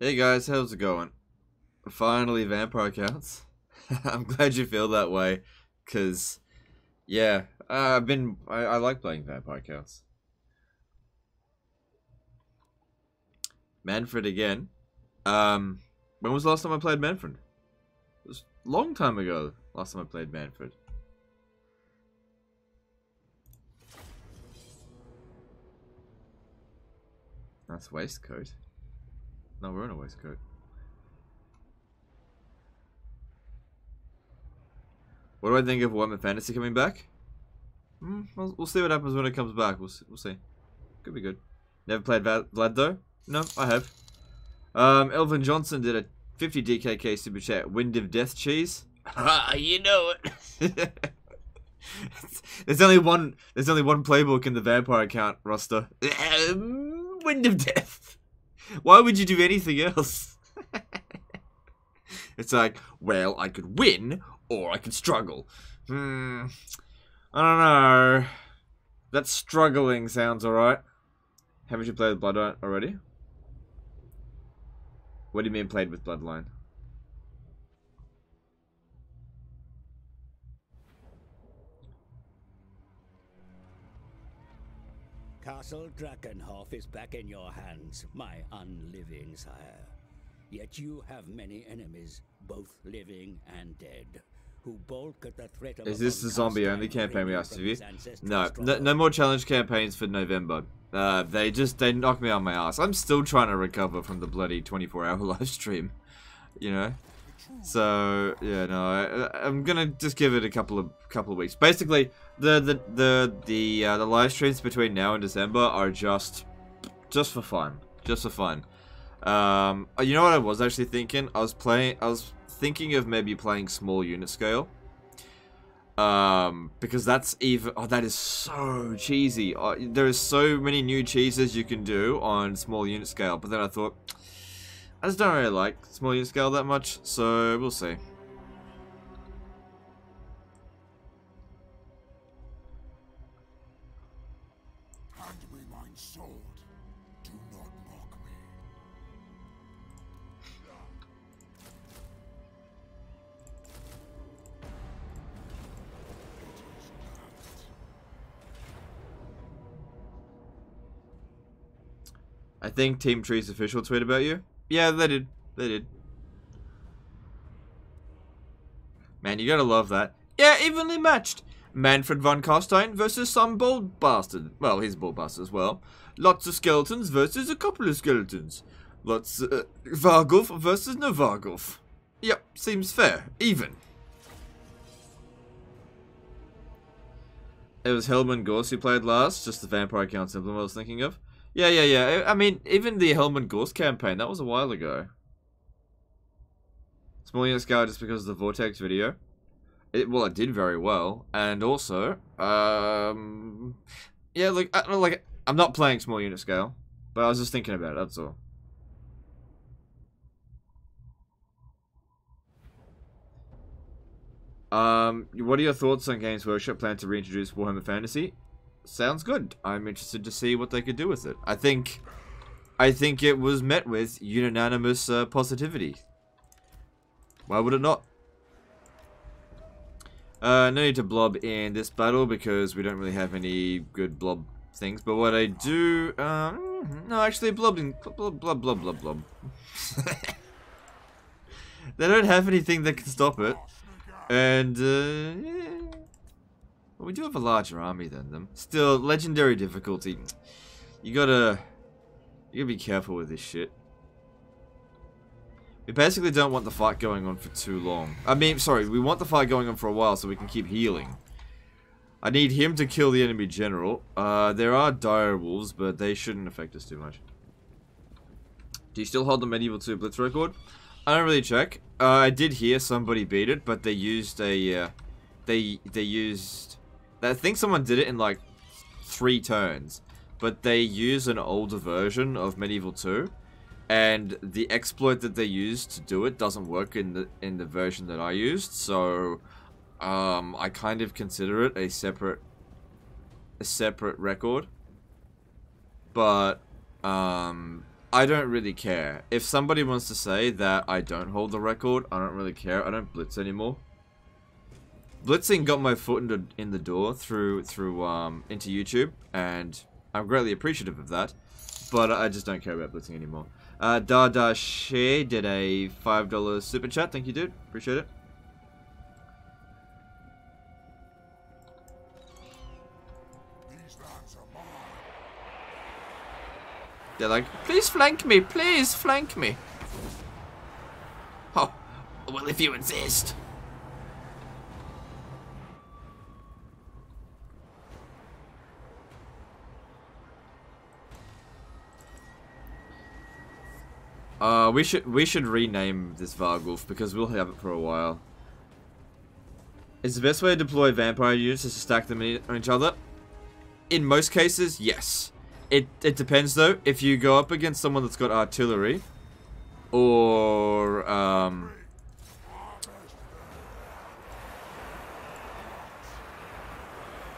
Hey guys, how's it going? Finally, vampire counts. I'm glad you feel that way, cause yeah, I've been I, I like playing vampire counts. Mannfred again. Um, when was the last time I played Mannfred? It was a long time ago. Last time I played Mannfred. Nice waistcoat. No, we're in a waistcoat. What do I think of Warhammer Fantasy coming back? Hmm, we'll, we'll see what happens when it comes back. We'll see. We'll see. Could be good. Never played Vlad though? No, I have. Um, Elvin Johnson did a 50 DKK super chat. Wind of Death cheese. Ah, you know it. there's only one. There's only one playbook in the vampire account roster. Wind of Death. Why would you do anything else? it's like, well, I could win or I could struggle. Hmm. I don't know. That struggling sounds alright. Haven't you played Bloodline already? What do you mean played with Bloodline? Castle Drakenhof is back in your hands, my unliving sire. Yet you have many enemies, both living and dead, who balk at the threat of Is this the zombie-only campaign we asked of you? No, no, no more challenge campaigns for November. Uh, they just, they knocked me on my ass. I'm still trying to recover from the bloody 24 hour live stream. You know? So, yeah, no, I, I'm gonna just give it a couple of, couple of weeks. Basically, the, the, the, the, uh, the live streams between now and December are just, just for fun. Just for fun. Um, you know what I was actually thinking? I was playing, I was thinking of maybe playing small unit scale. Um, because that's even, oh, that is so cheesy. Uh, there is so many new cheeses you can do on small unit scale, but then I thought, I just don't really like small unit scale that much, so we'll see. I think Team Tree's official tweet about you. Yeah, they did. They did. Man, you gotta love that. Yeah, evenly matched. Mannfred von Carstein versus some bald bastard. Well, he's a bald bastard as well. Lots of skeletons versus a couple of skeletons. Lots uh, Vargulf versus no Vargulf. Yep, seems fair. Even. It was Helman Ghorst who played last, just the Vampire Count emblem I was thinking of. Yeah, yeah, yeah. I mean, even the Helman Ghorst campaign, that was a while ago. Small unit scale just because of the Vortex video. It, well, it did very well. And also, um... Yeah, like, I, like, I'm not playing small unit scale. But I was just thinking about it, that's all. Um, what are your thoughts on Games Workshop plan to reintroduce Warhammer Fantasy? Sounds good. I'm interested to see what they could do with it. I think, I think it was met with unanimous uh, positivity. Why would it not? Uh, no need to blob in this battle because we don't really have any good blob things. But what I do, um, no, actually, blobbing, blob, blob, blob, blob, blob. they don't have anything that can stop it. And, uh, yeah. Well, we do have a larger army than them. Still, legendary difficulty. You gotta, you gotta be careful with this shit. We basically don't want the fight going on for too long. I mean, sorry, we want the fight going on for a while so we can keep healing. I need him to kill the enemy general. Uh, there are dire wolves, but they shouldn't affect us too much. Do you still hold the Medieval 2 Blitz record? I don't really check. Uh, I did hear somebody beat it, but they used a, uh, they, they used, I think someone did it in like three turns, but they use an older version of Medieval 2, and the exploit that they used to do it doesn't work in the, in the version that I used, so, um, I kind of consider it a separate, a separate record, but, um, I don't really care. If somebody wants to say that I don't hold the record, I don't really care. I don't blitz anymore. Blitzing got my foot in the, in the door through through um into YouTube, and I'm greatly appreciative of that. But I just don't care about blitzing anymore. Uh, Dada Shea did a five dollar super chat. Thank you, dude. Appreciate it. They're like, please flank me, please flank me. Oh, well, if you insist. Uh, we should we should rename this Vargulf because we'll have it for a while. Is the best way to deploy vampire units is to stack them on each other? In most cases, yes. It it depends though. If you go up against someone that's got artillery, or um,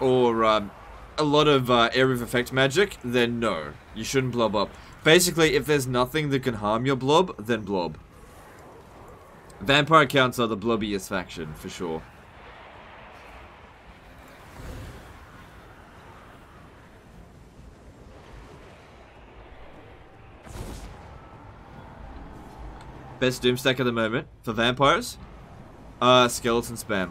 or um, a lot of uh, area of effect magic, then no, you shouldn't blob up. Basically, if there's nothing that can harm your blob, then blob. Vampire counts are the blobbiest faction for sure. Best doom stack at the moment for vampires? Uh, skeleton spam.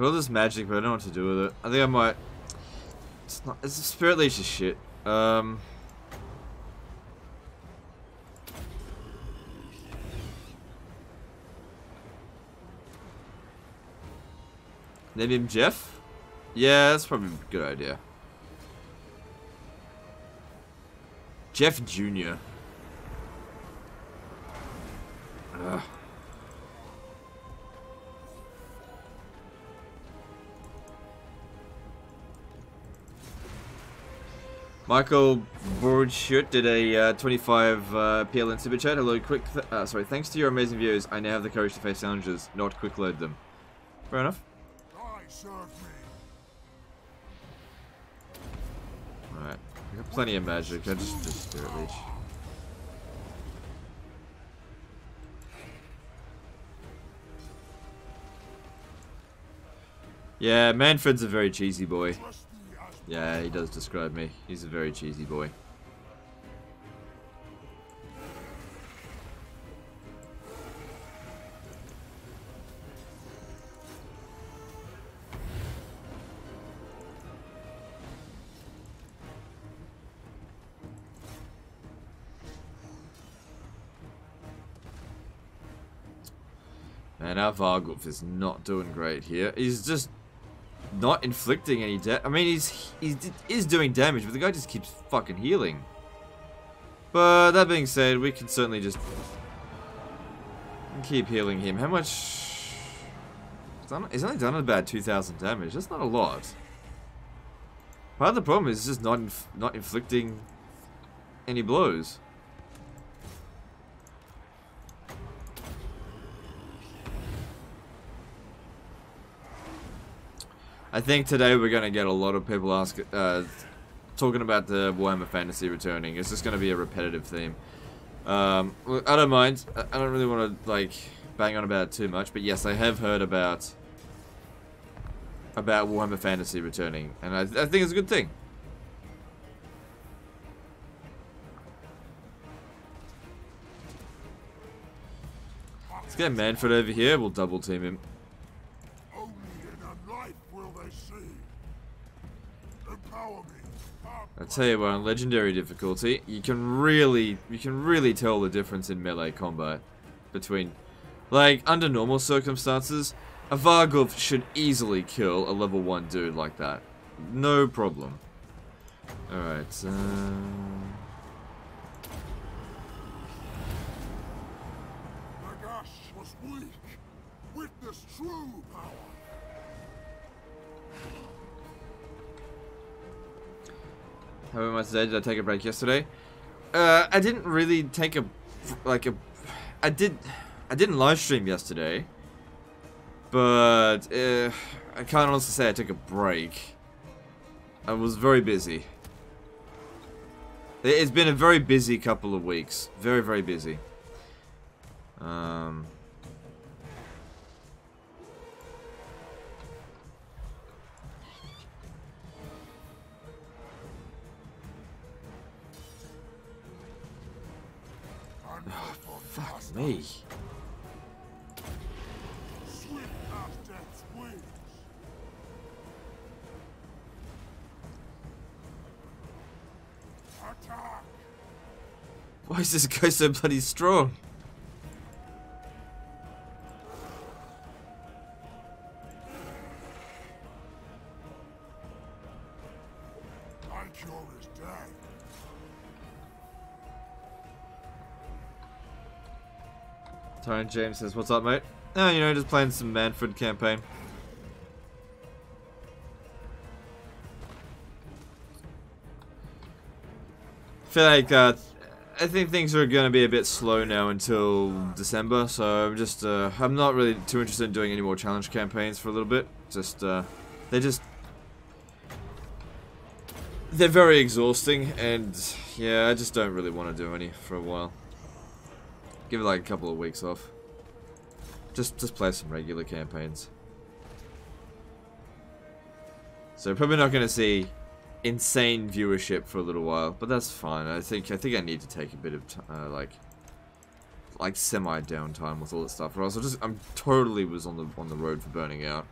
Got all this magic, but I don't know what to do with it. I think I might. It's not. It's a spirit leech is shit. Um. Name him Jeff? Yeah, that's probably a good idea. Jeff Jr. Ugh. Michael Borchut did a uh, 25 uh, PLN super chat. Hello, quick. Th uh, sorry, thanks to your amazing views, I now have the courage to face challenges, not quick load them. Fair enough. Alright. I got plenty of magic. I just, just Spirit Leech. Yeah, Mannfred's a very cheesy boy. Yeah, he does describe me. He's a very cheesy boy. Man, our Vargulf is not doing great here. He's just not inflicting any damage. I mean, he's he is doing damage, but the guy just keeps fucking healing. But that being said, we can certainly just keep healing him. How much? He's, he's only done about 2,000 damage. That's not a lot. Part of the problem is just not inf not inflicting any blows. I think today we're going to get a lot of people ask, uh, talking about the Warhammer Fantasy returning. It's just going to be a repetitive theme. Um, I don't mind. I don't really want to, like, bang on about it too much. But yes, I have heard about about Warhammer Fantasy returning. And I, I think it's a good thing. Let's get Mannfred over here. We'll double team him. only in a life will they see. Empower me. Up I tell you what, on legendary difficulty, you can really, you can really tell the difference in melee combat between, like, under normal circumstances, a Vargulf should easily kill a level one dude like that, no problem. All right. Um... How I today? Did I take a break yesterday? uh, I didn't really take a like a I did I didn't live stream yesterday, but uh, I can't honestly say I took a break. I was very busy. It's been a very busy couple of weeks. Very, very busy. Um, me. Swift as death's wings. Attack! Why is this guy so bloody strong? Tyrone James says, what's up, mate? Oh, you know, just playing some Mannfred campaign. feel like, uh, I think things are going to be a bit slow now until December, so I'm just, uh, I'm not really too interested in doing any more challenge campaigns for a little bit. Just, uh, they just, they're very exhausting, and, yeah, I just don't really want to do any for a while. Give it like a couple of weeks off. Just just play some regular campaigns. So probably not going to see insane viewership for a little while, but that's fine. I think I think I need to take a bit of uh, like like semi downtime with all this stuff, or else I just I'm totally was on the on the road for burning out.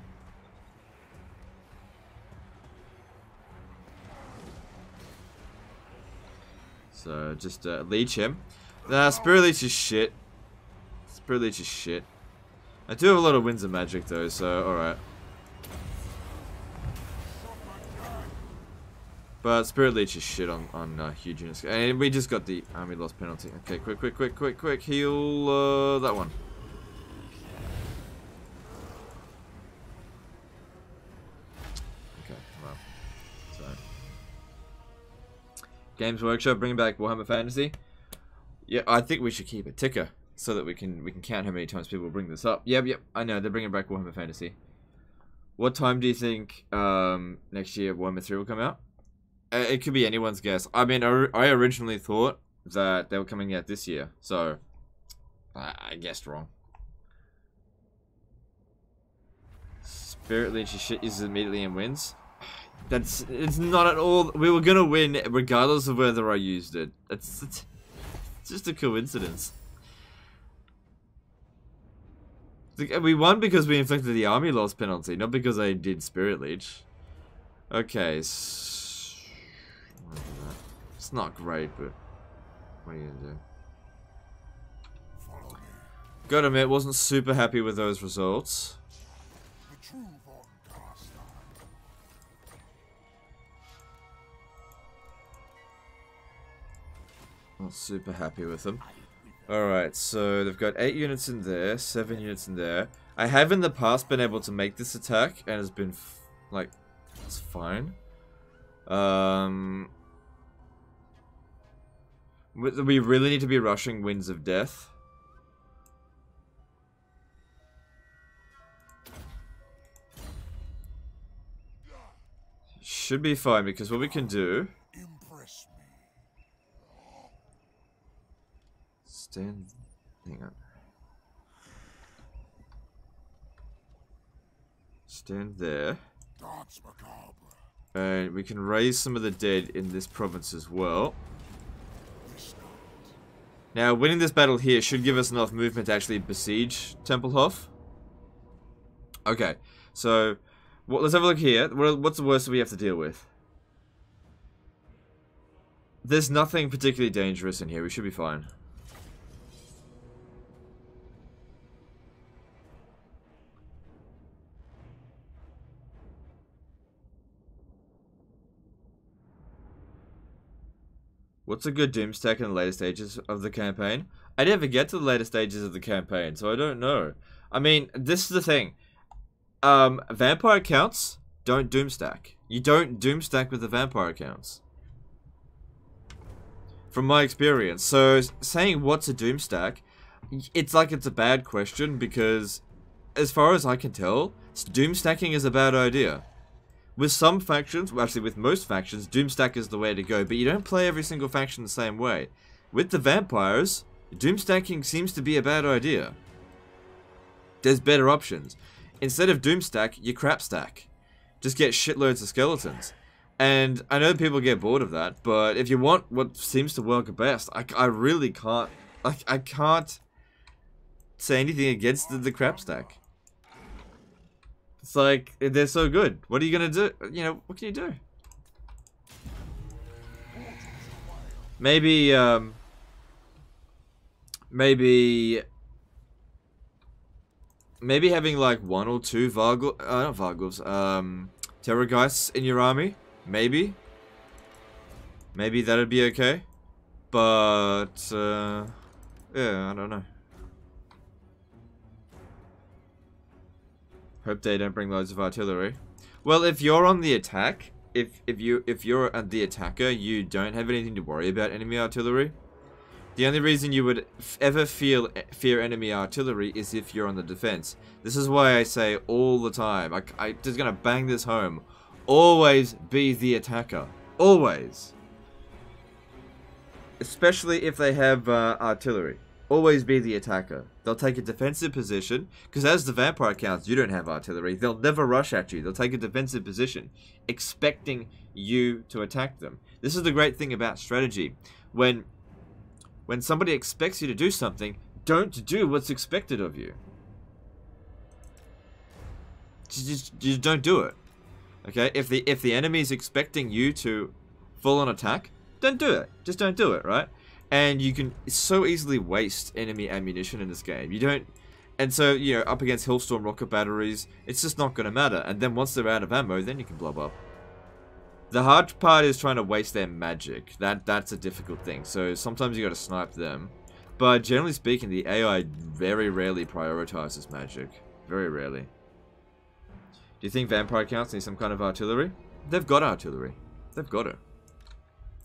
So just uh, leech him. Nah, Spirit Leech is shit. Spirit Leech is shit. I do have a lot of Winds of Magic though, so alright. But Spirit Leech is shit on, on uh, huge units. And we just got the army loss penalty. Okay, quick, quick, quick, quick, quick. Heal uh, that one. Okay, well. So. Games Workshop bringing back Warhammer Fantasy. Yeah, I think we should keep a ticker so that we can we can count how many times people bring this up. Yep, yep. I know they're bringing back Warhammer Fantasy. What time do you think um, next year Warhammer Three will come out? Uh, it could be anyone's guess. I mean, I, I originally thought that they were coming out this year, so I, I guessed wrong. Spirit Leech is immediately and wins. That's it's not at all. We were gonna win regardless of whether I used it. It's, it's it's just a coincidence. Uh, we won because we inflicted the army loss penalty, not because I did Spirit Leech. Okay, it's not great, but what are you gonna do? Gotta admit, wasn't super happy with those results. Not super happy with them. Alright, so they've got 8 units in there, 7 units in there. I have in the past been able to make this attack, and it's been, like, it's fine. Um, we we really need to be rushing Winds of Death. Should be fine, because what we can do... Impress me. Stand. Hang on. Stand there. And we can raise some of the dead in this province as well. Now, winning this battle here should give us enough movement to actually besiege Templehof. Okay, so what, let's have a look here. What, what's the worst that we have to deal with? There's nothing particularly dangerous in here. We should be fine. What's a good doom stack in the later stages of the campaign? I never get to the later stages of the campaign, so I don't know. I mean, this is the thing. Um, vampire accounts don't doom stack. You don't doom stack with the vampire accounts. from my experience. So saying what's a doom stack, it's like it's a bad question because as far as I can tell, doom stacking is a bad idea. With some factions, well actually with most factions, Doomstack is the way to go, but you don't play every single faction the same way. With the vampires, Doomstacking seems to be a bad idea. There's better options. Instead of Doomstack, you crap stack. Just get shitloads of skeletons. And I know people get bored of that, but if you want what seems to work best, I, I really can't, I, I can't say anything against the, the crap stack. It's like, they're so good. What are you gonna do? You know, what can you do? Maybe, um... Maybe... Maybe having like one or two Vargul, uh, not Vargulfs, um, Terrorgheists in your army? Maybe? Maybe that'd be okay? But, uh, yeah, I don't know. Hope they don't bring loads of artillery. Well, if you're on the attack, if if you if you're the attacker, you don't have anything to worry about enemy artillery. The only reason you would ever feel fear enemy artillery is if you're on the defense. This is why I say all the time. I, I just gonna bang this home. Always be the attacker. Always. Especially if they have uh, artillery always be the attacker. They'll take a defensive position, because as the vampire counts, you don't have artillery. They'll never rush at you. They'll take a defensive position, expecting you to attack them. This is the great thing about strategy. When, when somebody expects you to do something, don't do what's expected of you. Just, just don't do it. Okay? If the if the enemy is expecting you to full on attack, don't do it. Just don't do it, right? And you can so easily waste enemy ammunition in this game. You don't, and so you know up against Helstorm rocket batteries, it's just not going to matter. And then once they're out of ammo, then you can blow up. The hard part is trying to waste their magic. That that's a difficult thing. So sometimes you got to snipe them. But generally speaking, the AI very rarely prioritizes magic. Very rarely. Do you think vampire counts need some kind of artillery? They've got artillery. They've got it.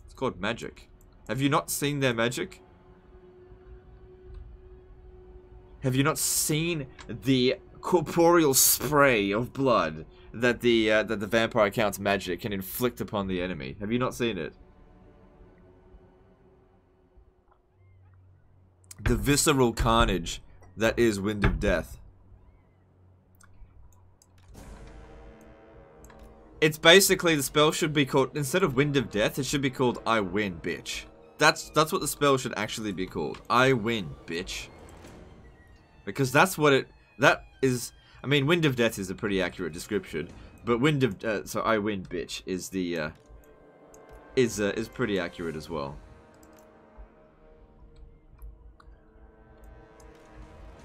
It's called magic. Have you not seen their magic? Have you not seen the corporeal spray of blood that the uh, that the vampire count's magic can inflict upon the enemy? Have you not seen it? The visceral carnage that is Wind of Death. It's basically the spell should be called instead of Wind of Death, it should be called I Win, bitch. That's that's what the spell should actually be called. I win, bitch. Because that's what it that is I mean Wind of Death is a pretty accurate description, but Wind of uh, so I win, bitch is the uh is uh, is pretty accurate as well.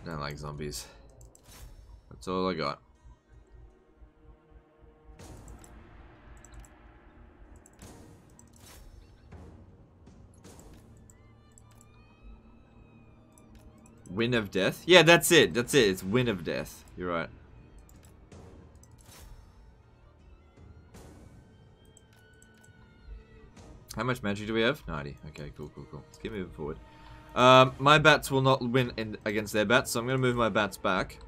Don't like zombies. That's all I got. Win of Death? Yeah, that's it. That's it. It's Win of Death. You're right. How much magic do we have? 90. Okay, cool, cool, cool. Let's keep moving forward. Um, my bats will not win in, against their bats, so I'm going to move my bats back.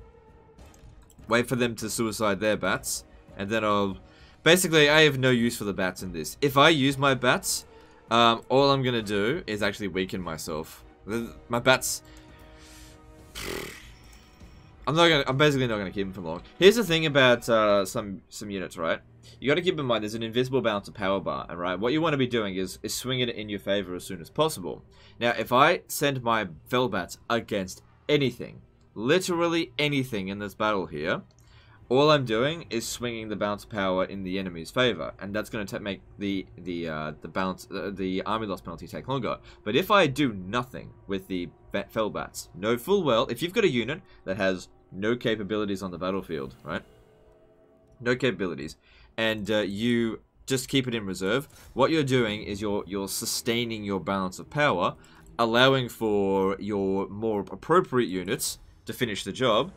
Wait for them to suicide their bats. And then I'll... Basically, I have no use for the bats in this. If I use my bats, um, all I'm going to do is actually weaken myself. My bats... I'm not gonna. I'm basically not gonna keep him for long. Here's the thing about uh, some some units, right? You got to keep in mind there's an invisible of power bar, and right, what you want to be doing is is swinging it in your favor as soon as possible. Now, if I send my Felbats against anything, literally anything in this battle here, all I'm doing is swinging the bounce power in the enemy's favor, and that's going to make the the uh, the bounce uh, the army loss penalty take longer. But if I do nothing with the fell bats, know full well if you've got a unit that has no capabilities on the battlefield, right? No capabilities, and uh, you just keep it in reserve. What you're doing is you're you're sustaining your balance of power, allowing for your more appropriate units to finish the job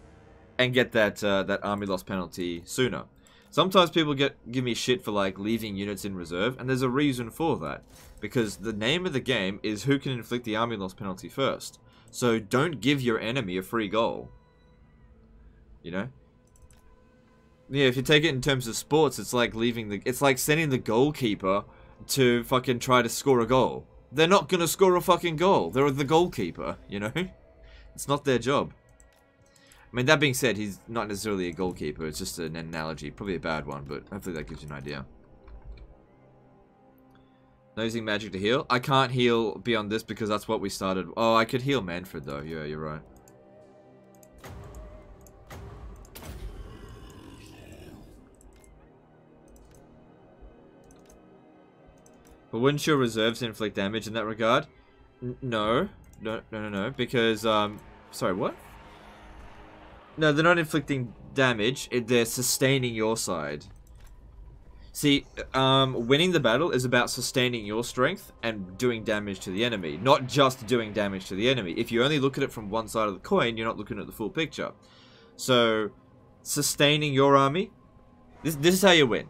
and get that uh, that army loss penalty sooner. Sometimes people get give me shit for like leaving units in reserve, and there's a reason for that. Because the name of the game is who can inflict the army loss penalty first. So don't give your enemy a free goal. You know? Yeah, if you take it in terms of sports, it's like leaving the it's like sending the goalkeeper to fucking try to score a goal. They're not gonna score a fucking goal. They're the goalkeeper, you know? It's not their job. I mean, that being said, he's not necessarily a goalkeeper. It's just an analogy. Probably a bad one, but hopefully that gives you an idea. Not using magic to heal? I can't heal beyond this because that's what we started. Oh, I could heal Mannfred, though. Yeah, you're right. But wouldn't your reserves inflict damage in that regard? N no. No, no, no, no. Because, um... Sorry, what? No, they're not inflicting damage. They're sustaining your side. See, um, winning the battle is about sustaining your strength and doing damage to the enemy, not just doing damage to the enemy. If you only look at it from one side of the coin, you're not looking at the full picture. So, sustaining your army, this, this is how you win.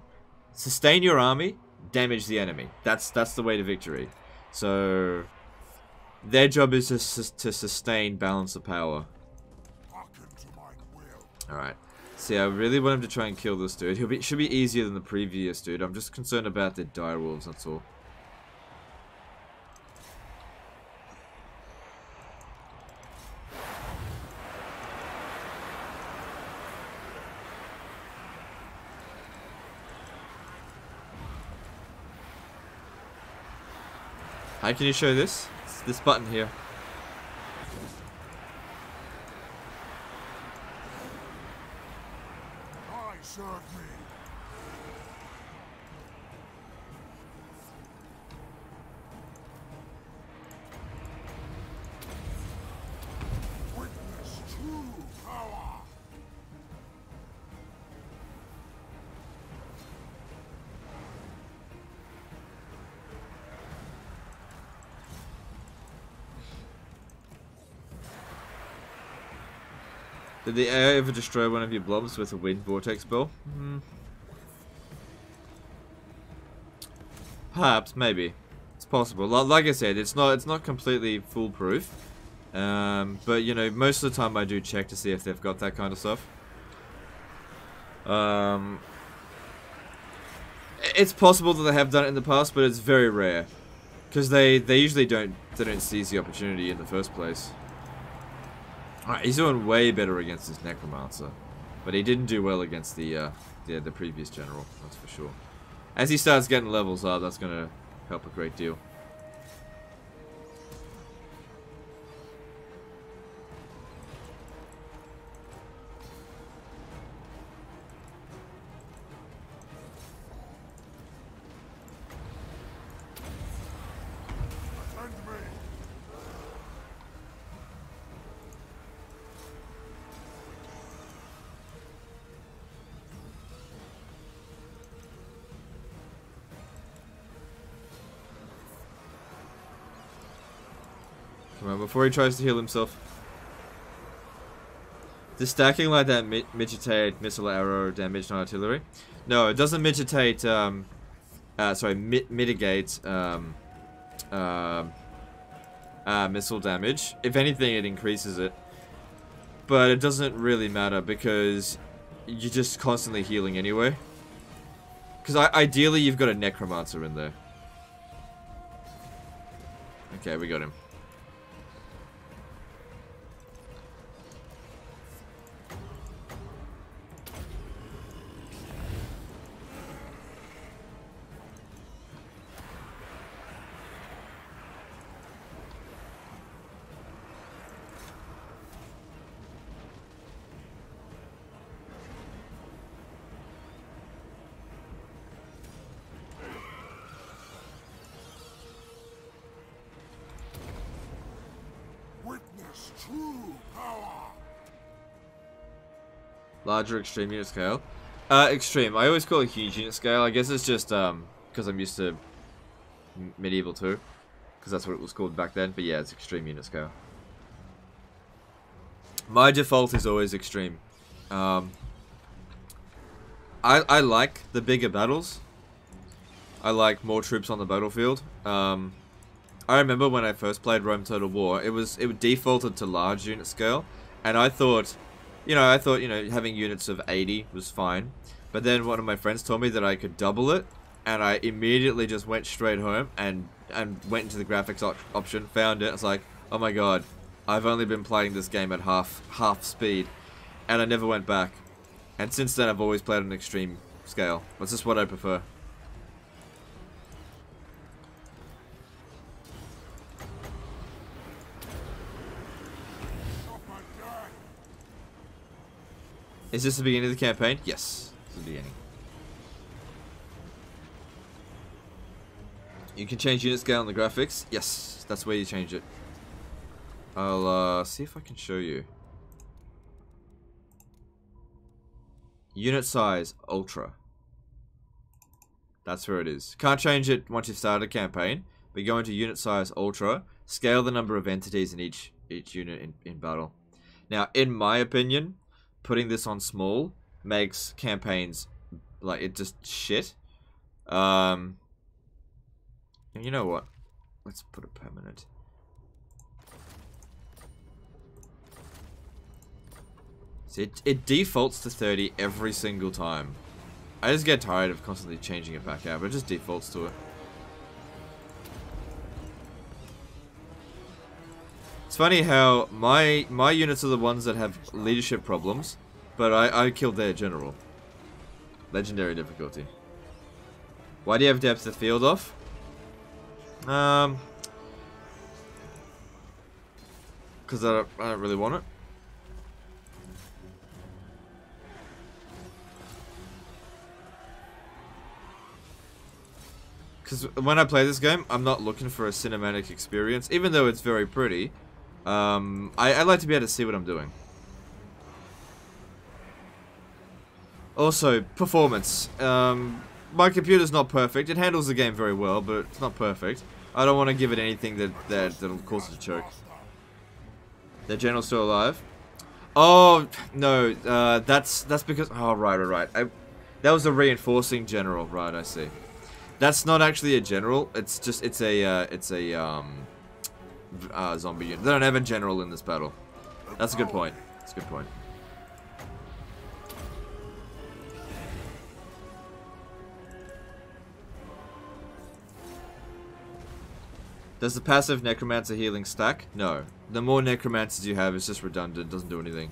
Sustain your army, damage the enemy. That's that's the way to victory. So, their job is to, to sustain balance of power. Alright. See, I really want him to try and kill this dude. He'll be should be easier than the previous dude. I'm just concerned about the dire wolves, that's all. How can you show this? It's this button here. Did the AI ever destroy one of your blobs with a wind vortex spell? Hmm. Perhaps, maybe. It's possible. Like I said, it's not it's not completely foolproof. Um, but you know, most of the time I do check to see if they've got that kind of stuff. Um, it's possible that they have done it in the past, but it's very rare because they they usually don't they don't seize the opportunity in the first place. Alright, he's doing way better against this Necromancer. But he didn't do well against the, uh, the, the previous General, that's for sure. As he starts getting levels up, that's going to help a great deal. Before he tries to heal himself. Does stacking like that mi mitigate missile arrow damage on artillery? No, it doesn't mitigate, um, uh, sorry, mi mitigate, um, uh, uh, missile damage. If anything, it increases it. But it doesn't really matter because you're just constantly healing anyway. Because ideally, you've got a Necromancer in there. Okay, we got him. Larger extreme unit scale. Uh, extreme. I always call it huge unit scale. I guess it's just um because I'm used to medieval 2. Because that's what it was called back then. But yeah, it's extreme unit scale. My default is always extreme. Um, I, I like the bigger battles. I like more troops on the battlefield. Um, I remember when I first played Rome Total War, it was it defaulted to large unit scale, and I thought, you know, I thought you know having units of 80 was fine, but then one of my friends told me that I could double it, and I immediately just went straight home and and went into the graphics op option, found it. I was like, oh my god, I've only been playing this game at half half speed, and I never went back. And since then, I've always played on extreme scale. That's just what I prefer. Is this the beginning of the campaign? Yes, the beginning. You can change unit scale on the graphics. Yes, that's where you change it. I'll uh, see if I can show you. Unit size, ultra. That's where it is. Can't change it once you've started a campaign. But go into unit size, ultra. Scale the number of entities in each each unit in, in battle. Now, in my opinion, putting this on small makes campaigns like it just shit. Um, you know what? Let's put a permanent. See, it, it defaults to 30 every single time. I just get tired of constantly changing it back out, but it just defaults to it. It's funny how my my units are the ones that have leadership problems, but I, I killed their general. Legendary difficulty. Why do you have depth of field off? Um, because I I don't really want it. Because when I play this game, I'm not looking for a cinematic experience, even though it's very pretty. Um, I, I like to be able to see what I'm doing. Also, performance. Um, my computer's not perfect. It handles the game very well, but it's not perfect. I don't want to give it anything that, that, that'll cause it to choke. The general's still alive? Oh, no, uh, that's, that's because, oh, right, right, right. I, that was a reinforcing general, right, I see. That's not actually a general, it's just, it's a, uh, it's a, um, uh, zombie unit. They don't have a general in this battle. That's a good point. That's a good point. Does the passive Necromancer healing stack? No. The more Necromancers you have, it's just redundant, doesn't do anything.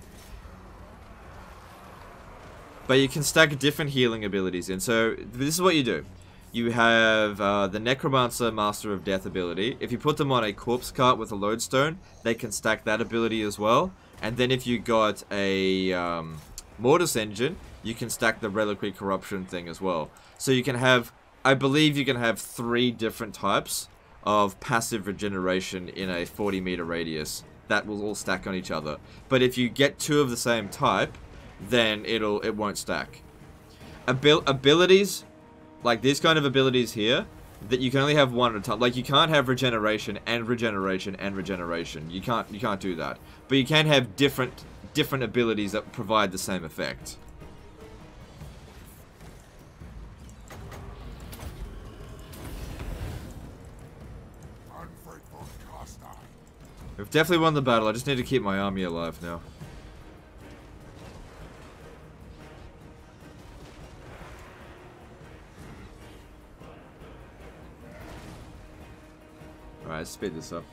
But you can stack different healing abilities in. So, this is what you do. You have uh, the Necromancer Master of Death ability. If you put them on a corpse cart with a lodestone, they can stack that ability as well. And then if you got a um, Mortis engine, you can stack the Reliquary Corruption thing as well. So you can have, I believe you can have three different types of passive regeneration in a 40 meter radius that will all stack on each other. But if you get two of the same type, then it'll it won't stack. Abil abilities, like these kind of abilities here, that you can only have one at a time. Like you can't have regeneration and regeneration and regeneration. You can't you can't do that. But you can have different different abilities that provide the same effect. We've definitely won the battle. I just need to keep my army alive now. Alright, speed this up.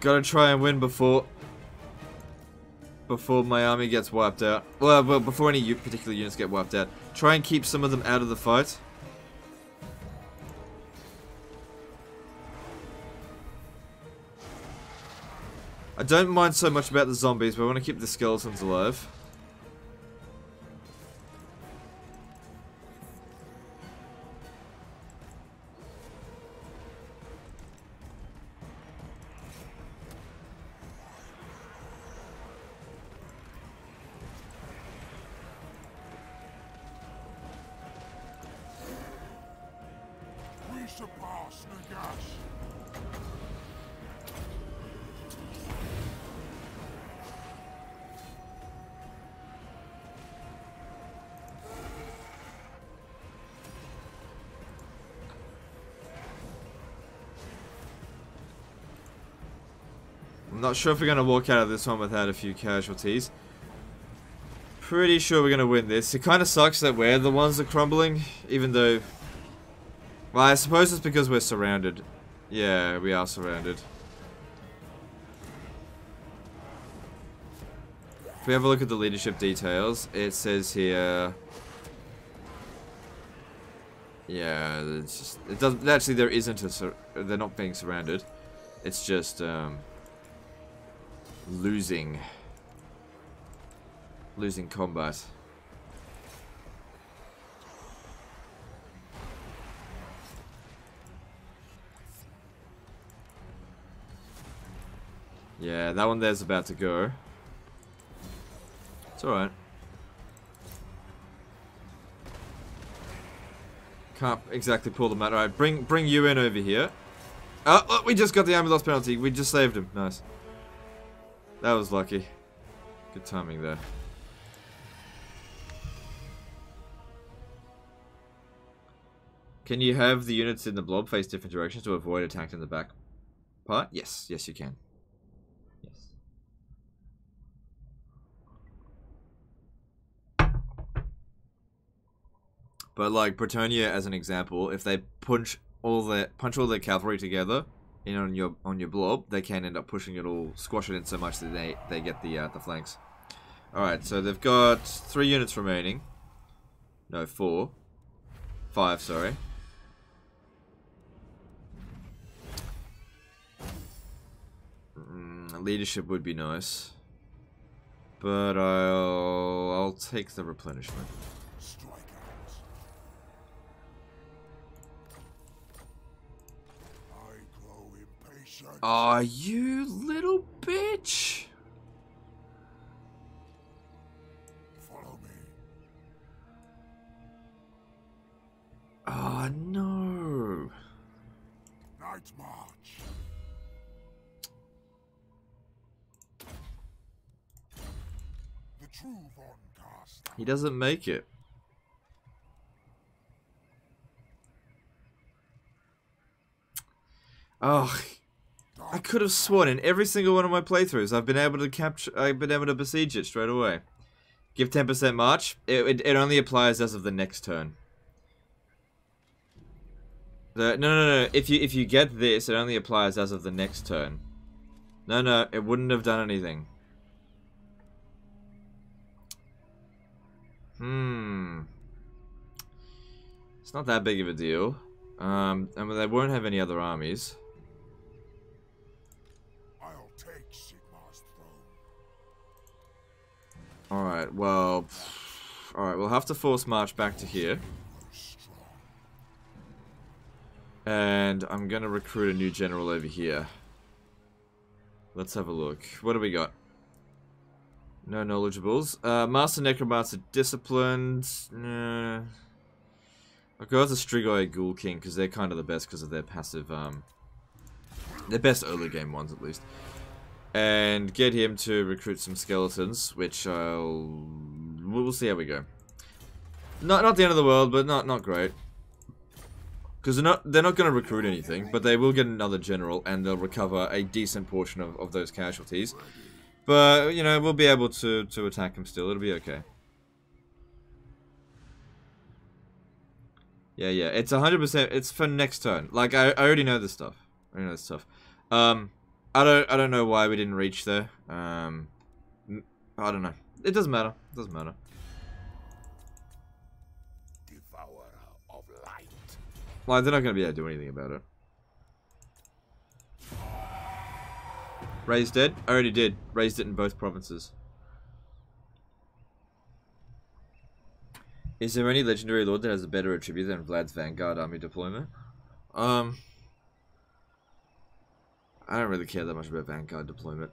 Gotta try and win before... Before my army gets wiped out. Well, well, before any particular units get wiped out. Try and keep some of them out of the fight. I don't mind so much about the zombies, but I want to keep the skeletons alive. Sure if we're going to walk out of this one without a few casualties. Pretty sure we're going to win this. It kind of sucks that we're the ones that are crumbling, even though... Well, I suppose it's because we're surrounded. Yeah, we are surrounded. If we have a look at the leadership details, it says here... Yeah, it's just... It doesn't... Actually, there isn't a... They're not being surrounded. It's just, um... Losing. Losing combat. Yeah, that one there's about to go. It's alright. Can't exactly pull them out. Alright, bring bring you in over here. Oh, look, we just got the ambulance penalty. We just saved him. Nice. That was lucky. Good timing there. Can you have the units in the blob face different directions to avoid attack in the back part? Yes, yes you can. Yes. But like Bretonnia as an example, if they punch all their punch all their cavalry together in on your on your blob, they can end up pushing it all, squash it in so much that they they get the uh, the flanks. All right, so they've got three units remaining. No, four, five. Sorry. Mm, leadership would be nice, but I'll I'll take the replenishment. Aw, you little bitch! Follow me. Oh no. Night march. The true Von Cast. He doesn't make it. Oh, I could have sworn in every single one of my playthroughs I've been able to capture, I've been able to besiege it straight away. Give 10% march. It, it, it only applies as of the next turn. The, no, no, no. If you if you get this, it only applies as of the next turn. No, no. It wouldn't have done anything. Hmm. It's not that big of a deal. Um, and they won't have any other armies. Alright, well... Alright, we'll have to force march back to here. And I'm gonna recruit a new general over here. Let's have a look. What do we got? No knowledgeables. Uh, Master Necromancer Disciplined. Nah. I'll go with the Strigoi Ghoul King because they're kind of the best because of their passive, um... Their best early game ones, at least. And get him to recruit some skeletons, which I'll... We'll see how we go. Not not the end of the world, but not not great. Because they're not they're not going to recruit anything, but they will get another general, and they'll recover a decent portion of, of those casualties. But you know we'll be able to to attack them still. It'll be okay. Yeah, yeah. It's hundred percent. It's for next turn. Like I, I already know this stuff. I already know this stuff. Um, I don't I don't know why we didn't reach there. Um, I don't know. It doesn't matter. It doesn't matter. Devourer of light. Like they're not going to be able to do anything about it. Raised dead? I already did. Raised it in both provinces. Is there any legendary lord that has a better attribute than Vlad's Vanguard army deployment? Um, I don't really care that much about Vanguard deployment.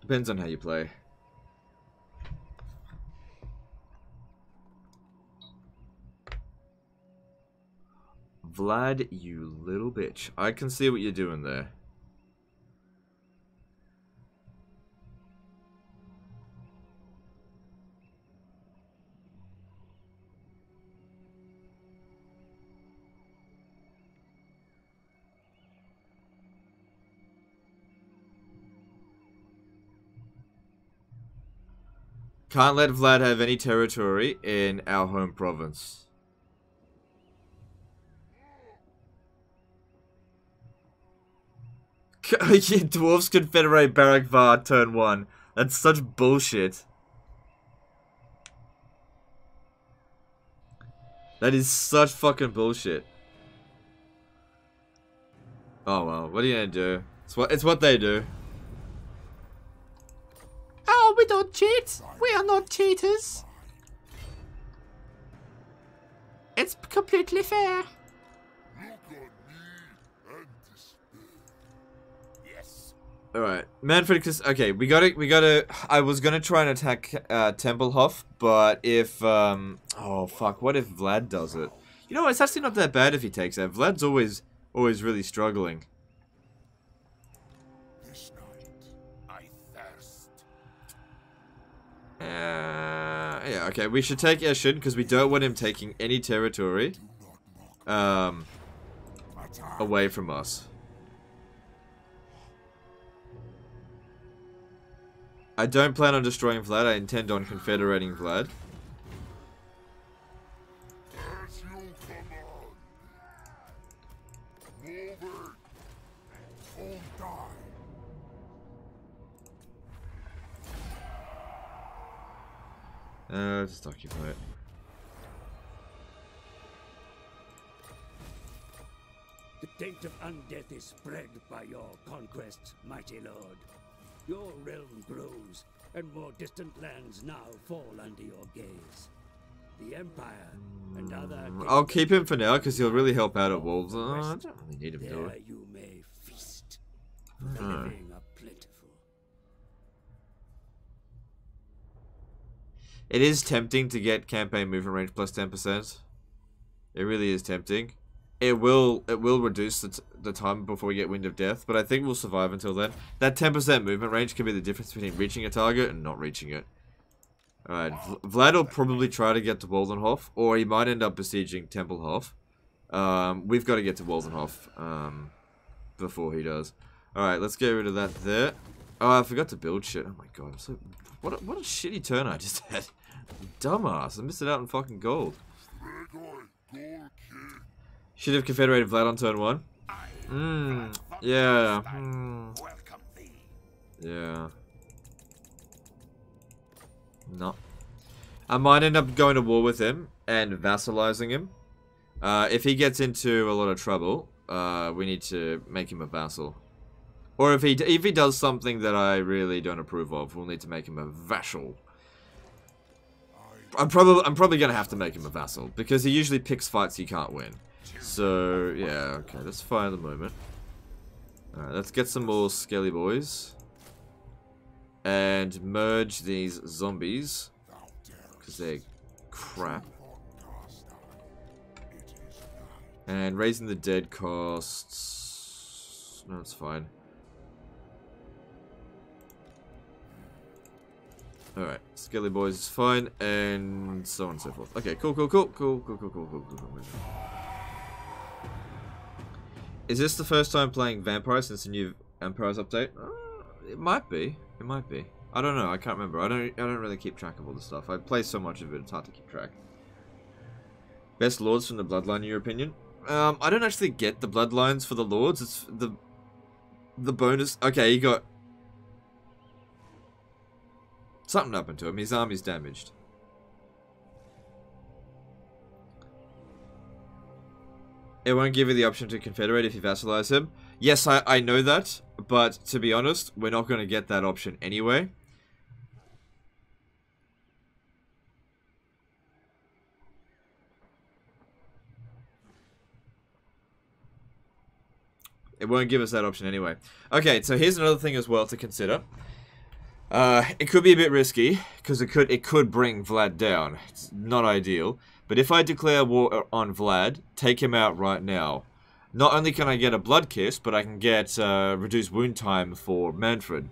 Depends on how you play. Vlad, you little bitch. I can see what you're doing there. Can't let Vlad have any territory in our home province. Dwarves Confederate Barak turn 1. That's such bullshit. That is such fucking bullshit. Oh well, what are you gonna do? It's what it's what they do. We don't cheat. We are not cheaters. It's completely fair. All right, Mannfred. Okay, we gotta, we gotta. I was gonna try and attack uh, Templehof, but if um, oh fuck, what if Vlad does it? You know, it's actually not that bad if he takes that. Vlad's always, always really struggling. Yeah, okay, we should take Eschen because we don't want him taking any territory um away from us. I don't plan on destroying Vlad. I intend on confederating Vlad. Uh, just occupy it. The taint of undeath is spread by your conquests, mighty lord. Your realm grows, and more distant lands now fall under your gaze. The Empire and other I'll keep him for now because he'll really help out at Wolves. Uh, I don't really need him do there you may feast. The Hmm. It is tempting to get campaign movement range plus 10%. It really is tempting. It will it will reduce the, the time before we get Wind of Death, but I think we'll survive until then. That 10% movement range can be the difference between reaching a target and not reaching it. Alright, Vlad will probably try to get to Waldenhof, or he might end up besieging Templehof. Um, we've got to get to Waldenhof um, before he does. Alright, let's get rid of that there. Oh, I forgot to build shit. Oh my god, I'm so... What a, what a shitty turn I just had. Dumbass, I missed it out in fucking gold. Gregor, Gold King. Should have confederated Vlad on turn one. Mmm, yeah, thee. yeah. No. I might end up going to war with him and vassalizing him. Uh, if he gets into a lot of trouble, uh, we need to make him a vassal. Or if he if he does something that I really don't approve of, we'll need to make him a vassal. I'm probably I'm probably gonna have to make him a vassal because he usually picks fights he can't win. So yeah, okay, that's fine at the moment. Alright, let's get some more skelly boys. And merge these zombies. Because they're crap. And raising the dead costs... No, it's fine. Alright, Skelly Boys is fine, and so on and so forth. Okay, cool, cool, cool, cool, cool, cool, cool, cool, cool, cool. Is this the first time playing Vampire since the new Empires update? Uh, it might be. It might be. I don't know. I can't remember. I don't. I don't really keep track of all this stuff. I play so much of it. It's hard to keep track. Best lords from the bloodline, in your opinion? Um, I don't actually get the bloodlines for the lords. It's the the bonus. Okay, he got something happened to him. His army's damaged. It won't give you the option to confederate if you vassalize him. Yes, I, I know that, but to be honest, we're not going to get that option anyway. It won't give us that option anyway. Okay, so here's another thing as well to consider. Uh, it could be a bit risky, because it could it could bring Vlad down. It's not ideal. But if I declare war on Vlad, take him out right now. Not only can I get a Blood Kiss, but I can get uh, reduced wound time for Mannfred.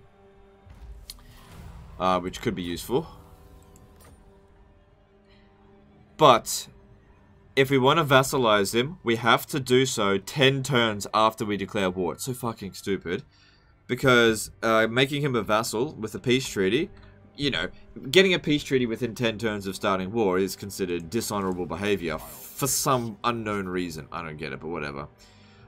Uh, which could be useful. But, if we want to vassalize him, we have to do so 10 turns after we declare war. It's so fucking stupid. Because uh, making him a vassal with a peace treaty, you know, getting a peace treaty within 10 turns of starting war is considered dishonorable behavior for some unknown reason. I don't get it, but whatever.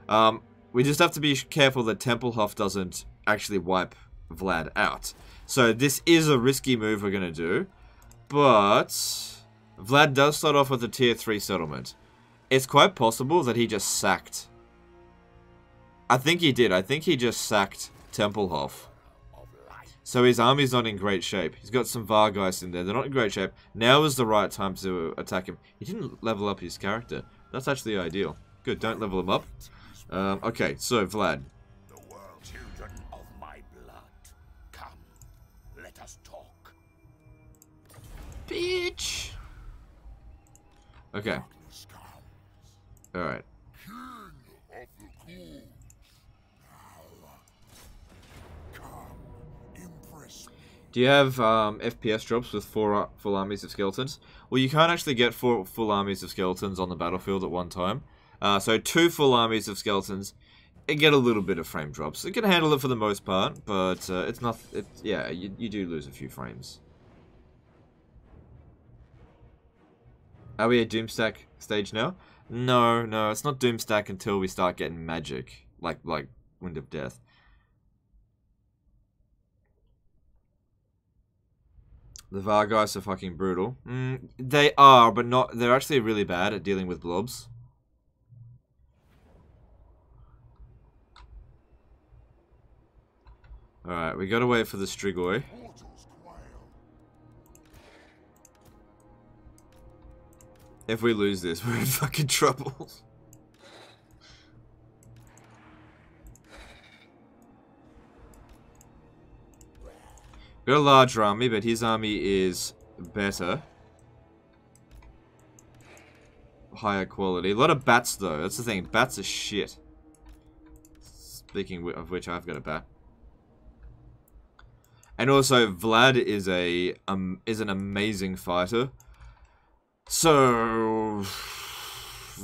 Um, we just have to be careful that Templehof doesn't actually wipe Vlad out. So this is a risky move we're going to do. But Vlad does start off with a tier 3 settlement. It's quite possible that he just sacked. I think he did. I think he just sacked Templehof. So his army's not in great shape. He's got some Vargeist in there. They're not in great shape. Now is the right time to attack him. He didn't level up his character. That's actually ideal. Good, don't level him up. Um, okay, so Vlad. The world, children of my blood. Come, let us talk. Bitch! Okay, alright. Do you have um, FPS drops with four uh, full armies of skeletons? Well, you can't actually get four full armies of skeletons on the battlefield at one time. Uh, so two full armies of skeletons, it get a little bit of frame drops. It can handle it for the most part, but uh, it's not. It's yeah, you, you do lose a few frames. Are we at Doomstack stage now? No, no, it's not Doomstack until we start getting magic, like like Wind of Death. The Vargeist are fucking brutal. Mm, they are, but not. They're actually really bad at dealing with blobs. Alright, we gotta wait for the Strigoi. If we lose this, we're in fucking trouble. Got a larger army, but his army is better. Higher quality. A lot of bats, though. That's the thing. Bats are shit. Speaking of which, I've got a bat. And also, Vlad is a um is an amazing fighter. So,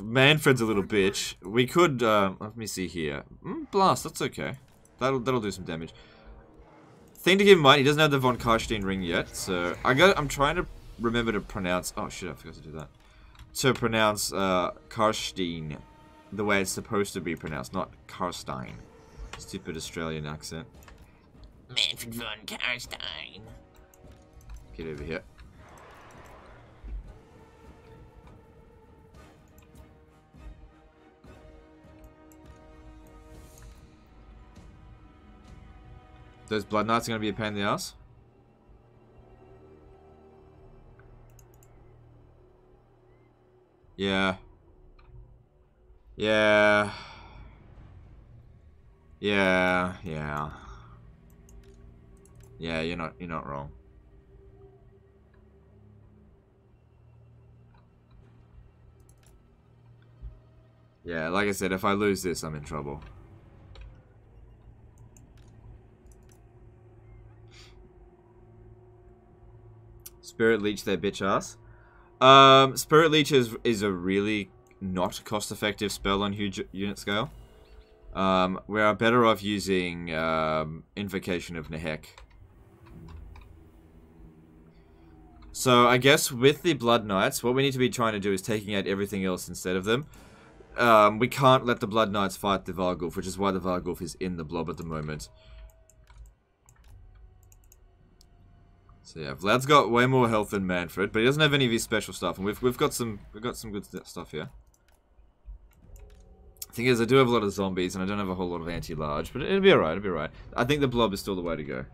Mannfred's a little bitch. We could, uh, let me see here. Mm, blast, that's okay. That'll that'll do some damage. Thing to keep in mind, he doesn't have the von Carstein ring yet, so I got. I'm trying to remember to pronounce. Oh shit, I forgot to do that. To pronounce uh, Karstein the way it's supposed to be pronounced, not Karstein. Stupid Australian accent. Mannfred von Carstein. Get over here. Those Blood Knights are going to be a pain in the ass. Yeah. Yeah. Yeah, yeah. Yeah, you're not you're not wrong. Yeah, like I said, if I lose this, I'm in trouble. Spirit Leech their bitch ass. Um, Spirit Leech is, is a really not cost-effective spell on huge unit scale. Um, we are better off using um, Invocation of Nehek. So I guess with the Blood Knights, what we need to be trying to do is taking out everything else instead of them. Um, we can't let the Blood Knights fight the Vargulf, which is why the Vargulf is in the blob at the moment. So yeah, Vlad's got way more health than Mannfred, but he doesn't have any of his special stuff, and we've we've got some we've got some good st- stuff here. Thing is, I do have a lot of zombies, and I don't have a whole lot of anti-large, but it'll be alright, it'll be alright. I think the blob is still the way to go.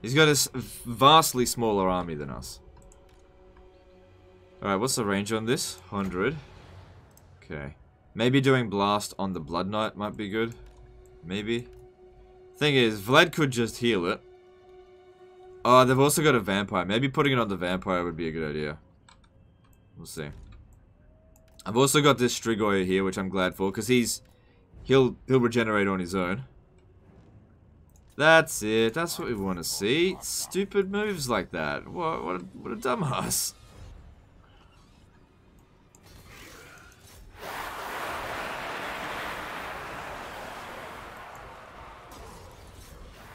He's got a vastly smaller army than us. Alright, what's the range on this? 100. Okay. Maybe doing blast on the Blood Knight might be good. Maybe. Thing is, Vlad could just heal it. Oh, they've also got a vampire. Maybe putting it on the vampire would be a good idea. We'll see. I've also got this Strigoi here, which I'm glad for, because he's he'll he'll regenerate on his own. That's it. That's what we want to see. Stupid moves like that. What what a, what a dumbass.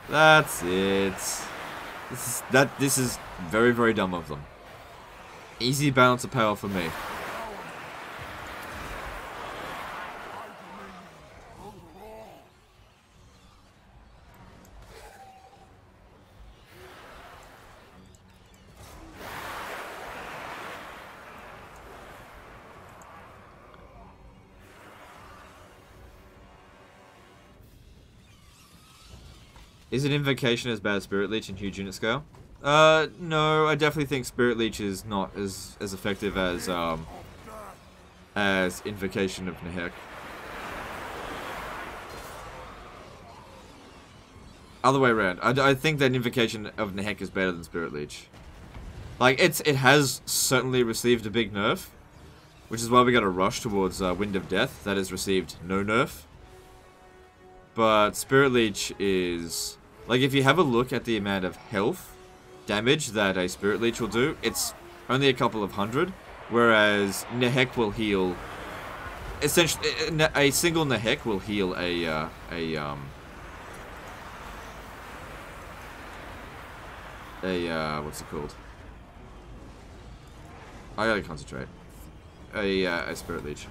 That's it. This is that this is very very dumb of them. Easy balance of power for me. Is an invocation as bad as Spirit Leech in huge unit scale? Uh, no, I definitely think Spirit Leech is not as as effective as um as Invocation of Nehek. Other way around. I, I think that Invocation of Nehek is better than Spirit Leech. Like, it's it has certainly received a big nerf, which is why we got a rush towards uh, Wind of Death that has received no nerf. But Spirit Leech is... Like, if you have a look at the amount of health damage that a Spirit Leech will do, it's only a couple of hundred. Whereas Nehek will heal... Essentially, a single Nehek will heal a, uh, a, um... A, uh, what's it called? I gotta concentrate. A, uh, a Spirit Leech.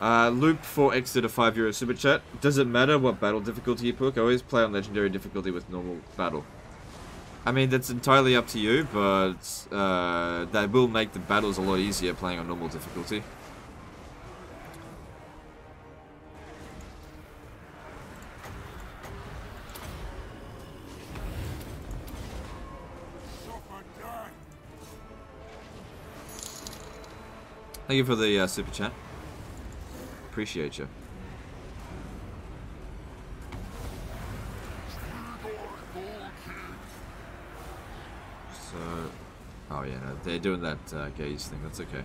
Uh, loop for exit a 5 euro super chat. Does it matter what battle difficulty you pick? I always play on legendary difficulty with normal battle. I mean, that's entirely up to you, but uh, that will make the battles a lot easier playing on normal difficulty. Thank you for the uh, super chat. Appreciate you. So, oh yeah, no, they're doing that uh, gaze thing. That's okay.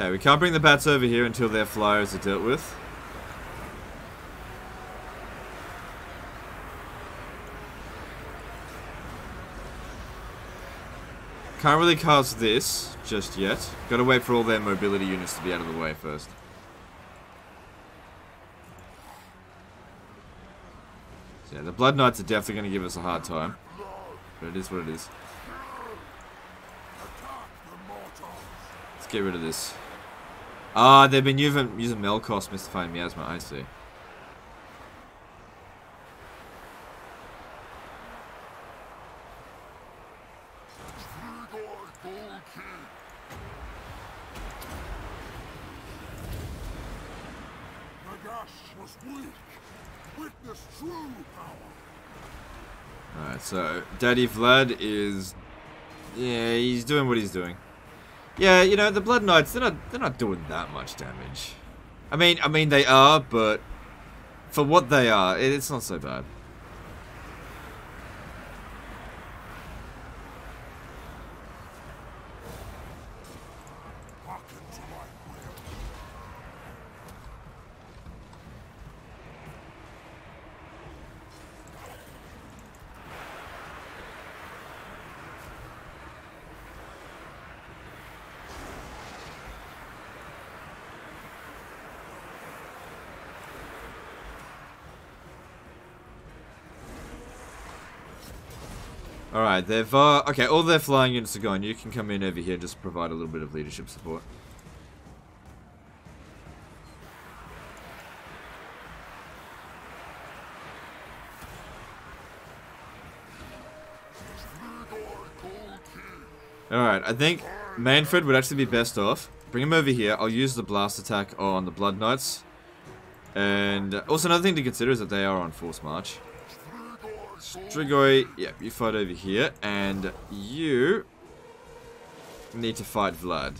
Okay, we can't bring the bats over here until their flyers are dealt with. Can't really cast this just yet. Gotta wait for all their mobility units to be out of the way first. Yeah, the Blood Knights are definitely gonna give us a hard time. But it is what it is. Let's get rid of this. Ah, they've been using, using Melkoth's mystifying Miasma, I see. Alright, so Daddy Vlad is yeah, he's doing what he's doing. Yeah, you know, the Blood Knights, they're not they're not doing that much damage. I mean I mean they are, but for what they are, it's not so bad. they've, uh, okay, all their flying units are gone. You can come in over here, just provide a little bit of leadership support. Alright, I think Mannfred would actually be best off. Bring him over here. I'll use the blast attack on the Blood Knights. And also another thing to consider is that they are on force march. Strigoi, yeah, you fight over here. And you need to fight Vlad.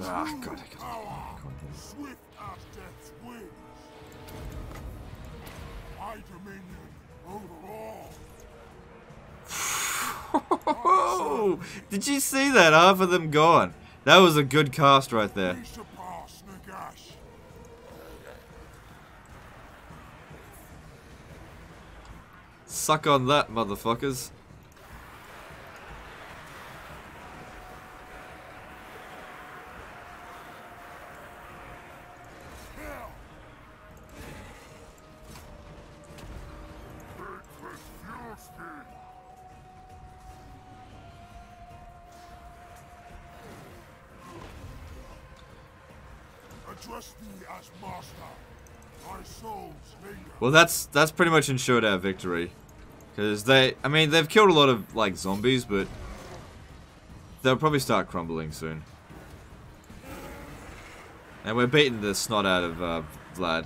Ah, God, I swift as death's wings. My dominion did you see that? Half of them gone. That was a good cast right there. Suck on that, motherfuckers. Well, that's that's pretty much ensured our victory. Because they, I mean, they've killed a lot of, like, zombies, but they'll probably start crumbling soon. And we're beating the snot out of uh, Vlad.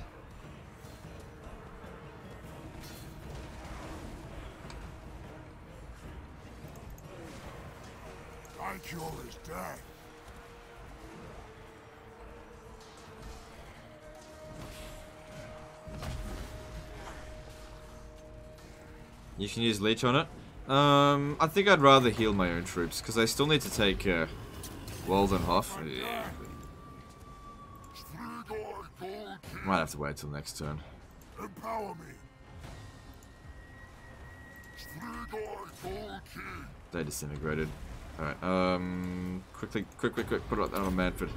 You can use Leech on it. Um, I think I'd rather heal my own troops, because I still need to take uh, Waldenhof. Yeah. Might have to wait till next turn. Empower me. Strigoi Ghoul King. They disintegrated. Alright, um, quickly, quick, quick, quick, put it on Mannfred.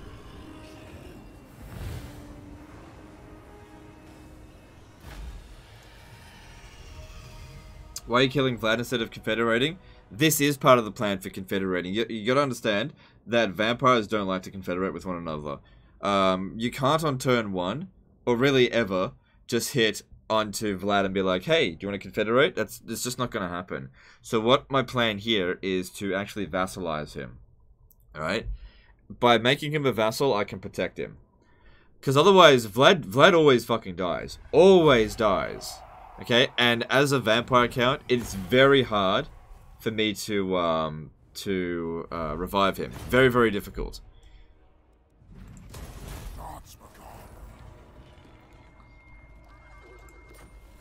Why are you killing Vlad instead of confederating? This is part of the plan for confederating. You, you gotta understand that vampires don't like to confederate with one another. Um, you can't on turn one, or really ever, just hit onto Vlad and be like, hey, do you want to confederate? That's, that's just not gonna happen. So what my plan here is to actually vassalize him. Alright? By making him a vassal, I can protect him. Because otherwise, Vlad, Vlad always fucking dies. Always dies. Okay? And as a vampire count, it's very hard for me to, um, to uh, revive him. Very, very difficult.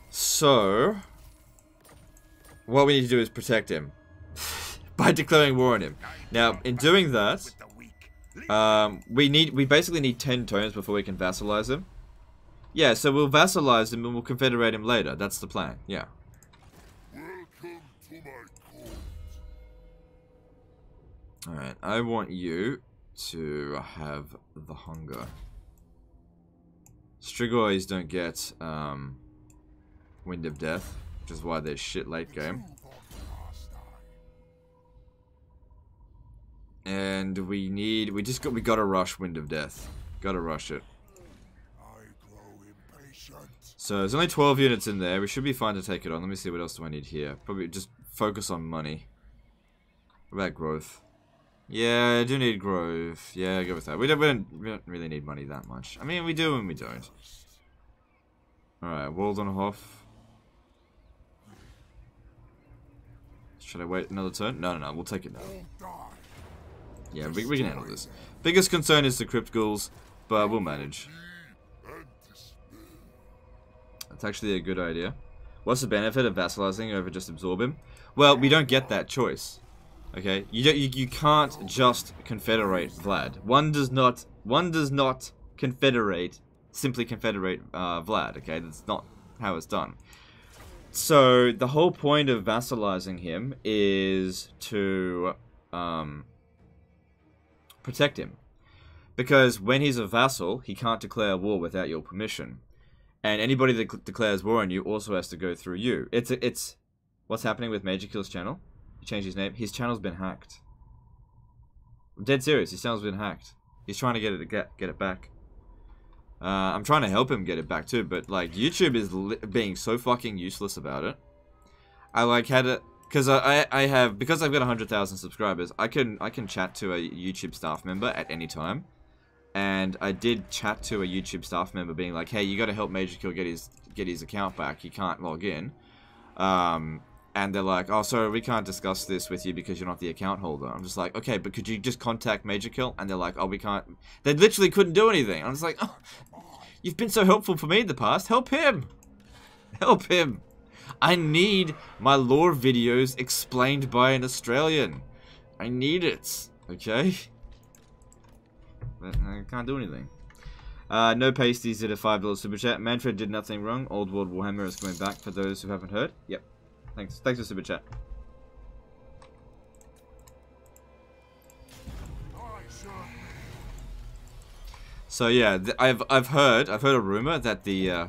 So, what we need to do is protect him. By declaring war on him. Now, in doing that. Um, we need we basically need ten turns before we can vassalize him. Yeah, so we'll vassalize him and we'll confederate him later. That's the plan. Yeah. Welcome to my court. All right. I want you to have the hunger. Strigois don't get um, Wind of Death, which is why they're shit late game. And we need we just got we gotta rush Wind of Death. Gotta rush it. So there's only 12 units in there. We should be fine to take it on. Let me see what else do I need here. Probably just focus on money. What about growth? Yeah, I do need growth. Yeah, go with that. We don't, we don't, we don't really need money that much. I mean, we do and we don't. Alright, Waldenhof. Should I wait another turn? No, no, no. We'll take it now. Yeah, we, we can handle this. Biggest concern is the Crypt Ghouls, but we'll manage. That's actually a good idea. What's the benefit of vassalizing over just absorb him? Well, we don't get that choice. Okay, you don't, you, you can't just confederate Vlad. One does not one does not confederate simply confederate uh, Vlad. Okay, that's not how it's done. So the whole point of vassalizing him is to um, protect him, because when he's a vassal, he can't declare war without your permission and anybody that declares war on you also has to go through you. It's it's what's happening with Major Kill's channel. He changed his name. His channel's been hacked. I'm dead serious. His channel's been hacked. He's trying to get it to get get it back. Uh, I'm trying to help him get it back too, but like YouTube is being so fucking useless about it. I like had it because I, I have because I've got hundred thousand subscribers. I can I can chat to a YouTube staff member at any time, and I did chat to a YouTube staff member being like, "Hey, you got to help Major Kill get his get his account back. He can't log in." Um, and they're like, "Oh, sorry, we can't discuss this with you because you're not the account holder." I'm just like, "Okay, but could you just contact Major Kill?" And they're like, "Oh, we can't." They literally couldn't do anything. I'm just like, "Oh, you've been so helpful for me in the past. Help him. Help him." I need my lore videos explained by an Australian. I need it. Okay? I can't do anything. Uh, no pasties did a $5 super chat. Mannfred did nothing wrong. Old World Warhammer is coming back for those who haven't heard. Yep. Thanks. Thanks for super chat. So yeah, I've I've heard I've heard a rumor that the uh,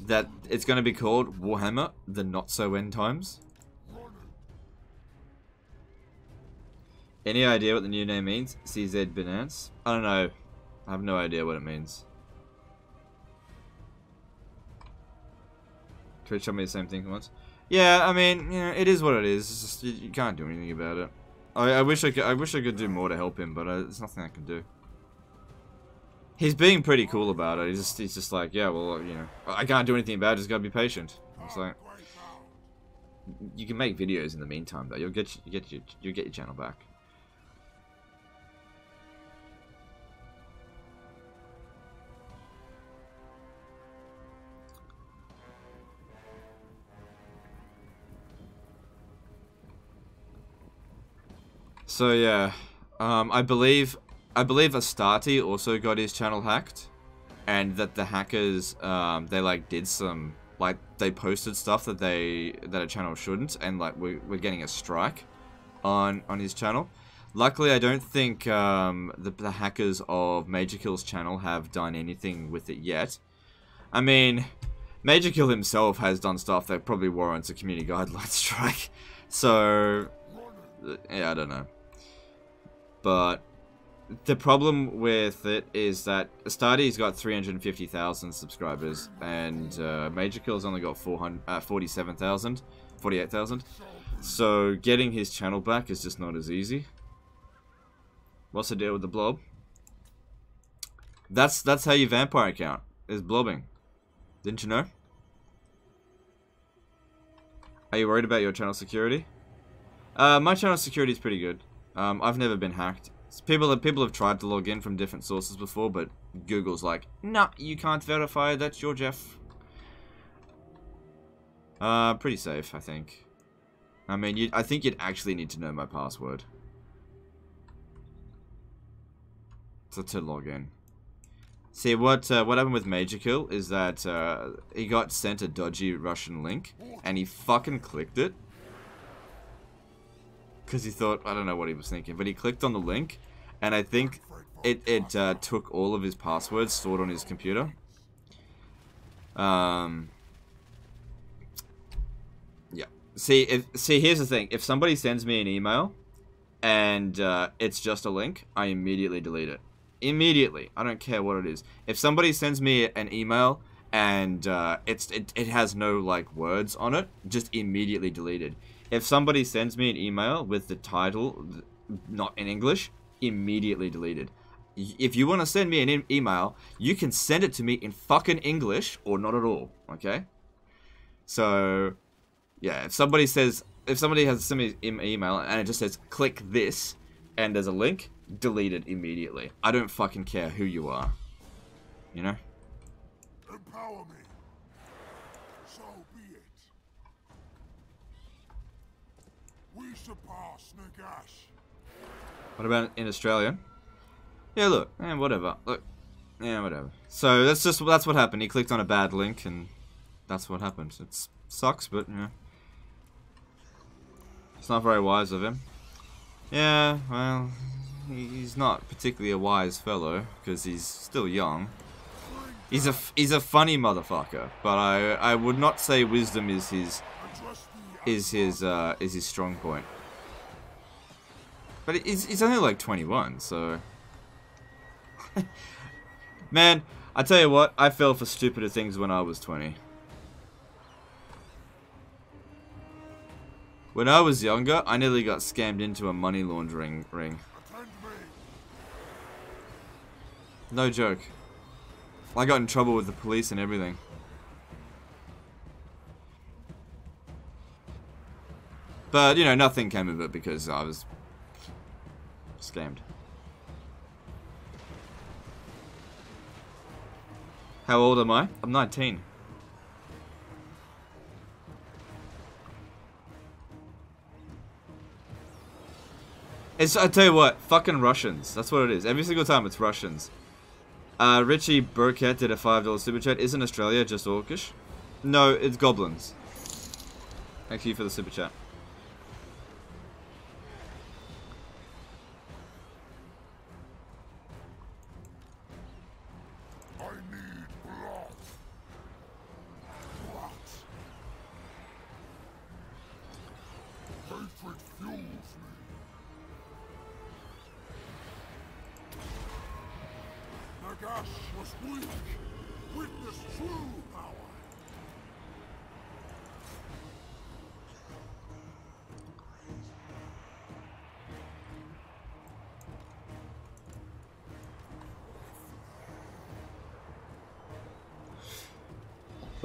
that it's going to be called Warhammer: The Not So End Times. Any idea what the new name means? CZ Binance? I don't know. I have no idea what it means. Twitch told me the same thing once. Yeah, I mean, you know, it is what it is. Just, you, you, can't do anything about it. I, I wish I could. I wish I could do more to help him, but uh, there's nothing I can do. He's being pretty cool about it. He's just, he's just like, yeah, well, you know, I can't do anything about it. Just gotta be patient. It's like, you can make videos in the meantime, though. You'll get, you get your, you'll get your channel back. So yeah, um, I believe I believe Astarte also got his channel hacked, and that the hackers, um, they like did some, like they posted stuff that they that a channel shouldn't, and like we're, we're getting a strike on on his channel. Luckily, I don't think um, the, the hackers of Major Kill's channel have done anything with it yet. I mean, Major Kill himself has done stuff that probably warrants a community guideline strike. So, yeah, I don't know. But the problem with it is that Astarte's got 350,000 subscribers, and uh, Major Kill's only got 400, uh, 47,000, 48,000. So getting his channel back is just not as easy. What's the deal with the blob? That's that's how you vampire account is blobbing. Didn't you know? Are you worried about your channel security? Uh, my channel security is pretty good. Um, I've never been hacked. People have people have tried to log in from different sources before, but Google's like, nah, you can't verify that's your Jeff. Uh, pretty safe, I think. I mean, you, I think you'd actually need to know my password. To, to log in. See, what uh, what happened with Major Kill is that uh, he got sent a dodgy Russian link, and he fucking clicked it, because he thought, I don't know what he was thinking, but he clicked on the link, and I think it, it uh, took all of his passwords stored on his computer. Um, yeah. See, if see, here's the thing. If somebody sends me an email, and uh, it's just a link, I immediately delete it. Immediately. I don't care what it is. If somebody sends me an email and uh, it's it, it has no like words on it, just immediately deleted. If somebody sends me an email with the title not in English, immediately deleted. If you want to send me an e email, you can send it to me in fucking English or not at all, okay? So, yeah, if somebody says, if somebody has sent me an email and it just says, click this, and there's a link, delete it immediately. I don't fucking care who you are. You know? Empower me. What about in Australia? Yeah, look, and eh, whatever. Look, yeah, whatever. So that's just that's what happened. He clicked on a bad link, and that's what happened. It sucks, but yeah, it's not very wise of him. Yeah, well, he's not particularly a wise fellow because he's still young. He's a he's a funny motherfucker, but I I would not say wisdom is his is his uh, is his strong point. But he's, he's only like 21, so... Man, I tell you what, I fell for stupider things when I was 20. When I was younger, I nearly got scammed into a money laundering ring. No joke. I got in trouble with the police and everything. But, you know, nothing came of it because I was scammed. How old am I? I'm 19. It's, I tell you what, fucking Russians. That's what it is. Every single time it's Russians. Uh, Richie Burkett did a $5 super chat. Isn't Australia just orcish? No, it's goblins. Thank you for the super chat.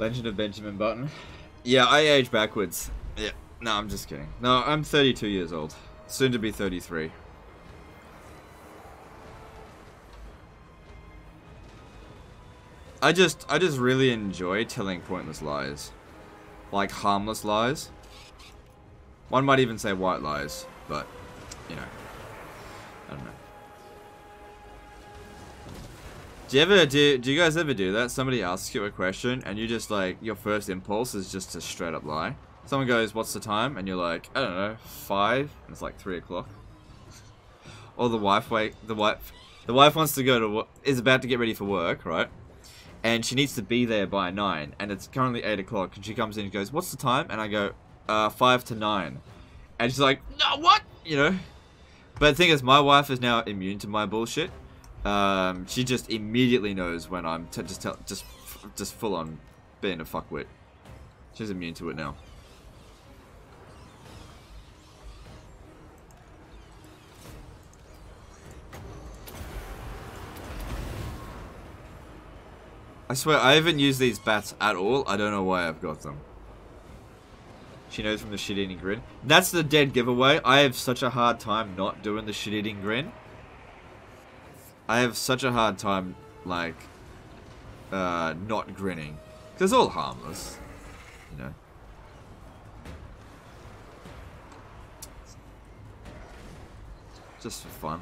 Legend of Benjamin Button. Yeah, I age backwards. Yeah, no, I'm just kidding. No, I'm 32 years old. Soon to be 33. I just, I just really enjoy telling pointless lies. Like harmless lies. One might even say white lies, but, you know. I don't know. Do you ever do? Do you guys ever do that? Somebody asks you a question, and you just like your first impulse is just to straight up lie. Someone goes, "What's the time?" and you're like, "I don't know, five. And it's like three o'clock. Or the wife wait. The wife, the wife wants to go to is about to get ready for work, right? And she needs to be there by nine, and it's currently eight o'clock. And she comes in and goes, "What's the time?" And I go, "Uh, five to nine. And she's like, "No, what?" You know. But the thing is, my wife is now immune to my bullshit. Um, she just immediately knows when I'm just tell just just full on being a fuckwit. She's immune to it now. I swear, I haven't used these bats at all. I don't know why I've got them. She knows from the shit-eating grin. That's the dead giveaway. I have such a hard time not doing the shit-eating grin. I have such a hard time, like, uh, not grinning. Because it's all harmless, you know. Just for fun.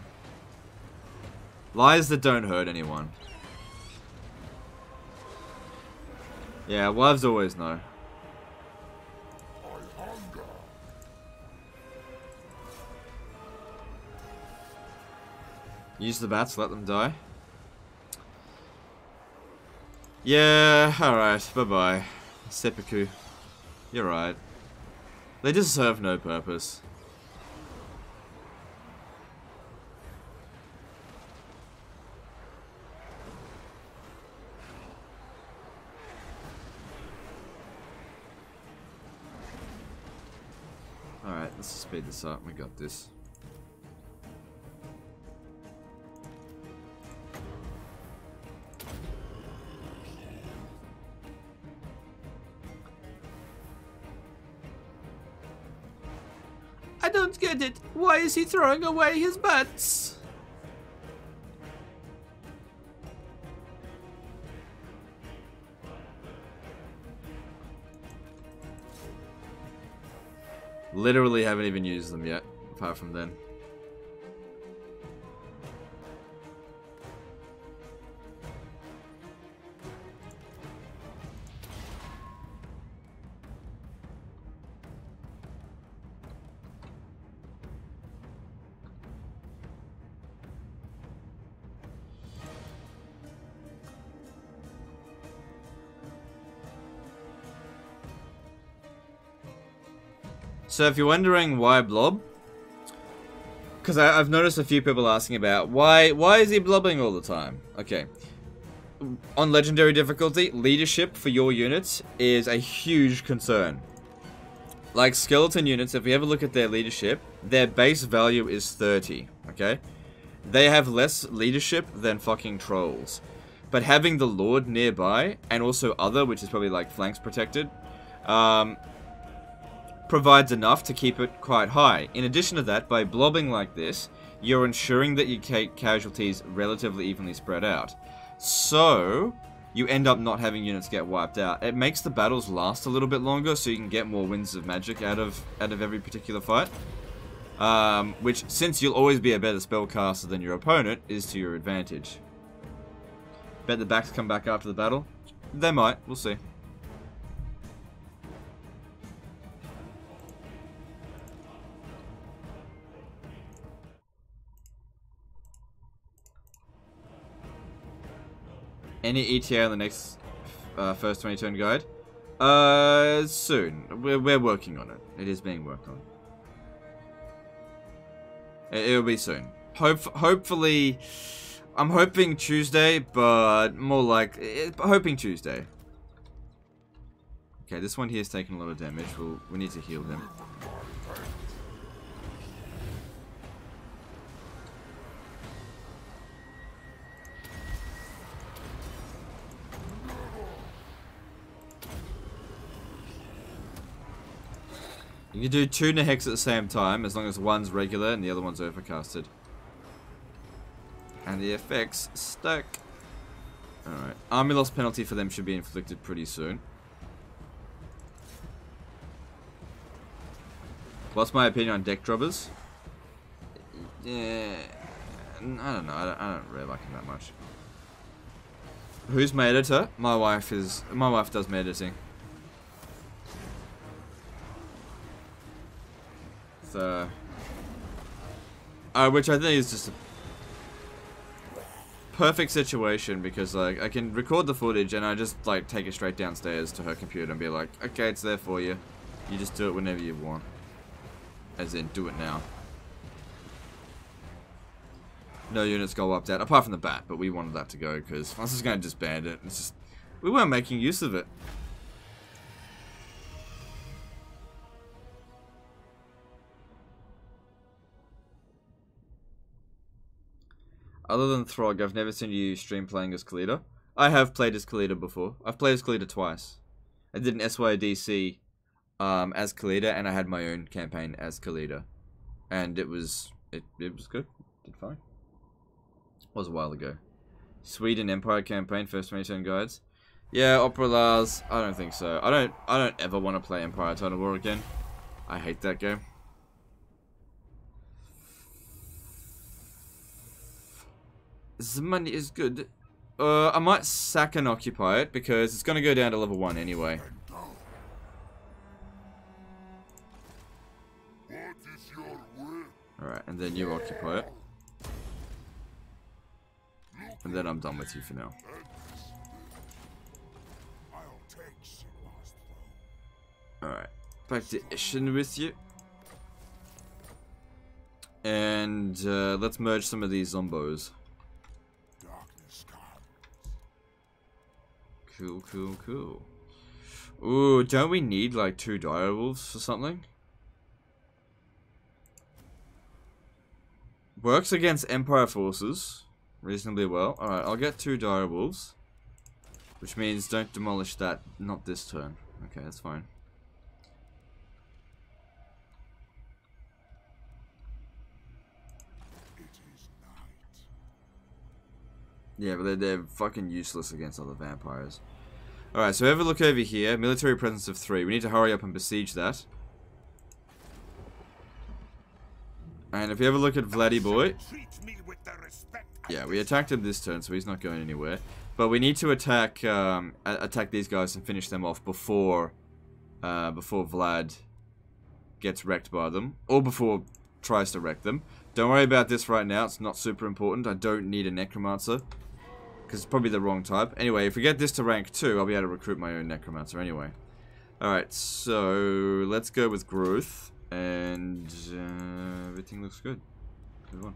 Lies that don't hurt anyone. Yeah, wives always know. Use the bats, let them die. Yeah, alright, bye-bye. Seppuku. You're right. They just serve no purpose. Alright, let's speed this up. We got this. I don't get it. Why is he throwing away his bats? Literally haven't even used them yet, apart from then. So if you're wondering why Blob, because I've noticed a few people asking about why why is he blobbing all the time? Okay, on legendary difficulty, leadership for your units is a huge concern. Like skeleton units, if we ever look at their leadership, their base value is 30, okay? They have less leadership than fucking trolls. But having the Lord nearby, and also other, which is probably like flanks protected, um, provides enough to keep it quite high. In addition to that, by blobbing like this, you're ensuring that your ca casualties relatively evenly spread out. So, you end up not having units get wiped out. It makes the battles last a little bit longer, so you can get more winds of magic out of out of every particular fight. Um, which, since you'll always be a better spellcaster than your opponent, is to your advantage. Bet the backs come back after the battle? They might, we'll see. Any ETA on the next uh, first 20 turn guide? Uh, soon. We're, we're working on it. It is being worked on. It, it'll be soon. Hope, hopefully, I'm hoping Tuesday, but more like, it, hoping Tuesday. Okay, this one here is taking a lot of damage. We'll, we need to heal them. You can do two Neheks at the same time, as long as one's regular and the other one's overcasted. And the effects stack. Alright. Army loss penalty for them should be inflicted pretty soon. What's my opinion on deck droppers? Yeah, I don't know. I don't, I don't really like them that much. Who's my editor? My wife is. My wife does my editing. Uh, uh, which I think is just a perfect situation because like I can record the footage and I just like take it straight downstairs to her computer and be like, okay, it's there for you. You just do it whenever you want. As in, do it now. No units go up that, apart from the bat, but we wanted that to go because was just going to disband it. It's just, we weren't making use of it. Other than Throg, I've never seen you stream playing as Khalida. I have played as Khalida before. I've played as Khalida twice. I did an SYDC um, as Khalida, and I had my own campaign as Khalida. And it was it, it was good. Did fine. It was a while ago. Sweden Empire campaign, first 2010 guides. Yeah, Opera Lars, I don't think so. I don't I don't ever want to play Empire Total War again. I hate that game. The money is good. Uh, I might sack and occupy it because it's going to go down to level 1 anyway. Alright, and then you occupy it. And then I'm done with you for now. Alright, back to Eschen with you. And uh, let's merge some of these zombos. Cool, cool, cool. Ooh, don't we need like two direwolves for something? Works against Empire forces reasonably well. Alright, I'll get two direwolves. Which means don't demolish that, not this turn. Okay, that's fine. Yeah, but they're, they're fucking useless against other vampires. Alright, so have a look over here. Military presence of three. We need to hurry up and besiege that. And if you have a look at Vladdy Boy... Yeah, we attacked him this turn, so he's not going anywhere. But we need to attack um, attack these guys and finish them off before uh, before Vlad gets wrecked by them. Or before tries to wreck them. Don't worry about this right now. It's not super important. I don't need a Necromancer. Because it's probably the wrong type. Anyway, if we get this to rank 2, I'll be able to recruit my own Necromancer anyway. Alright, so let's go with growth. And uh, everything looks good. Good one.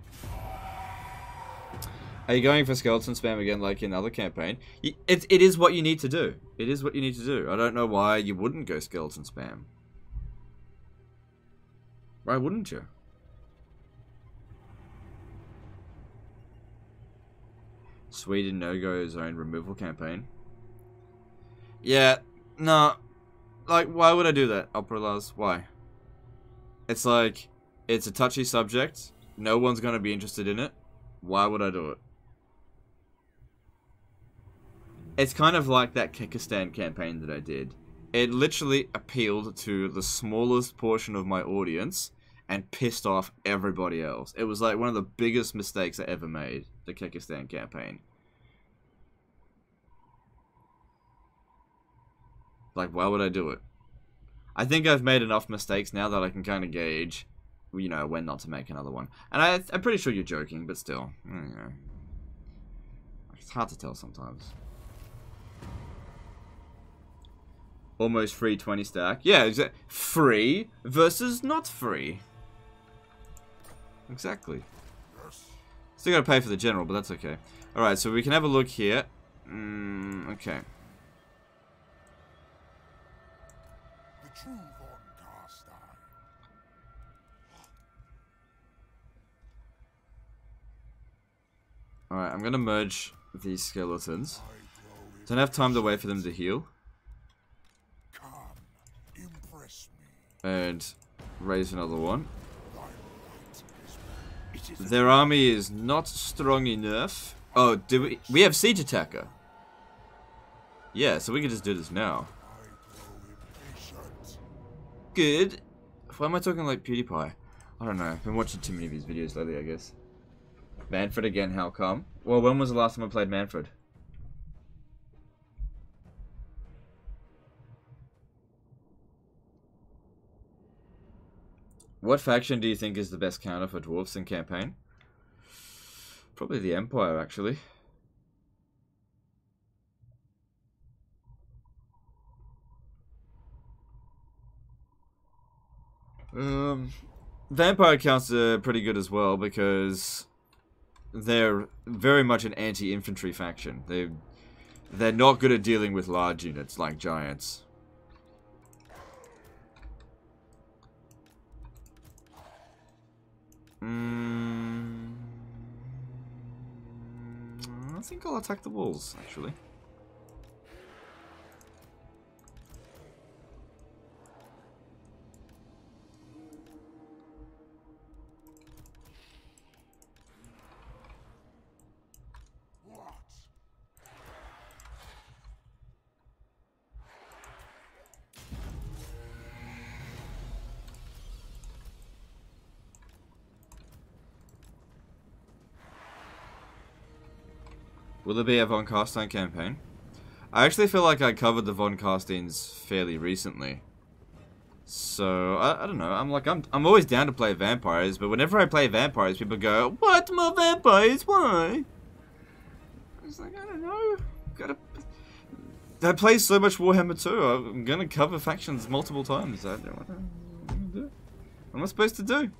Are you going for skeleton spam again like in other campaign? It, it is what you need to do. It is what you need to do. I don't know why you wouldn't go skeleton spam. Why wouldn't you? Sweden no-go zone removal campaign. Yeah, no. Like, why would I do that, Opera Lars? Why? It's like, it's a touchy subject. No one's going to be interested in it. Why would I do it? It's kind of like that Kekistan campaign that I did. It literally appealed to the smallest portion of my audience and pissed off everybody else. It was like one of the biggest mistakes I ever made, the Kekistan campaign. Like, why would I do it? I think I've made enough mistakes now that I can kind of gauge, you know, when not to make another one. And I, I'm pretty sure you're joking, but still, you know, it's hard to tell sometimes. Almost free 20 stack. Yeah, exa- free versus not free. Exactly. Still gotta pay for the general, but that's okay. Alright, so we can have a look here. Mm, okay. Alright, I'm gonna merge these skeletons. Don't have time to wait for them to heal. And raise another one. Their army is not strong enough. Oh, do we? We have siege attacker. Yeah, so we can just do this now. Good. Why am I talking like PewDiePie? I don't know. I've been watching too many of his videos lately, I guess. Mannfred again, how come? Well, when was the last time I played Mannfred? What faction do you think is the best counter for dwarfs in campaign? Probably the Empire, actually. Um, vampire counts are pretty good as well because they're very much an anti-infantry faction. They they're not good at dealing with large units like giants. Mm, I think I'll attack the walls actually. Will there be a Von Carstein campaign? I actually feel like I covered the Von Carsteins fairly recently. So, I, I don't know. I'm like, I'm, I'm always down to play vampires, but whenever I play vampires, people go, What? More vampires? Why? It's like, I don't know. Gotta. I play so much Warhammer 2. I'm gonna cover factions multiple times. I don't know what I'm I supposed to do?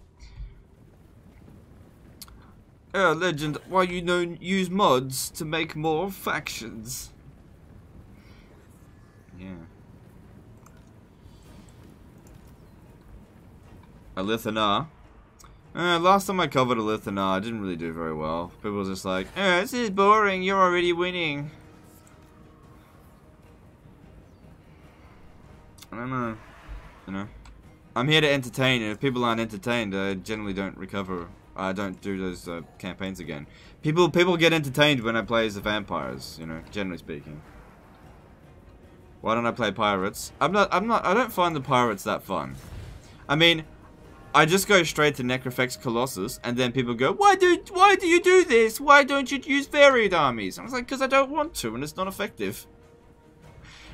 Uh, legend, why you don't use mods to make more factions? Yeah. Alith Anar. Uh, last time I covered Alith Anar, I didn't really do very well. People were just like, oh, this is boring, you're already winning. I don't know. You know? I'm here to entertain, and if people aren't entertained, I generally don't recover. I don't do those uh, campaigns again. People people get entertained when I play as the vampires, you know, generally speaking. Why don't I play pirates? I'm not I'm not I don't find the pirates that fun. I mean, I just go straight to Necrofex Colossus, and then people go, "Why do why do you do this? Why don't you use varied armies?" I was like, "Cause I don't want to, and it's not effective."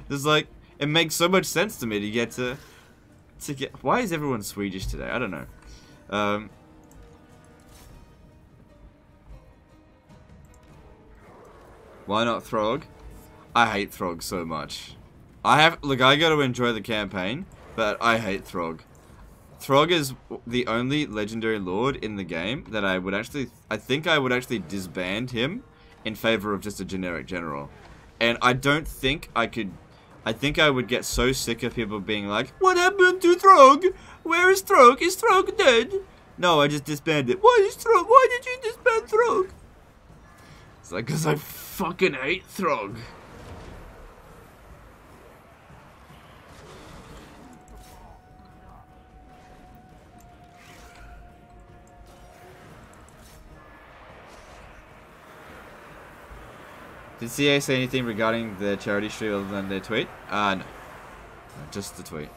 There's like, it makes so much sense to me to get to to get. Why is everyone Swedish today? I don't know. Um, why not Throg? I hate Throg so much. I have look. I got to enjoy the campaign, but I hate Throg. Throg is the only legendary lord in the game that I would actually, I think I would actually disband him in favor of just a generic general. And I don't think I could, I think I would get so sick of people being like, what happened to Throg? Where is Throg? Is Throg dead? No, I just disbanded. Why is Throg? Why did you disband Throg? It's like, because I fucking hate Throg. Did CA say anything regarding the charity stream other than their tweet? Uh, no. no just the tweet.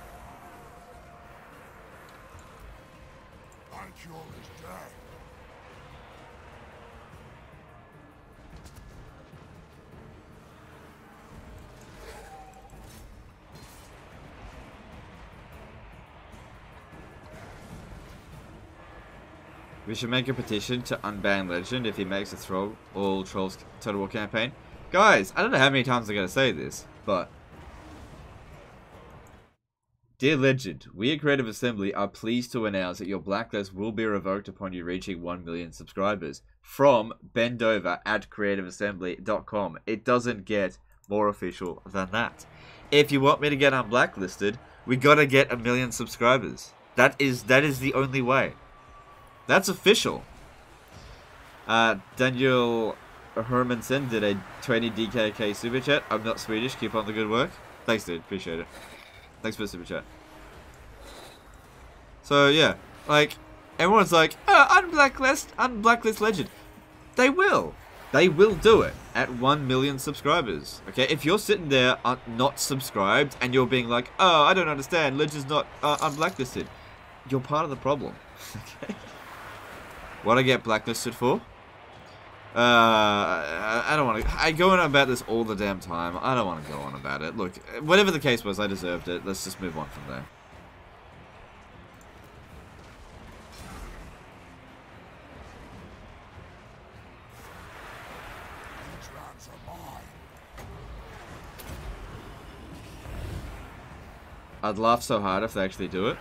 We should make a petition to unban Legend if he makes a throw all Trolls Total War campaign. Guys, I don't know how many times I'm to say this, but... Dear Legend, we at Creative Assembly are pleased to announce that your blacklist will be revoked upon you reaching 1 million subscribers. From Bendover at creativeassembly.com. It doesn't get more official than that. If you want me to get unblacklisted, we gotta get a million subscribers. That is that is the only way. That's official. Uh, Daniel Hermanson did a 20 DKK super chat. I'm not Swedish. Keep on the good work. Thanks, dude. Appreciate it. Thanks for the super chat. So, yeah. Like, everyone's like, oh, unblacklist, unblacklist legend. They will. They will do it at 1 million subscribers. Okay, if you're sitting there uh, not subscribed and you're being like, oh, I don't understand, Legend's not uh, unblacklisted, you're part of the problem. okay? What I get blacklisted for? Uh, I don't want to. I go on about this all the damn time. I don't want to go on about it. Look, whatever the case was, I deserved it. Let's just move on from there. I'd laugh so hard if they actually do it.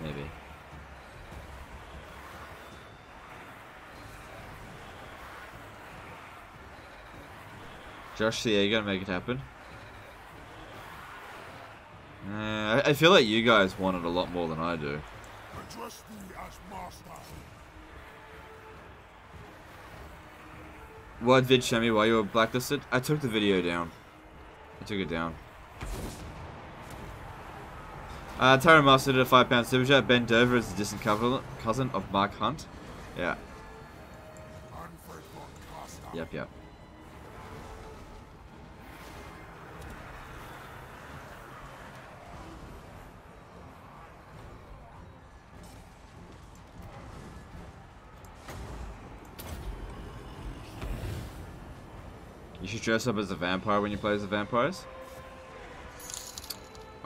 Maybe. Josh you gotta make it happen. Uh, I feel like you guys want it a lot more than I do. What vid show me while you were blacklisted? I took the video down. I took it down. Uh, Tara Master did a £5 pound super chat. Ben Dover is the distant cousin of Mark Hunt. Yeah. Yep, yep. You should dress up as a vampire when you play as the vampires?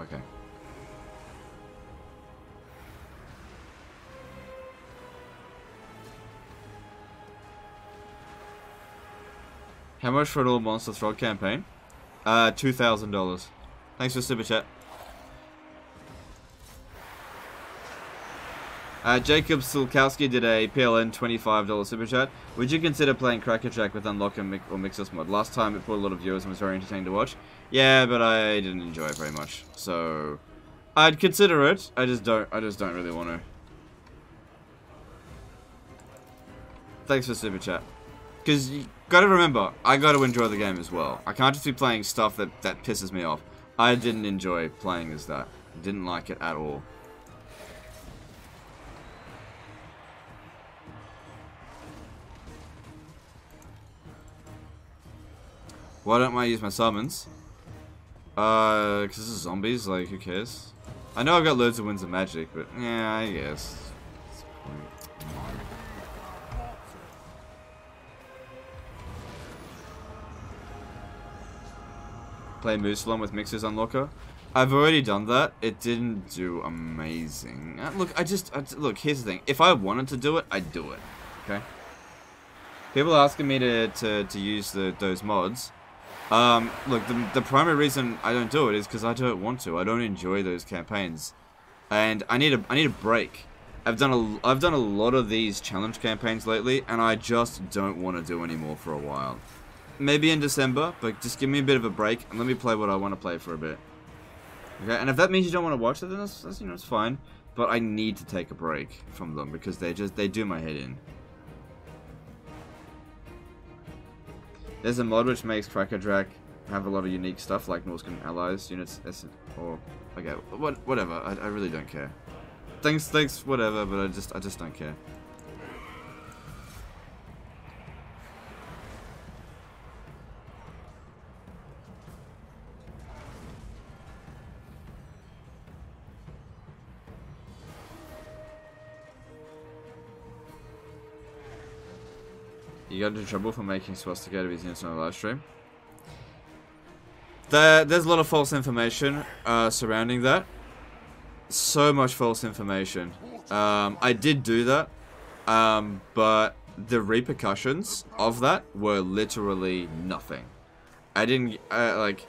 Okay. How much for an all monster throg campaign? Uh, $2,000. Thanks for super chat. Uh, Jacob Sulkowski did a PLN $25 super chat. Would you consider playing Kraka Drak with Unlock or Mixu's mod? Last time it put a lot of viewers and was very entertaining to watch. Yeah, but I didn't enjoy it very much. So, I'd consider it. I just don't. I just don't really want to. Thanks for super chat. Because you gotta remember, I gotta enjoy the game as well. I can't just be playing stuff that that pisses me off. I didn't enjoy playing as that. Didn't like it at all. Why don't I use my summons? Uh, because this is zombies, like, who cares? I know I've got loads of winds of magic, but yeah, I guess. Play Mousillon with Mixu's unlocker. I've already done that. It didn't do amazing. Uh, look, I just, I, look, here's the thing. If I wanted to do it, I'd do it. Okay? People are asking me to, to, to use the those mods. Um, look, the, the primary reason I don't do it is because I don't want to. I don't enjoy those campaigns, and I need a I need a break. I've done a I've done a lot of these challenge campaigns lately, and I just don't want to do anymore for a while. Maybe in December, but just give me a bit of a break and let me play what I want to play for a bit. Okay, and if that means you don't want to watch it, then that's, that's you know it's fine. But I need to take a break from them because they just they do my head in. There's a mod which makes Kraka Drak have a lot of unique stuff like Norscan allies units, or okay, what whatever. I, I really don't care. Thanks, thanks, whatever. But I just I just don't care. You got into trouble for making swastika to his on a live stream. There, there's a lot of false information uh, surrounding that. So much false information. Um, I did do that, um, but the repercussions of that were literally nothing. I didn't, uh, like...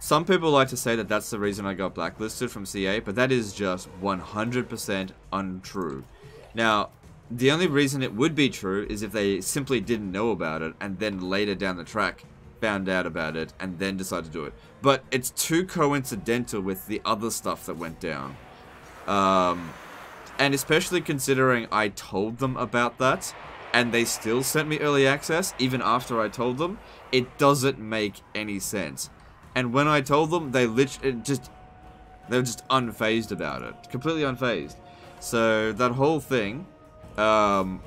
Some people like to say that that's the reason I got blacklisted from CA, but that is just 100% untrue. Now, the only reason it would be true is if they simply didn't know about it and then later down the track found out about it and then decided to do it. But it's too coincidental with the other stuff that went down. Um, and especially considering I told them about that and they still sent me early access even after I told them, it doesn't make any sense. And when I told them, they literally just they were just unfazed about it, completely unfazed. So that whole thing um,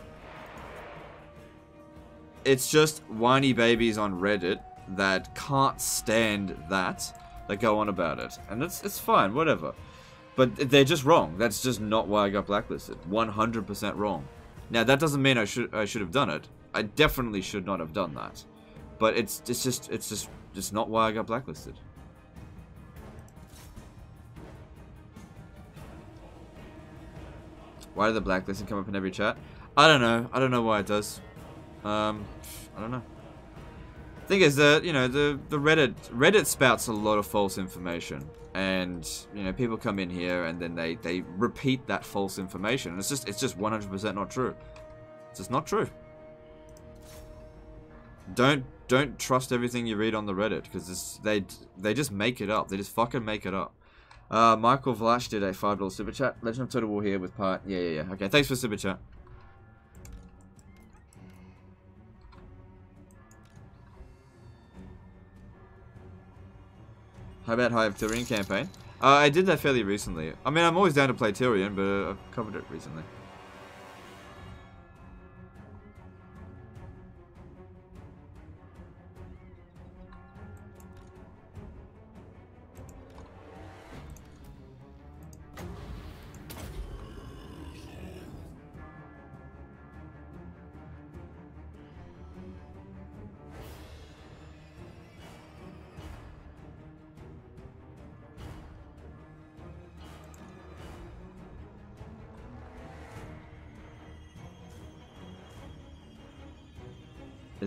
it's just whiny babies on Reddit that can't stand that, that go on about it. And it's, it's fine, whatever. But they're just wrong. That's just not why I got blacklisted. 100% wrong. Now, that doesn't mean I should I should have done it. I definitely should not have done that. But it's, it's just it's just just not why I got blacklisted. Why did the blacklisting come up in every chat? I don't know. I don't know why it does. Um, I don't know. Thing is that you know the the Reddit Reddit spouts a lot of false information, and you know people come in here and then they they repeat that false information. And it's just it's just 100% not true. It's just not true. Don't don't trust everything you read on the Reddit because they they just make it up. They just fucking make it up. Uh, Michael Vlash did a $5 super chat. Legend of Total War here with part. Yeah, yeah, yeah. Okay, thanks for super chat. How about Hive Tyrion campaign? Uh, I did that fairly recently. I mean, I'm always down to play Tyrion, but I've covered it recently.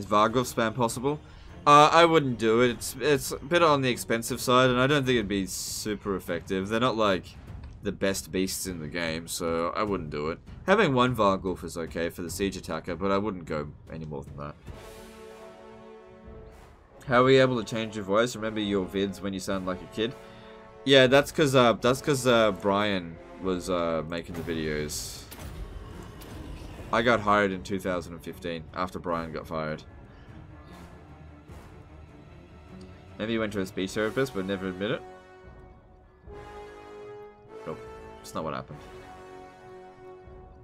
Is spam possible? Uh, I wouldn't do it. It's it's a bit on the expensive side, and I don't think it'd be super effective. They're not like the best beasts in the game, so I wouldn't do it. Having one Varghulf is okay for the siege attacker, but I wouldn't go any more than that. How are we able to change your voice? Remember your vids when you sound like a kid? Yeah, that's because uh, that's because uh, Brian was uh, making the videos. I got hired in 2015 after Brian got fired. Maybe you went to a speech therapist but never admit it? Nope. It's not what happened.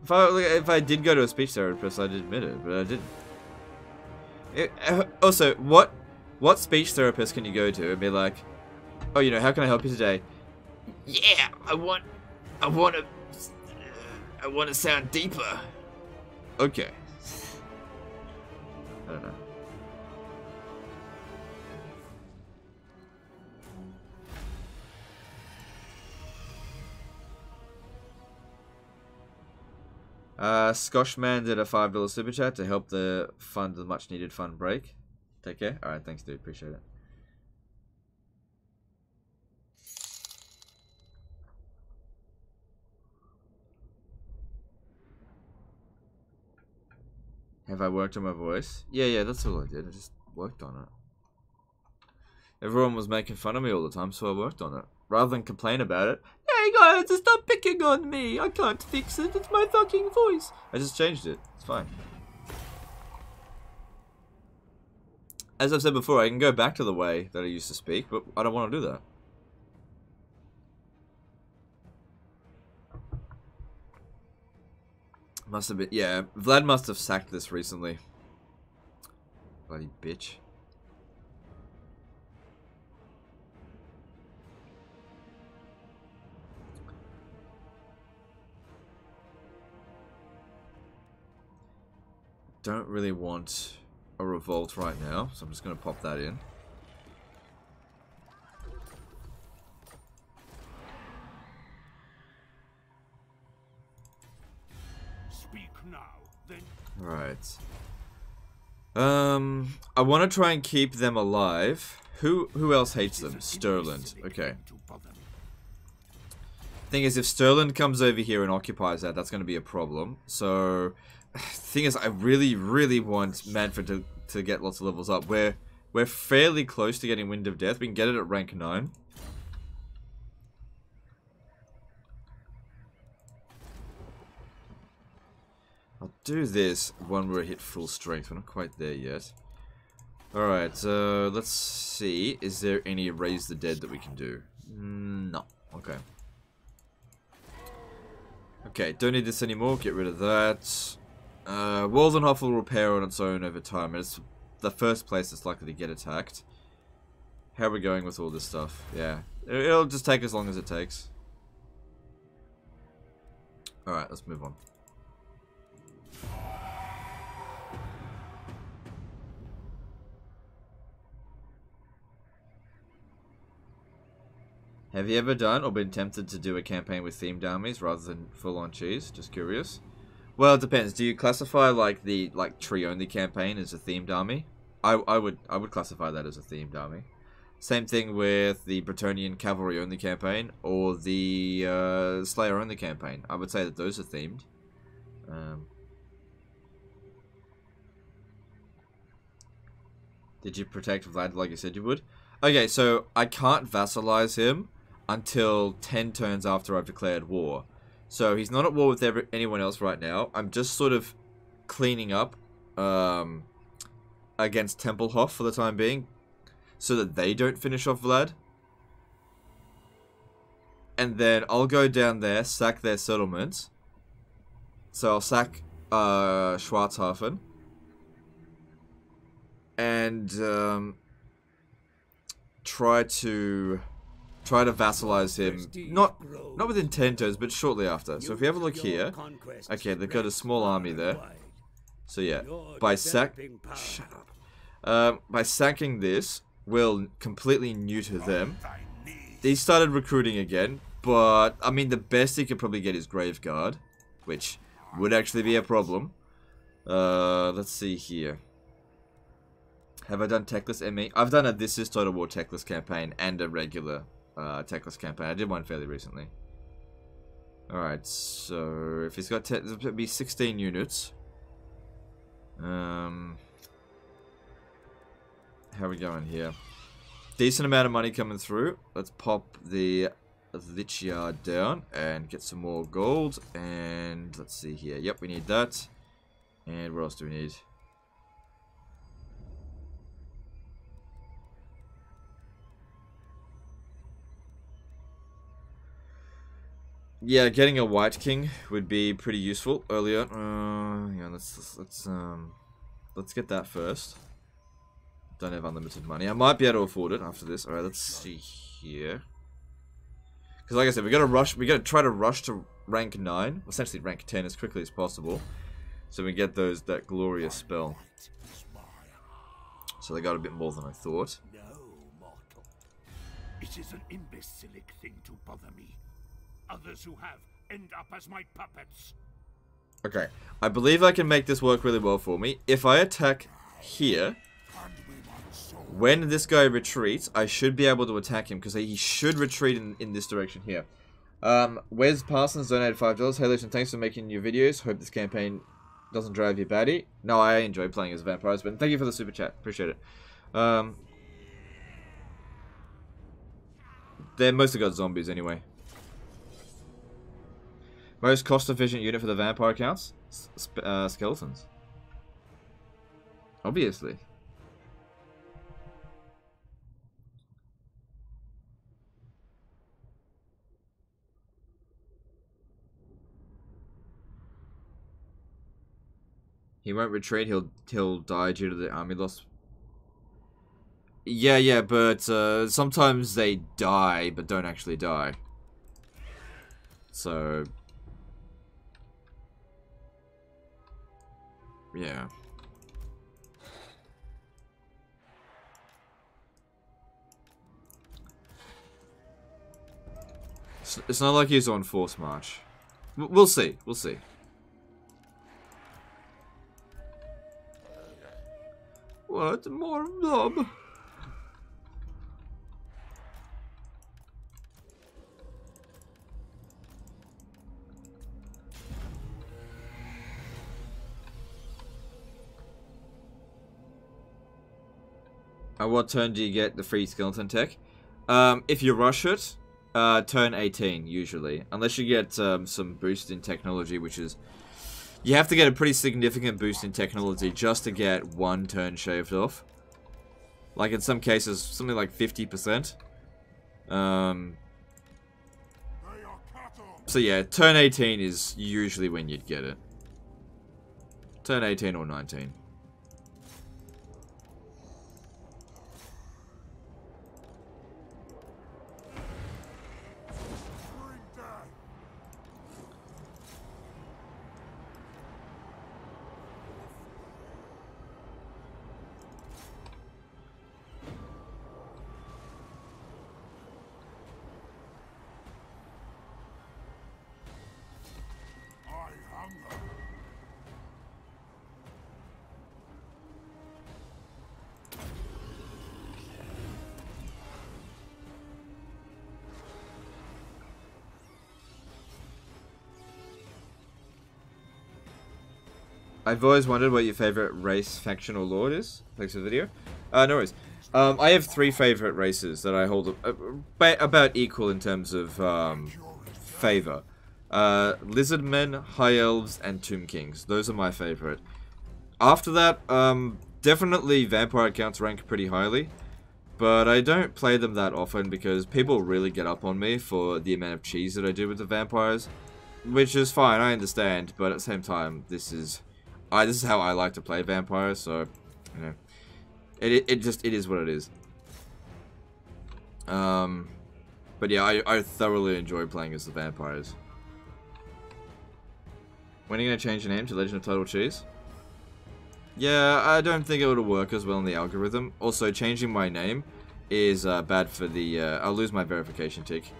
If I, if I did go to a speech therapist, I'd admit it, but I didn't. It, uh, also, what what speech therapist can you go to and be like, oh, you know, how can I help you today? Yeah, I want, I want to, I want to sound deeper. Okay. I don't know. Uh, Scoshman did a $5 super chat to help the fund the much needed fund break. Take care. Alright, thanks dude. Appreciate it. Have I worked on my voice? Yeah, yeah, that's all I did. I just worked on it. Everyone was making fun of me all the time, so I worked on it. Rather than complain about it, hey guys, stop picking on me. I can't fix it. It's my fucking voice. I just changed it. It's fine. As I've said before, I can go back to the way that I used to speak, but I don't want to do that. Must have been, yeah. Vlad must have sacked this recently. Bloody bitch. Don't really want a revolt right now, so I'm just going to pop that in. Speak now, then Right. Um, I want to try and keep them alive. Who who else hates them? Stirland. Okay. to bother me. Thing is, if Stirland comes over here and occupies that, that's going to be a problem. So, thing is, I really, really want Mannfred to, to get lots of levels up. We're, we're fairly close to getting Wind of Death. We can get it at rank 9. I'll do this when we're hit full strength. We're not quite there yet. Alright, uh, let's see. Is there any Raise the Dead that we can do? Mm, no. Okay. Okay, don't need this anymore. Get rid of that. Uh, walls and Waldenhof will repair on its own over time. It's the first place that's likely to get attacked. How are we going with all this stuff? Yeah. It- It'll just take as long as it takes. Alright, let's move on. Have you ever done or been tempted to do a campaign with themed armies rather than full on cheese? Just curious. Well, it depends. Do you classify like the like tree only campaign as a themed army? I I would I would classify that as a themed army. Same thing with the Bretonnian cavalry only campaign or the uh, Slayer only campaign. I would say that those are themed. Um, did you protect Vlad like you said you would? Okay, so I can't vassalize him until 10 turns after I've declared war. So he's not at war with every, anyone else right now. I'm just sort of cleaning up um, against Templehof for the time being so that they don't finish off Vlad. And then I'll go down there, sack their settlement. So I'll sack uh, Schwarzhafen. And um, try to try to vassalize him not not within 10 turns but shortly after. So if you have a look here okay they've got a small army there. so yeah by sack shut up. Um, by sacking this will completely neuter them. He started recruiting again but I mean the best he could probably get is Graveguard which would actually be a problem. Uh, let's see here. Have I done Techless ME? I've done a This is Total War Techless campaign and a regular uh, Techless campaign. I did one fairly recently. Alright, so if he's got te- it'll be 16 units. Um, how are we going here? Decent amount of money coming through. Let's pop the Lich Yard down and get some more gold. And let's see here. Yep, we need that. And what else do we need? Yeah, getting a Wight King would be pretty useful earlier. Uh, yeah, let's, let's let's um let's get that first. Don't have unlimited money. I might be able to afford it after this. All right, let's see here. Because like I said, we gotta rush. We gotta try to rush to rank nine, essentially rank ten, as quickly as possible, so we get those that glorious spell. So they got a bit more than I thought. No, mortal. It is an imbecilic thing to bother me. Others who have end up as my puppets. Okay, I believe I can make this work really well for me. If I attack here, when this guy retreats, I should be able to attack him because he should retreat in, in this direction here. Um, Wes Parsons donated $5. Hey, listen, thanks for making your videos. Hope this campaign doesn't drive you batty. No, I enjoy playing as vampires, but thank you for the super chat. Appreciate it. Um, they're mostly got zombies anyway. Most cost-efficient unit for the vampire counts? Uh, skeletons. Obviously. He won't retreat, he'll he'll die due to the army loss. Yeah, yeah, but uh, sometimes they die, but don't actually die. So... Yeah. It's not like he's on force march. We'll see. We'll see. What? More blob? At what turn do you get the free skeleton tech? Um, if you rush it, uh, turn 18, usually. Unless you get um, some boost in technology, which is you have to get a pretty significant boost in technology just to get one turn shaved off. Like in some cases, something like 50%. Um, so yeah, turn 18 is usually when you'd get it. Turn 18 or 19. I've always wondered what your favorite race, faction, or lord is. Thanks for the video. Uh, no worries. Um, I have three favorite races that I hold uh, about equal in terms of um, favor. Uh, Lizardmen, High Elves, and Tomb Kings. Those are my favorite. After that, um, definitely Vampire Counts rank pretty highly. But I don't play them that often because people really get up on me for the amount of cheese that I do with the vampires. Which is fine, I understand, but at the same time, this is I this is how I like to play vampires, so you know, it it, it just it is what it is. Um, but yeah, I I thoroughly enjoy playing as the vampires. When are you gonna change your name to Legend of Total Cheese? Yeah, I don't think it would work as well in the algorithm. Also, changing my name is uh, bad for the. Uh, I'll lose my verification tick.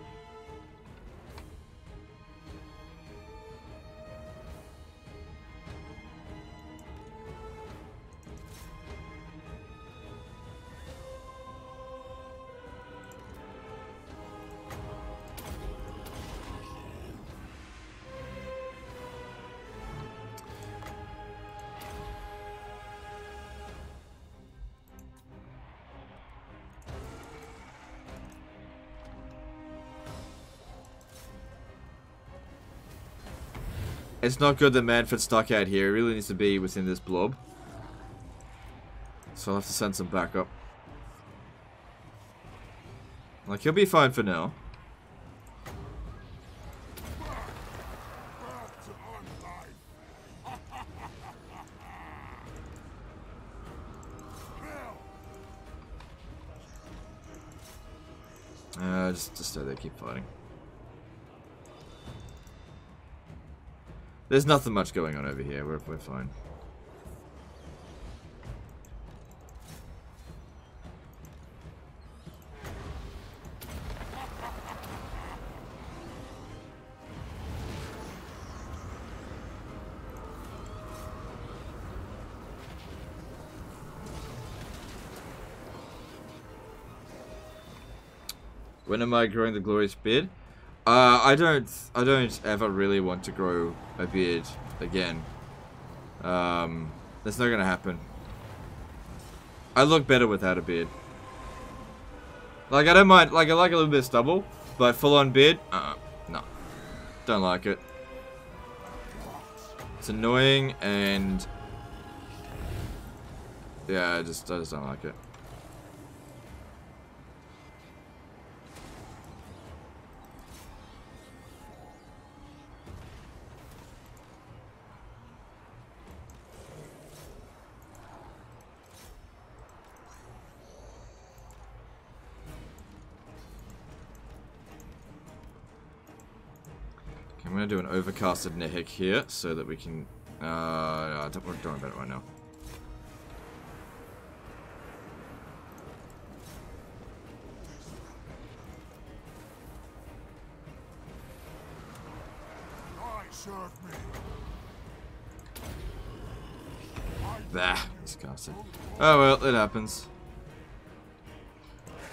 It's not good that Mannfred's stuck out here. He really needs to be within this blob. So I'll have to send some backup. Like, he'll be fine for now. Uh, just, just stay there, keep fighting. There's nothing much going on over here. We're, we're fine. When am I growing the glorious beard? Uh, I don't, I don't ever really want to grow a beard again. Um, that's not gonna happen. I look better without a beard. Like, I don't mind, like, I like a little bit of stubble, but full-on beard, uh, no. Don't like it. It's annoying, and... Yeah, I just, I just don't like it. An overcasted here so that we can... Uh, I don't, don't worry about it right now. Bah, disgusting. Oh well, it happens.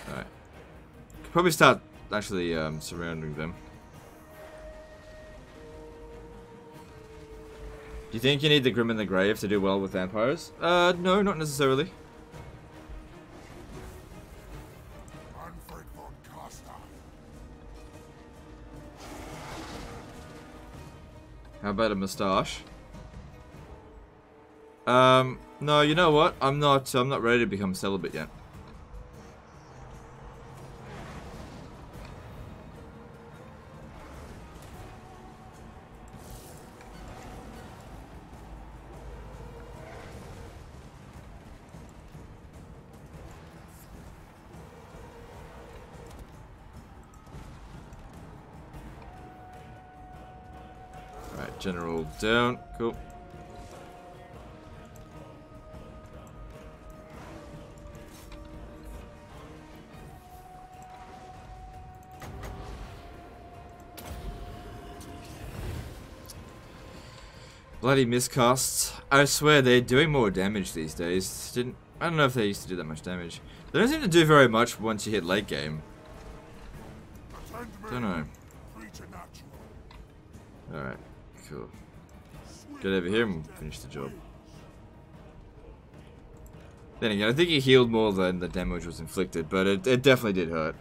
Alright. Could probably start actually um, surrounding them. You think you need the Grim and the Grave to do well with vampires? Uh, no, not necessarily. How about a moustache? Um, no, you know what? I'm not, I'm not ready to become celibate yet. General down. Cool. Bloody miscasts. I swear they're doing more damage these days. Didn't I don't know if they used to do that much damage. They don't seem to do very much once you hit late game. Get over here and finish the job. Then again, I think he healed more than the damage was inflicted, but it, it definitely did hurt.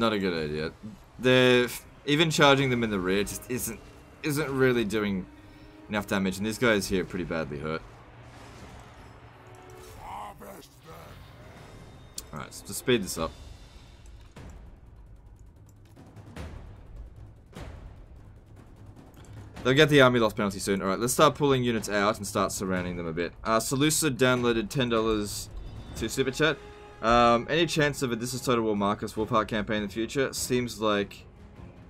Not a good idea. The even charging them in the rear just isn't isn't really doing enough damage, and these guys here are pretty badly hurt. Alright, so to speed this up. They'll get the army loss penalty soon. Alright, let's start pulling units out and start surrounding them a bit. Uh, Salusa downloaded $10 to Super Chat. Um, any chance of a This is Total War Markus Wulfhart campaign in the future? Seems like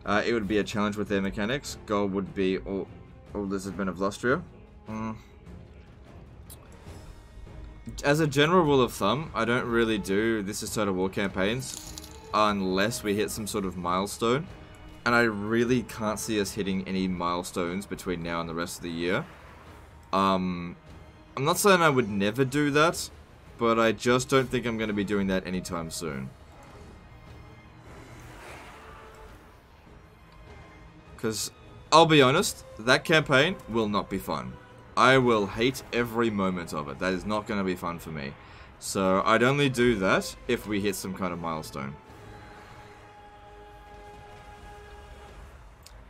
uh, it would be a challenge with their mechanics. Goal would be all, all Lizardmen of Lustria. Mm. As a general rule of thumb, I don't really do This is Total War campaigns unless we hit some sort of milestone. And I really can't see us hitting any milestones between now and the rest of the year. Um, I'm not saying I would never do that, but I just don't think I'm going to be doing that anytime soon. Because, I'll be honest, that campaign will not be fun. I will hate every moment of it. That is not going to be fun for me. So, I'd only do that if we hit some kind of milestone.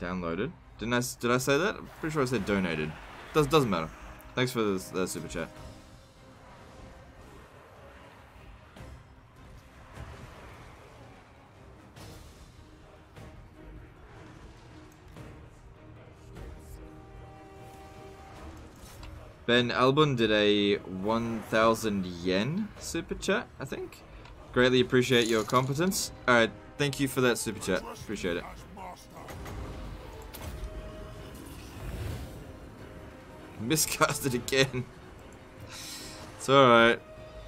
Downloaded. Didn't I, did I say that? I'm pretty sure I said donated. Does, doesn't matter. Thanks for the, the super chat. Ben Albon did a 1,000 yen super chat, I think. Greatly appreciate your competence. Alright, thank you for that super chat. Appreciate it. As master. Miscasted again. It's alright.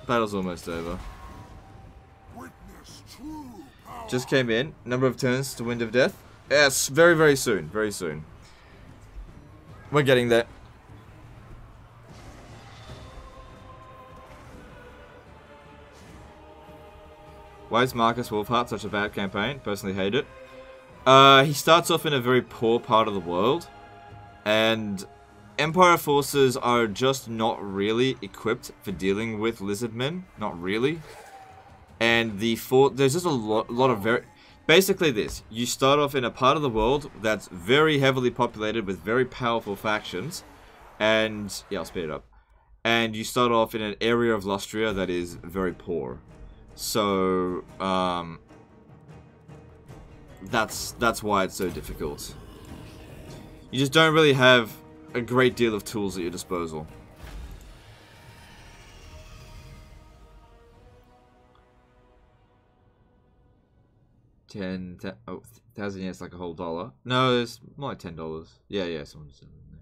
Battle's almost over. Just came in. Number of turns to Wind of Death. Yes, very, very soon. Very soon. We're getting there. Why is Markus Wulfhart such a bad campaign? Personally hate it. Uh, he starts off in a very poor part of the world. And Empire forces are just not really equipped for dealing with lizard men. Not really. And the fort, there's just a lot, lot of very, basically this. You start off in a part of the world that's very heavily populated with very powerful factions. And, yeah, I'll speed it up. And you start off in an area of Lustria that is very poor. So, um, that's, that's why it's so difficult. You just don't really have a great deal of tools at your disposal. Ten, ten oh, thousand years like a whole dollar. No, it's more like ten dollars. Yeah, yeah, someone said it in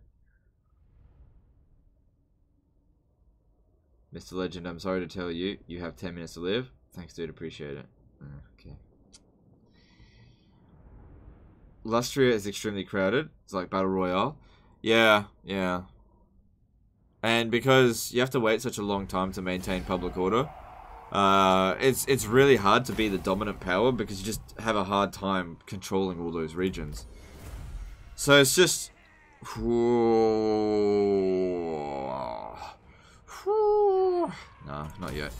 there. Mr. Legend, I'm sorry to tell you, you have ten minutes to live. Thanks, dude. Appreciate it. Uh, Okay. Lustria is extremely crowded. It's like battle royale. Yeah, yeah. And because you have to wait such a long time to maintain public order, uh, it's it's really hard to be the dominant power because you just have a hard time controlling all those regions. So it's just. No, not yet.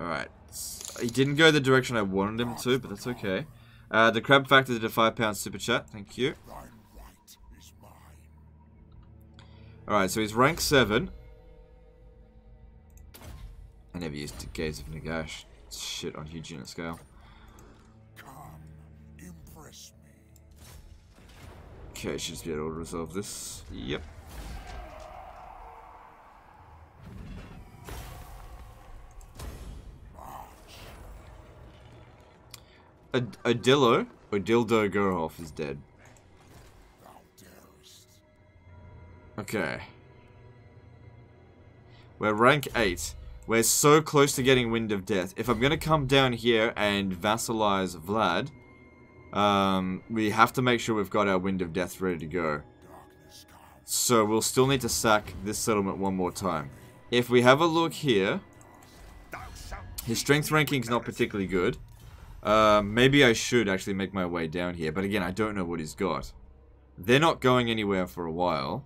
Alright. He didn't go the direction I wanted him to, but that's okay. Uh, the crab factor did a five pound super chat. Thank you. Thine right is mine. Alright, so he's rank 7. I never used to Gaze of Nagash. Shit on huge unit scale. Come, impress me. Okay, should just be able to resolve this. Yep. Ad Adillo, Odildo Gerhoff is dead. Okay. We're rank 8. We're so close to getting Wind of Death. If I'm gonna come down here and vassalize Vlad, um, we have to make sure we've got our Wind of Death ready to go. So we'll still need to sack this settlement one more time. If we have a look here, his strength ranking is not particularly good. Um, maybe I should actually make my way down here, but again, I don't know what he's got. They're not going anywhere for a while.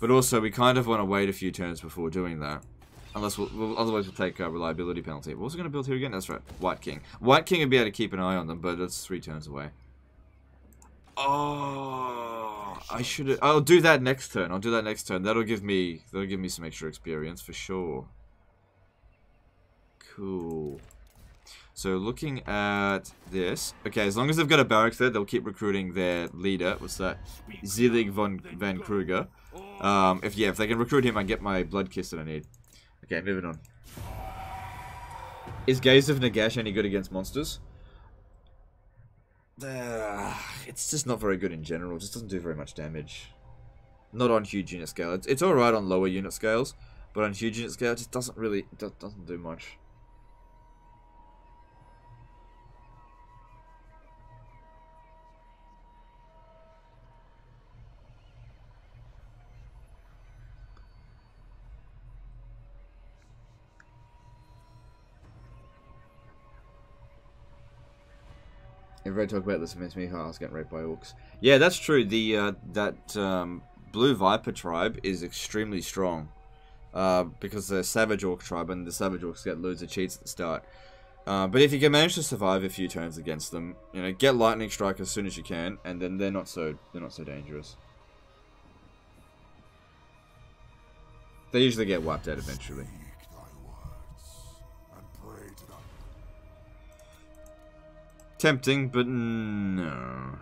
But also, we kind of want to wait a few turns before doing that. Unless we'll, we'll otherwise we'll take a reliability penalty. What was going to build here again? That's right, Wight King. Wight King would be able to keep an eye on them, but that's three turns away. Oh, I should. I'll do that next turn. I'll do that next turn. That'll give me. That'll give me some extra experience for sure. Cool. So looking at this, okay, as long as they've got a barracks there, they'll keep recruiting their leader. What's that? Zelig von Van Kruger. Um, if yeah, if they can recruit him, I get my blood kiss that I need. Okay, moving on. Is Gaze of Nagash any good against monsters? Uh, it's just not very good in general. It just doesn't do very much damage. Not on huge unit scale. It's, it's alright on lower unit scales, but on huge unit scale, it just doesn't really doesn't do much. If I talk about this, it makes me oh, I was getting raped by orcs. Yeah, that's true. The uh, that um, blue viper tribe is extremely strong uh, because they're savage orc tribe, and the savage orcs get loads of cheats at the start. Uh, but if you can manage to survive a few turns against them, you know, get lightning strike as soon as you can, and then they're not so they're not so dangerous. They usually get wiped out eventually. Tempting, but no.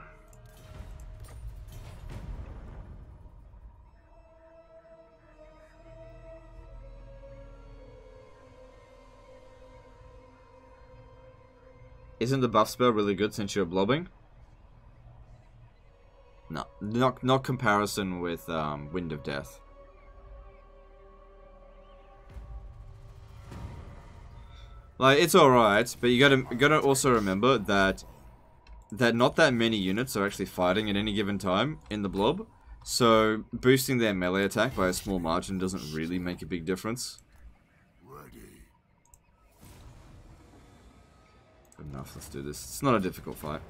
Isn't the buff spell really good since you're blobbing? No, not, not comparison with um, Wind of Death. Like it's all right, but you gotta gotta also remember that that not that many units are actually fighting at any given time in the blob. So boosting their melee attack by a small margin doesn't really make a big difference. Good enough, let's do this. It's not a difficult fight.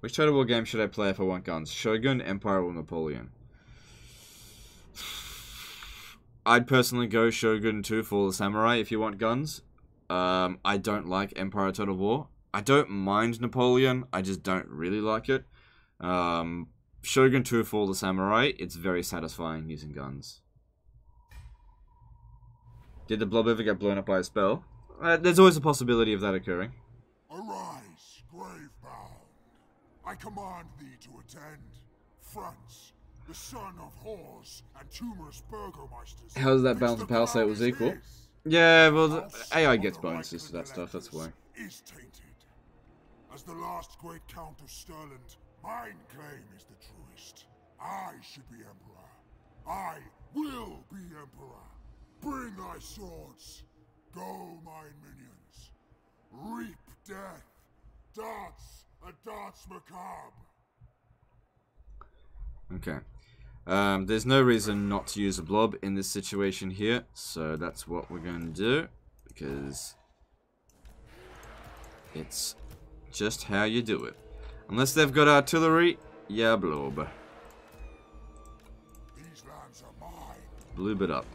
Which Total War game should I play if I want guns? Shogun, Empire, or Napoleon? I'd personally go Shogun 2 for the Samurai if you want guns. Um, I don't like Empire Total War. I don't mind Napoleon, I just don't really like it. Um, Shogun 2 for the Samurai, it's very satisfying using guns. Did the blob ever get blown up by a spell? Uh, there's always a possibility of that occurring. I command thee to attend. France, the son of whores and tumorous burgomeisters. How does that balance the the power state crown was equal? his. Yeah, well, the AI gets bonuses to that stuff, that's why. Is tainted. As the last great count of Stirland, mine claim is the truest. I should be emperor. I will be emperor. Bring thy swords. Go, mine minions. Reap death. Dance a dance macabre. Okay. Um, there's no reason not to use a blob in this situation here, so that's what we're going to do, because it's just how you do it. Unless they've got artillery, yeah, blob. These lands are mine. Bloob it up.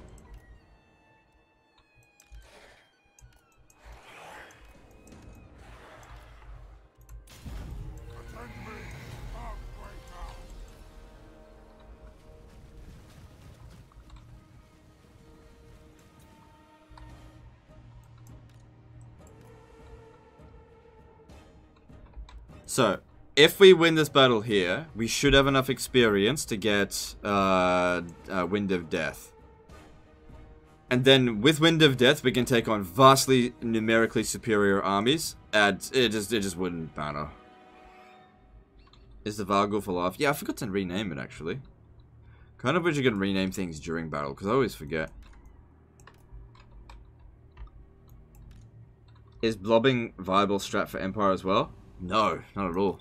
So, if we win this battle here, we should have enough experience to get uh, uh, Wind of Death. And then with Wind of Death, we can take on vastly numerically superior armies. And it just it just wouldn't matter. Is the Varghulf for life? Yeah, I forgot to rename it actually. Kind of wish you could rename things during battle because I always forget. Is blobbing viable strat for Empire as well? No, not at all.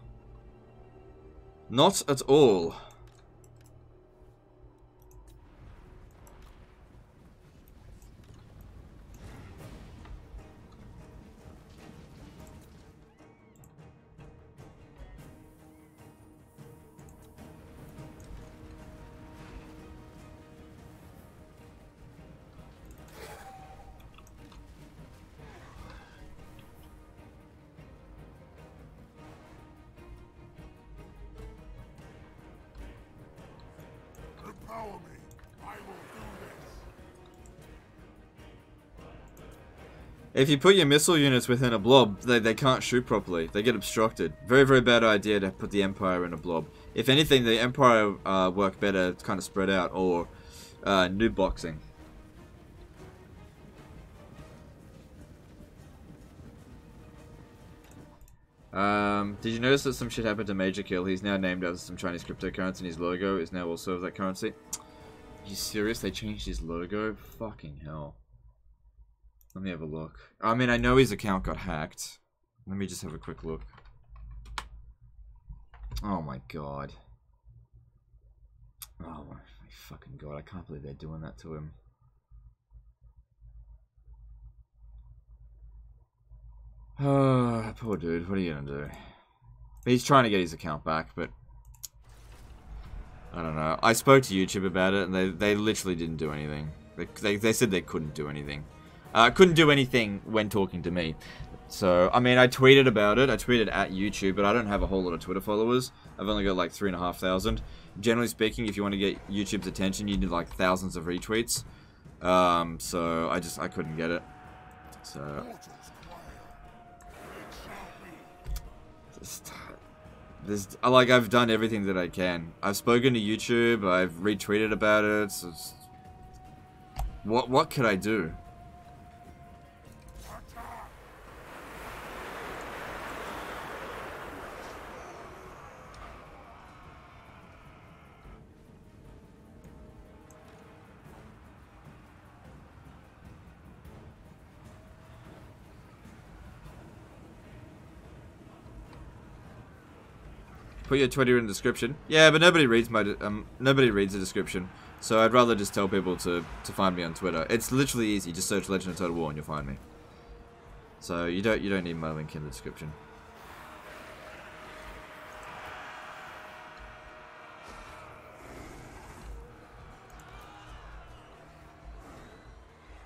Not at all. If you put your missile units within a blob, they, they can't shoot properly. They get obstructed. Very, very bad idea to put the Empire in a blob. If anything, the Empire uh, work better kind of spread out or uh, boxing. Um, did you notice that some shit happened to Major Kill? He's now named after some Chinese cryptocurrency and his logo is now also of that currency. Are you serious? They changed his logo? Fucking hell. Let me have a look. I mean, I know his account got hacked. Let me just have a quick look. Oh my god. Oh my fucking god, I can't believe they're doing that to him. Oh, poor dude, what are you gonna do? He's trying to get his account back, but... I don't know. I spoke to YouTube about it, and they, they literally didn't do anything. They, they, they said they couldn't do anything. Uh, couldn't do anything when talking to me. So, I mean, I tweeted about it. I tweeted at YouTube, but I don't have a whole lot of Twitter followers. I've only got like 3,500. Generally speaking, if you want to get YouTube's attention, you need like thousands of retweets. Um, so, I just, I couldn't get it. So, just, there's like I've done everything that I can. I've spoken to YouTube. I've retweeted about it. So what what could I do? Put your Twitter in the description. Yeah, but nobody reads my um nobody reads the description. So I'd rather just tell people to to find me on Twitter. It's literally easy. Just search Legend of Total War and you'll find me. So you don't you don't need my link in the description.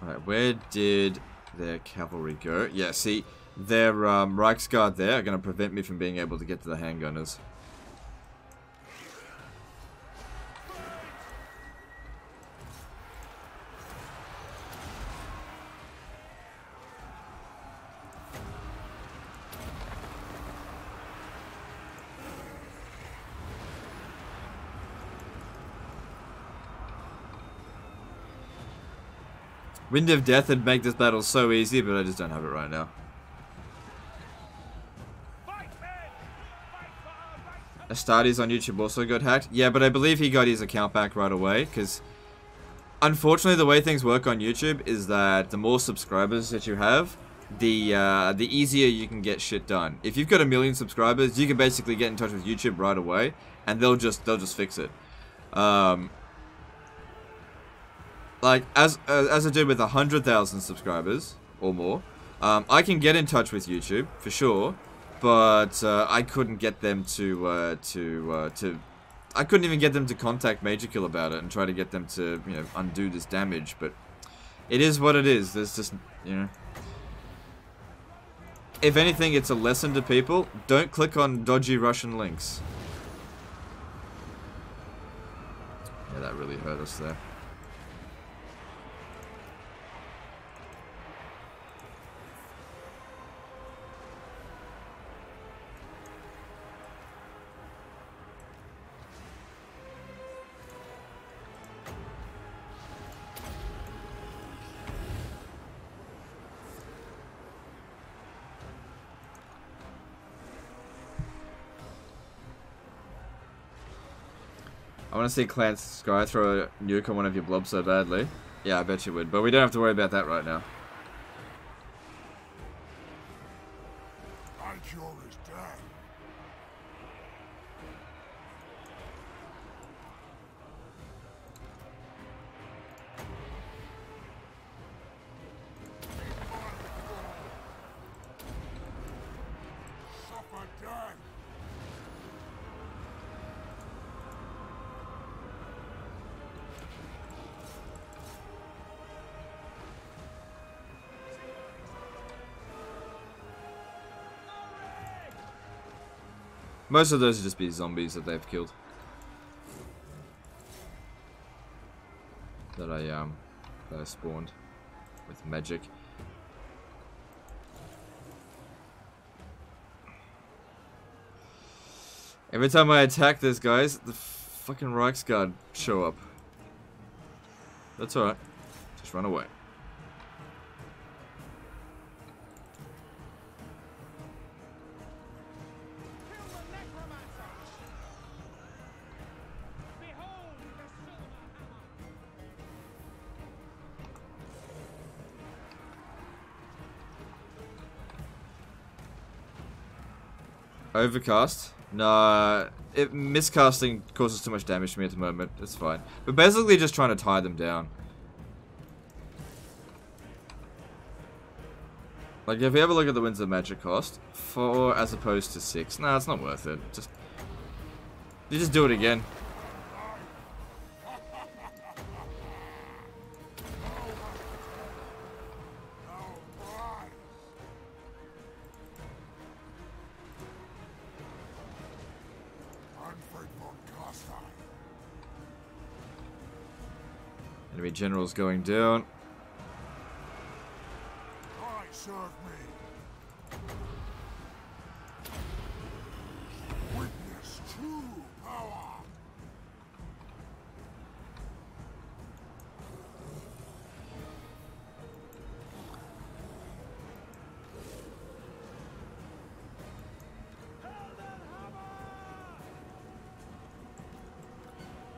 Alright, where did their cavalry go? Yeah, see, their um, Reichsguard there are going to prevent me from being able to get to the handgunners. Wind of Death would make this battle so easy, but I just don't have it right now. Astartes on YouTube also got hacked. Yeah, but I believe he got his account back right away, because unfortunately the way things work on YouTube is that the more subscribers that you have, the uh, the easier you can get shit done. If you've got a million subscribers, you can basically get in touch with YouTube right away, and they'll just they'll just fix it. Um, like as uh, as I dude with a hundred thousand subscribers or more, um, I can get in touch with YouTube for sure, but uh, I couldn't get them to uh, to uh, to. I couldn't even get them to contact Major Kill about it and try to get them to you know undo this damage. But it is what it is. There's just you know. If anything, it's a lesson to people. Don't click on dodgy Russian links. Yeah, that really hurt us there. To see Clan Skryre throw a nuke on one of your blobs so badly. Yeah, I bet you would. But we don't have to worry about that right now. Most of those would just be zombies that they've killed. That I, um, that I spawned with magic. Every time I attack this, guys, the fucking Reichsguard show up. That's alright. Just run away. Overcast? No, it, miscasting causes too much damage to me at the moment. It's fine. But basically just trying to tie them down. Like, if you ever look at the Winds of Magic cost, 4 as opposed to 6. Nah, it's not worth it. Just... You just do it again. general's going down.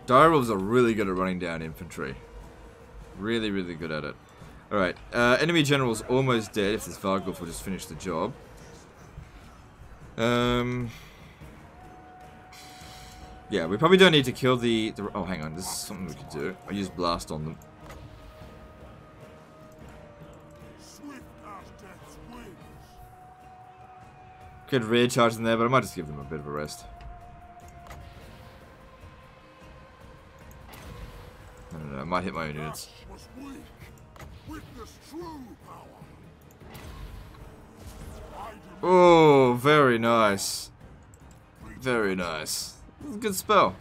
Direwolves are really good at running down infantry. Really, really good at it. Alright, uh, enemy general's almost dead if this Varghulf will just finish the job. Um... Yeah, we probably don't need to kill the, the... Oh, hang on, this is something we could do. I'll use Blast on them. Could rear charge in there, but I might just give them a bit of a rest. Might hit my own units. Rush was weak. Witness true power. I demand Oh, very nice. Very nice. Good spell.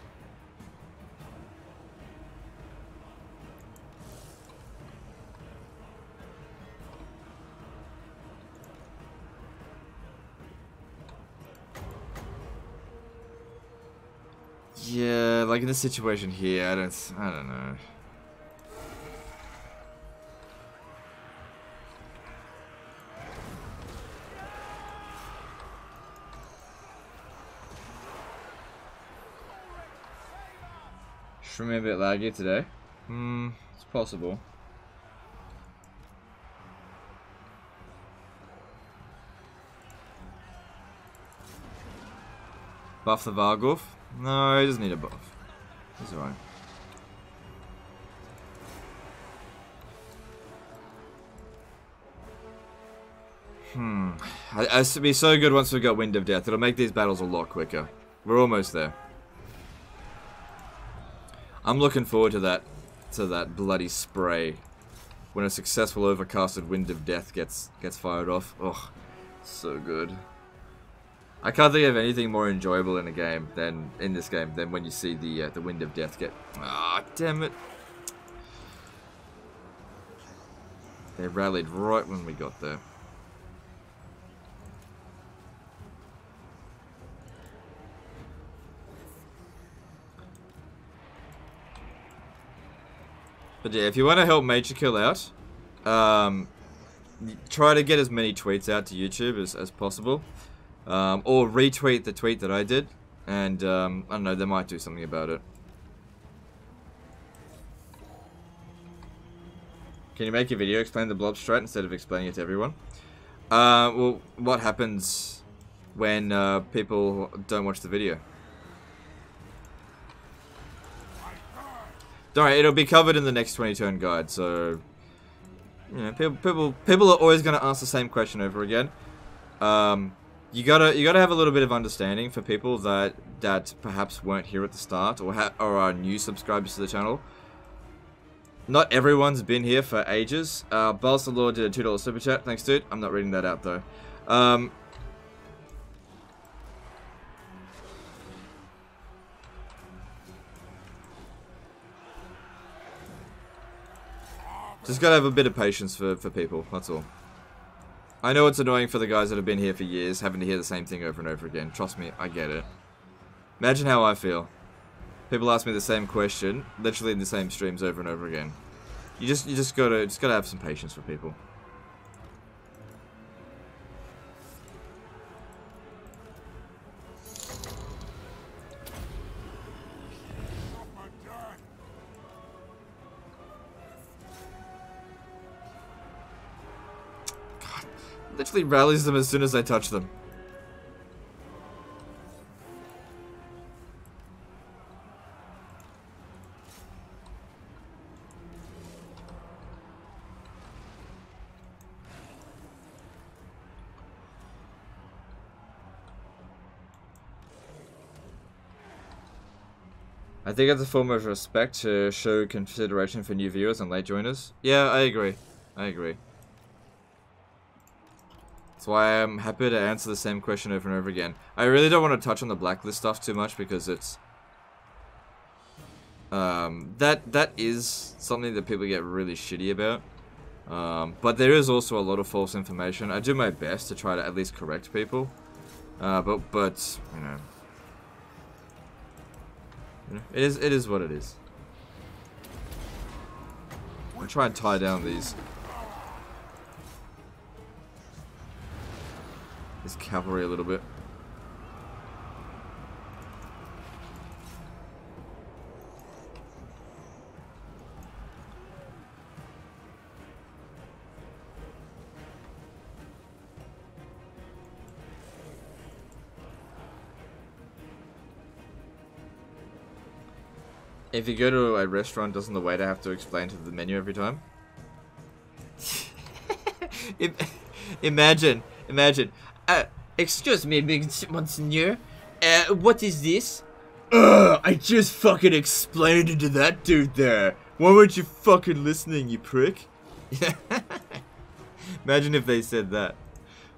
Yeah, like in this situation here, I don't, I don't know. Streaming a bit laggy today. Hmm, it's possible. Buff the Varghulf? No, he doesn't need a buff. He's alright. Hmm. I- It's to be so good once we've got Wind of Death. It'll make these battles a lot quicker. We're almost there. I'm looking forward to that to that bloody spray when a successful overcasted wind of death gets gets fired off. Oh, so good. I can't think of anything more enjoyable in a game than in this game than when you see the uh, the wind of death get. Ah, damn it! They rallied right when we got there. But yeah, if you want to help Major Kill out, um, try to get as many tweets out to YouTube as, as possible. Um, or retweet the tweet that I did. And, um, I don't know, they might do something about it. Can you make a video explain the blob strat instead of explaining it to everyone? Uh, well, what happens when uh, people don't watch the video? Worry, it'll be covered in the next 20 turn guide, so... You know, people, people, people are always going to ask the same question over again. Um, you gotta, you gotta have a little bit of understanding for people that, that perhaps weren't here at the start or, or are new subscribers to the channel. Not everyone's been here for ages. Uh, Balsalor did a $2 super chat. Thanks, dude. I'm not reading that out, though. Um, Just gotta have a bit of patience for, for people, that's all. I know it's annoying for the guys that have been here for years, having to hear the same thing over and over again. Trust me, I get it. Imagine how I feel. People ask me the same question, literally in the same streams over and over again. You just you just gotta just gotta have some patience for people. Literally rallies them as soon as I touch them. I think it's a form of respect to show consideration for new viewers and late joiners. Yeah, I agree. I agree. That's why I'm happy to answer the same question over and over again. I really don't want to touch on the blacklist stuff too much because it's um, that that is something that people get really shitty about. Um, but there is also a lot of false information. I do my best to try to at least correct people. Uh, but but you know, it is it is what it is. I try and tie down these his cavalry a little bit. If you go to a restaurant, doesn't the waiter have to explain to the menu every time? imagine, imagine. Uh, excuse me, Monseigneur. Uh, what is this? Ugh, I just fucking explained it to that dude there. Why weren't you fucking listening, you prick? Imagine if they said that.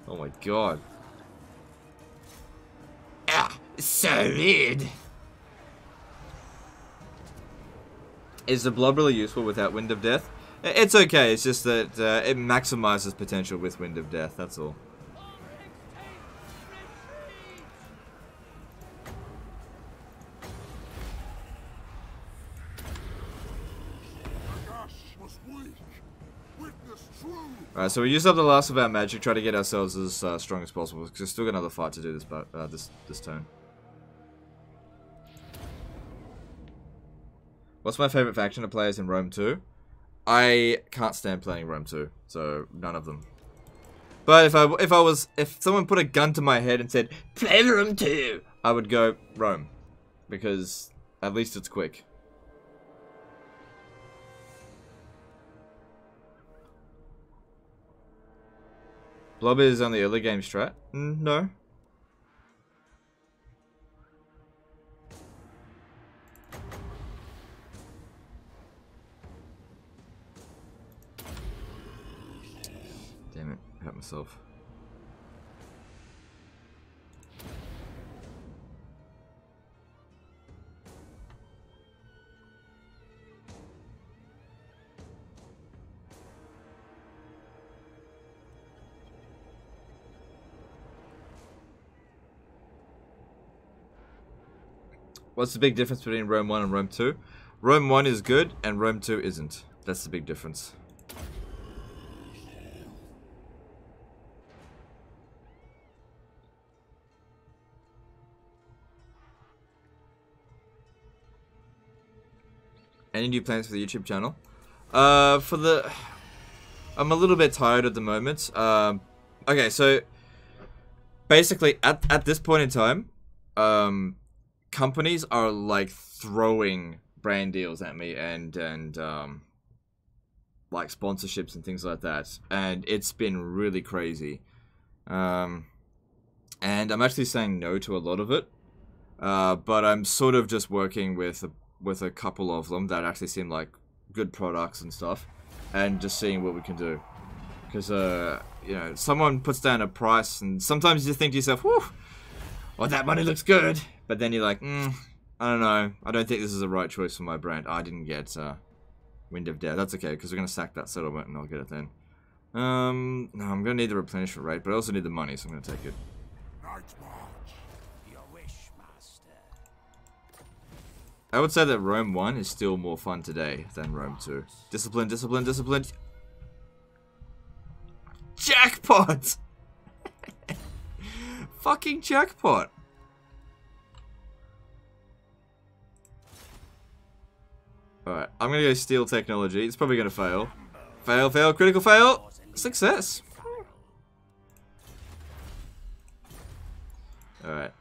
Oh my god. Ah, solid. Is the blob really useful without Wind of Death? It's okay, it's just that uh, it maximizes potential with Wind of Death, that's all. Alright, so we used up the last of our magic, try to get ourselves as uh, strong as possible, because we've still got another fight to do this, but uh, this this turn. What's my favorite faction to play as in Rome 2? I can't stand playing Rome 2, so none of them. But if I if I was if someone put a gun to my head and said play Rome 2, I would go Rome, because at least it's quick. Blob is on the early game strat? Mm, no. Damn it, hurt myself. What's the big difference between Rome 1 and Rome 2? Rome 1 is good and Rome 2 isn't. That's the big difference. Any new plans for the YouTube channel? Uh, for the... I'm a little bit tired at the moment. Um, okay, so... Basically, at, at this point in time, um, companies are like throwing brand deals at me and and um like sponsorships and things like that and it's been really crazy. Um and i'm actually saying no to a lot of it uh but i'm sort of just working with a, with a couple of them that actually seem like good products and stuff and just seeing what we can do. Because uh you know someone puts down a price and sometimes you just think to yourself whew well that money looks good but then you're like, mm, I don't know. I don't think this is the right choice for my brand. I didn't get uh, Wind of Death. That's okay, because we're going to sack that settlement and I'll get it then. Um, no, I'm going to need the replenishment rate, but I also need the money, so I'm going to take it. Night march. Your wish, master. I would say that Rome 1 is still more fun today than Rome 2. Discipline, discipline, discipline. Jackpot! Fucking jackpot! Alright, I'm gonna go steal technology. It's probably gonna fail. Fail, fail, critical fail! Success! Alright.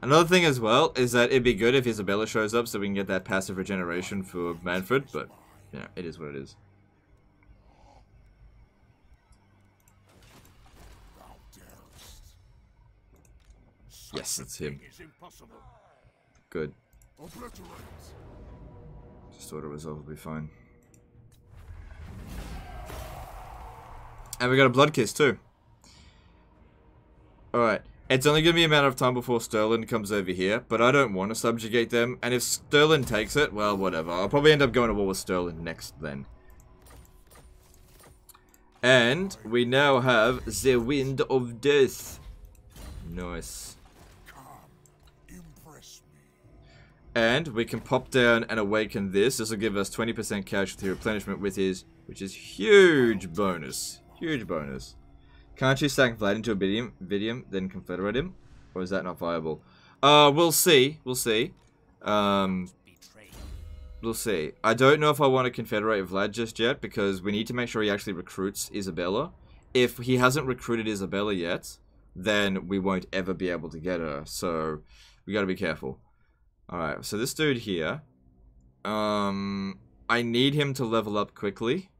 Another thing as well is that it'd be good if Isabella shows up so we can get that passive regeneration for Mannfred, but, know, it is what it is. Yes, it's him. Good. Just auto resolve will be fine. And we got a blood kiss too. Alright. It's only going to be a matter of time before Stirland comes over here, but I don't want to subjugate them, and if Stirland takes it, well, whatever. I'll probably end up going to war with Stirland next then. And we now have the Wind of Death. Nice. And we can pop down and awaken this. This will give us 20% casualty replenishment with his, which is huge bonus. Huge bonus. Can't you stack Vlad into a Vidium, Vidium then confederate him? Or is that not viable? Uh, we'll see. We'll see. Um, we'll see. I don't know if I want to confederate Vlad just yet because we need to make sure he actually recruits Isabella. If he hasn't recruited Isabella yet, then we won't ever be able to get her. So we got to be careful. Alright, so this dude here. Um, I need him to level up quickly.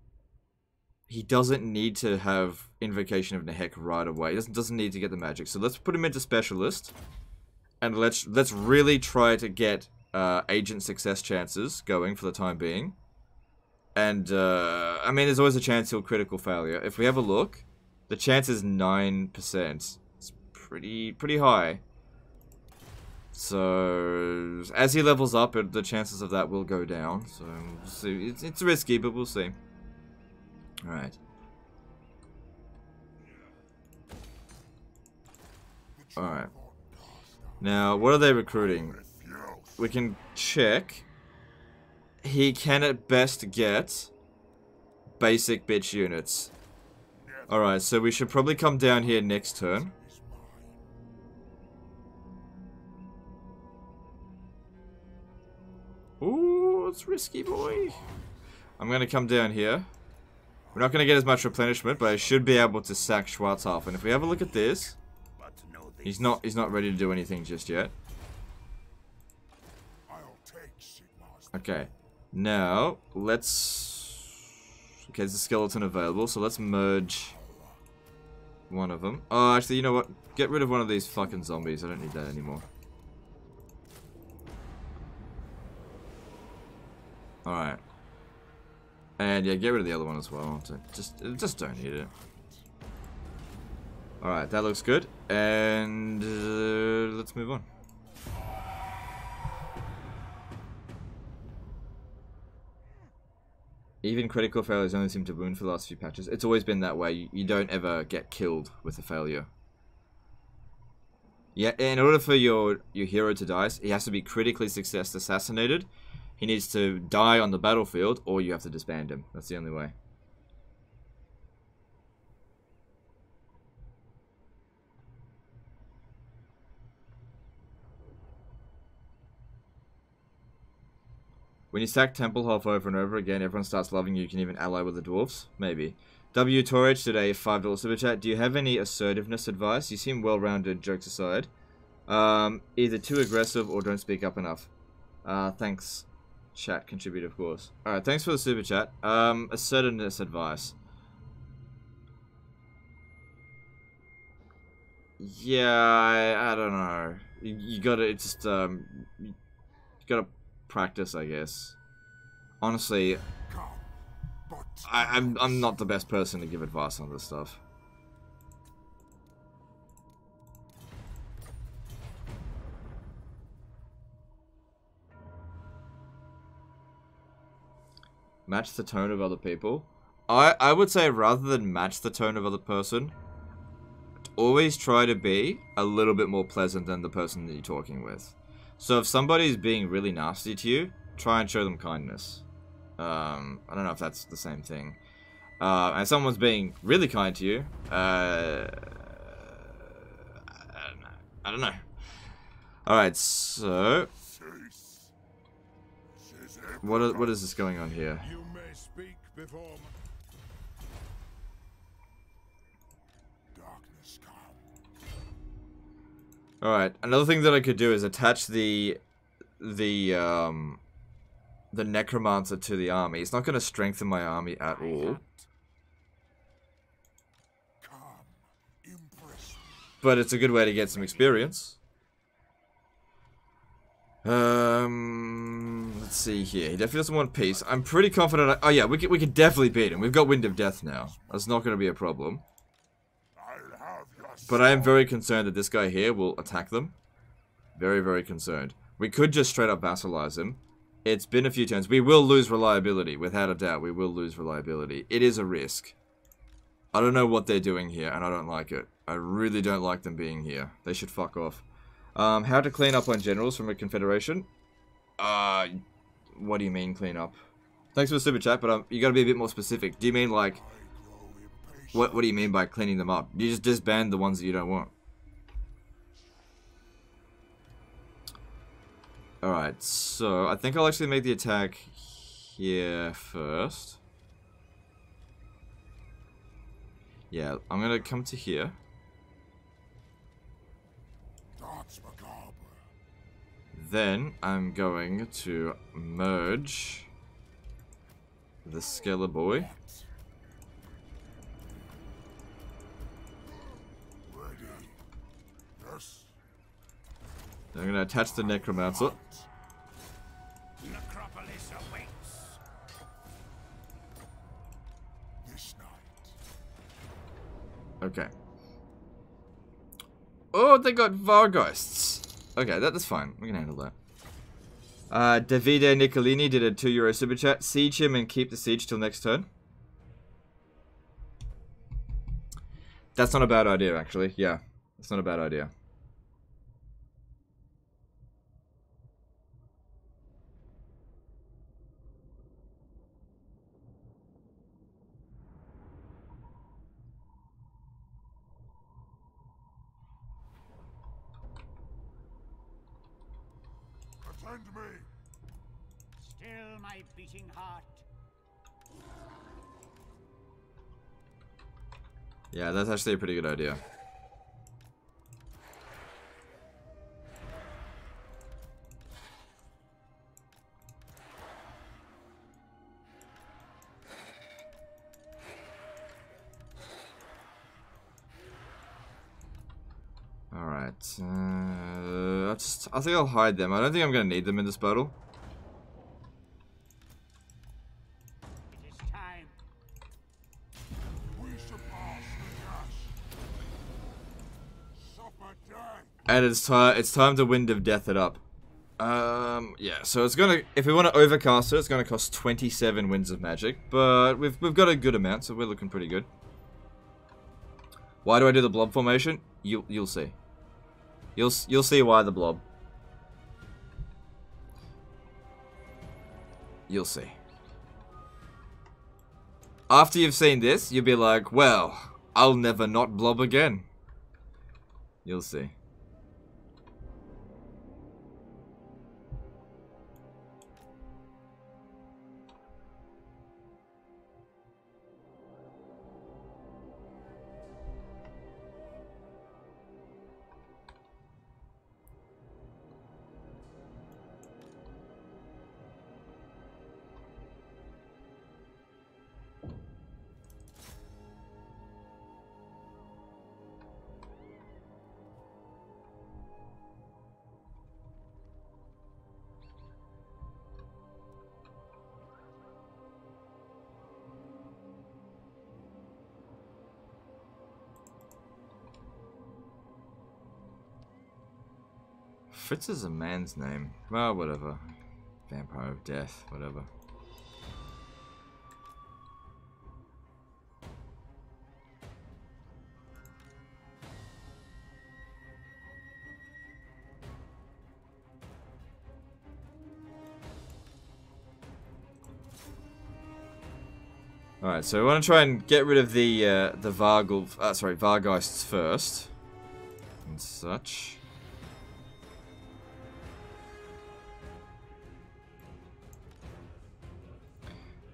He doesn't need to have Invocation of Nehek right away. He doesn't, doesn't need to get the magic. So let's put him into Specialist. And let's let's really try to get uh, agent success chances going for the time being. And, uh, I mean, there's always a chance he'll critical failure. If we have a look, the chance is 9%. It's pretty, pretty high. So, as he levels up, the chances of that will go down. So, we'll see. It's, it's risky, but we'll see. Alright. Alright. Now, what are they recruiting? We can check. He can at best get basic bitch units. Alright, so we should probably come down here next turn. It's risky, boy. I'm gonna come down here. We're not gonna get as much replenishment, but I should be able to sack Schwarzhof. And if we have a look at this, he's not he's not ready to do anything just yet. Okay. Now, let's... Okay, there's a skeleton available, so let's merge one of them. Oh, actually, you know what? Get rid of one of these fucking zombies. I don't need that anymore. Alright. And yeah, get rid of the other one as well. Just, just don't need it. Alright, that looks good. And uh, let's move on. Even critical failures only seem to wound for the last few patches. It's always been that way. You don't ever get killed with a failure. Yeah, in order for your, your hero to die, he has to be critically success assassinated. He needs to die on the battlefield, or you have to disband him. That's the only way. When you sack Tempelhof over and over again, everyone starts loving you. You can even ally with the dwarves. Maybe. W. Torich today, $5 super chat. Do you have any assertiveness advice? You seem well-rounded, jokes aside. Um, either too aggressive or don't speak up enough. Uh, thanks. Chat contribute, of course. Alright, thanks for the super chat. Um, assertiveness advice. Yeah, I, I don't know. You, you gotta, it's just, um, you gotta practice, I guess. Honestly, I, I'm I'm not the best person to give advice on this stuff. Match the tone of other people. I I would say rather than match the tone of other person, always try to be a little bit more pleasant than the person that you're talking with. So if somebody's being really nasty to you, try and show them kindness. Um, I don't know if that's the same thing. Uh, and someone's being really kind to you, uh, I don't know. I don't know. Alright, so... What, are, what is this going on here? You may speak before darkness come. Alright, another thing that I could do is attach the the um the necromancer to the army. It's not going to strengthen my army at all. Come, impress me. But it's a good way to get some experience. Um, let's see here. He definitely doesn't want peace. I'm pretty confident. I, oh yeah, we could we could definitely beat him. We've got Wind of Death now. That's not going to be a problem. But I am very concerned that this guy here will attack them. Very, very concerned. We could just straight up vassalize him. It's been a few turns. We will lose reliability, without a doubt. We will lose reliability. It is a risk. I don't know what they're doing here, and I don't like it. I really don't like them being here. They should fuck off. Um, how to clean up on generals from a confederation? Uh, what do you mean clean up? Thanks for the super chat, but um, you gotta be a bit more specific. Do you mean like, what, what do you mean by cleaning them up? Do you just disband the ones that you don't want. Alright, so I think I'll actually make the attack here first. Yeah, I'm gonna come to here. Then I'm going to merge the Skeller Boy. I'm going to attach the Necromancer. Necropolis awaits. This night. Okay. Oh, they got Vargeists. Okay, that, that's fine. We can handle that. Uh, Davide Nicolini did a 2 euro super chat. Siege him and keep the siege till next turn. That's not a bad idea, actually. Yeah, that's not a bad idea. Attend me. Still my beating heart. Yeah, that's actually a pretty good idea. Alright, uh, I just, I think I'll hide them. I don't think I'm gonna need them in this battle. And it's time it's time to Wind of Death it up. Um yeah, so it's gonna if we want to overcast it, it's gonna cost 27 winds of magic, but we've we've got a good amount, so we're looking pretty good. Why do I do the blob formation? You'll you'll see. You'll you'll see why the blob. You'll see. After you've seen this, you'll be like, well, I'll never not blob again. You'll see. Fritz is a man's name. Well, whatever. Vampire of Death, whatever. Alright, so we want to try and get rid of the uh, the Varghulf, uh, sorry, Vargeists first. And such.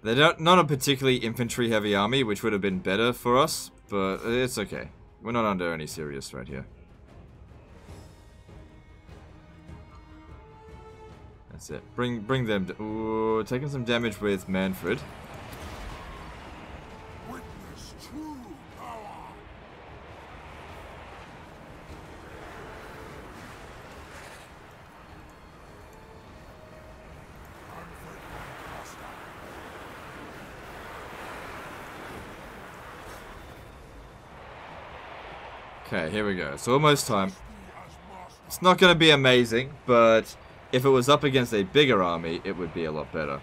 They're not, a particularly infantry heavy army, which would have been better for us, but it's okay. We're not under any serious threat here. That's it. Bring bring them. Ooh, taking some damage with Mannfred. Witness true power. Manfred Lancaster. Okay, here we go. It's almost time. It's not going to be amazing, but if it was up against a bigger army, it would be a lot better.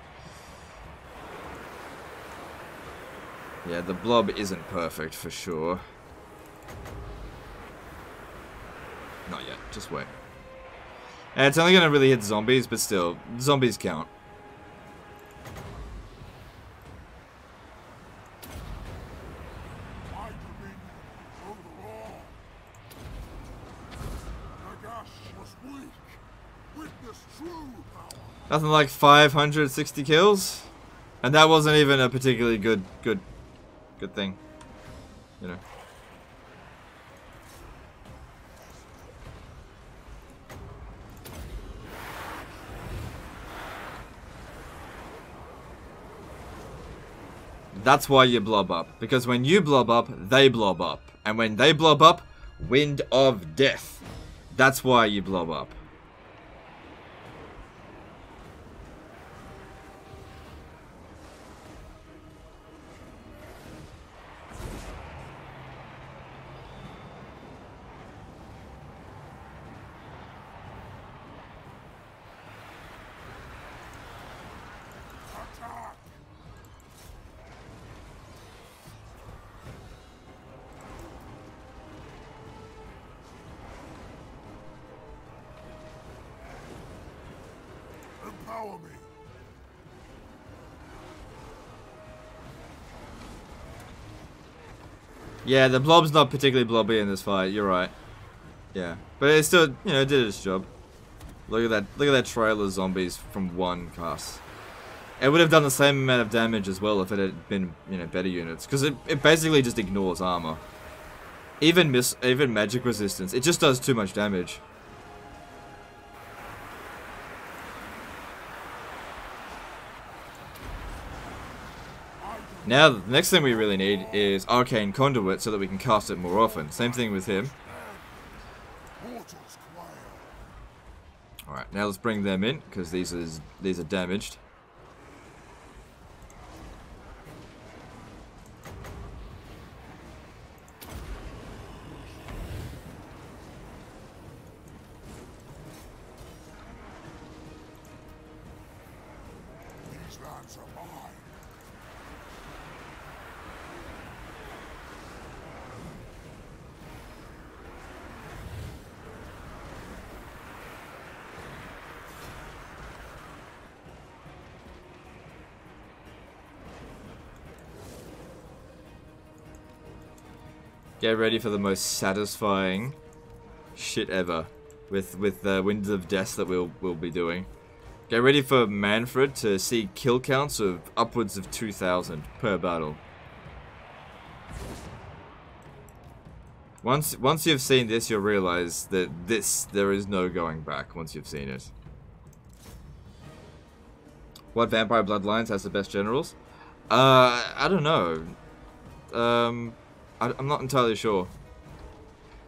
Yeah, the blob isn't perfect for sure. Not yet, just wait. And it's only going to really hit zombies, but still, zombies count. Nothing like 560 kills. And that wasn't even a particularly good, good, good thing. You know. That's why you blob up. Because when you blob up, they blob up. And when they blob up, wind of death. That's why you blob up. Yeah, the blob's not particularly blobby in this fight. You're right. Yeah, but it still, you know, did its job. Look at that! Look at that trail of zombies from one cast. It would have done the same amount of damage as well if it had been, you know, better units, because it, it basically just ignores armor. Even miss, even magic resistance, it just does too much damage. Now, the next thing we really need is Arcane Conduit so that we can cast it more often. Same thing with him. Alright, now let's bring them in, because these are, these are damaged. Get ready for the most satisfying shit ever with with the Winds of Death that we'll we'll be doing. Get ready for Mannfred to see kill counts of upwards of 2,000 per battle. Once once you've seen this, you'll realize that this there is no going back once you've seen it. What vampire bloodlines has the best generals? Uh, I don't know. Um, I, I'm not entirely sure.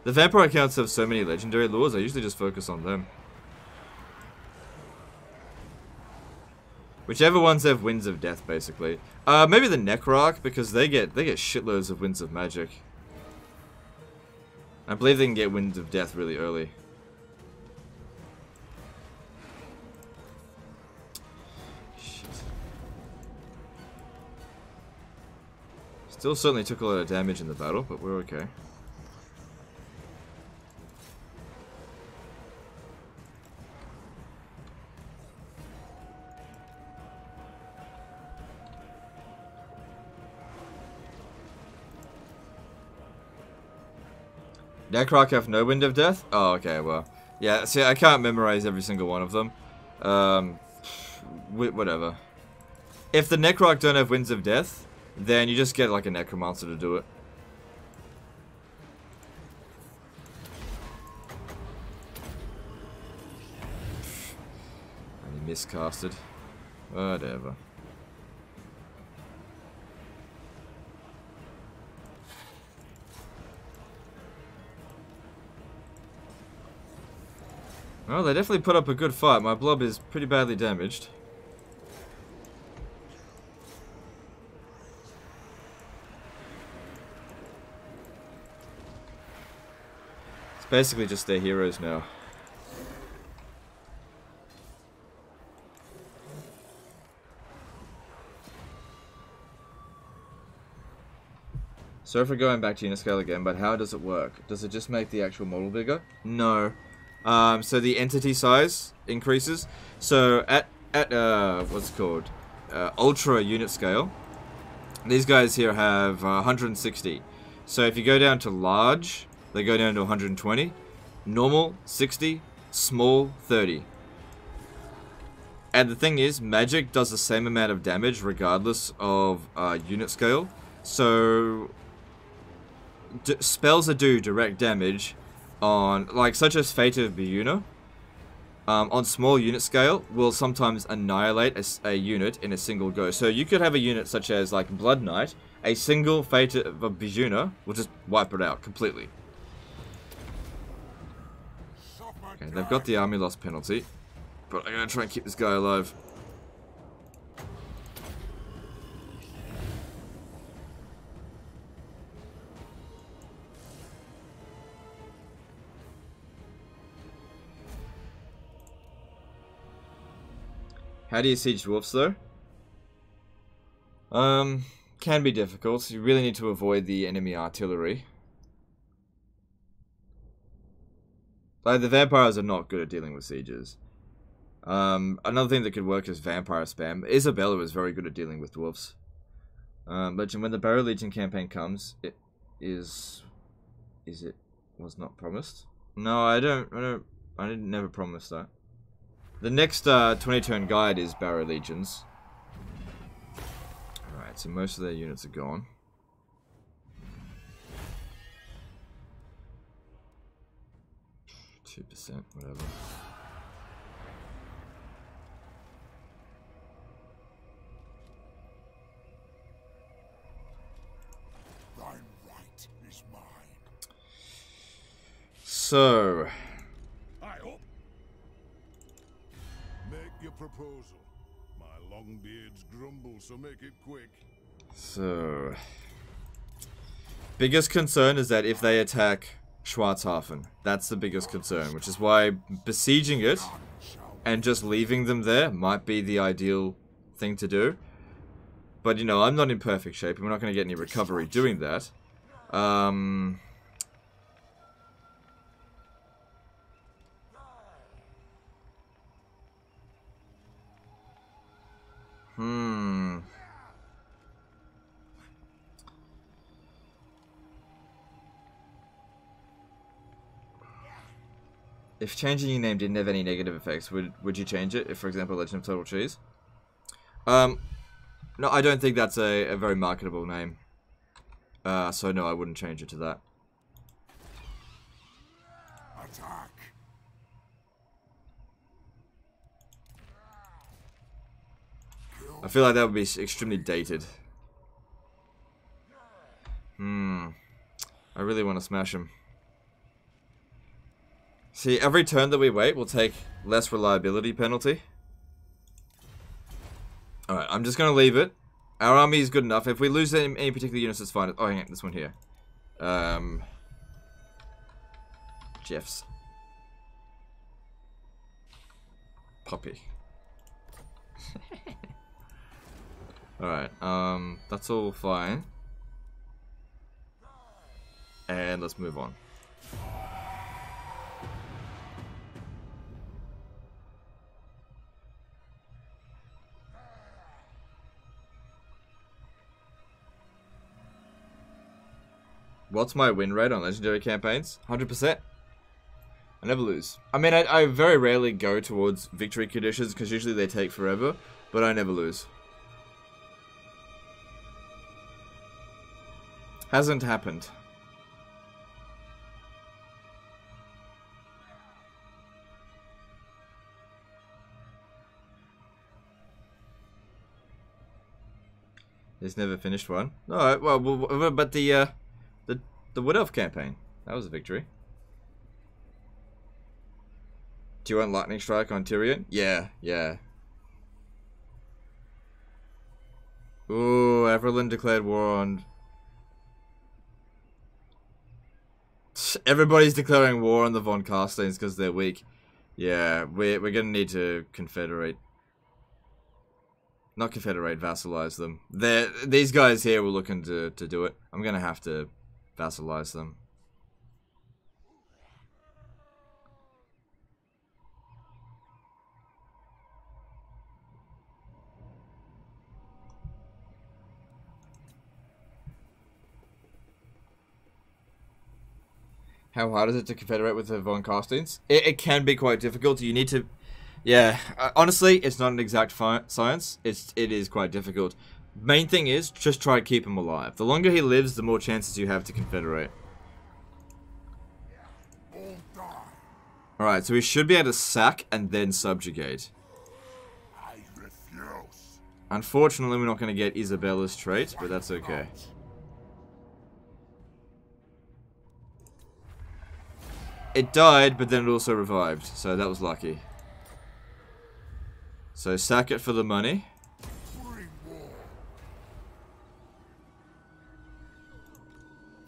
The vampire accounts have so many legendary lures, I usually just focus on them. Whichever ones have winds of death, basically. Uh, maybe the Necrarch, because they get they get shitloads of winds of magic. I believe they can get winds of death really early. Still certainly took a lot of damage in the battle, but we're okay. Necrarch have no wind of death? Oh, okay, well. Yeah, see, I can't memorize every single one of them. Um, whatever. If the Necrarch don't have winds of death, then you just get like a Necromancer to do it. And he miscasted. Whatever. Well, they definitely put up a good fight. My blob is pretty badly damaged. Basically just their heroes now. Sorry for going back to Uniscale again, but how does it work? Does it just make the actual model bigger? No. Um, so the entity size increases. So at at uh, what's it called uh, ultra unit scale, these guys here have uh, 160. So if you go down to large, they go down to 120. Normal 60. Small 30. And the thing is, magic does the same amount of damage regardless of uh, unit scale. So spells that do direct damage on, like, such as Fate of Bjuna, um, on small unit scale will sometimes annihilate a, a, unit in a single go. So you could have a unit such as like Blood Knight, a single Fate of Bjuna will just wipe it out completely. Okay, they've got the army loss penalty, but I'm gonna try and keep this guy alive. How do you siege dwarfs though? Um, can be difficult. You really need to avoid the enemy artillery. Like, the vampires are not good at dealing with sieges. Um, another thing that could work is vampire spam. Isabella is very good at dealing with dwarfs. Um, when the Barrow Legion campaign comes, it is... Is it... Was not promised? No, I don't... I don't... I didn't never promise that. The next uh, 20 turn guide is Barrow Legions. Alright, so most of their units are gone. Two percent, whatever. Thine right is mine. So, your proposal. My longbeards grumble, so make it quick. So... Biggest concern is that if they attack Schwarzhafen, that's the biggest concern, which is why besieging it and just leaving them there might be the ideal thing to do. But, you know, I'm not in perfect shape, and we're not going to get any recovery doing that. Um... Hmm. If changing your name didn't have any negative effects, would would you change it? If, for example, Legend of Total Cheese? Um, no, I don't think that's a, a very marketable name. Uh, so no, I wouldn't change it to that. Attack. I feel like that would be extremely dated. Hmm. I really want to smash him. See, every turn that we wait we'll take less reliability penalty. Alright, I'm just going to leave it. Our army is good enough. If we lose any, any particular units, it's fine. Oh, hang on, this one here. Um, Jeff's. Puppy. Alright, um, that's all fine. And let's move on. What's my win rate on legendary campaigns? 100%. I never lose. I mean, I, I very rarely go towards victory conditions because usually they take forever, but I never lose. Hasn't happened. He's never finished one. Well, well, but the uh, the Wood Elf campaign that was a victory. Do you want Lightning Strike on Tyrion? Yeah, yeah. Ooh, Averland declared war on Everybody's declaring war on the Von Carsteins because they're weak. Yeah, we're, we're going to need to confederate. Not confederate, vassalize them. They're, these guys here were looking to, to do it. I'm going to have to vassalize them. How hard is it to confederate with the Von Carsteins? It, it can be quite difficult. You need to... Yeah, uh, honestly, it's not an exact science. It's, it is quite difficult. Main thing is, just try to keep him alive. The longer he lives, the more chances you have to confederate. Alright, so we should be able to sack and then subjugate. Unfortunately, we're not going to get Isabella's trait, but that's okay. It died, but then it also revived, so that was lucky. So sack it for the money. Bring war.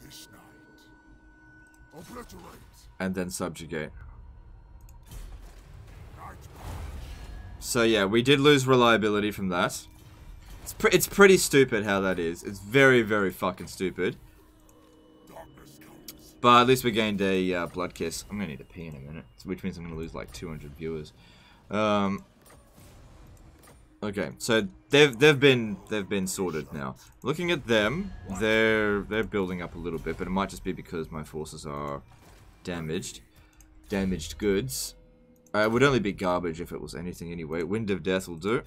This night. Obliterate. And then subjugate. So yeah, we did lose reliability from that. It's, pre it's pretty stupid how that is. It's very, very fucking stupid. But at least we gained a uh, blood kiss. I'm gonna need to pee in a minute, which means I'm gonna lose like 200 viewers. Um. Okay, so they've they've been they've been sorted now. Looking at them, they're they're building up a little bit, but it might just be because my forces are damaged, damaged goods. Uh, it would only be garbage if it was anything anyway. Wind of Death will do.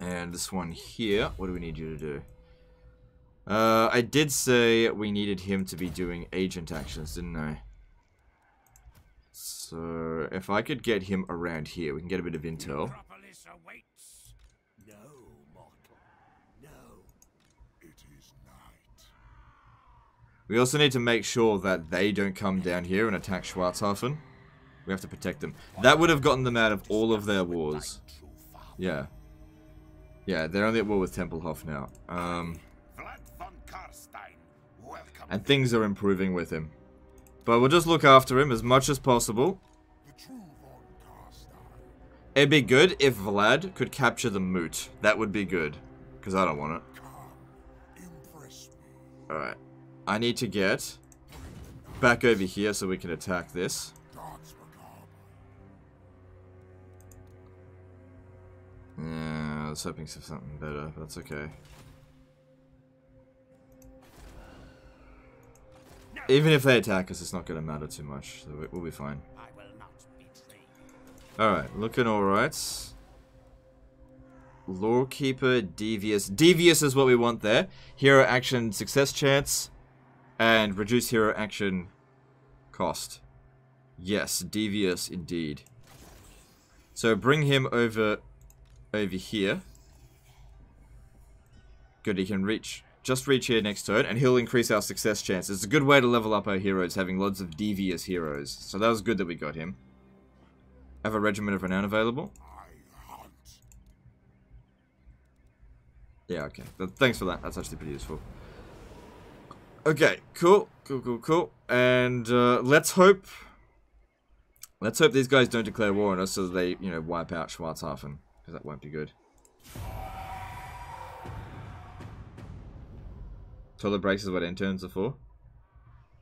And this one here, what do we need you to do? Uh, I did say we needed him to be doing agent actions, didn't I? So, if I could get him around here, we can get a bit of intel. Metropolis awaits. No, mortal. No. It is night. We also need to make sure that they don't come down here and attack Schwarzhafen. We have to protect them. That would have gotten them out of all of their wars. Yeah. Yeah, they're only at war with Tempelhof now. Um, and things are improving with him. But we'll just look after him as much as possible. It'd be good if Vlad could capture the Moot. That would be good. Because I don't want it. Alright. I need to get back over here so we can attack this. Yeah, I was hoping for something better, but that's okay. Even if they attack us, it's not going to matter too much, so we- we'll be fine. Alright, looking alright. Lorekeeper, Devious. Devious is what we want there. Hero action success chance, and reduce hero action cost. Yes, Devious indeed. So bring him over, over here. Good, he can reach, just reach here next turn, and he'll increase our success chance. It's a good way to level up our heroes, having lots of Devious heroes. So that was good that we got him. Have a Regiment of Renown available? Yeah, okay. Th- thanks for that. That's actually pretty useful. Okay, cool, cool, cool, cool. And uh, let's hope, let's hope these guys don't declare war on us so they, you know, wipe out Schwarzhafen, because that won't be good. Toilet breaks is what interns are for.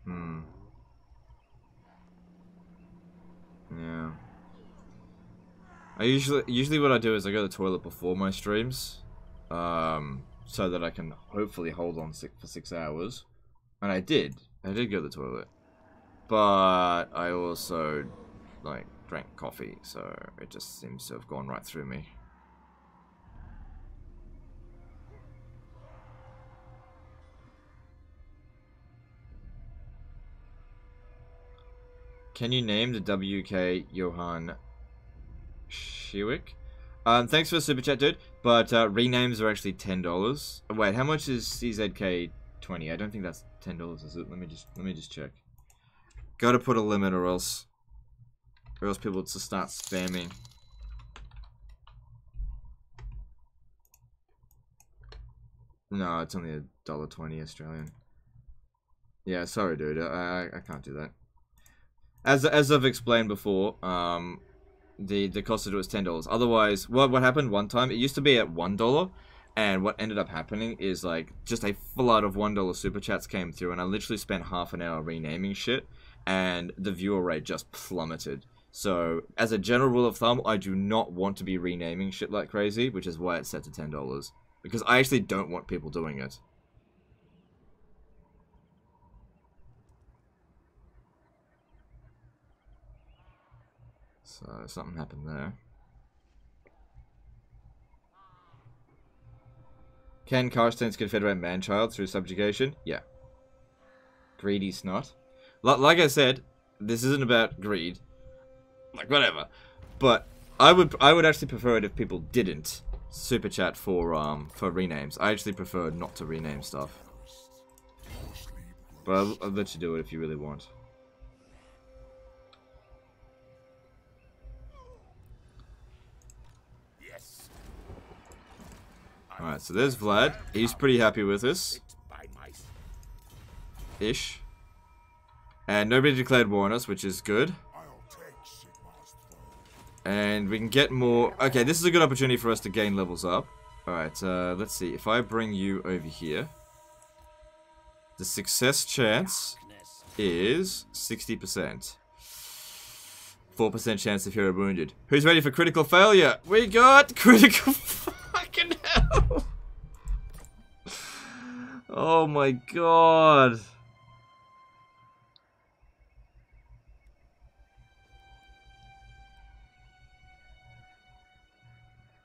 Hmm. Yeah. I usually usually what I do is I go to the toilet before my streams, um, so that I can hopefully hold on sick for six hours, and I did. I did go to the toilet, but I also like drank coffee, so it just seems to have gone right through me. Can you name the WK Johan Shiwick? Um, thanks for the super chat, dude. But uh, renames are actually ten dollars. Wait, how much is CZK twenty? I don't think that's ten dollars, is it? Let me just let me just check. Got to put a limit, or else, or else people just start spamming. No, it's only a dollar twenty Australian. Yeah, sorry, dude. I, I I can't do that. As as I've explained before, um, the the cost of it was ten dollars. Otherwise, what what happened one time? It used to be at one dollar, and what ended up happening is like just a flood of one dollar super chats came through, and I literally spent half an hour renaming shit, and the viewer rate just plummeted. So, as a general rule of thumb, I do not want to be renaming shit like crazy, which is why it's set to ten dollars. Because I actually don't want people doing it. So something happened there. Can Carstein's confederate manchild through subjugation? Yeah. Greedy snot. L like I said, this isn't about greed. Like whatever. But I would I would actually prefer it if people didn't super chat for um for renames. I actually prefer not to rename stuff. But I'll, I'll let you do it if you really want. Yes. Alright, so there's Vlad. He's pretty happy with us. Ish. And nobody declared war on us, which is good. And we can get more... Okay, this is a good opportunity for us to gain levels up. Alright, uh, let's see. If I bring you over here... The success chance is 60%. 4% chance of hero wounded. Who's ready for critical failure? We got critical Oh my god.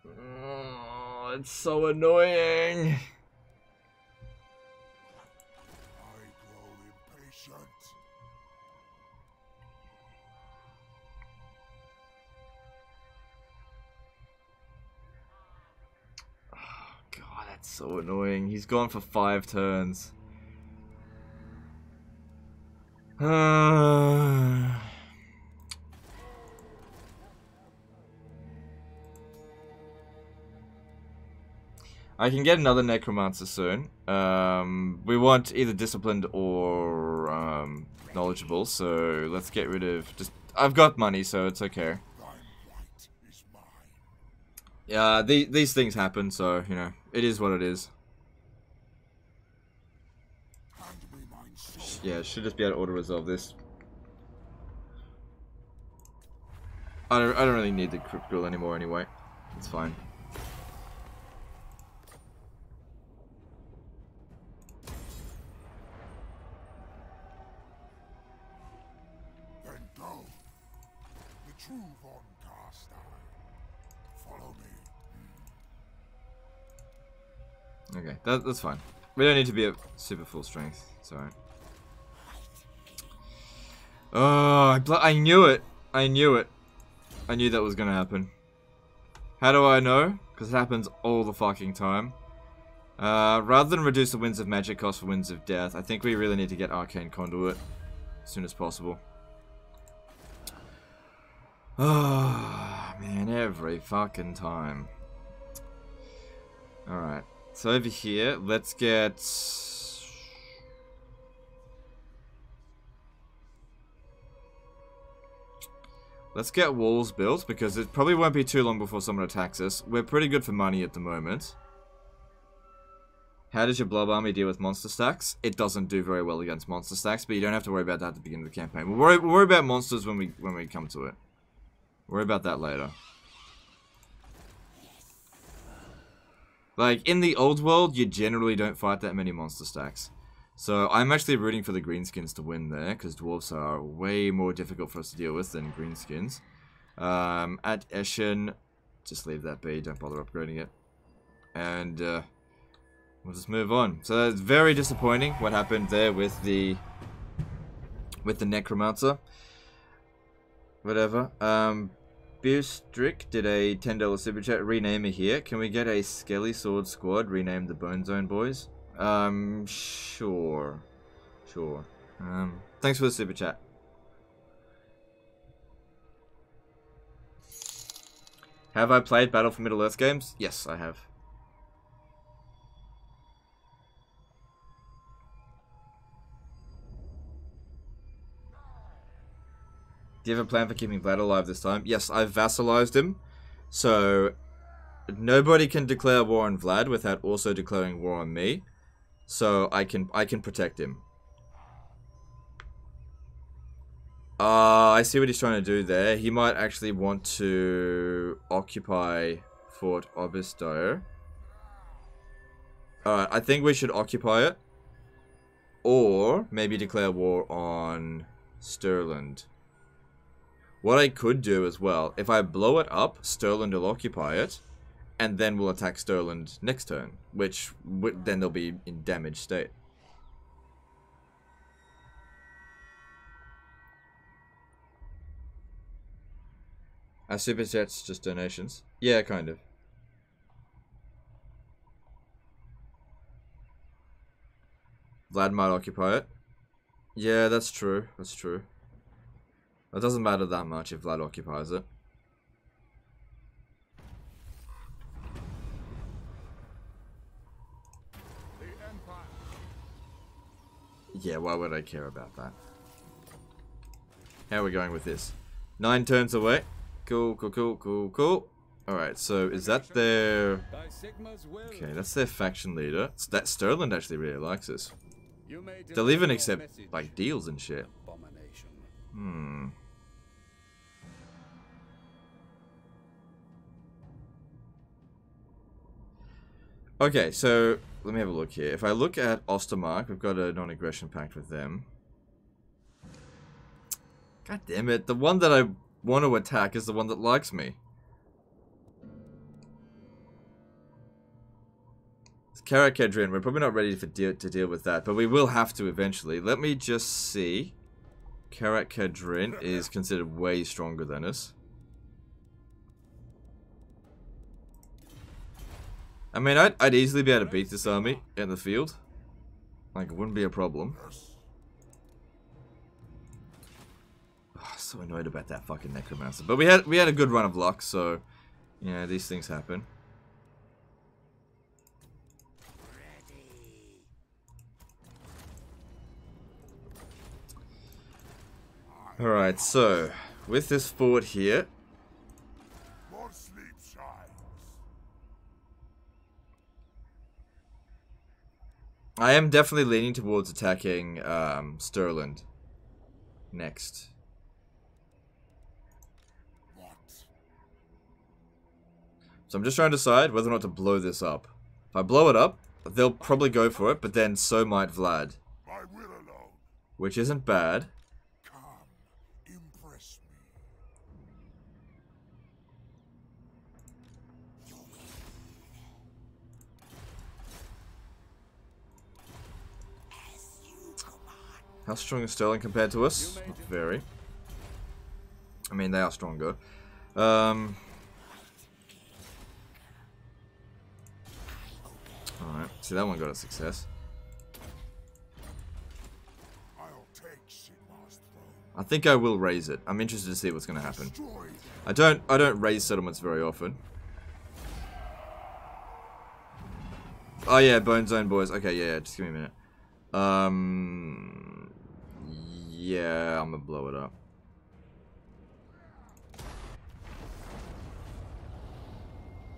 Oh, it's so annoying. So annoying. He's gone for five turns. I can get another necromancer soon. Um, we want either disciplined or um, knowledgeable, so let's get rid of just. I've got money, so it's okay. Thine right is mine. Yeah, the, these things happen, so you know it is what it is. Yeah, should just be able to auto resolve this. I don't, I don't really need the crypt ghoul anymore anyway. It's fine. That, that's fine. We don't need to be at super full strength. It's alright. Oh, I, I knew it. I knew it. I knew that was gonna happen. How do I know? Because it happens all the fucking time. Uh, rather than reduce the Winds of Magic cost for Winds of Death, I think we really need to get Arcane Conduit as soon as possible. Oh, man, every fucking time. Alright, so over here, let's get... Let's get walls built, because it probably won't be too long before someone attacks us. We're pretty good for money at the moment. How does your Blob Army deal with monster stacks? It doesn't do very well against monster stacks, but you don't have to worry about that at the beginning of the campaign. We'll worry, we'll worry about monsters when we when we come to it. Worry about that later. Like, in the old world, you generally don't fight that many monster stacks. So, I'm actually rooting for the greenskins to win there, because dwarves are way more difficult for us to deal with than greenskins. Um, at Eschen, just leave that be, don't bother upgrading it. And, uh, we'll just move on. So, it's very disappointing what happened there with the, with the Necromancer. Whatever. Um, Beerstrick did a $10 super chat. Rename here. Can we get a Skelly Sword Squad? Rename the Bone Zone Boys? Um, sure. Sure. Um, thanks for the super chat. Have I played Battle for Middle Earth games? Yes, I have. Do you have a plan for keeping Vlad alive this time? Yes, I've vassalized him. So, nobody can declare war on Vlad without also declaring war on me. So, I can I can protect him. Uh, I see what he's trying to do there. He might actually want to occupy Fort Oberstyr. Alright, I think we should occupy it. Or maybe declare war on Stirland. What I could do as well, if I blow it up, Stirland will occupy it, and then we'll attack Stirland next turn, which then they'll be in damaged state. Are super chats just donations. Yeah, kind of. Vlad might occupy it. Yeah, that's true. That's true. It doesn't matter that much if Vlad occupies it. Yeah, why would I care about that? How are we going with this? Nine turns away. Cool, cool, cool, cool, cool. Alright, so is that their... Okay, that's their faction leader. So That Stirland actually really likes this. They'll even accept, like, deals and shit. Hmm. Okay, so let me have a look here. If I look at Ostermark, we've got a non-aggression pact with them. God damn it, the one that I want to attack is the one that likes me. It's Karak Kadrin, We're probably not ready for de to deal with that, but we will have to eventually. Let me just see. Karak Kadrin is considered way stronger than us. I mean, I'd, I'd easily be able to beat this army in the field. Like, it wouldn't be a problem. Oh, so annoyed about that fucking necromancer. But we had we had a good run of luck, so yeah, these things happen. Alright, so with this fort here, I am definitely leaning towards attacking um, Stirland next. What? So I'm just trying to decide whether or not to blow this up. If I blow it up, they'll probably go for it, but then so might Vlad. My will alone. Which isn't bad. Come, impress me. How strong is Sterling compared to us? Not very. I mean, they are stronger. Um... Alright, see that one got a success. I think I will raise it. I'm interested to see what's going to happen. I don't I don't raise settlements very often. Oh yeah, Bone Zone boys. Okay, yeah, yeah, just give me a minute. Um Yeah, I'm gonna blow it up.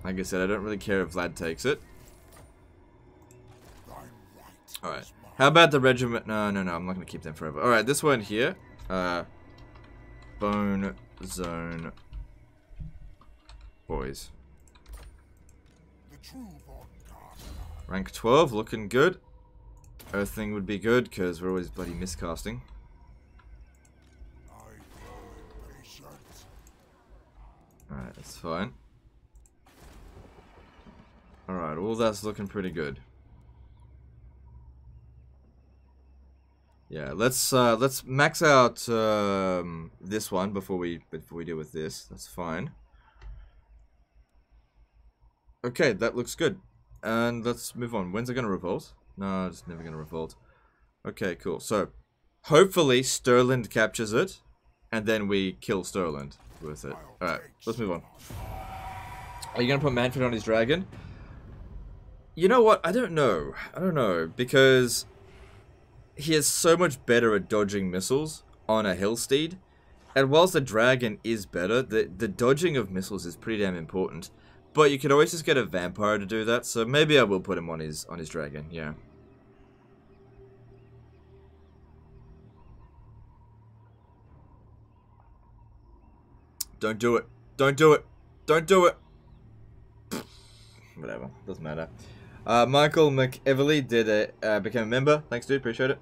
Like I said, I don't really care if Vlad takes it. Alright. How about the regiment? No, no, no. I'm not going to keep them forever. Alright, this one here. Uh, Bone Zone Boys. Rank 12, looking good. Earthling would be good, because we're always bloody miscasting. Alright, that's fine. Alright, all that's looking pretty good. Yeah, let's uh, let's max out um, this one before we before we deal with this. That's fine. Okay, that looks good. And let's move on. When's it gonna revolt? No, it's never gonna revolt. Okay, cool. So, hopefully Stirland captures it, and then we kill Stirland with it. Alright, let's move on. Are you gonna put Mannfred on his dragon? You know what? I don't know. I don't know because he is so much better at dodging missiles on a Hellsteed, and whilst the dragon is better, the the dodging of missiles is pretty damn important. But you could always just get a vampire to do that, so maybe I will put him on his on his dragon. Yeah. Don't do it. Don't do it. Don't do it. Whatever. Doesn't matter. Uh, Michael McEverly did a, uh, became a member. Thanks, dude. Appreciate it.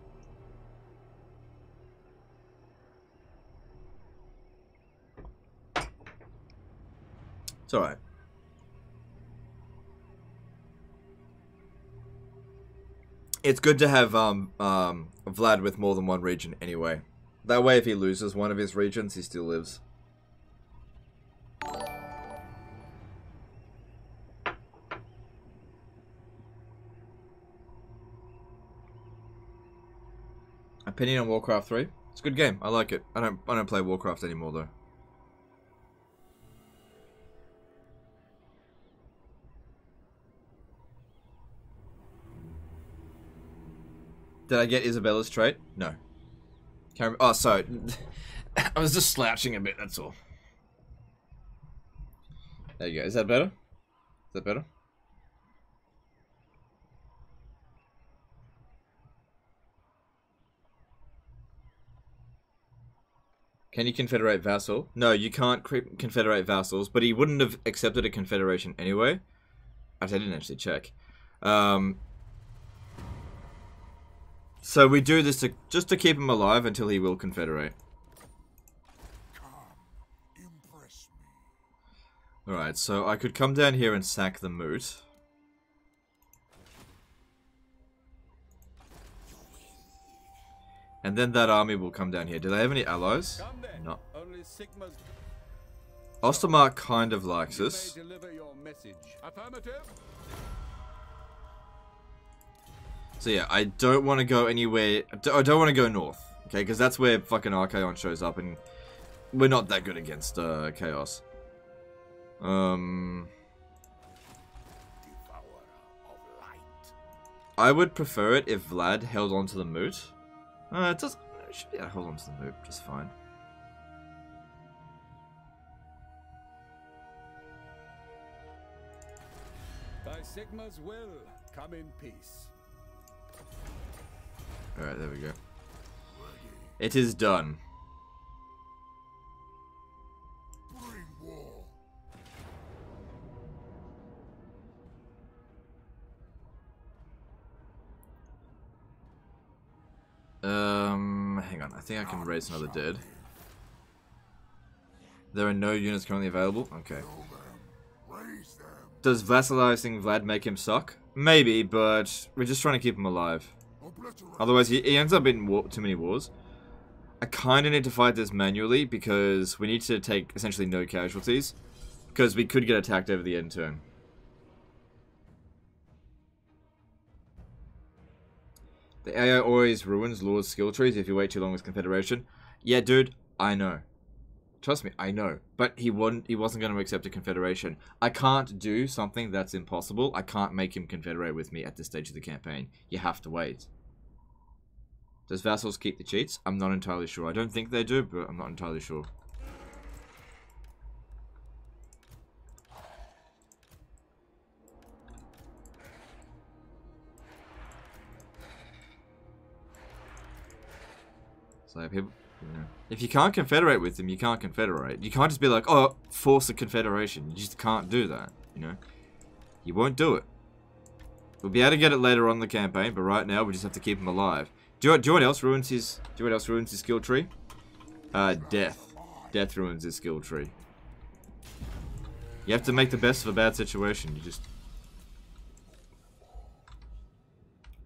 It's alright. It's good to have um, um, Vlad with more than one region anyway. That way, if he loses one of his regions, he still lives. Opinion on Warcraft 3? It's a good game. I like it. I don't I don't play Warcraft anymore though. Did I get Isabella's trait? No. Can't. Oh, sorry. I was just slouching a bit, that's all. There you go. Is that better? Is that better? Can you confederate vassal? No, you can't confederate vassals, but he wouldn't have accepted a confederation anyway. I didn't actually check. Um, so we do this to just to keep him alive until he will confederate. Alright, so I could come down here and sack the moot. And then that army will come down here. Do they have any allies? No. Ostermark kind of likes us. So yeah, I don't want to go anywhere. I don't want to go north, okay? Because that's where fucking Archaon shows up, and we're not that good against uh, Chaos. Um, I would prefer it if Vlad held on to the moot. Uh, it does. It should be able to hold on to the moot just fine. By Sigmar's will come in peace. Alright, there we go. It is done. Um, hang on. I think I can raise another dead. There are no units currently available? Okay. Does vassalizing Vlad make him suck? Maybe, but we're just trying to keep him alive. Otherwise, he, he ends up in war, too many wars. I kind of need to fight this manually because we need to take essentially no casualties. Because we could get attacked over the end turn. The AI always ruins Lord's skill trees if you wait too long with Confederation. Yeah, dude, I know. Trust me, I know. But he wouldn't he wasn't going to accept a confederation. I can't do something that's impossible. I can't make him confederate with me at this stage of the campaign. You have to wait. Does vassals keep the cheats? I'm not entirely sure. I don't think they do, but I'm not entirely sure. People, if you can't confederate with them, you can't confederate. You can't just be like, oh, force a confederation. You just can't do that. You know, you won't do it. We'll be able to get it later on the campaign, but right now we just have to keep him alive. Do you, do you what else ruins his? Do you what else ruins his skill tree? Uh, death. Death ruins his skill tree. You have to make the best of a bad situation. You just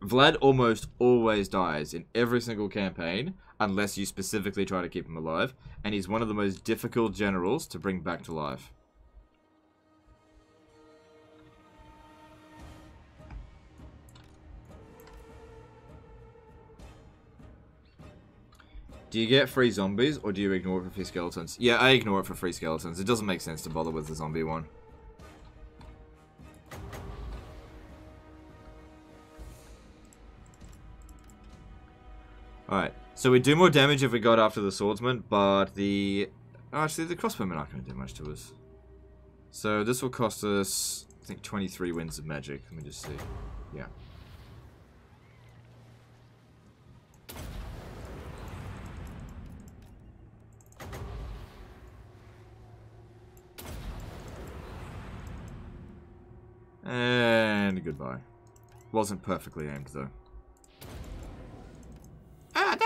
Vlad almost always dies in every single campaign, unless you specifically try to keep him alive, and he's one of the most difficult generals to bring back to life. Do you get free zombies, or do you ignore it for free skeletons? Yeah, I ignore it for free skeletons. It doesn't make sense to bother with the zombie one. Alright, so we do more damage if we got after the swordsman, but the... Actually, the crossbowmen aren't going to do much to us. So this will cost us, I think, 23 winds of magic. Let me just see. Yeah. And goodbye. Wasn't perfectly aimed, though.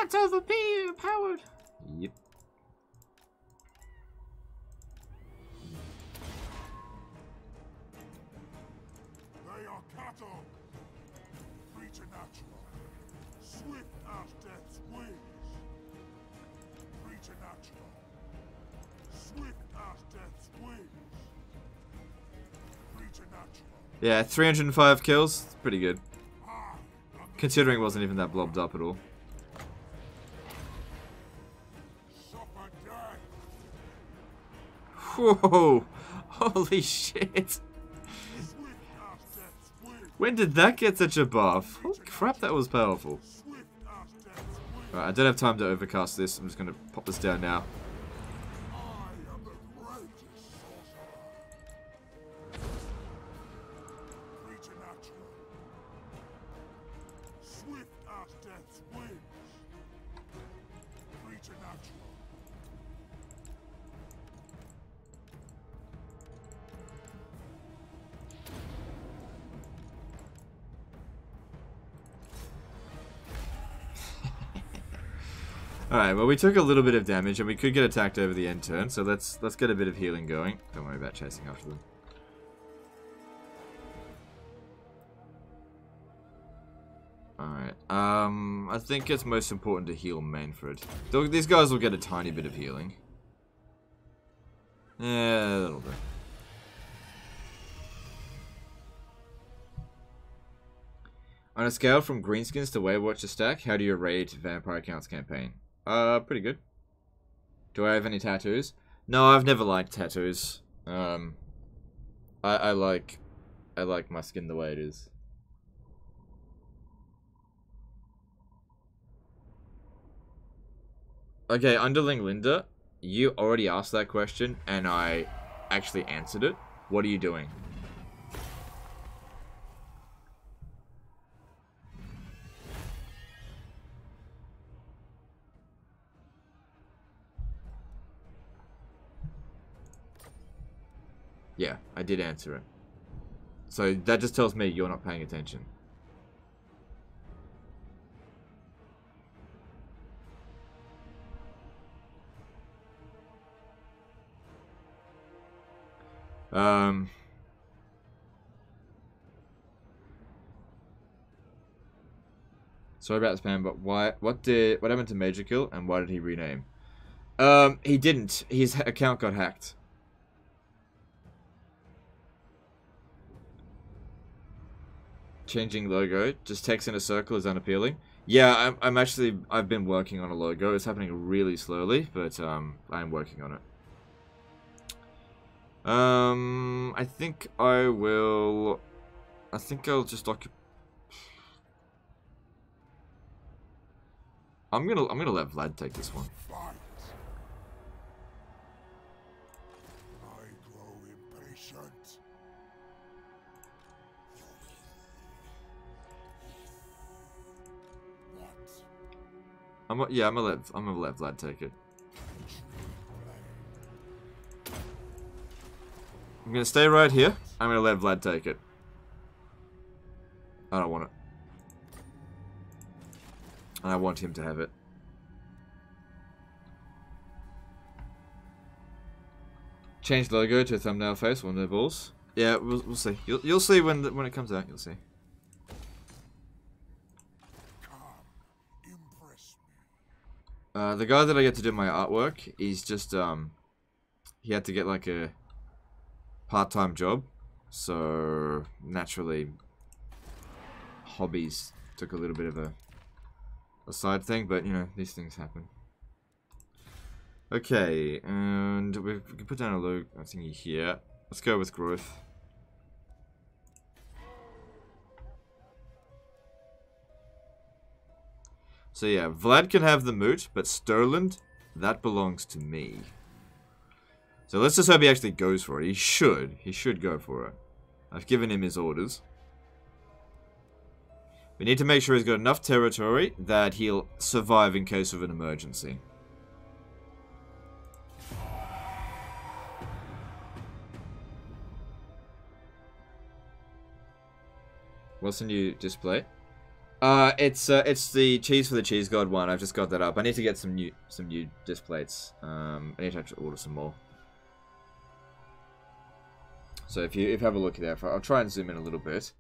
That's overpowered. Yep. They are cattle. Preternatural. Swift as death's wings. Preternatural. Swift as death's wings. Preternatural. Yeah, 305 kills. Pretty good. Considering it wasn't even that blobbed up at all. Whoa! Holy shit! When did that get such a buff? Holy crap, that was powerful. I don't have time to overcast this. I'm just going to pop this down now. Alright, well we took a little bit of damage and we could get attacked over the end turn, so let's let's get a bit of healing going. Don't worry about chasing after them. Alright, um, I think it's most important to heal. Though These guys will get a tiny bit of healing. Yeah, that'll do. On a scale from Greenskins to Waywatcher stack, how do you rate Vampire Counts campaign? Uh, pretty good. Do I have any tattoos? No, I've never liked tattoos. Um, I, I like, I like my skin the way it is. Okay, Underling Linda, you already asked that question, and I actually answered it. What are you doing? Yeah, I did answer it. So that just tells me you're not paying attention. Um. Sorry about spam, but why? What did? What happened to Major Kill, and why did he rename? Um, he didn't. His account got hacked. Changing logo, just text in a circle is unappealing. Yeah, I'm, I'm actually, I've been working on a logo. It's happening really slowly, but um, I'm working on it. Um, I think I will, I think I'll just occupy. I'm gonna, I'm gonna let Vlad take this one. I'm, gonna- yeah, I'm gonna let, I'm gonna let Vlad take it. I'm gonna stay right here. I'm gonna let Vlad take it. I don't want it. And I want him to have it. Change logo to thumbnail face, one of the balls. Yeah, we'll, we'll see. You'll, you'll see when the, when it comes out. You'll see. Come, impress me. Uh, the guy that I get to do my artwork, he's just um, he had to get like a part-time job, so naturally, hobbies took a little bit of a a side thing, but you know these things happen. Okay, and we can put down a low thingy here. Let's go with growth. So yeah, Vlad can have the moot, but Stirland, that belongs to me. So let's just hope he actually goes for it. He should. He should go for it. I've given him his orders. We need to make sure he's got enough territory that he'll survive in case of an emergency. What's the new display? Uh, it's uh, it's the cheese for the cheese god one. I've just got that up. I need to get some new some new displays. Um, I need to actually order some more. So if you if you have a look there, I'll try and zoom in a little bit.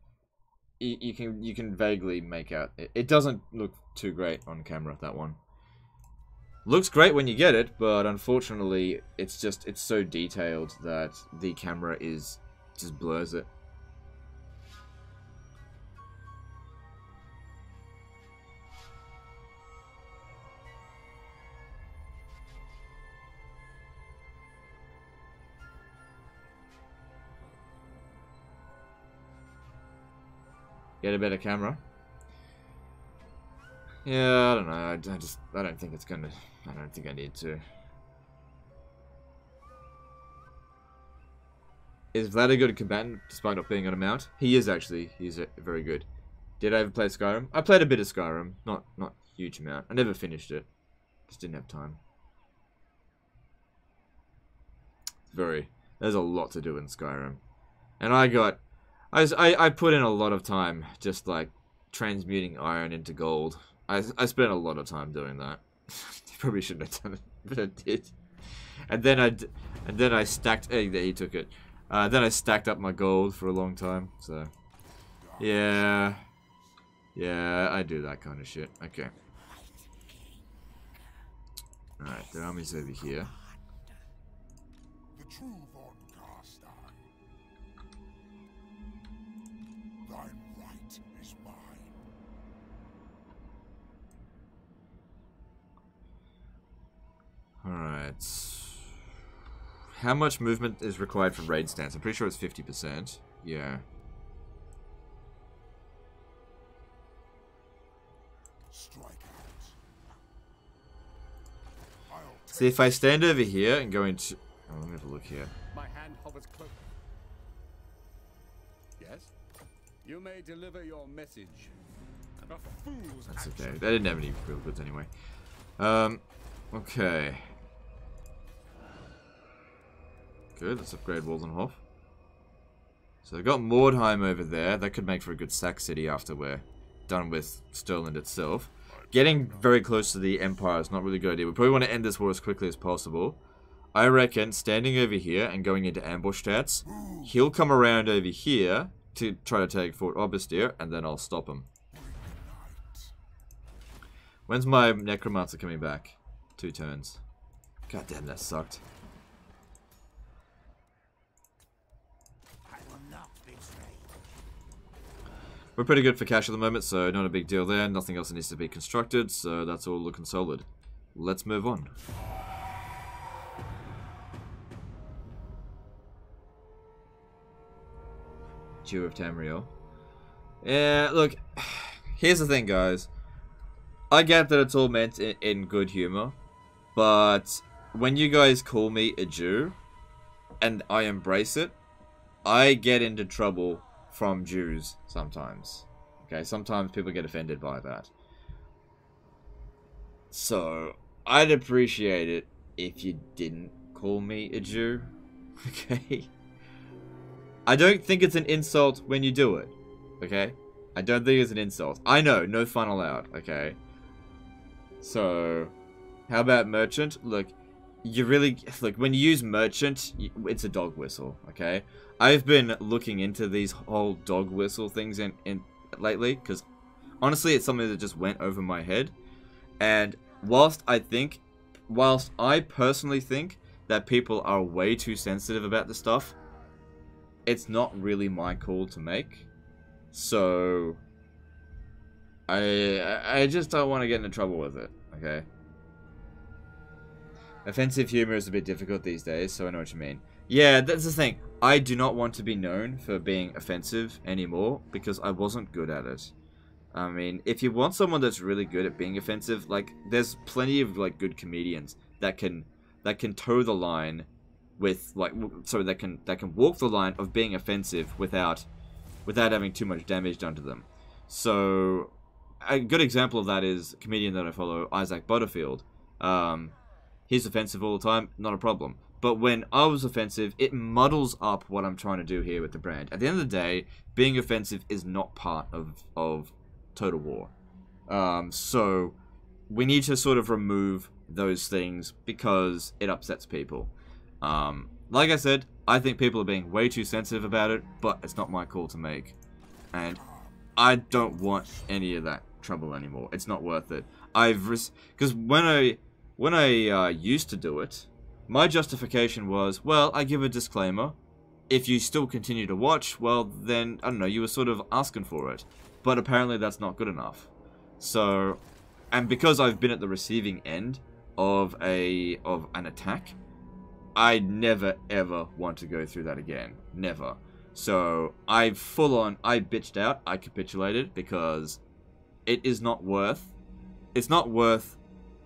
You, you can you can vaguely make out. It, it doesn't look too great on camera. That one looks great when you get it, but unfortunately, it's just it's so detailed that the camera is just blurs it. Get a better camera. Yeah, I don't know. I, I just, I don't think it's gonna, I don't think I need to. Is Vlad a good combatant, despite not being on a mount? He is actually. He's a, very good. Did I ever play Skyrim? I played a bit of Skyrim. Not, not huge amount. I never finished it. Just didn't have time. Very. There's a lot to do in Skyrim. And I got... I, I, I put in a lot of time just, like, transmuting iron into gold. I, I spent a lot of time doing that. Probably shouldn't have done it, but I did. And then I, and then I stacked... Hey, he took it. Uh, then I stacked up my gold for a long time, so... Yeah... Yeah, I do that kind of shit. Okay. Alright, the army's over here. Alright. How much movement is required for raid stance? I'm pretty sure it's 50%. Yeah. Strike out. I'll See, if I stand over here and go into... Oh, let me have a look here. My hand hovers close. Yes? You may deliver your message. That's okay. They didn't have any real goods anyway. Um, okay. Good, let's upgrade Waldenhof. So they've got Mordheim over there. That could make for a good sack city after we're done with Stirland itself. Getting very close to the Empire is not really a good idea. We probably want to end this war as quickly as possible. I reckon standing over here and going into ambush stats, he'll come around over here to try to take Fort Oberstyr, and then I'll stop him. When's my Necromancer coming back? Two turns. God damn, that sucked. We're pretty good for cash at the moment, so not a big deal there. Nothing else needs to be constructed, so that's all looking solid. Let's move on. Jew of Tamriel. Yeah, look, here's the thing, guys. I get that it's all meant in, in good humor, but when you guys call me a Jew, and I embrace it, I get into trouble from Jews sometimes. Okay, sometimes people get offended by that. So, I'd appreciate it if you didn't call me a Jew. Okay? I don't think it's an insult when you do it. Okay? I don't think it's an insult. I know, no fun allowed. Okay? So, how about merchant? Look, you really look when you use merchant, it's a dog whistle. Okay? I've been looking into these whole dog whistle things in, in lately because honestly, it's something that just went over my head. And whilst I think, whilst I personally think that people are way too sensitive about this stuff, it's not really my call to make. So I I just don't want to get into trouble with it. Okay. Offensive humor is a bit difficult these days, so I know what you mean. Yeah, that's the thing. I do not want to be known for being offensive anymore because I wasn't good at it. I mean, if you want someone that's really good at being offensive, like there's plenty of like good comedians that can that can toe the line with like so that can that can walk the line of being offensive without without having too much damage done to them. So a good example of that is a comedian that I follow, Isaac Butterfield. Um, he's offensive all the time, not a problem. But when I was offensive, it muddles up what I'm trying to do here with the brand. At the end of the day, being offensive is not part of, of Total War. Um, so we need to sort of remove those things because it upsets people. Um, like I said, I think people are being way too sensitive about it, but it's not my call to make. And I don't want any of that trouble anymore. It's not worth it. I've because when I when I uh, used to do it, my justification was, well, I give a disclaimer. If you still continue to watch, well, then, I don't know, you were sort of asking for it. But apparently that's not good enough. So, and because I've been at the receiving end of a of an attack, I never ever want to go through that again. Never. So I full on, I bitched out, I capitulated because it is not worth, it's not worth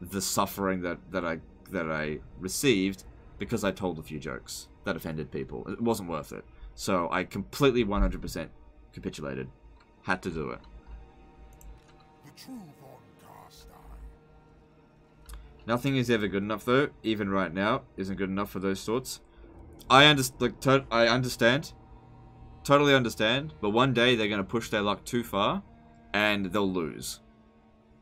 the suffering that, that I that I received because I told a few jokes that offended people. It wasn't worth it. So I completely 100% capitulated. Had to do it. Nothing is ever good enough though, even right now, isn't good enough for those sorts. I understand, like, to I understand, totally understand, but one day they're gonna push their luck too far, and they'll lose.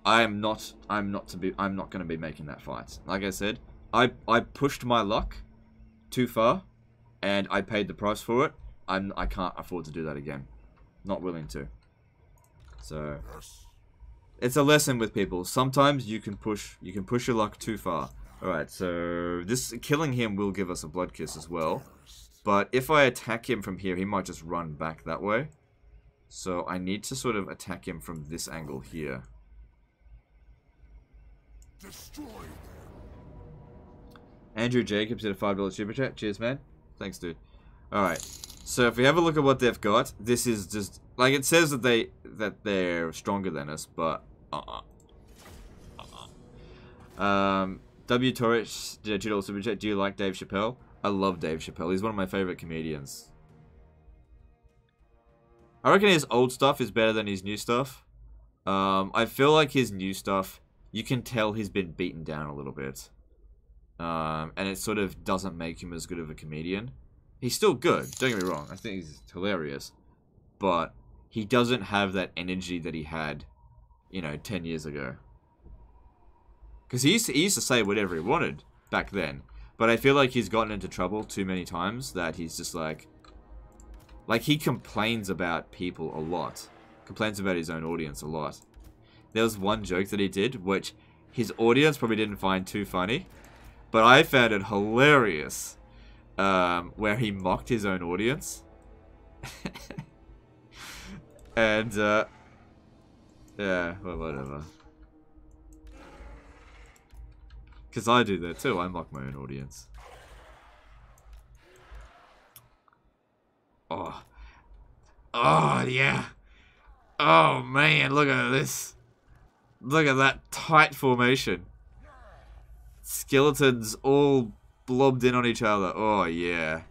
I am not, I'm not to be, I'm not gonna be making that fight. Like I said, I, I pushed my luck too far, and I paid the price for it. I'm, I can't afford to do that again. Not willing to. So, it's a lesson with people. Sometimes you can push you can push your luck too far. Alright, so this killing him will give us a blood kiss as well. But if I attack him from here, he might just run back that way. So I need to sort of attack him from this angle here. Destroy them. Andrew Jacobs did a $5 super chat. Cheers, man. Thanks, dude. Alright. So if we have a look at what they've got, this is just like it says that they that they're stronger than us, but uh-uh. Uh-uh. Um W Torres did a $2 super chat. Do you like Dave Chappelle? I love Dave Chappelle. He's one of my favorite comedians. I reckon his old stuff is better than his new stuff. Um, I feel like his new stuff, you can tell he's been beaten down a little bit. Um, and it sort of doesn't make him as good of a comedian. He's still good, don't get me wrong. I think he's hilarious. But he doesn't have that energy that he had, you know, 10 years ago. Because he, he used to say whatever he wanted back then. But I feel like he's gotten into trouble too many times that he's just like... Like, he complains about people a lot. Complains about his own audience a lot. There was one joke that he did, which his audience probably didn't find too funny. But I found it hilarious. Um, where he mocked his own audience. and, uh... Yeah, well, whatever. Because I do that too. I mock my own audience. Oh. Oh, yeah. Oh, man. Look at this. Look at that tight formation. Skeletons all blobbed in on each other. Oh, yeah.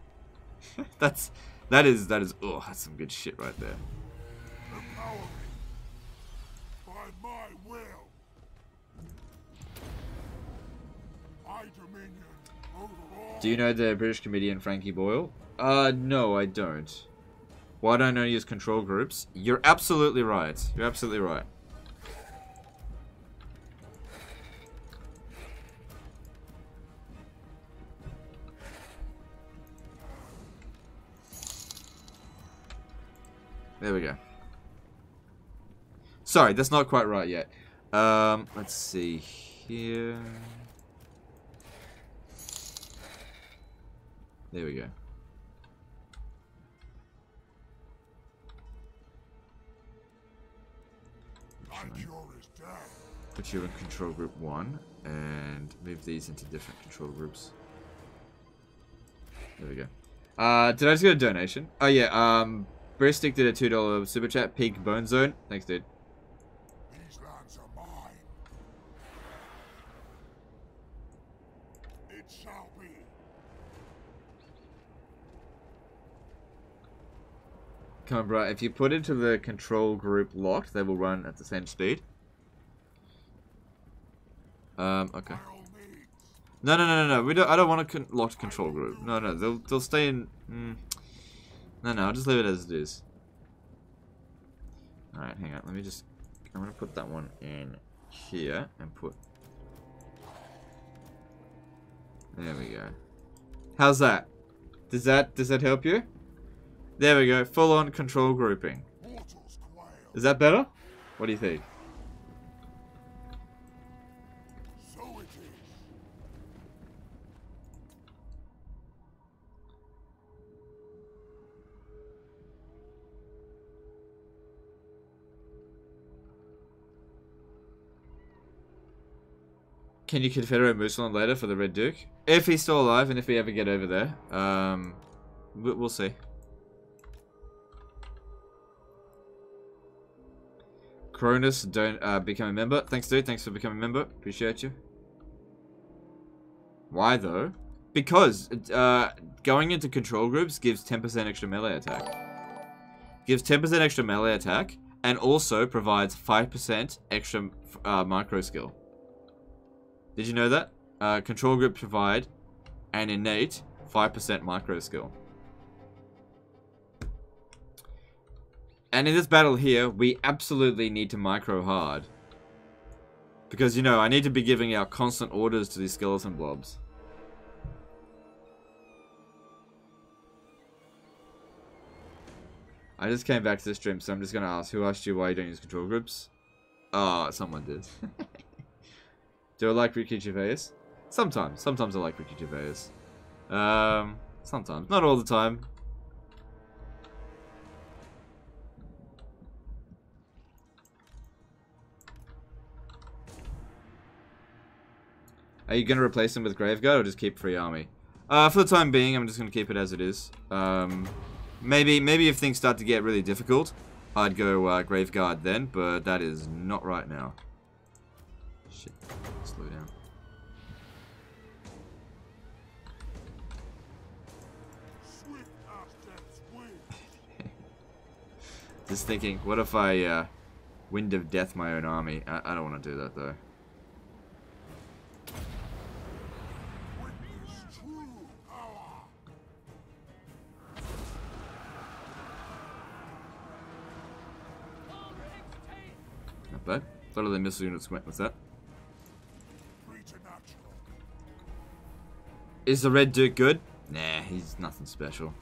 that's... That is... That is... Oh, that's some good shit right there. By my will. My dominion over all. Do you know the British comedian Frankie Boyle? Uh, no, I don't. Why don't I use control groups? You're absolutely right. You're absolutely right. There we go. Sorry, that's not quite right yet. Um, let's see here. There we go. My cure is. Put you in control group 1 and move these into different control groups. There we go. Uh, did I just get a donation? Oh yeah, um, Bristic did a $2 super chat. Peak Bone Zone. Thanks, dude. These lands are mine. It shall be. Bro. If you put into the control group locked, they will run at the same speed. Um, okay. By all means. No, no, no, no, no. We don't. I don't want a con locked control group. No, no. They'll they'll stay in. Mm. No, no. I'll just leave it as it is. All right, hang on. Let me just. I'm gonna put that one in here and put. There we go. How's that? Does that does that help you? There we go. Full on control grouping. Is that better? What do you think? can you Confederate Mousillon later for the Red Duke? If he's still alive and if we ever get over there. Um, we'll see. Cronus, don't uh, become a member. Thanks, dude. Thanks for becoming a member. Appreciate you. Why, though? Because uh, going into control groups gives 10% extra melee attack. Gives 10% extra melee attack, and also provides 5% extra uh, micro skill. Did you know that? Uh, control groups provide an innate 5% micro skill. And in this battle here, we absolutely need to micro hard. Because, you know, I need to be giving out constant orders to these skeleton blobs. I just came back to the stream, so I'm just gonna ask, who asked you why you don't use control groups? Oh, someone did. Do I like Ricky Gervais? Sometimes. Sometimes I like Ricky Gervais. Um, sometimes. Not all the time. Are you going to replace him with Graveguard or just keep Free Army? Uh, for the time being, I'm just going to keep it as it is. Um, maybe, maybe if things start to get really difficult, I'd go uh, Graveguard then, but that is not right now. Shit. Slow down. Just thinking, what if I uh, Wind of Death my own army? I, I don't want to do that though. Not bad. Thought of the missile units went with that. Is the Red Duke good? Nah, he's nothing special.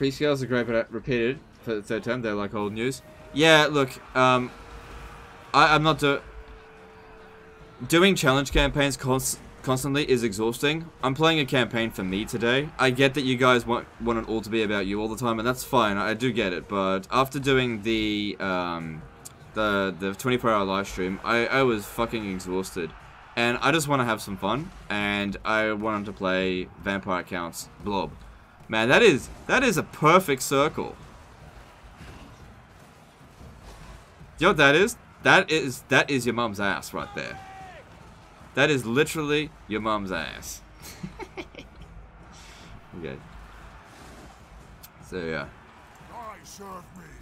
Free scales are great, but repeated for the third time. They're like old news. Yeah, look, um, I, I'm not do doing challenge campaigns const constantly is exhausting. I'm playing a campaign for me today. I get that you guys want want it all to be about you all the time, and that's fine. I, I do get it. But after doing the um, the the 24 hour live stream, I I was fucking exhausted. And I just want to have some fun, and I wanted to play Vampire Counts Blob. Man, that is that is a perfect circle. You know what that is? That is that is your mum's ass right there. That is literally your mum's ass. okay. So yeah. I serve me.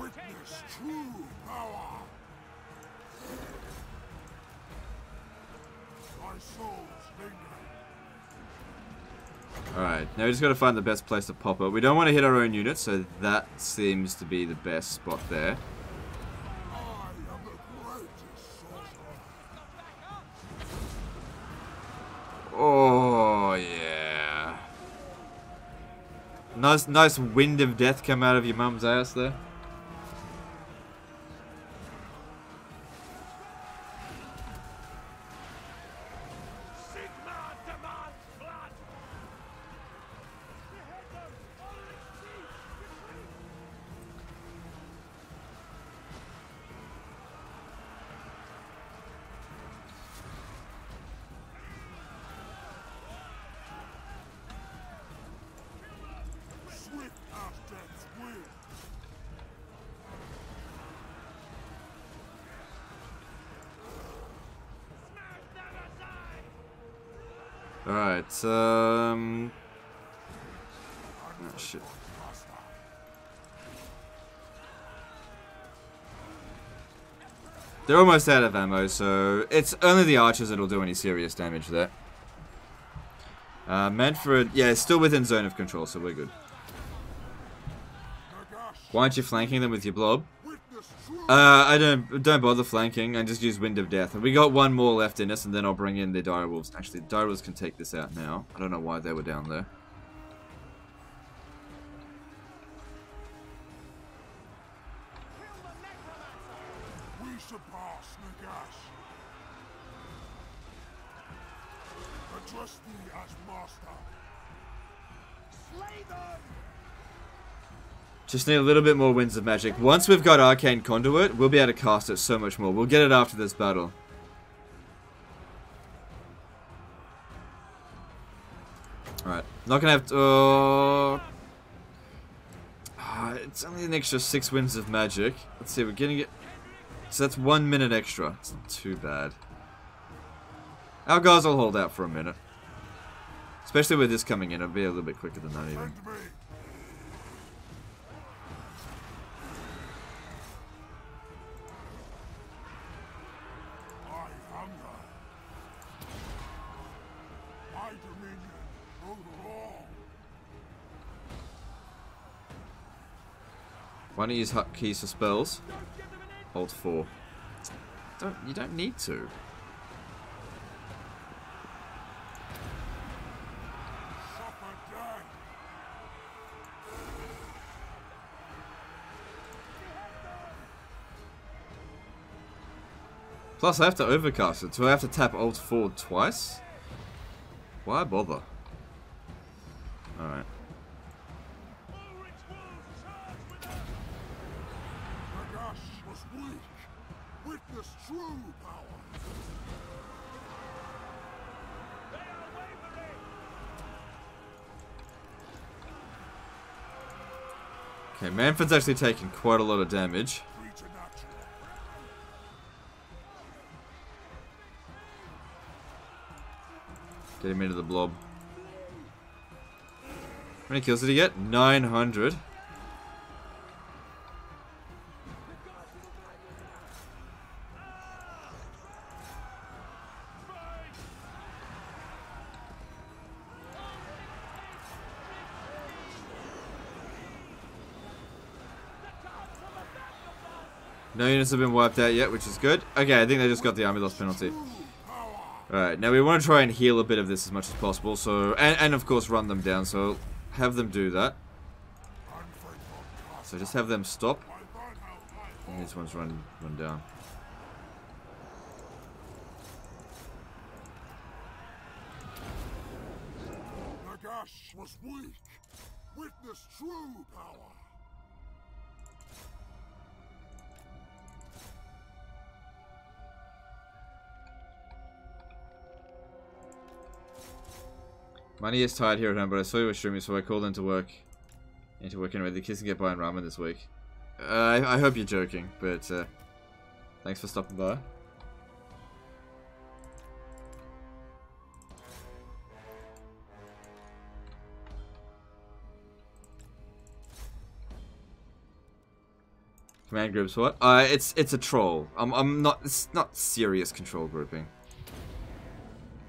Witness true power. My soul's linger. Alright, now we just gotta find the best place to pop it. We don't want to hit our own units, so that seems to be the best spot there. Oh yeah. Nice nice wind of death come out of your mum's ass there. They're almost out of ammo, so it's only the archers that'll do any serious damage there. Uh, Mannfred, yeah, still within zone of control, so we're good. Why aren't you flanking them with your blob? Uh, I don't don't bother flanking. I just use Wind of Death. And we got one more left in us, and then I'll bring in the Direwolves. Actually, the Direwolves can take this out now. I don't know why they were down there. Just need a little bit more Winds of Magic. Once we've got Arcane Conduit, we'll be able to cast it so much more. We'll get it after this battle. Alright. Not gonna have to... Uh, ah, it's only an extra six Winds of Magic. Let's see, we're getting it... So that's one minute extra. It's not too bad. Our guys will hold out for a minute. Especially with this coming in, it'll be a little bit quicker than that even. Why don't you use hotkeys for spells? Hold four. Don't you don't need to. Plus I have to overcast it, so I have to tap Alt 4 twice? Why bother? Alright. Mannfred's actually taking quite a lot of damage. Get him into the blob. How many kills did he get? 900. Units have been wiped out yet, which is good. Okay, I think they just got the army loss penalty. Alright, now we want to try and heal a bit of this as much as possible, so, and, and of course run them down, so have them do that. So just have them stop, and these ones run, run down. Was weak. Witness true power. Money is tired here at home, but I saw you were streaming, so I called into work. Into work anyway. The kids can get by on ramen this week. Uh, I, I hope you're joking, but uh, thanks for stopping by. Command groups, what? Uh, it's it's a troll. I'm I'm not. It's not serious control grouping.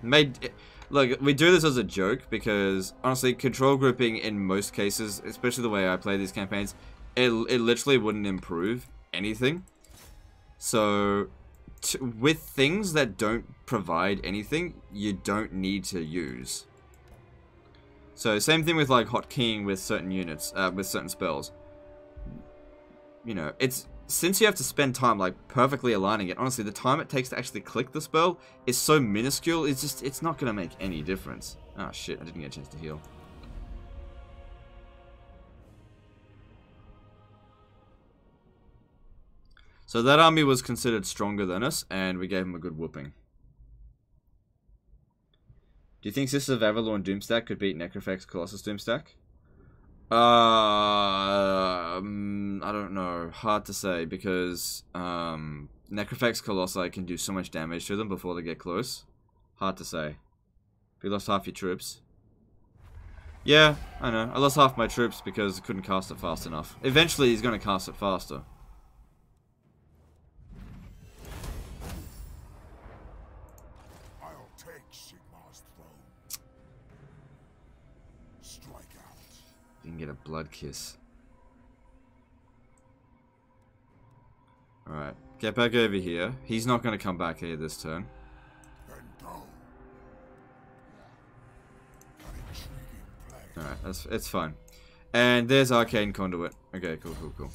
Made. Look, we do this as a joke because honestly, control grouping in most cases, especially the way I play these campaigns, it it literally wouldn't improve anything. So, with things that don't provide anything, you don't need to use. So same thing with like hotkeying with certain units, uh, with certain spells you know, it's since you have to spend time like perfectly aligning it. Honestly, the time it takes to actually click the spell is so minuscule. It's just it's not gonna make any difference. Oh shit! I didn't get a chance to heal. So that army was considered stronger than us, and we gave him a good whooping. Do you think Sisters of Avalon Doomstack could beat Necrofex Colossus Doomstack? Uh, um, I don't know. Hard to say because um, Necrofex Colossi can do so much damage to them before they get close. Hard to say. You lost half your troops. Yeah, I know. I lost half my troops because I couldn't cast it fast enough. Eventually, he's going to cast it faster. Get a blood kiss. Alright, get back over here. He's not going to come back here this turn. Alright, that's it's fine. And there's Arcane Conduit. Okay, cool, cool, cool.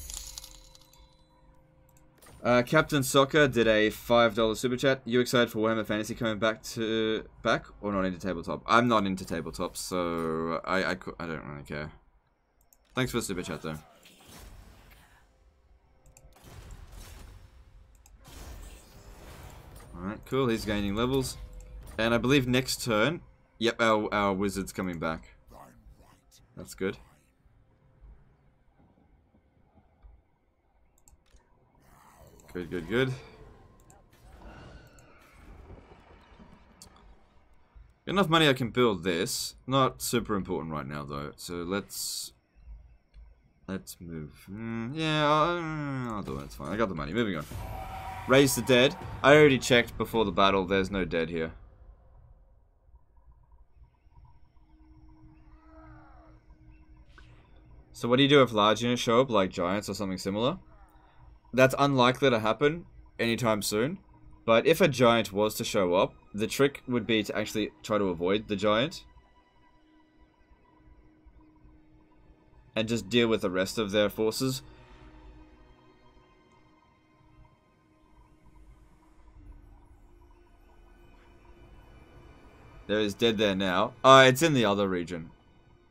Uh, Captain Soccer did a $5 super chat. You excited for Warhammer Fantasy coming back to back or not into tabletop? I'm not into tabletop, so I I, I don't really care. Thanks for the super chat though. Alright, cool. He's gaining levels. And I believe next turn, yep, our, our wizard's coming back. That's good. Good, good, good. Enough money I can build this. Not super important right now though. So let's let's move. Mm, yeah, I'll, I'll do it. It's fine. I got the money. Moving on. Raise the dead. I already checked before the battle. There's no dead here. So what do you do if large units show up, like giants or something similar? That's unlikely to happen anytime soon. But if a giant was to show up, the trick would be to actually try to avoid the giant. And just deal with the rest of their forces. There is dead there now. Uh, it's in the other region.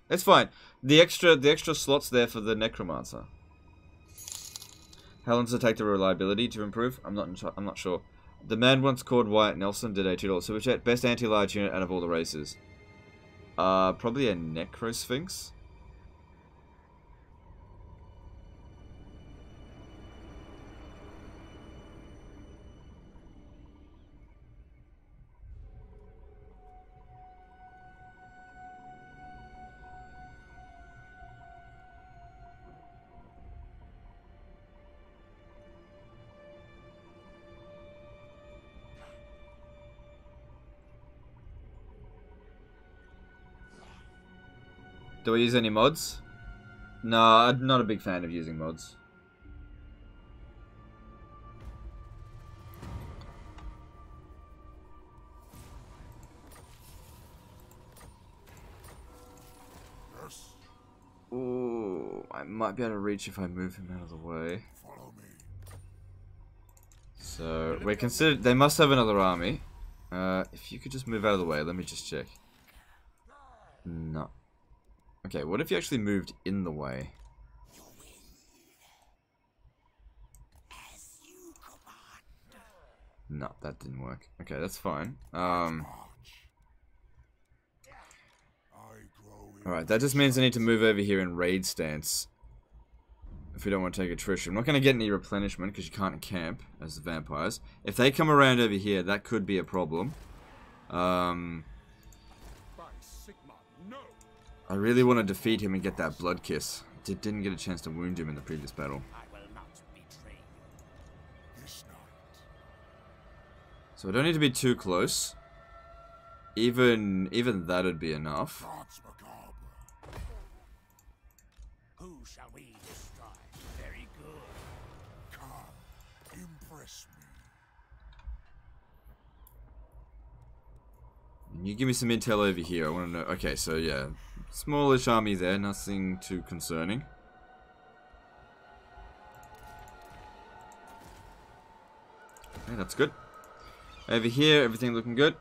It's fine. The extra the extra slots there for the necromancer. How long does it take the reliability to improve? I'm not I'm not sure. The man once called Wyatt Nelson did a two dollar super chat. Best anti-large unit out of all the races. Uh, probably a Necrosphinx. Do we use any mods? No, I'm not a big fan of using mods. Ooh, I might be able to reach if I move him out of the way. So, we're considered... They must have another army. Uh, if you could just move out of the way, let me just check. No. Okay, what if you actually moved in the way? No, that didn't work. Okay, that's fine. Um, alright, that just means I need to move over here in raid stance. If we don't want to take attrition. I'm not going to get any replenishment because you can't camp as the vampires. If they come around over here, that could be a problem. Um! I really want to defeat him and get that blood kiss. Did, didn't get a chance to wound him in the previous battle. I will not betray you. this night. So I don't need to be too close. Even even that'd be enough. Who shall we destroy? Very good. Come, impress me. You give me some intel over here. I want to know. Okay, so yeah, smallish army there. Nothing too concerning. Okay, that's good. Over here, everything looking good.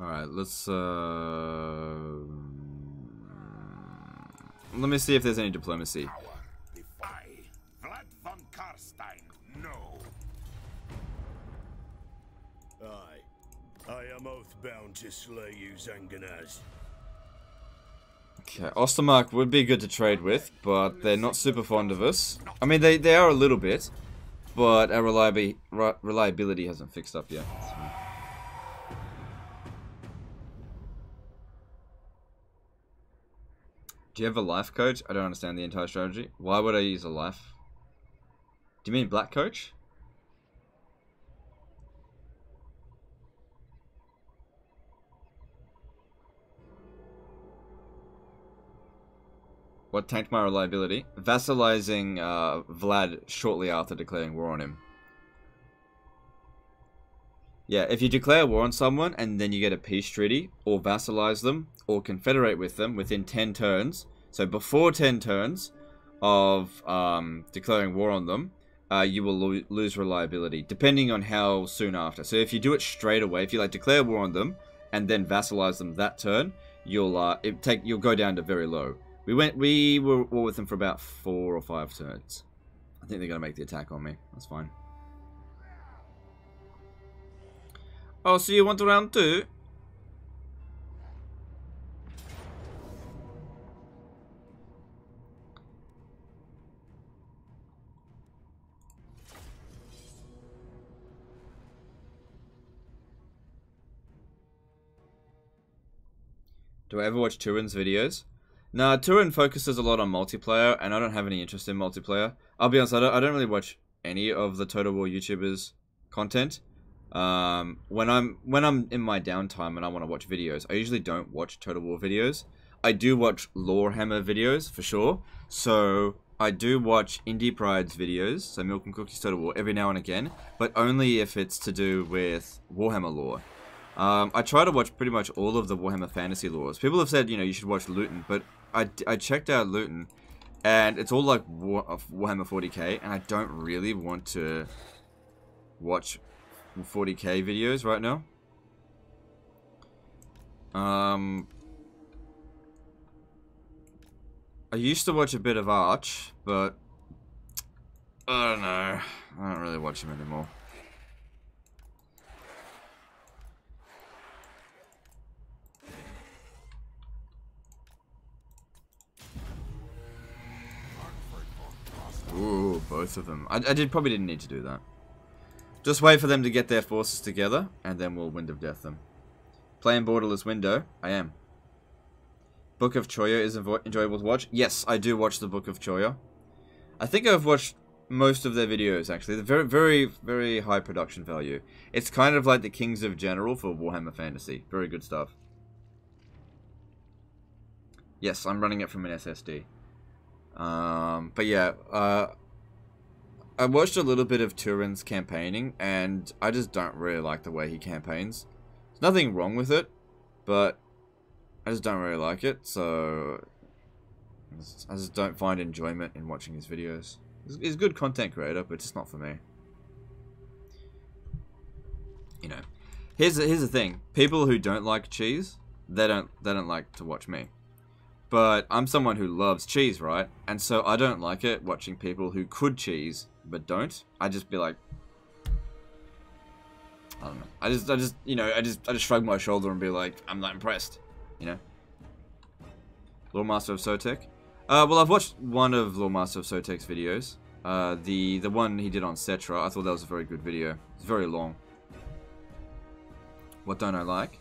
Alright, let's, uh... Let me see if there's any diplomacy. I, Vlad von Carstein, no. Aye. I am oath bound to slay you, Zanganaz. Okay, Ostermark would be good to trade with, but they're not super fond of us. I mean, they, they are a little bit, but our reliability, reliability hasn't fixed up yet. so. Do you have a life coach? I don't understand the entire strategy. Why would I use a life? Do you mean black coach? What tanked my reliability? Vassalizing uh, Vlad shortly after declaring war on him. Yeah, if you declare war on someone and then you get a peace treaty or vassalize them, or confederate with them within 10 turns, so before 10 turns of um, declaring war on them, uh, you will lo lose reliability, depending on how soon after. So if you do it straight away, if you like declare war on them and then vassalize them that turn, you'll uh, take you'll go down to very low. We went we were war with them for about four or five turns. I think they're gonna make the attack on me. That's fine. Oh, so you want round two? Do I ever watch Turin's videos? Nah, Turin focuses a lot on multiplayer, and I don't have any interest in multiplayer. I'll be honest, I don't, I don't really watch any of the Total War YouTubers' content. Um, when I'm when I'm in my downtime and I want to watch videos, I usually don't watch Total War videos. I do watch Lorehammer videos for sure. So I do watch Indie Pride's videos, so Milk and Cookies Total War, every now and again, but only if it's to do with Warhammer lore. Um, I try to watch pretty much all of the Warhammer Fantasy lores. People have said, you know, you should watch Luetin, but I, I checked out Luetin, and it's all like War, Warhammer 40k, and I don't really want to watch 40k videos right now. Um, I used to watch a bit of Arch, but I don't know. I don't really watch him anymore. Ooh, both of them. I, I did probably didn't need to do that. Just wait for them to get their forces together, and then we'll Wind of Death them. Playing Borderless Window? I am. Book of Choya is enjoyable to watch? Yes, I do watch the Book of Choya. I think I've watched most of their videos, actually. They're very, very, very high production value. It's kind of like the Kings and Generals for Warhammer Fantasy. Very good stuff. Yes, I'm running it from an SSD. Um, but yeah, uh, I watched a little bit of Turin's campaigning, and I just don't really like the way he campaigns. There's nothing wrong with it, but I just don't really like it, so I just don't find enjoyment in watching his videos. He's a good content creator, but just not for me. You know, here's here's the thing: people who don't like cheese, they don't they don't like to watch me. But I'm someone who loves cheese, right? And so I don't like it watching people who could cheese but don't. I just be like, I don't know. I just, I just, you know, I just, I just shrug my shoulder and be like, I'm not impressed, you know. Loremaster of Sotek. Uh, well, I've watched one of Loremaster of Sotek's videos. Uh, the the one he did on Settra. I thought that was a very good video. It's very long. What don't I like?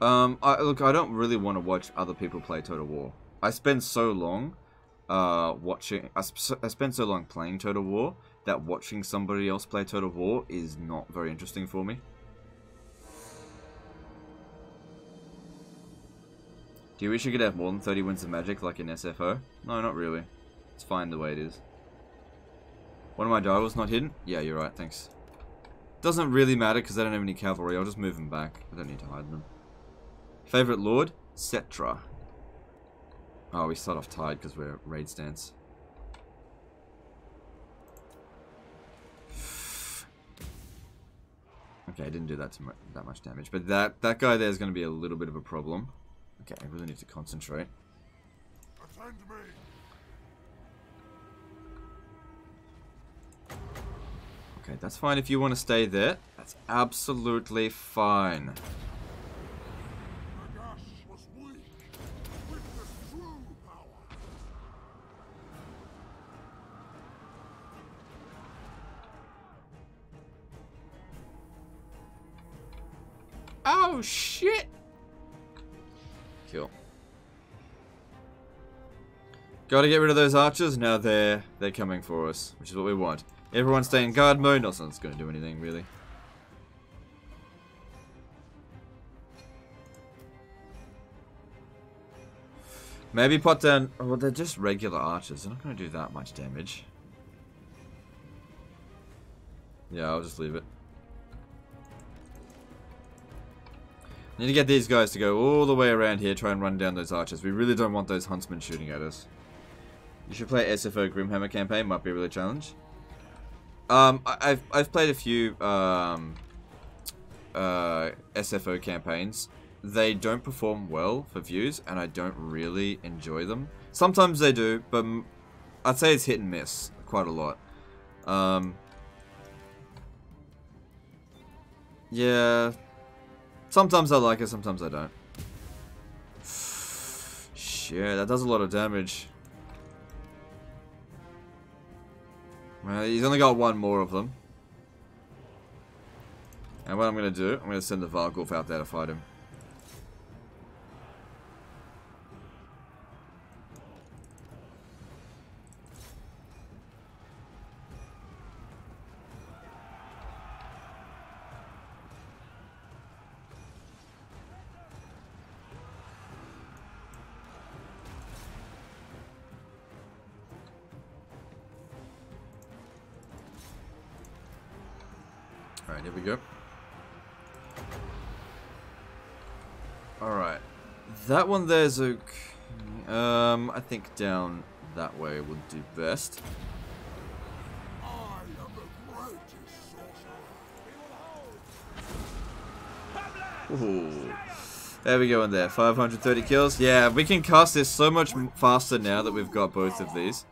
Um, I, look, I don't really want to watch other people play Total War. I spend so long uh, watching... I, sp I spend so long playing Total War that watching somebody else play Total War is not very interesting for me. Do you wish you could have more than 30 winds of magic like in SFO? No, not really. It's fine the way it is. One of my dials not hidden? Yeah, you're right, thanks. Doesn't really matter because I don't have any cavalry, I'll just move them back. I don't need to hide them. Favorite lord? Settra. Oh, we start off tied because we're raid stance. Okay, I didn't do that mu that much damage, but that that guy there is going to be a little bit of a problem. Okay, I really need to concentrate. Attend me. Okay, that's fine if you want to stay there. That's absolutely fine. Oh, shit! Cool. Gotta get rid of those archers, now they're they're coming for us, which is what we want. Everyone stay in guard mode, not someone's gonna do anything really. Maybe put down... Oh, well, they're just regular archers. They're not going to do that much damage. Yeah, I'll just leave it. Need to get these guys to go all the way around here, try and run down those archers. We really don't want those huntsmen shooting at us. You should play SFO Grimhammer campaign, might be a really challenge. Um, I, I've, I've played a few, um, uh, SFO campaigns. They don't perform well for views, and I don't really enjoy them. Sometimes they do, but I'd say it's hit and miss quite a lot. Um, yeah, sometimes I like it, sometimes I don't. Shit, that does a lot of damage. Well, he's only got one more of them. And what I'm going to do, I'm going to send the Varghulf out there to fight him. That one there's okay. Um, I think down that way would do best. Ooh. There we go in there. 530 kills. Yeah, we can cast this so much faster now that we've got both of these.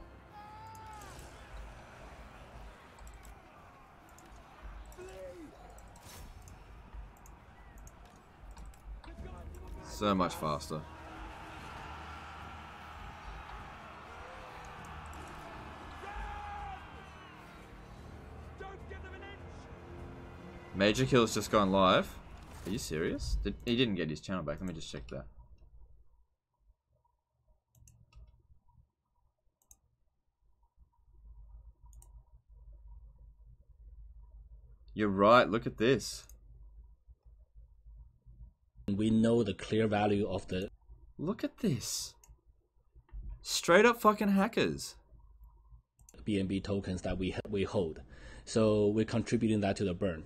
So much faster. Major Kill's just gone live. Are you serious? Did, he didn't get his channel back. Let me just check that. You're right. Look at this. We know the clear value of the Look at this. Straight up fucking hackers. BNB tokens that we we hold. So we're contributing that to the burn.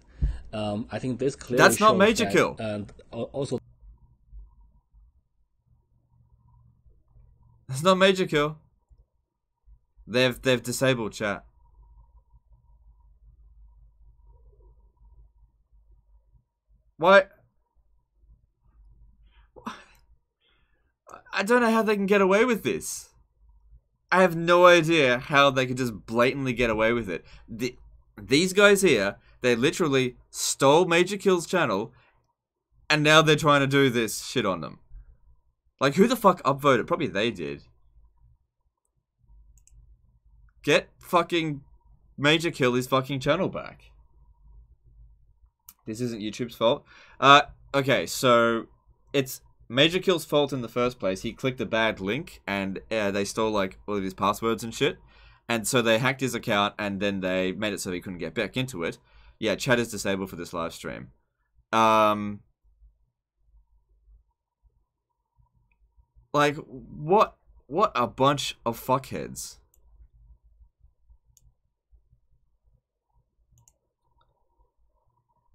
Um, I think this clearly That's not major that- kill. And also, That's not major kill. They've they've disabled chat. Why? I don't know how they can get away with this. I have no idea how they could just blatantly get away with it. The, these guys here, they literally stole Major Kill's channel, and now they're trying to do this shit on them. Like, who the fuck upvoted? Probably they did. Get fucking Major Kill his fucking channel back. This isn't YouTube's fault. Uh, okay, so it's Major Kill's fault in the first place. He clicked a bad link and uh, they stole like all of his passwords and shit. And so they hacked his account and then they made it so he couldn't get back into it. Yeah, chat is disabled for this live stream. Um, like what? What a bunch of fuckheads.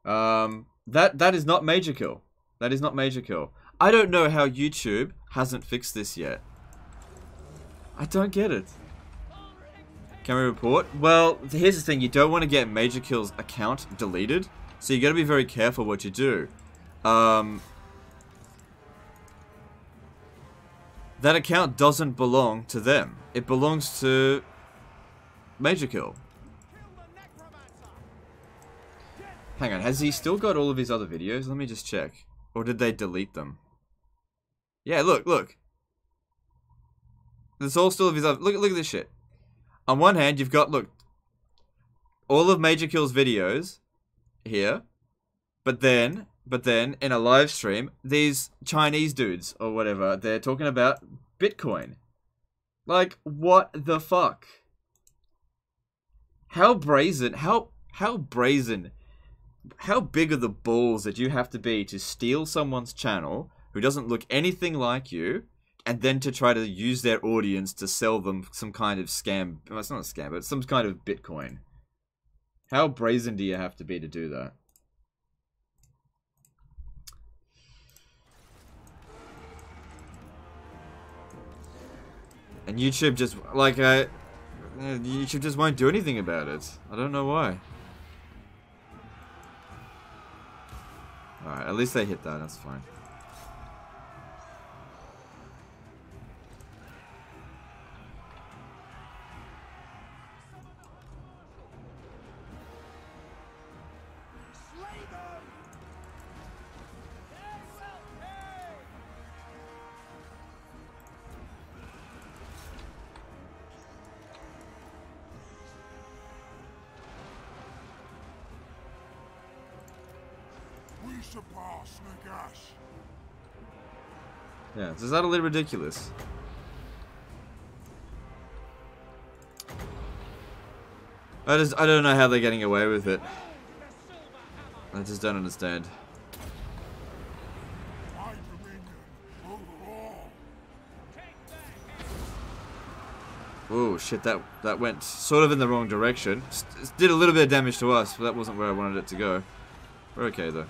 Um, that that is not major kill. That is not major kill. I don't know how YouTube hasn't fixed this yet. I don't get it. Can we report? Well, here's the thing. You don't want to get Major Kill's account deleted. So you got to be very careful what you do. Um, that account doesn't belong to them. It belongs to Major Kill. Hang on, has he still got all of his other videos? Let me just check. Or did they delete them? Yeah, look, look. There's all still of his other... Look, look at this shit. On one hand, you've got, look, all of Major Kill's videos here. But then, but then, in a live stream, these Chinese dudes, or whatever, they're talking about Bitcoin. Like, what the fuck? How brazen, how, how brazen how big are the balls that you have to be to steal someone's channel who doesn't look anything like you and then to try to use their audience to sell them some kind of scam. Well, it's not a scam, but some kind of Bitcoin. How brazen do you have to be to do that? And YouTube just, like, uh, YouTube just won't do anything about it. I don't know why. Alright, at least they hit that, that's fine. Is that a little ridiculous? I just, I don't know how they're getting away with it. I just don't understand. Oh shit, that that went sort of in the wrong direction. Did a little bit of damage to us, but that wasn't where I wanted it to go. We're okay though.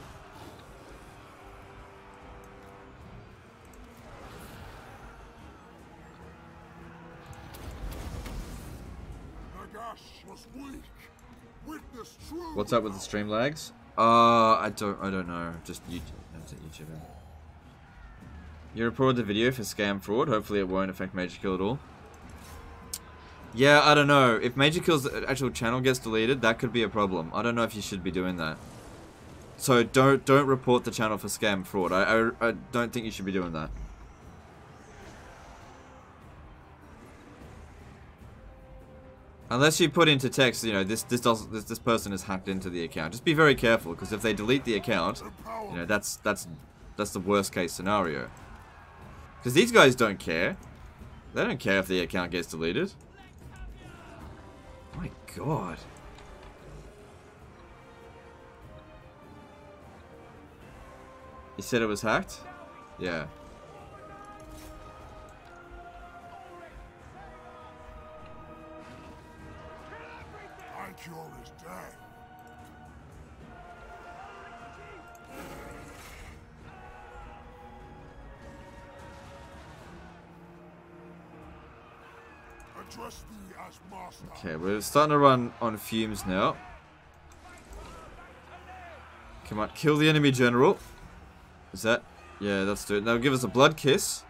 What's up with the stream lags? Uh, I don't, I don't know. Just YouTube. YouTube. You reported the video for scam fraud. Hopefully, it won't affect Major Kill at all. Yeah, I don't know. If Major Kill's actual channel gets deleted, that could be a problem. I don't know if you should be doing that. So don't don't report the channel for scam fraud. I I, I don't think you should be doing that. Unless you put into text, you know, this this does this this person has hacked into the account. Just be very careful because if they delete the account, you know, that's that's that's the worst case scenario. Because these guys don't care. They don't care if the account gets deleted. My god. You said it was hacked? Yeah. I cure his death. Address me as. Okay, we're starting to run on fumes now. Come on, kill the enemy general. Is that? Yeah, that's do it. Now give us a blood kiss.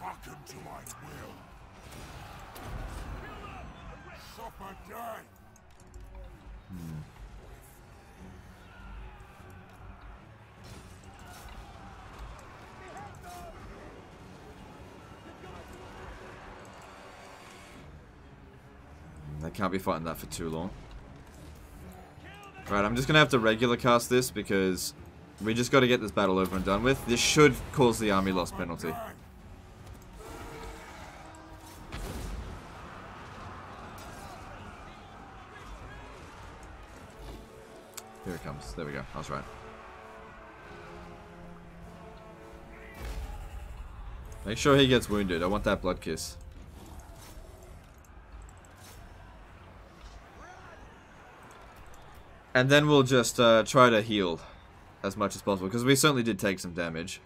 Hearken to my will. Suffer death. They can't be fighting that for too long. Right, I'm just gonna have to regular cast this because we just gotta get this battle over and done with. This should cause the army loss penalty. Here it comes. There we go. I was right. Make sure he gets wounded. I want that blood kiss. And then we'll just uh, try to heal as much as possible, because we certainly did take some damage.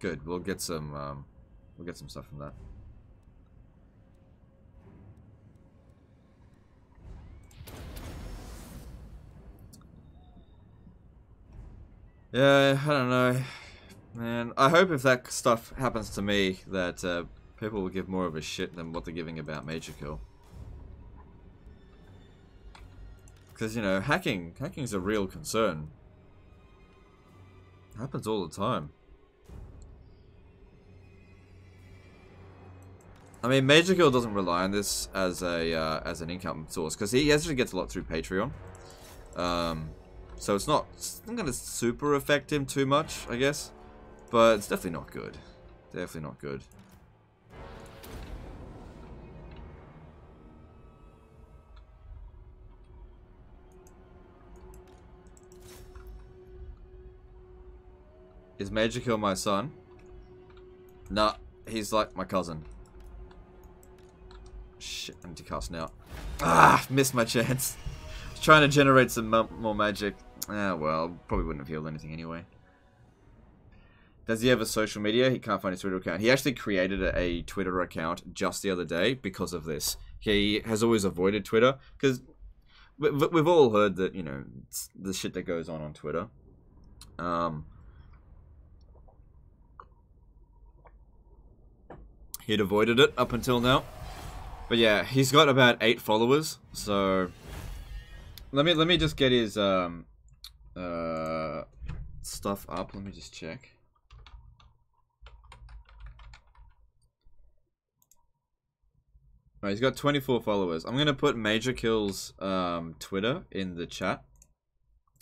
Good. We'll get some. Um, we'll get some stuff from that. Yeah, I don't know, man. I hope if that stuff happens to me, that uh, people will give more of a shit than what they're giving about Major Kill. Because you know, hacking, hacking's a real concern. happens all the time. I mean, Major Kill doesn't rely on this as a uh, as an income source because he actually gets a lot through Patreon. Um, so it's not, it's not going to super affect him too much, I guess. But it's definitely not good. Definitely not good. Is Major Kill my son? Nah, he's like my cousin. Shit, I to cast now. Ah, missed my chance. trying to generate some more magic. Ah, well, probably wouldn't have healed anything anyway. Does he have a social media? He can't find his Twitter account. He actually created a, Twitter account just the other day because of this. He has always avoided Twitter because we've all heard that, you know, the shit that goes on on Twitter. Um, he'd avoided it up until now. But yeah, he's got about eight followers, so let me let me just get his um uh stuff up. Let me just check. He's got 24 followers. I'm gonna put Major Kill's um, Twitter in the chat.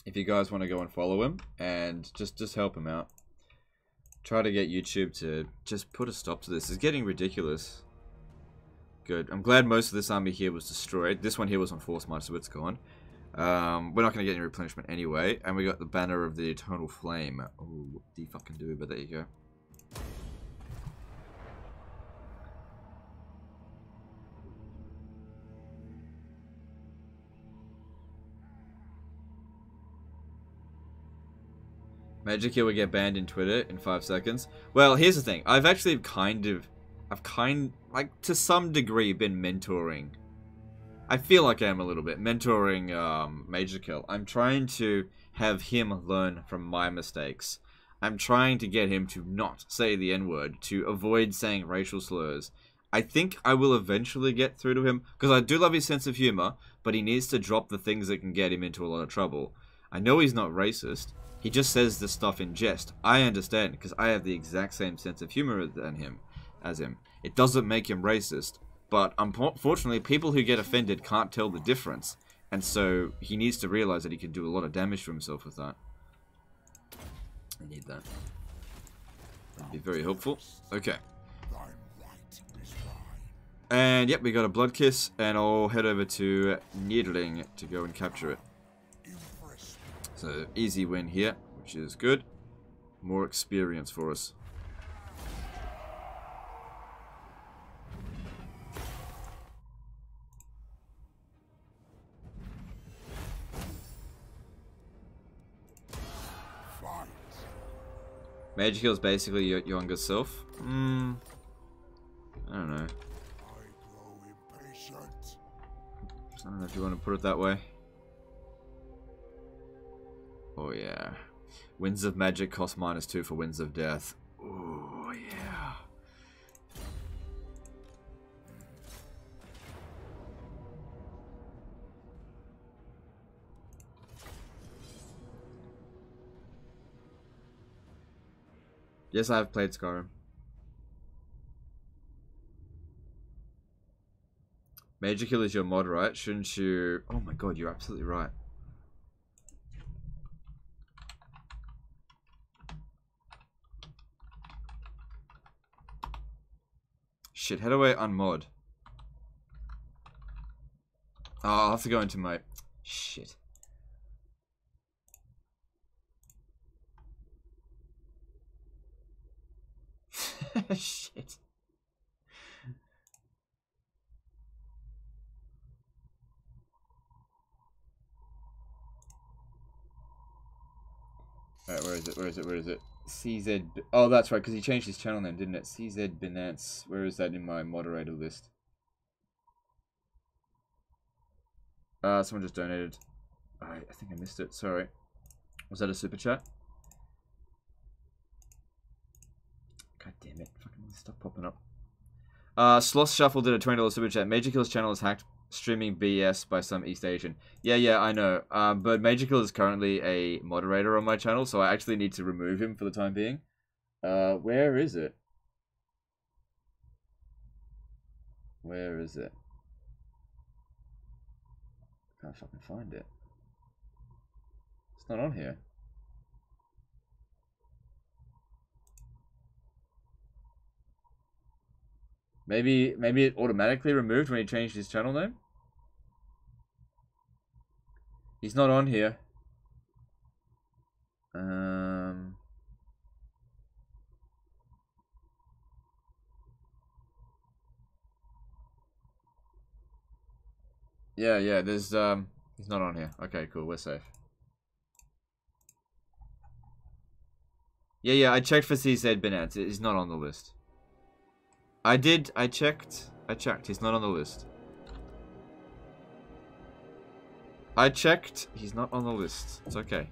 If you guys want to go and follow him and just just help him out. Try to get YouTube to just put a stop to this. It's getting ridiculous. Good. I'm glad most of this army here was destroyed. This one here was on force march, so it's gone. Um, we're not going to get any replenishment anyway. And we got the banner of the Eternal Flame. Oh, the fucking do, but there you go. Magic here will get banned in Twitter in five seconds. Well, here's the thing. I've actually kind of, I've kind, like, to some degree been mentoring. I feel like I am a little bit mentoring um, Major Kill. I'm trying to have him learn from my mistakes. I'm trying to get him to not say the N-word, to avoid saying racial slurs. I think I will eventually get through to him, because I do love his sense of humor, but he needs to drop the things that can get him into a lot of trouble. I know he's not racist, he just says this stuff in jest. I understand because I have the exact same sense of humor than him, as him. It doesn't make him racist, but unfortunately, people who get offended can't tell the difference, and so he needs to realize that he can do a lot of damage to himself with that. I need that. That'd be very helpful. Okay. And yep, we got a Blood Kiss, and I'll head over to Needling to go and capture it. So easy win here, which is good. More experience for us. Major Kill is basically your younger self. Hmm. I don't know. I don't know if you want to put it that way. Oh yeah. Winds of Magic cost minus two for Winds of Death. Oh yeah. Yes, I have played Skyrim. Major Kill is your mod, right? Shouldn't you... Oh my god, you're absolutely right. Shit, how do I unmod? Oh, I'll have to go into my... Shit. Shit. Alright, where is it? Where is it? Where is it? CZ. Oh, that's right, because he changed his channel name, didn't it? CZ Binance. Where is that in my moderator list? Uh, someone just donated. I, I think I missed it. Sorry. Was that a super chat? God damn it. Fucking stop popping up. Uh, Sloth Shuffle did a $20 super chat. Major Kill's channel is hacked streaming BS by some East Asian. Yeah, yeah, I know. Um, but Major Kill is currently a moderator on my channel, so I actually need to remove him for the time being. Uh, where is it? Where is it? I can't fucking find it. It's not on here. Maybe maybe it automatically removed when he changed his channel name. He's not on here. Um Yeah, yeah, there's um he's not on here. Okay, cool, we're safe. Yeah, yeah, I checked for CZ Binance. He's not on the list. I did, I checked, I checked, he's not on the list. I checked, he's not on the list. It's okay.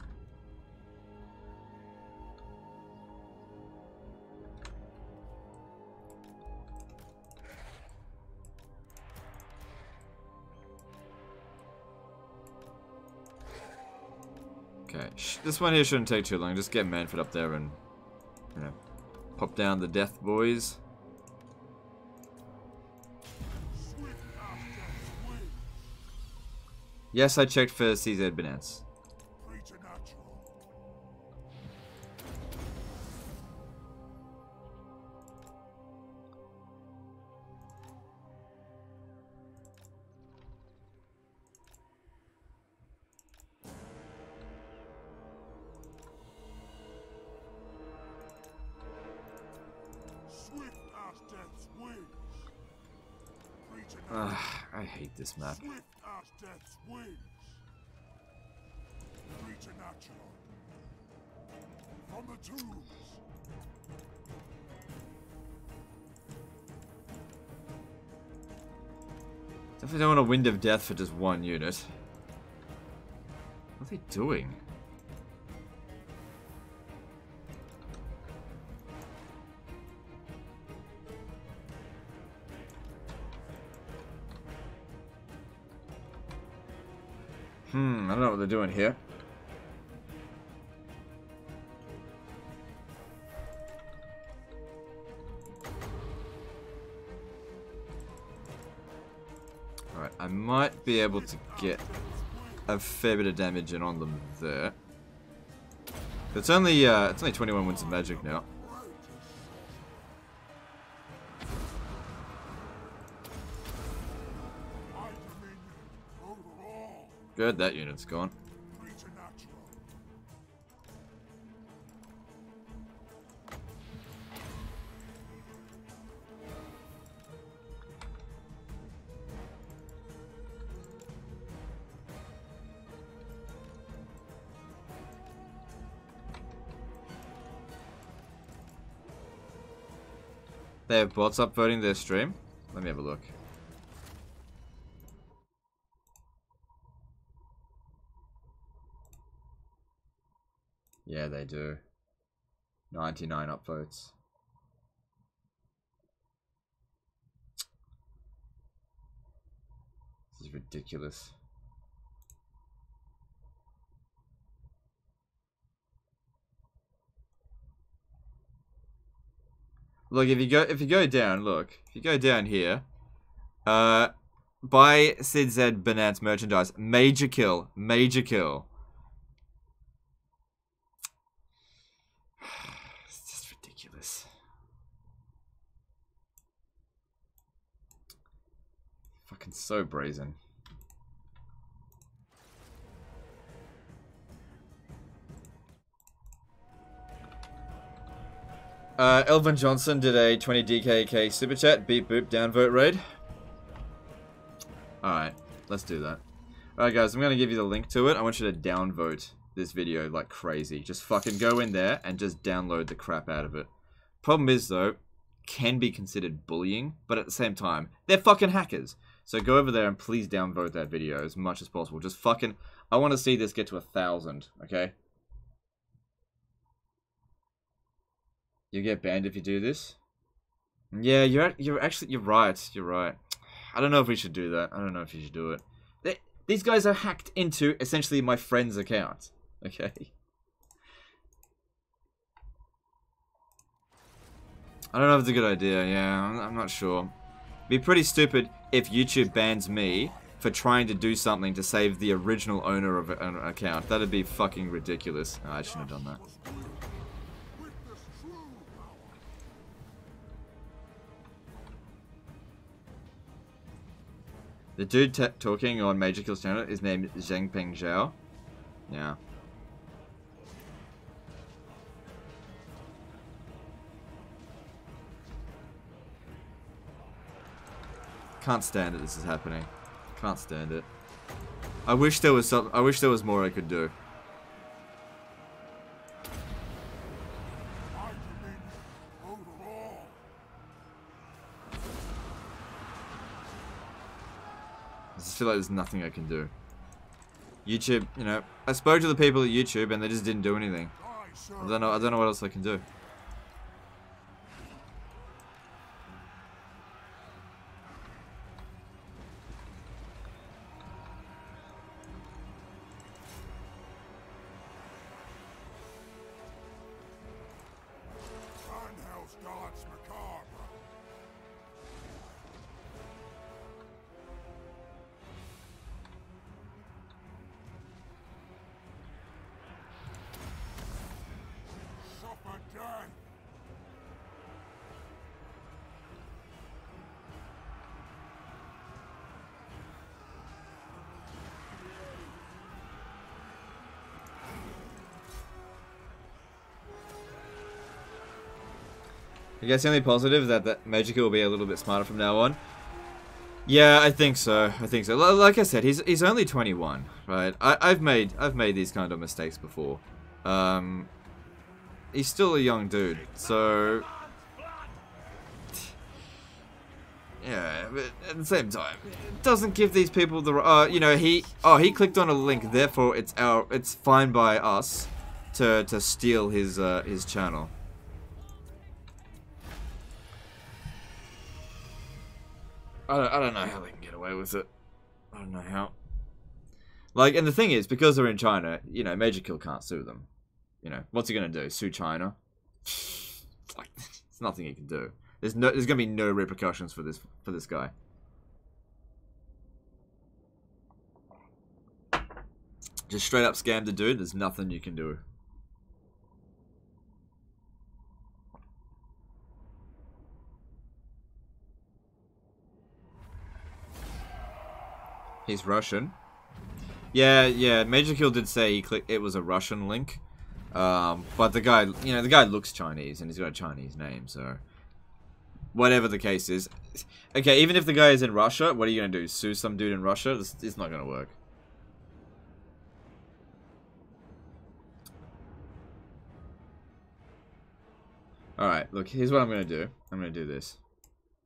Okay, this one here shouldn't take too long. Just get Mannfred up there and, you know, pop down the death boys. Yes, I checked for CZ Binance. Death's wings. Preternatural. From the tombs. Definitely don't want a Wind of Death for just one unit. What are they doing? They're doing here. Alright, I might be able to get a fair bit of damage in on them there. It's only uh, it's only 21 winds of magic now. Good, that unit's gone. They have bots upvoting their stream. Let me have a look. Yeah, they do. 99 upvotes. This is ridiculous. Look, if you go if you go down, look, if you go down here, uh, buy Sid Z merchandise, major kill, major kill. It's just ridiculous. Fucking so brazen. Uh, Elvin Johnson did a 20 DKK super chat, beep boop, downvote raid. Alright, let's do that. Alright guys, I'm gonna give you the link to it. I want you to downvote this video like crazy. Just fucking go in there and just download the crap out of it. Problem is though, can be considered bullying, but at the same time, they're fucking hackers. So go over there and please downvote that video as much as possible. Just fucking, I want to see this get to a thousand, okay? You get banned if you do this. Yeah, you're you're actually you're right. You're right. I don't know if we should do that. I don't know if you should do it. They, these guys are hacked into essentially my friend's account. Okay. I don't know if it's a good idea. Yeah, I'm, I'm not sure. Be pretty stupid if YouTube bans me for trying to do something to save the original owner of an account. That'd be fucking ridiculous. No, I shouldn't have done that. The dude talking on Major Kill's channel is named Zhengpeng Zhao. Yeah. Can't stand it. this is happening. Can't stand it. I wish there was some. I wish there was more I could do. I just feel like there's nothing I can do. YouTube, you know, I spoke to the people at YouTube and they just didn't do anything. I don't know. I don't know what else I can do. I guess the only positive is that, that Magic will be a little bit smarter from now on. Yeah, I think so. I think so. Like I said, he's he's only 21, right? I, I've made I've made these kind of mistakes before. Um, he's still a young dude, so yeah. But at the same time, it doesn't give these people the uh, you know he oh he clicked on a link, therefore it's our it's fine by us to to steal his uh, his channel. I don't, I don't know how they can get away with it. I don't know how. Like, and the thing is, because they're in China, you know, Major Kill can't sue them. You know, what's he gonna do? Sue China? like, there's nothing he can do. There's no, there's gonna be no repercussions for this for this guy. Just straight up scam the dude. There's nothing you can do. He's Russian. Yeah, yeah. Major Kill did say he clicked. It was a Russian link, um, but the guy, you know, the guy looks Chinese and he's got a Chinese name. So, whatever the case is, okay. Even if the guy is in Russia, what are you gonna do? Sue some dude in Russia? This, it's not gonna work. All right. Look, here's what I'm gonna do. I'm gonna do this.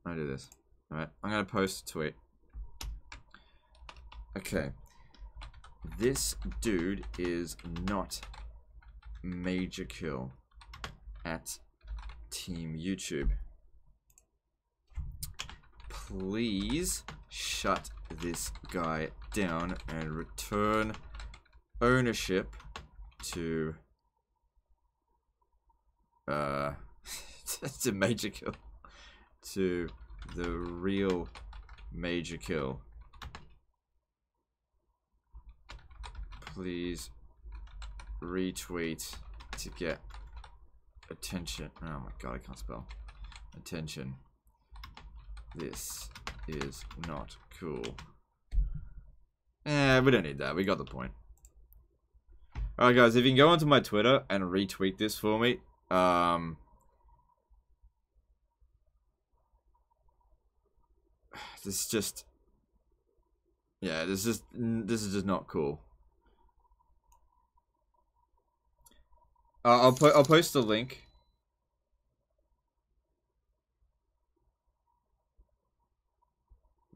I'm gonna do this. All right. I'm gonna post a tweet. Okay. This dude is not major kill at Team YouTube. Please shut this guy down and return ownership to uh to major kill to the real major kill. Please retweet to get attention. Oh my god, I can't spell. Attention. This is not cool. Eh, we don't need that. We got the point. Alright guys, if you can go onto my Twitter and retweet this for me, um... This is just... Yeah, this is this is just not cool. Uh, I'll put I'll post the link.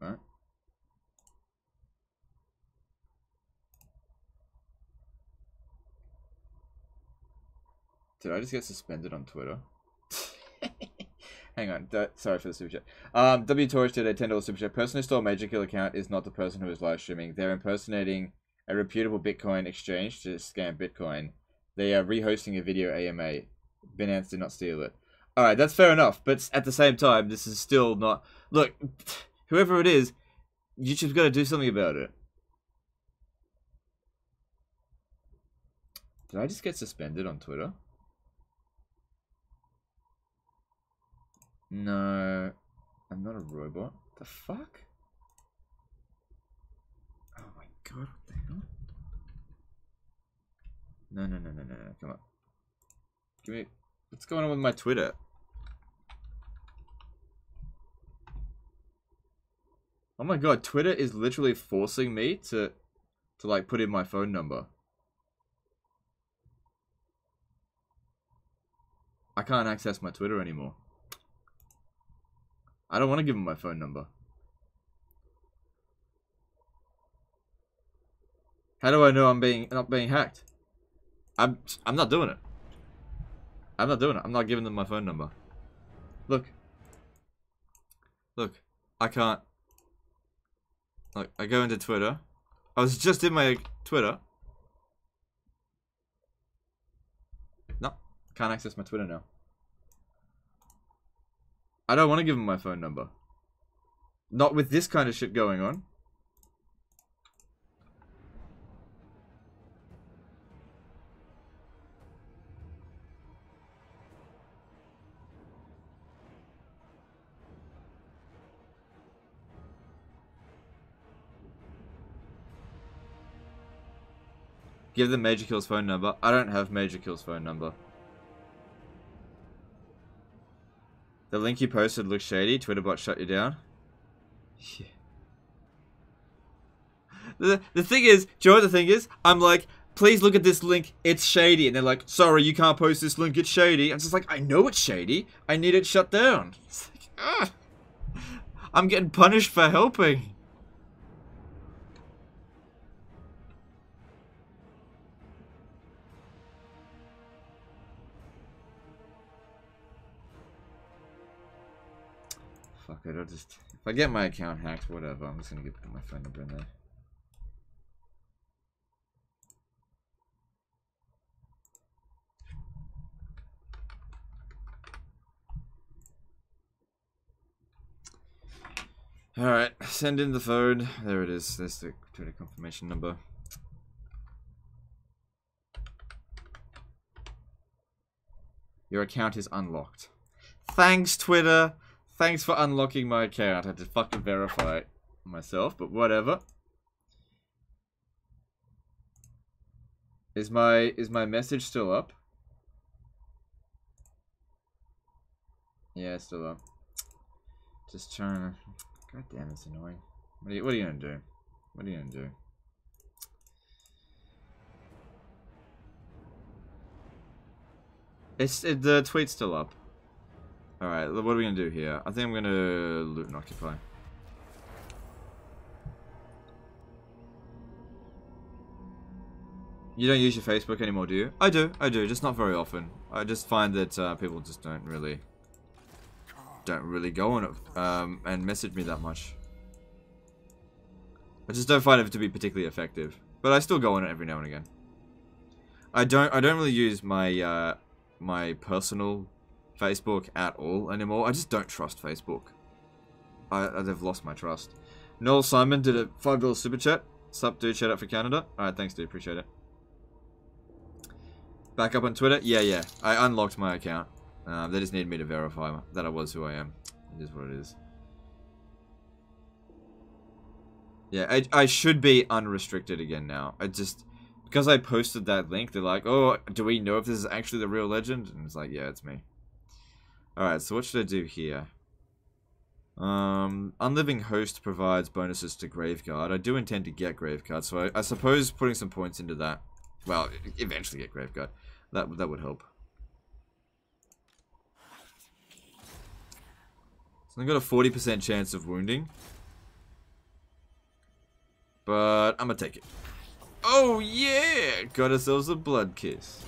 Alright. Did I just get suspended on Twitter? Hang on. D- sorry for the super chat. Um, W Torch did a ten dollars super chat. Person who stole Major Kill account is not the person who is live streaming. They're impersonating a reputable Bitcoin exchange to scam Bitcoin. They are rehosting a video AMA. Binance did not steal it. All right, that's fair enough. But at the same time, this is still not. Look, whoever it is, YouTube's got to do something about it. Did I just get suspended on Twitter? No, I'm not a robot. The fuck? Oh my god? No, no, no, no, no, no, come on. Give me... What's going on with my Twitter? Oh my god, Twitter is literally forcing me to to like put in my phone number. I can't access my Twitter anymore. I don't want to give them my phone number. How do I know I'm being not being hacked? I'm I'm not doing it. I'm not doing it. I'm not giving them my phone number. Look. Look. I can't. Look, I go into Twitter. I was just in my Twitter. No, can't access my Twitter now. I don't want to give them my phone number. Not with this kind of shit going on. Give them Major Kill's phone number. I don't have Major Kill's phone number. The link you posted looks shady. Twitterbot shut you down. Yeah. The, the thing is, do you know the thing is? I'm like, please look at this link. It's shady. And they're like, sorry, you can't post this link. It's shady. I'm just like, I know it's shady. I need it shut down. Like, ah. I'm getting punished for helping. It, I'll just... If I get my account hacked, whatever, I'm just gonna get my phone number in there. Alright, send in the phone. There it is. There's the Twitter confirmation number. Your account is unlocked. Thanks, Twitter! Thanks for unlocking my account. I had to fucking verify myself, but whatever. Is my is my message still up? Yeah, it's still up. Just trying to. God damn, it's annoying. What are you What are you gonna do? What are you gonna do? It's it, the tweet's still up. Alright, what are we gonna do here? I think I'm gonna loot and occupy. You don't use your Facebook anymore, do you? I do, I do, just not very often. I just find that uh, people just don't really, don't really go on it um, and message me that much. I just don't find it to be particularly effective, but I still go on it every now and again. I don't, I don't really use my, uh, my personal Facebook at all anymore. I just don't trust Facebook. I, I've lost my trust. Noel Simon did a $5 super chat. Sup, dude? Shout out for Canada. Alright, thanks, dude. Appreciate it. Back up on Twitter? Yeah, yeah. I unlocked my account. Um, they just need me to verify that I was who I am. It is what it is. Yeah, I, I should be unrestricted again now. I just... Because I posted that link, they're like, oh, do we know if this is actually the real legend? And it's like, yeah, it's me. Alright, so what should I do here? Um, Unliving Host provides bonuses to Graveguard. I do intend to get Graveguard, so I, I suppose putting some points into that. Well, eventually get Graveguard. That, that would help. So I've got a 40% chance of wounding. But I'm gonna take it. Oh yeah! Got ourselves a blood kiss.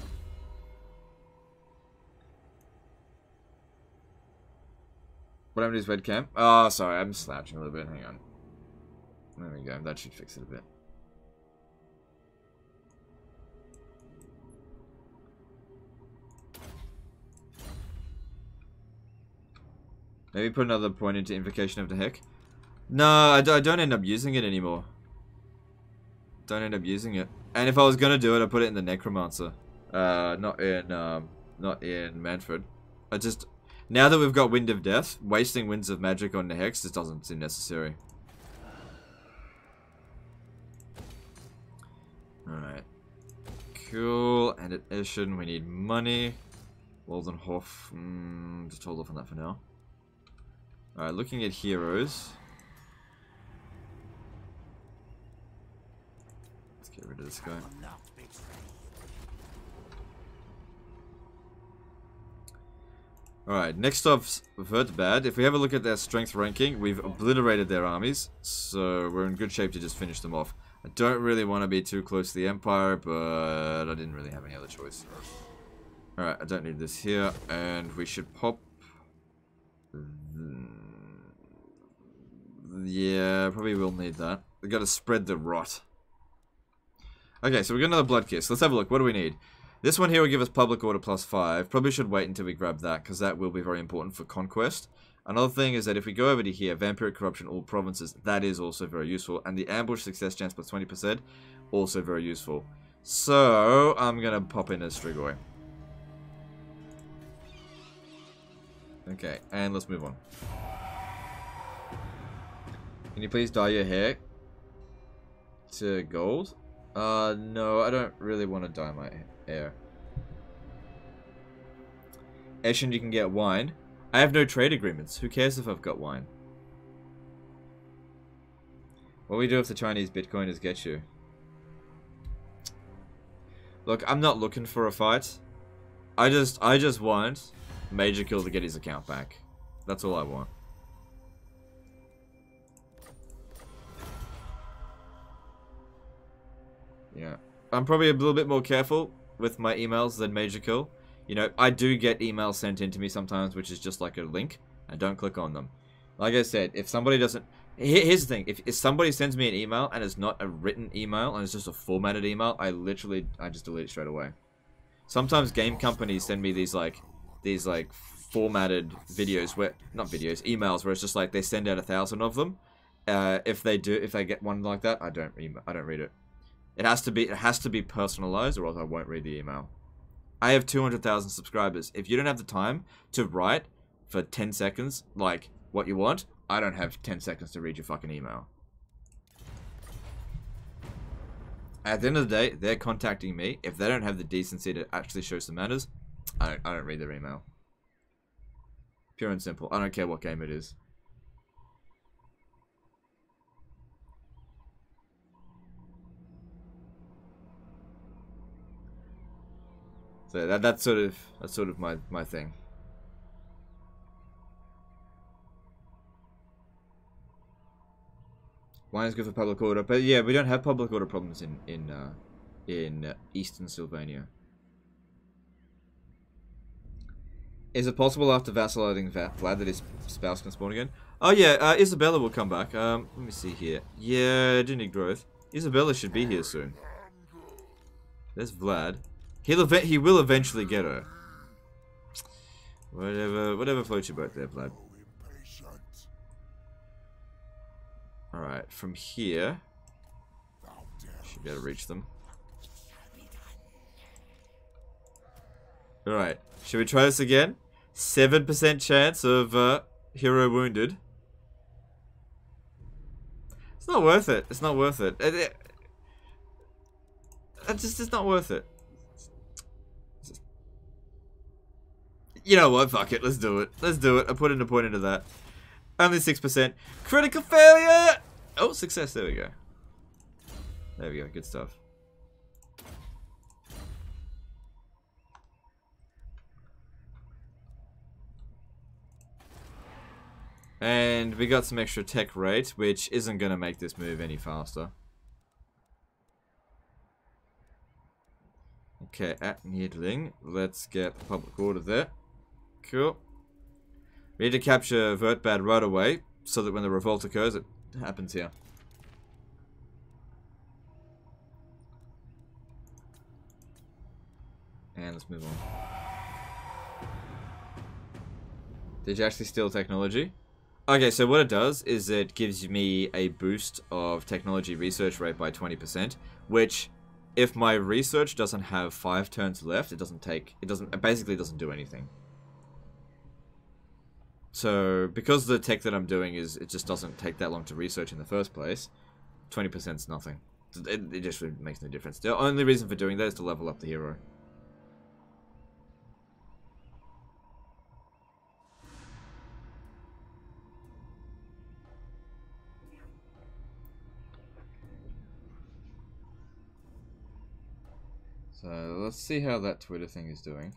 What happened to his webcam? Oh, sorry, I'm slouching a little bit. Hang on. There we go. That should fix it a bit. Maybe put another point into Invocation of Nehek. No, I, I don't end up using it anymore. Don't end up using it. And if I was gonna do it, I put it in the Necromancer. Uh, not in, um, not in Mannfred. I just, now that we've got Wind of Death, wasting Winds of Magic on the Hex just doesn't seem necessary. Alright. Cool. And at Eschen, we need money. Waldenhof. Mm, just hold off on that for now. Alright, looking at heroes. Let's get rid of this guy. Alright, next up's Wurtbad. If we have a look at their strength ranking, we've obliterated their armies, so we're in good shape to just finish them off. I don't really want to be too close to the Empire, but I didn't really have any other choice. Alright, I don't need this here, and we should pop... Yeah, probably will need that. We gotta spread the rot. Okay, so we got another Blood Kiss. Let's have a look. What do we need? This one here will give us public order plus 5. Probably should wait until we grab that, because that will be very important for conquest. Another thing is that if we go over to here, Vampiric Corruption, all provinces, that is also very useful. And the ambush success chance plus 20%, also very useful. So, I'm going to pop in a Strigoi. Okay, and let's move on. Can you please dye your hair to gold? Uh, no, I don't really want to dye my hair. Eschen, you can get wine. I have no trade agreements. Who cares if I've got wine? What we do if the Chinese Bitcoiners get you? Look, I'm not looking for a fight. I just, I just want Major Kill to get his account back. That's all I want. Yeah. I'm probably a little bit more careful with my emails than Major Kill. You know, I do get emails sent in to me sometimes, which is just like a link. I don't click on them. Like I said, if somebody doesn't... Here's the thing. If, if somebody sends me an email and it's not a written email and it's just a formatted email, I literally... I just delete it straight away. Sometimes game companies send me these, like... These, like, formatted videos where... Not videos, emails where it's just like they send out a thousand of them. Uh, if they do... If they get one like that, I don't, I don't read it. It has to be it has to be personalized or else I won't read the email. I have 200,000 subscribers. If you don't have the time to write for 10 seconds like what you want, I don't have 10 seconds to read your fucking email. At the end of the day, they're contacting me. If they don't have the decency to actually show some manners, I don't, I don't read their email. Pure and simple. I don't care what game it is. So that that's sort of that's sort of my my thing. Wine is good for public order, but yeah, we don't have public order problems in in uh, in Eastern Sylvania. Is it possible after vassalizing Vlad that his spouse can spawn again? Oh yeah, uh, Isabella will come back. Um, let me see here. Yeah, do need growth. Isabella should be here soon. There's Vlad. He'll he will eventually get her. Whatever, whatever floats your boat there, Vlad. Alright, from here, should be able to reach them. Alright, should we try this again? 7% chance of uh, hero wounded. It's not worth it. It's not worth it. it, it it's just it's not worth it. You know what? Fuck it. Let's do it. Let's do it. I put in a point into that. Only 6%. Critical failure! Oh, success. There we go. There we go. Good stuff. And we got some extra tech rate, which isn't going to make this move any faster. Okay, at Needling. Let's get the public order there. Cool. We need to capture Wurtbad right away, so that when the revolt occurs, it happens here. And let's move on. Did you actually steal technology? Okay, so what it does is it gives me a boost of technology research rate by 20%, which if my research doesn't have five turns left, it doesn't take, it doesn't, it basically doesn't do anything. So, because the tech that I'm doing is, it just doesn't take that long to research in the first place, 20% is nothing. It, it just makes no difference. The only reason for doing that is to level up the hero. So let's see how that Twitter thing is doing.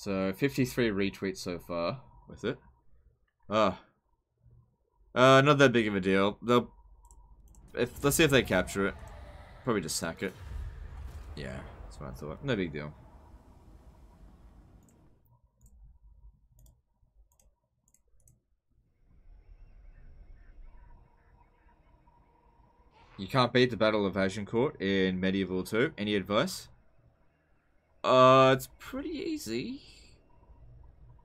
So 53 retweets so far with it. Ah. Uh, not that big of a deal. They'll if let's see if they capture it. Probably just sack it. Yeah, that's what I thought. No big deal. You can't beat the Battle of Agincourt in Medieval 2. Any advice? Uh, it's pretty easy.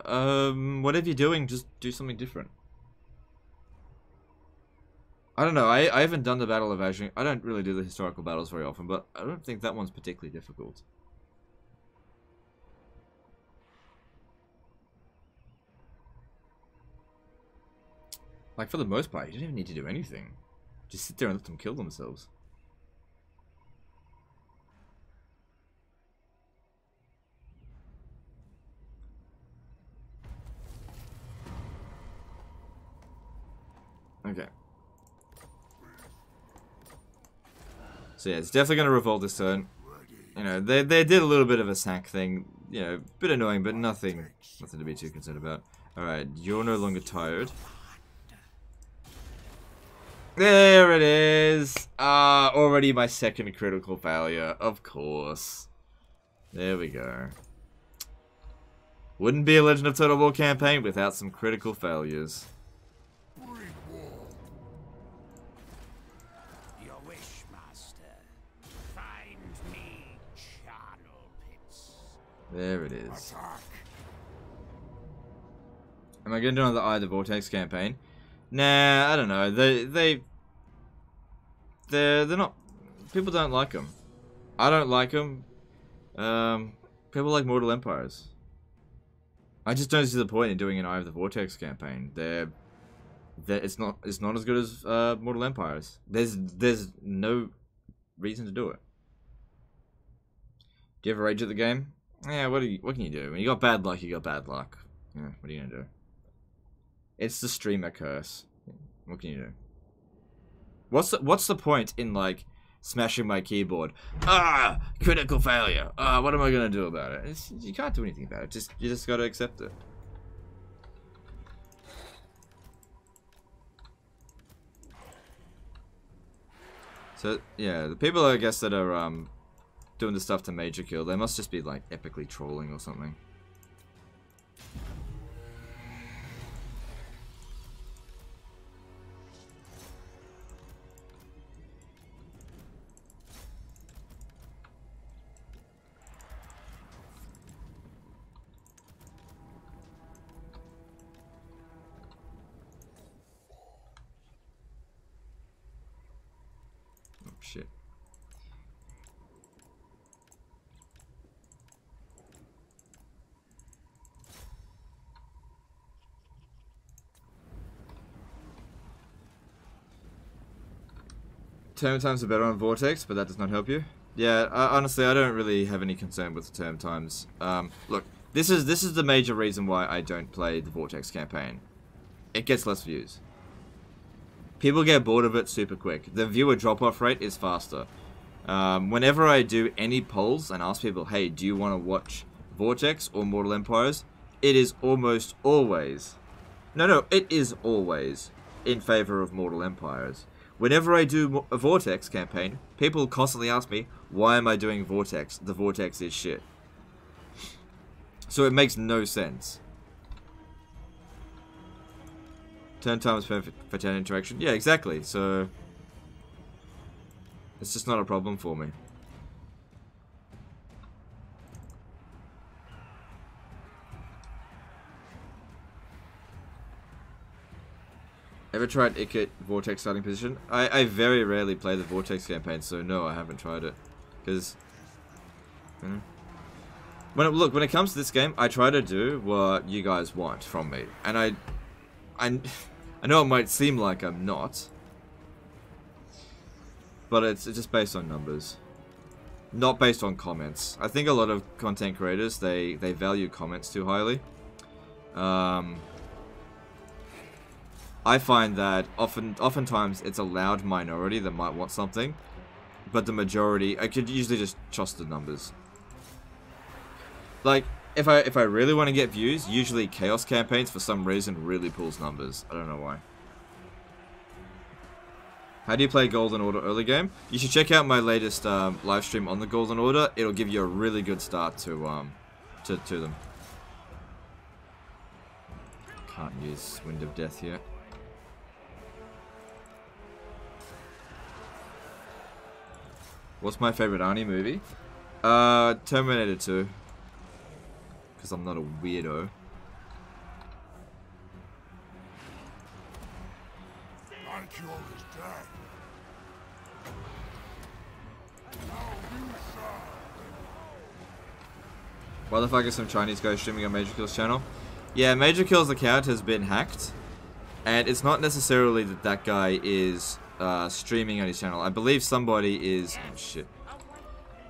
Um, whatever you're doing, just do something different. I don't know. I, I haven't done the Battle of Agincourt. I don't really do the historical battles very often, but I don't think that one's particularly difficult. Like, for the most part, you don't even need to do anything. Just sit there and let them kill themselves. Okay. So yeah, it's definitely going to revolt this turn. You know, they, they did a little bit of a sack thing. You know, a bit annoying, but nothing nothing to be too concerned about. Alright, you're no longer tired. There it is! Ah, already my second critical failure. Of course. There we go. Wouldn't be a Legend of Total War campaign without some critical failures. There it is. Am I going to do another Eye of the Vortex campaign? Nah, I don't know. They they they're they're not. People don't like them. I don't like them. Um, people like Mortal Empires. I just don't see the point in doing an Eye of the Vortex campaign. They're, they're it's not it's not as good as uh, Mortal Empires. There's there's no reason to do it. Do you ever rage at the game? Yeah, what do you, what can you do? When you got bad luck, you got bad luck. Yeah, what are you gonna do? It's the streamer curse. What can you do? What's the, what's the point in like smashing my keyboard? Ah, critical failure. Ah, what am I gonna do about it? It's, you can't do anything about it. Just you just gotta accept it. So yeah, the people I guess that are um doing the stuff to Major Kill. They must just be like epically trolling or something. Turn times are better on Vortex, but that does not help you. Yeah, I, honestly, I don't really have any concern with the turn times. Um, look, this is this is the major reason why I don't play the Vortex campaign. It gets less views. People get bored of it super quick. The viewer drop-off rate is faster. Um, whenever I do any polls and ask people, hey, do you want to watch Vortex or Mortal Empires? It is almost always, no, no, it is always in favor of Mortal Empires. Whenever I do a Vortex campaign, people constantly ask me, why am I doing Vortex? The Vortex is shit. So it makes no sense. Turn times per for 10 interaction. Yeah, exactly. So it's just not a problem for me. Ever tried Ikit Vortex starting position? I, I very rarely play the Vortex campaign, so no, I haven't tried it. Because. When it, look, when it comes to this game, I try to do what you guys want from me. And I, I, I know it might seem like I'm not. but it's just based on numbers. Not based on comments. I think a lot of content creators, they, they value comments too highly. Um, I find that often, oftentimes it's a loud minority that might want something, but the majority, I could usually just trust the numbers. Like, if I if I really want to get views, usually Chaos campaigns for some reason really pulls numbers. I don't know why. How do you play Golden Order early game? You should check out my latest um, live stream on the Golden Order. It'll give you a really good start to um to to them. Can't use Wind of Death yet. What's my favorite Arnie movie? Uh, Terminator 2 because I'm not a weirdo. Why the fuck is some Chinese guy streaming on Major Kill's channel? Yeah, Major Kill's account has been hacked. And it's not necessarily that that guy is uh, streaming on his channel. I believe somebody is... Oh, shit.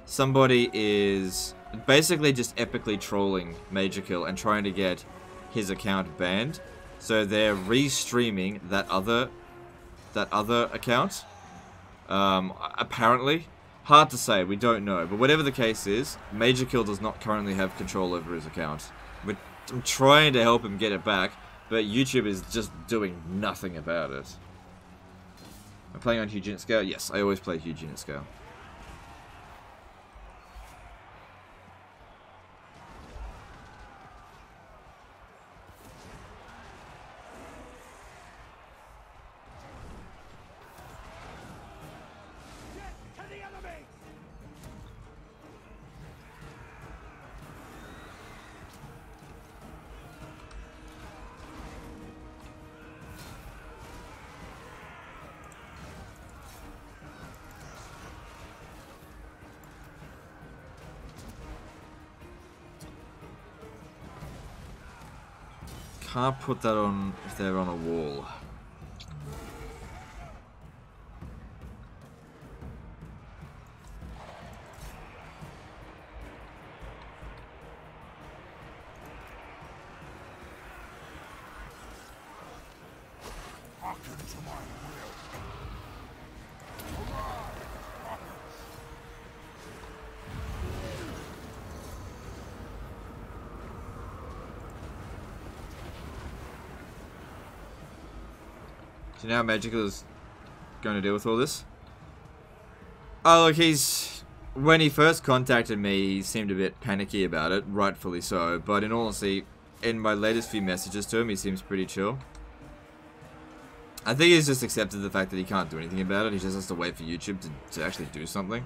Somebody is basically just epically trolling Major Kill and trying to get his account banned. So they're re-streaming that other that other account. Um, apparently, hard to say. We don't know, but whatever the case is, Major Kill does not currently have control over his account. We're, I'm trying to help him get it back, but YouTube is just doing nothing about it. I'm playing on huge unit scale. Yes, I always play huge unit scale. Can't put that on if they're on a wall. Know how Magical is going to deal with all this? Oh, look, he's... When he first contacted me, he seemed a bit panicky about it, rightfully so. But in all honesty, in my latest few messages to him, he seems pretty chill. I think he's just accepted the fact that he can't do anything about it. He just has to wait for YouTube to, to actually do something.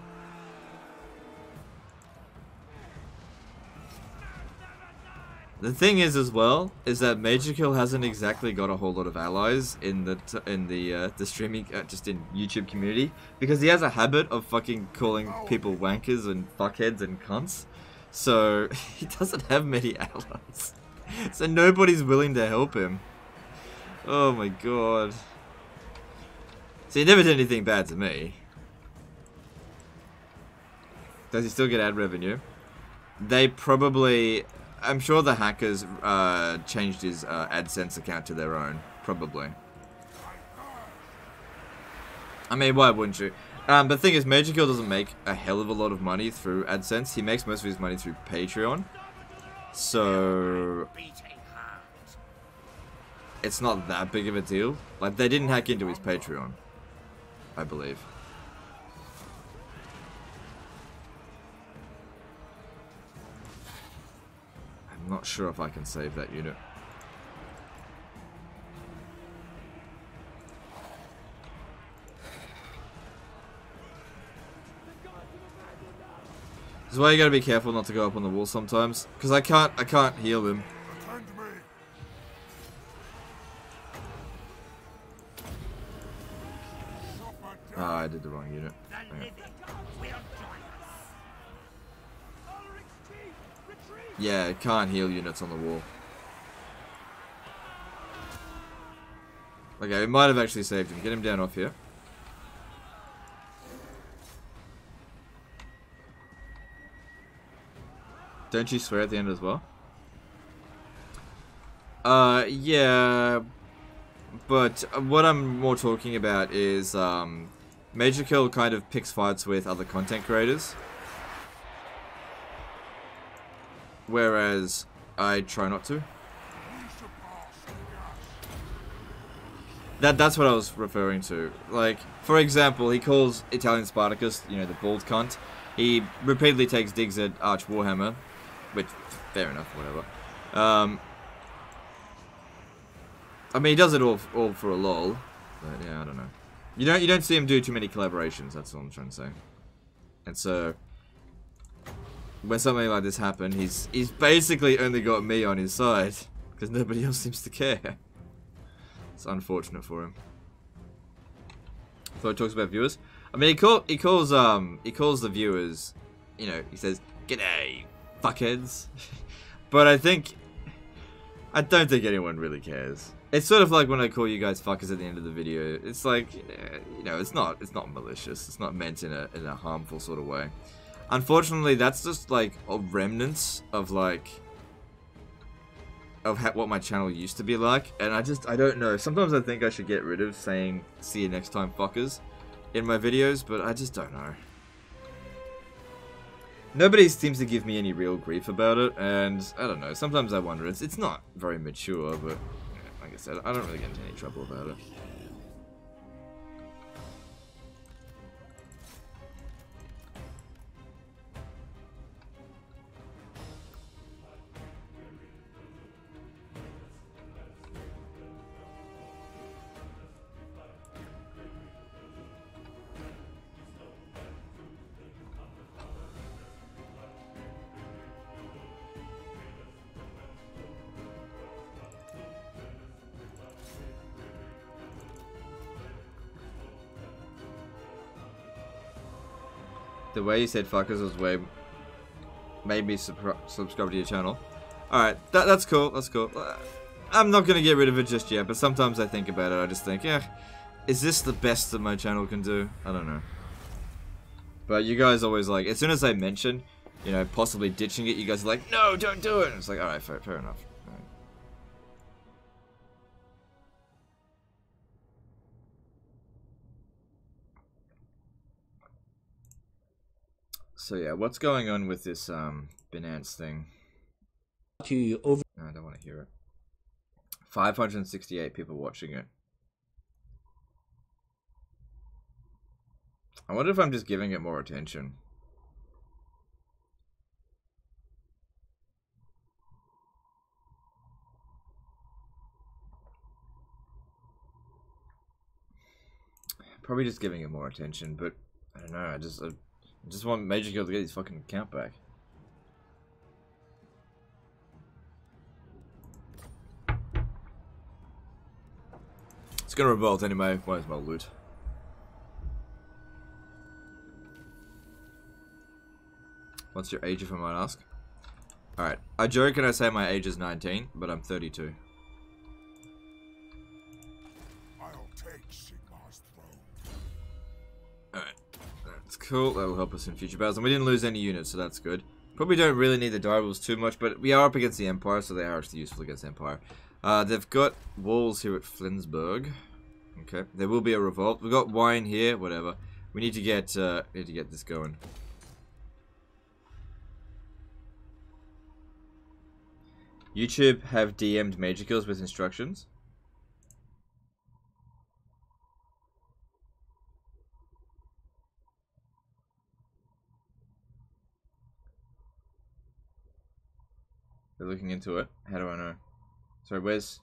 The thing is, as well, is that Major Kill hasn't exactly got a whole lot of allies in the in the uh, the streaming, uh, just in YouTube community, because he has a habit of fucking calling people wankers and fuckheads and cunts. So he doesn't have many allies. So nobody's willing to help him. Oh my god. So he never did anything bad to me. Does he still get ad revenue? They probably I'm sure the hackers uh, changed his uh, AdSense account to their own, probably. I mean, why wouldn't you? Um, the thing is, Major Kill doesn't make a hell of a lot of money through AdSense. He makes most of his money through Patreon. So... It's not that big of a deal. Like, they didn't hack into his Patreon. I believe. I'm not sure if I can save that unit. This is why you gotta be careful not to go up on the wall sometimes. Because I can't I can't heal him. Ah, I did the wrong unit. Yeah, it can't heal units on the wall. Okay, we might have actually saved him. Get him down off here. Don't you swear at the end as well? Uh, yeah. But what I'm more talking about is, um, Major Kill kind of picks fights with other content creators. Whereas I try not to. That that's what I was referring to. Like, for example, he calls Italian Spartacus, you know, the bald cunt. He repeatedly takes digs at Arch Warhammer, which fair enough, whatever. Um, I mean, he does it all all for a lol, but yeah, I don't know. You don't you don't see him do too many collaborations. That's all I'm trying to say. And so, when something like this happened, he's he's basically only got me on his side because nobody else seems to care. It's unfortunate for him. So he talks about viewers. I mean, he call he calls um he calls the viewers, you know, he says, "G'day, fuckheads," but I think I don't think anyone really cares. It's sort of like when I call you guys fuckers at the end of the video. It's like, eh, you know, it's not it's not malicious. It's not meant in a in a harmful sort of way. Unfortunately, that's just like a remnants of like of what my channel used to be like, and I just, I don't know. Sometimes I think I should get rid of saying, see you next time, fuckers, in my videos, but I just don't know. Nobody seems to give me any real grief about it, and I don't know, sometimes I wonder, it's, it's not very mature, but like I said, I don't really get into any trouble about it. Way you said fuckers was way made me subscribe to your channel. Alright, that, that's cool, that's cool. Uh, I'm not gonna get rid of it just yet, but sometimes I think about it, I just think, yeah, is this the best that my channel can do? I don't know. But you guys always like, as soon as I mention, you know, possibly ditching it, you guys are like, no, don't do it! And it's like, alright, fair, fair enough. So yeah, what's going on with this um, Binance thing? To over. No, I don't want to hear it. 568 people watching it. I wonder if I'm just giving it more attention. Probably just giving it more attention, but I don't know. I just I I just want Major Kill to get his fucking account back. It's gonna revolt anyway, as well loot. What's your age if I might ask? Alright, I joke and I say my age is 19, but I'm 32. Cool. That will help us in future battles. And we didn't lose any units, so that's good. Probably don't really need the Direwolves too much, but we are up against the Empire, so they are actually useful against the Empire. Uh, they've got walls here at Flensburg. Okay, there will be a revolt. We've got wine here, whatever. We need to get uh, need to get this going. YouTube have DM'd Major Kills with instructions. Looking into it. How do I know? Sorry, where's...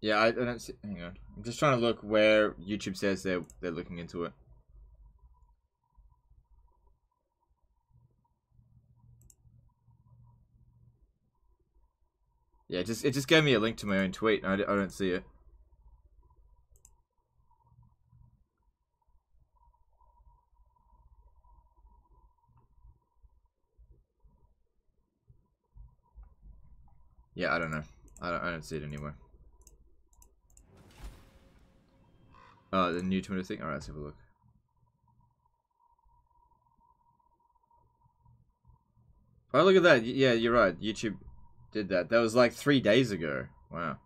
Yeah, I, I don't see. Hang on, I'm just trying to look where YouTube says they're they're looking into it. Yeah, it just it just gave me a link to my own tweet, and I, I don't see it. Yeah, I don't know. I don't, I don't see it anywhere. Uh, the new Twitter thing? Alright, let's have a look. Oh, look at that. Yeah, you're right. YouTube did that. That was like three days ago. Wow.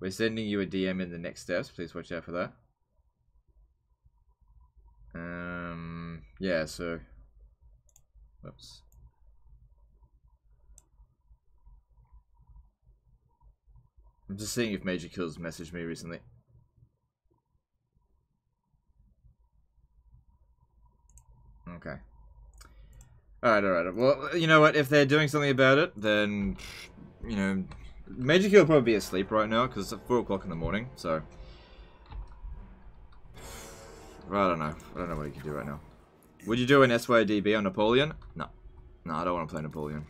We're sending you a DM in the next steps. Please watch out for that. Um, yeah, so. Whoops. I'm just seeing if Major Kills messaged me recently. Okay. Alright, alright. Well, you know what? If they're doing something about it, then, you know, Major Kill will probably be asleep right now because it's 4 o'clock in the morning, so. I don't know. I don't know what he can do right now. Would you do an SYDB on Napoleon? No. No, I don't want to play Napoleon.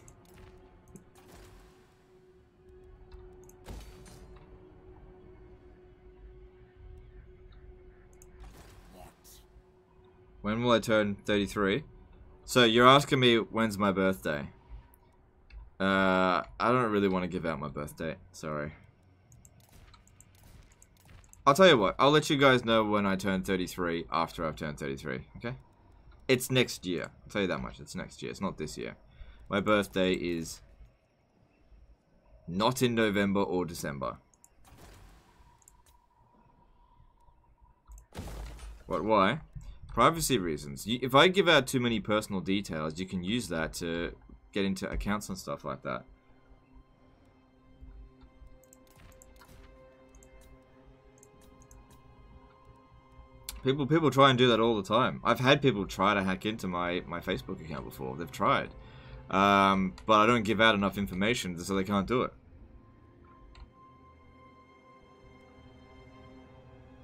When will I turn 33? So you're asking me when's my birthday? Uh, I don't really want to give out my birthday. Sorry. I'll tell you what. I'll let you guys know when I turn 33 after I've turned 33. Okay? It's next year. I'll tell you that much. It's next year. It's not this year. My birthday is not in November or December. What? Why? Privacy reasons. You, if I give out too many personal details, you can use that to get into accounts and stuff like that. People people try and do that all the time. I've had people try to hack into my, my Facebook account before. They've tried. Um, but I don't give out enough information so they can't do it.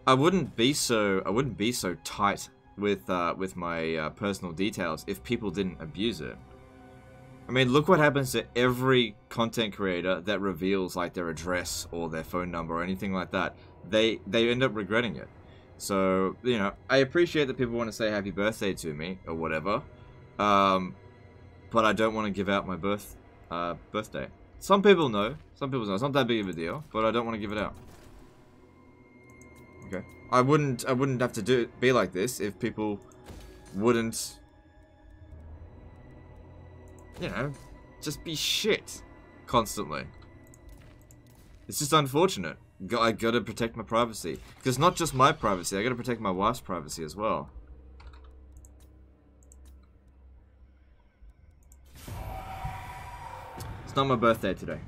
I wouldn't be so I wouldn't be so tight with uh, with my uh, personal details if people didn't abuse it. I mean, look what happens to every content creator that reveals like their address or their phone number or anything like that. They they end up regretting it. So you know, I appreciate that people want to say happy birthday to me or whatever, um, but I don't want to give out my birth uh, birthday. Some people know. Some people know. It's not that big of a deal, but I don't want to give it out. Okay. I wouldn't I wouldn't have to do be like this if people wouldn't you know, just be shit constantly. It's just unfortunate. I gotta protect my privacy. Because not just my privacy, I gotta protect my wife's privacy as well. It's not my birthday today.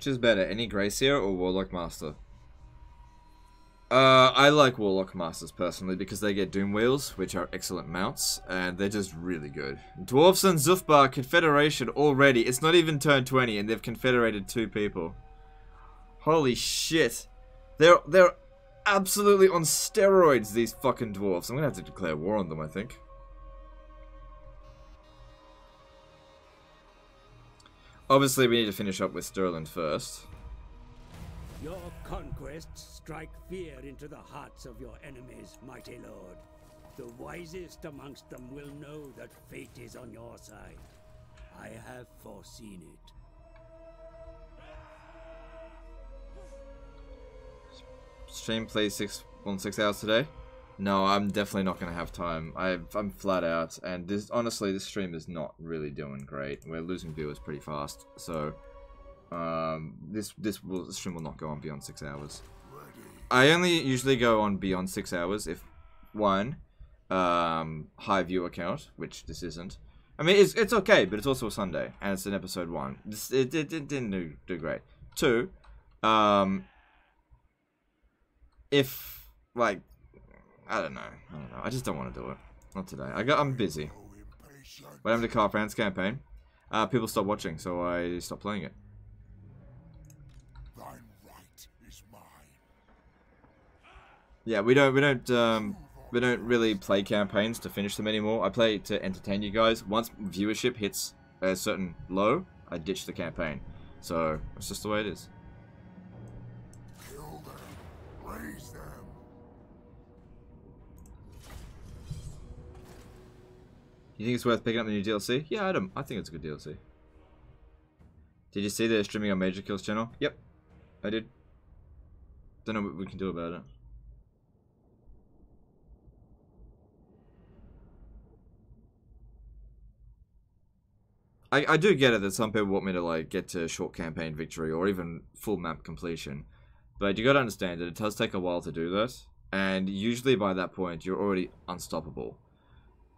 Which is better, any Grey Seer or Warlock Master? Uh, I like Warlock Masters personally because they get Doom Wheels, which are excellent mounts, and they're just really good. Dwarfs and Zhufbar Confederation already. It's not even turned 20 and they've confederated two people. Holy shit. They're, they're absolutely on steroids, these fucking dwarfs. I'm gonna have to declare war on them, I think. Obviously, we need to finish up with Stirland first. Your conquests strike fear into the hearts of your enemies, mighty lord. The wisest amongst them will know that fate is on your side. I have foreseen it. Stream plays six on six hours today. No, I'm definitely not gonna have time. i I'm flat out, and this honestly, this stream is not really doing great. We're losing viewers pretty fast, so um, this this will this stream will not go on beyond six hours. I only usually go on beyond six hours if one um, high view account, which this isn't. I mean, it's it's okay, but it's also a Sunday and it's an episode one. This, it, it, it didn't do, do great. Two, um, if like I don't know, I don't know. I just don't want to do it. Not today. I got. I'm busy. When I'm the Karl Franz campaign, uh, people stopped watching, so I stopped playing it. Yeah, we don't we don't um we don't really play campaigns to finish them anymore. I play to entertain you guys. Once viewership hits a certain low, I ditch the campaign. So it's just the way it is. You think it's worth picking up the new DLC? Yeah, Adam, I think it's a good DLC. Did you see they're streaming on Major Kills channel? Yep, I did. Don't know what we can do about it. I, I do get it that some people want me to like get to short campaign victory or even full map completion, but you got to understand that it does take a while to do that, and usually by that point you're already unstoppable,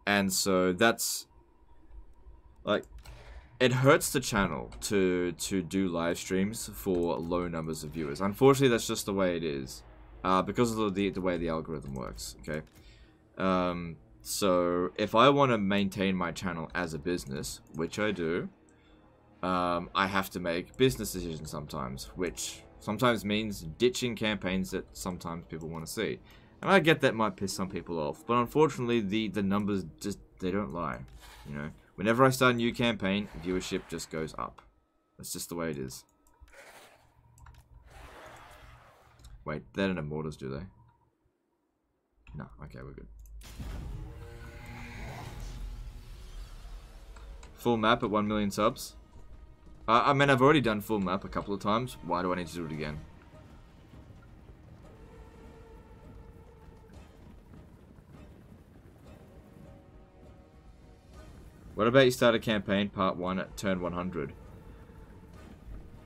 and so that's like it hurts the channel to to do live streams for low numbers of viewers. Unfortunately, that's just the way it is, uh, because of the the way the algorithm works. Okay, um, so if I want to maintain my channel as a business, which I do, um, I have to make business decisions sometimes, which sometimes means ditching campaigns that sometimes people want to see. And I get that might piss some people off, but unfortunately the, the numbers just, they don't lie, you know. Whenever I start a new campaign, viewership just goes up. That's just the way it is. Wait, they don't have mortars, do they? No, okay, we're good. Full map at 1 million subs. Uh, I mean, I've already done full map a couple of times. Why do I need to do it again? What about you start a campaign part 1 at turn 100?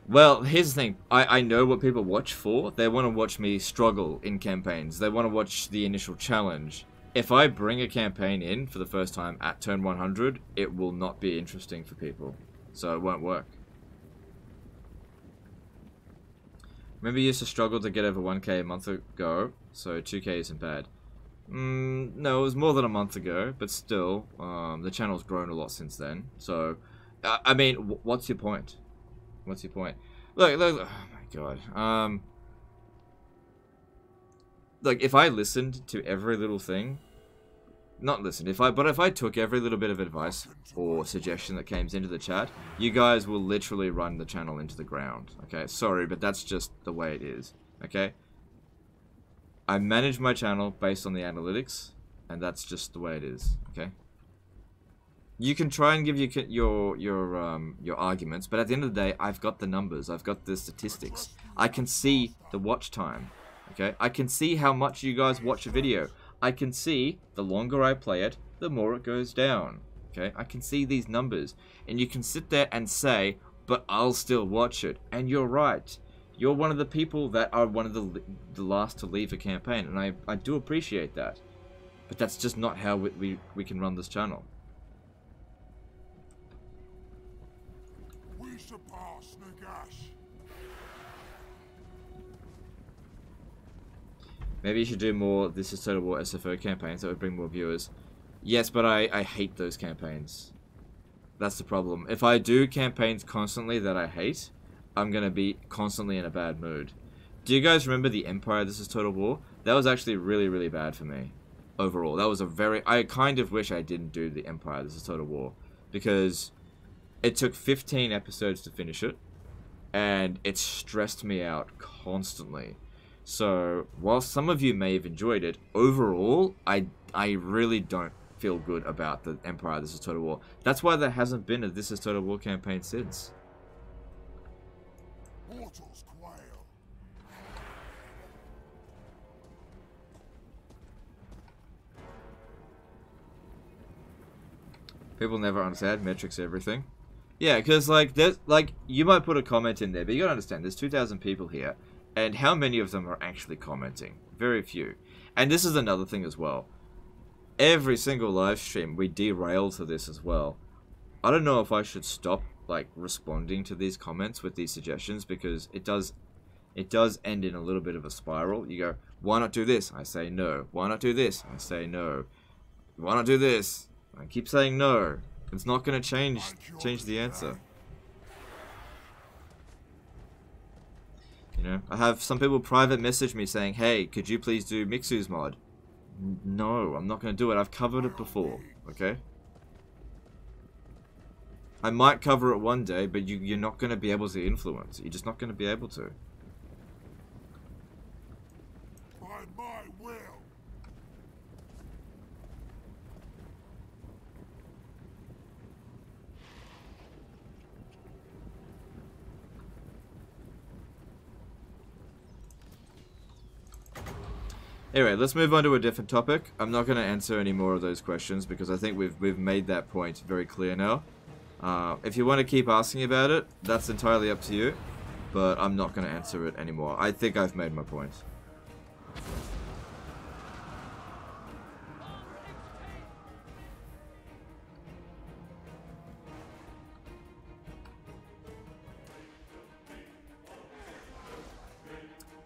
Well, here's the thing. I, I know what people watch for. They want to watch me struggle in campaigns. They want to watch the initial challenge. If I bring a campaign in for the first time at turn 100, it will not be interesting for people. So it won't work. Remember you used to struggle to get over 1k a month ago, so 2k isn't bad. Mm, no, it was more than a month ago, but still, um, the channel's grown a lot since then. So, I, I mean, wh- what's your point? What's your point? Look, look, oh my god. Um, like, if I listened to every little thing, not listened, if I, but if I took every little bit of advice or suggestion that came into the chat, you guys will literally run the channel into the ground. Okay, sorry, but that's just the way it is. Okay? I manage my channel based on the analytics, and that's just the way it is. Okay. You can try and give your your your um your arguments, but at the end of the day, I've got the numbers. I've got the statistics. I can see the watch time. Okay. I can see how much you guys watch a video. I can see the longer I play it, the more it goes down. Okay. I can see these numbers, and you can sit there and say, "But I'll still watch it," and you're right you're one of the people that are one of the the last to leave a campaign, and I I do appreciate that, but that's just not how we we, we can run this channel. We surpass Nagash. Maybe you should do more This is Total War SFO campaigns that would bring more viewers. Yes, but I I hate those campaigns. That's the problem. If I do campaigns constantly that I hate, I'm gonna be constantly in a bad mood. Do you guys remember the Empire This is Total War? That was actually really, really bad for me. Overall. That was a very... I kind of wish I didn't do the Empire This is Total War. Because it took 15 episodes to finish it. And it stressed me out constantly. So, while some of you may have enjoyed it, overall, I, I really don't feel good about the Empire This is Total War. That's why there hasn't been a This is Total War campaign since. Mortals quail. People never understand metrics everything. Yeah, because like there's like you might put a comment in there, but you gotta understand there's two thousand people here, And how many of them are actually commenting? Very few. And this is another thing as well. Every single live stream, we derail to this as well. I don't know if I should stop like responding to these comments with these suggestions because it does it does end in a little bit of a spiral. You go, why not do this? I say no. Why not do this? I say no. Why not do this? I keep saying no. It's not going to change change the answer. You know, I have some people private message me saying, "Hey, could you please do Mixu's mod?" No, I'm not going to do it. I've covered it before. Okay. I might cover it one day, but you, you're not going to be able to influence. You're just not going to be able to. By my will. Anyway, let's move on to a different topic. I'm not going to answer any more of those questions because I think we've we've made that point very clear now. Uh, if you want to keep asking about it, that's entirely up to you. But I'm not going to answer it anymore. I think I've made my point.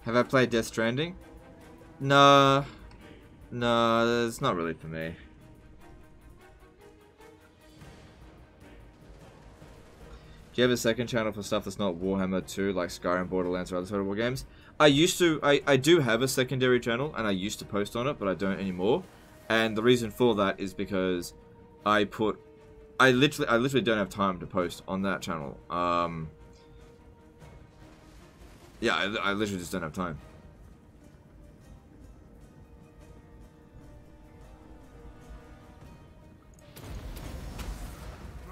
Have I played Death Stranding? No. No, it's not really for me. You have a second channel for stuff that's not Warhammer 2, like Skyrim, Borderlands, or other Total War games? I used to, I, I do have a secondary channel, and I used to post on it, but I don't anymore. And the reason for that is because I put, I literally, I literally don't have time to post on that channel. Um, yeah, I, I literally just don't have time.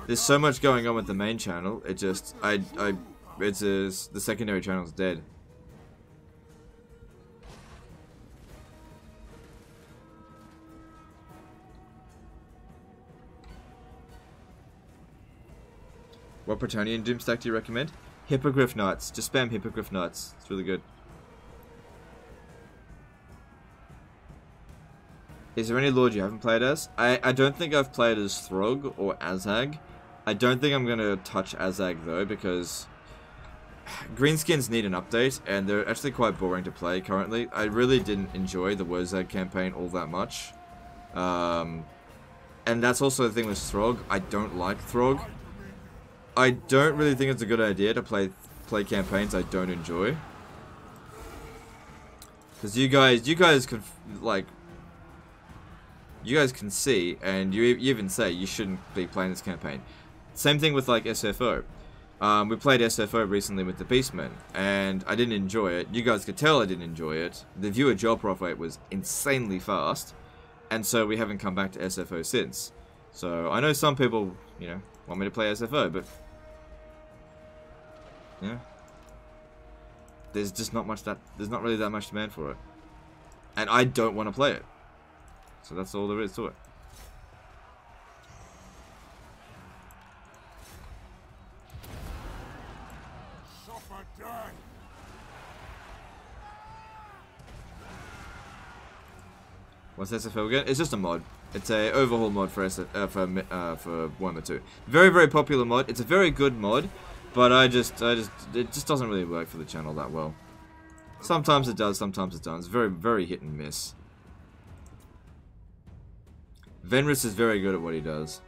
There's so much going on with the main channel. It just, I, I, it's a, the secondary channel's dead. What Bretonnian Doom stack do you recommend? Hippogriff Knights. Just spam Hippogriff Knights. It's really good. Is there any Lord you haven't played as? I, I don't think I've played as Throgg or Azag. I don't think I'm going to touch Azag though because Greenskins need an update and they're actually quite boring to play currently. I really didn't enjoy the Wurrzag campaign all that much. Um, and that's also the thing with Throgg. I don't like Throgg. I don't really think it's a good idea to play play campaigns I don't enjoy. Because you guys, you guys can, like, you guys can see, and you, you even say you shouldn't be playing this campaign. Same thing with, like, SFO. Um, we played SFO recently with the Beastmen, and I didn't enjoy it. You guys could tell I didn't enjoy it. The viewer drop off rate was insanely fast, and so we haven't come back to SFO since. So I know some people, you know, want me to play SFO, but yeah, there's just not much that there's not really that much demand for it, and I don't want to play it. So that's all there is to it. What's SFO again? It's just a mod. It's a overhaul mod for S uh, for uh, for Warhammer 2. Very very popular mod. It's a very good mod, but I just I just it just doesn't really work for the channel that well. Sometimes it does, sometimes it doesn't. It's very very hit and miss. Venris is very good at what he does.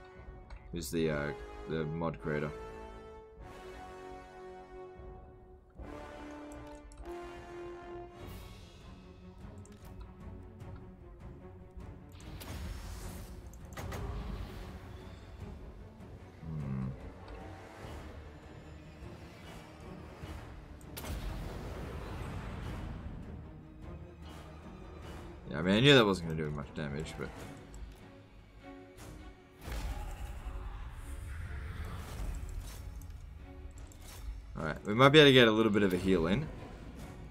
He's the uh, the mod creator. Mean, I knew that wasn't going to do much damage, but... Alright, we might be able to get a little bit of a heal in.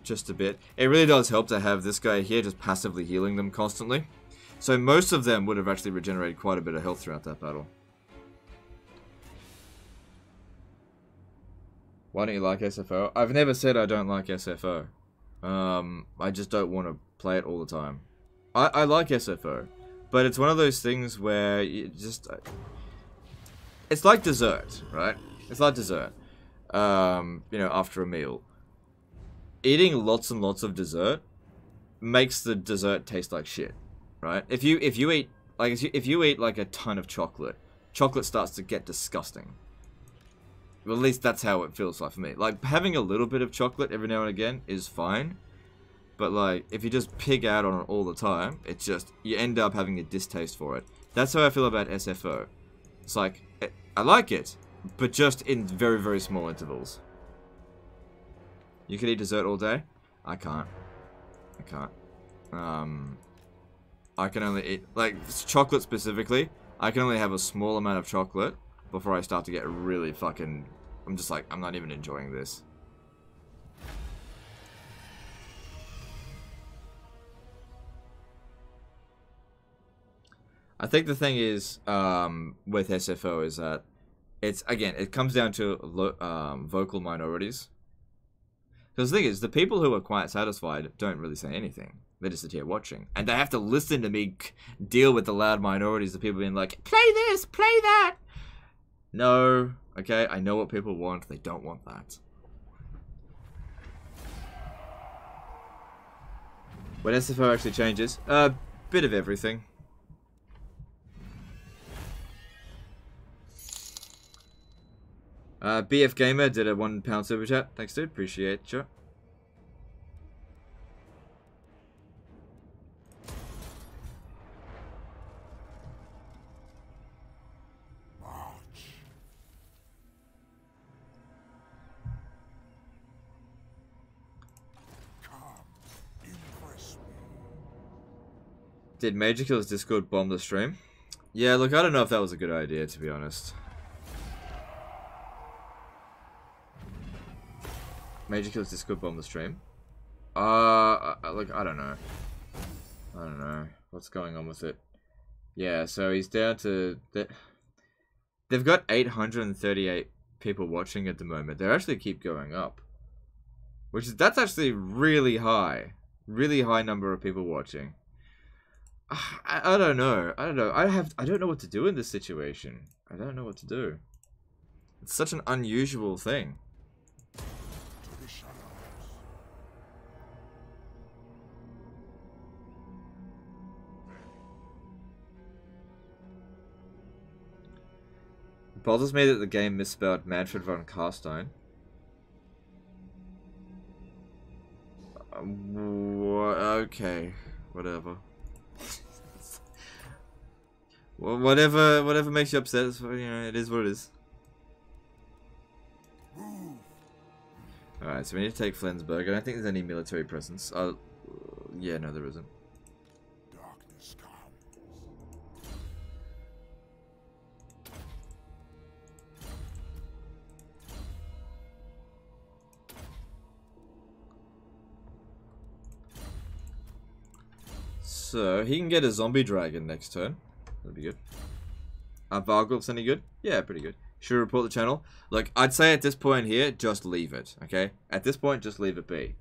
Just a bit. It really does help to have this guy here just passively healing them constantly. So most of them would have actually regenerated quite a bit of health throughout that battle. Why don't you like SFO? I've never said I don't like SFO. Um, I just don't want to play it all the time. I, I like SFO, but it's one of those things where you just... It's like dessert, right? It's like dessert. Um, you know, after a meal. Eating lots and lots of dessert makes the dessert taste like shit, right? If you if you eat like if you, if you eat like a ton of chocolate, chocolate starts to get disgusting. Well, at least that's how it feels like for me. Like having a little bit of chocolate every now and again is fine, but like if you just pig out on it all the time, it's just you end up having a distaste for it. That's how I feel about SFO. It's like I like it, but just in very very small intervals. You can eat dessert all day. I can't. I can't. Um, I can only eat, like, chocolate specifically, I can only have a small amount of chocolate before I start to get really fucking, I'm just like, I'm not even enjoying this. I think the thing is, um, with SFO is that it's, again, it comes down to um, vocal minorities. Because the thing is, the people who are quite satisfied don't really say anything. They just sit here watching. And they have to listen to me deal with the loud minorities of people being like, play this, play that. No, okay, I know what people want. They don't want that. When SFO actually changes, a uh, bit of everything. Uh, BF Gamer did a one pound super chat. Thanks, dude. Appreciate you. Did Major Kill's Discord bomb the stream? Yeah, look, I don't know if that was a good idea, to be honest. Major Kills Discord bomb the stream. Uh, like, I don't know. I don't know. What's going on with it? Yeah, so he's down to... They've got 838 people watching at the moment. They actually keep going up. Which is, that's actually really high. Really high number of people watching. I, I don't know. I don't know. I have I don't know what to do in this situation. I don't know what to do. It's such an unusual thing. Bothers me that the game misspelled Manfred von Carstein. Uh, okay, whatever. whatever, whatever makes you upset, you know, it is what it is. Alright, so we need to take Flensburg. I don't think there's any military presence. Uh, yeah, no, there isn't. So, he can get a zombie dragon next turn. That'd be good. Are Varghulfs any good? Yeah, pretty good. Should report the channel? Look, I'd say at this point here, just leave it, okay? At this point, just leave it be.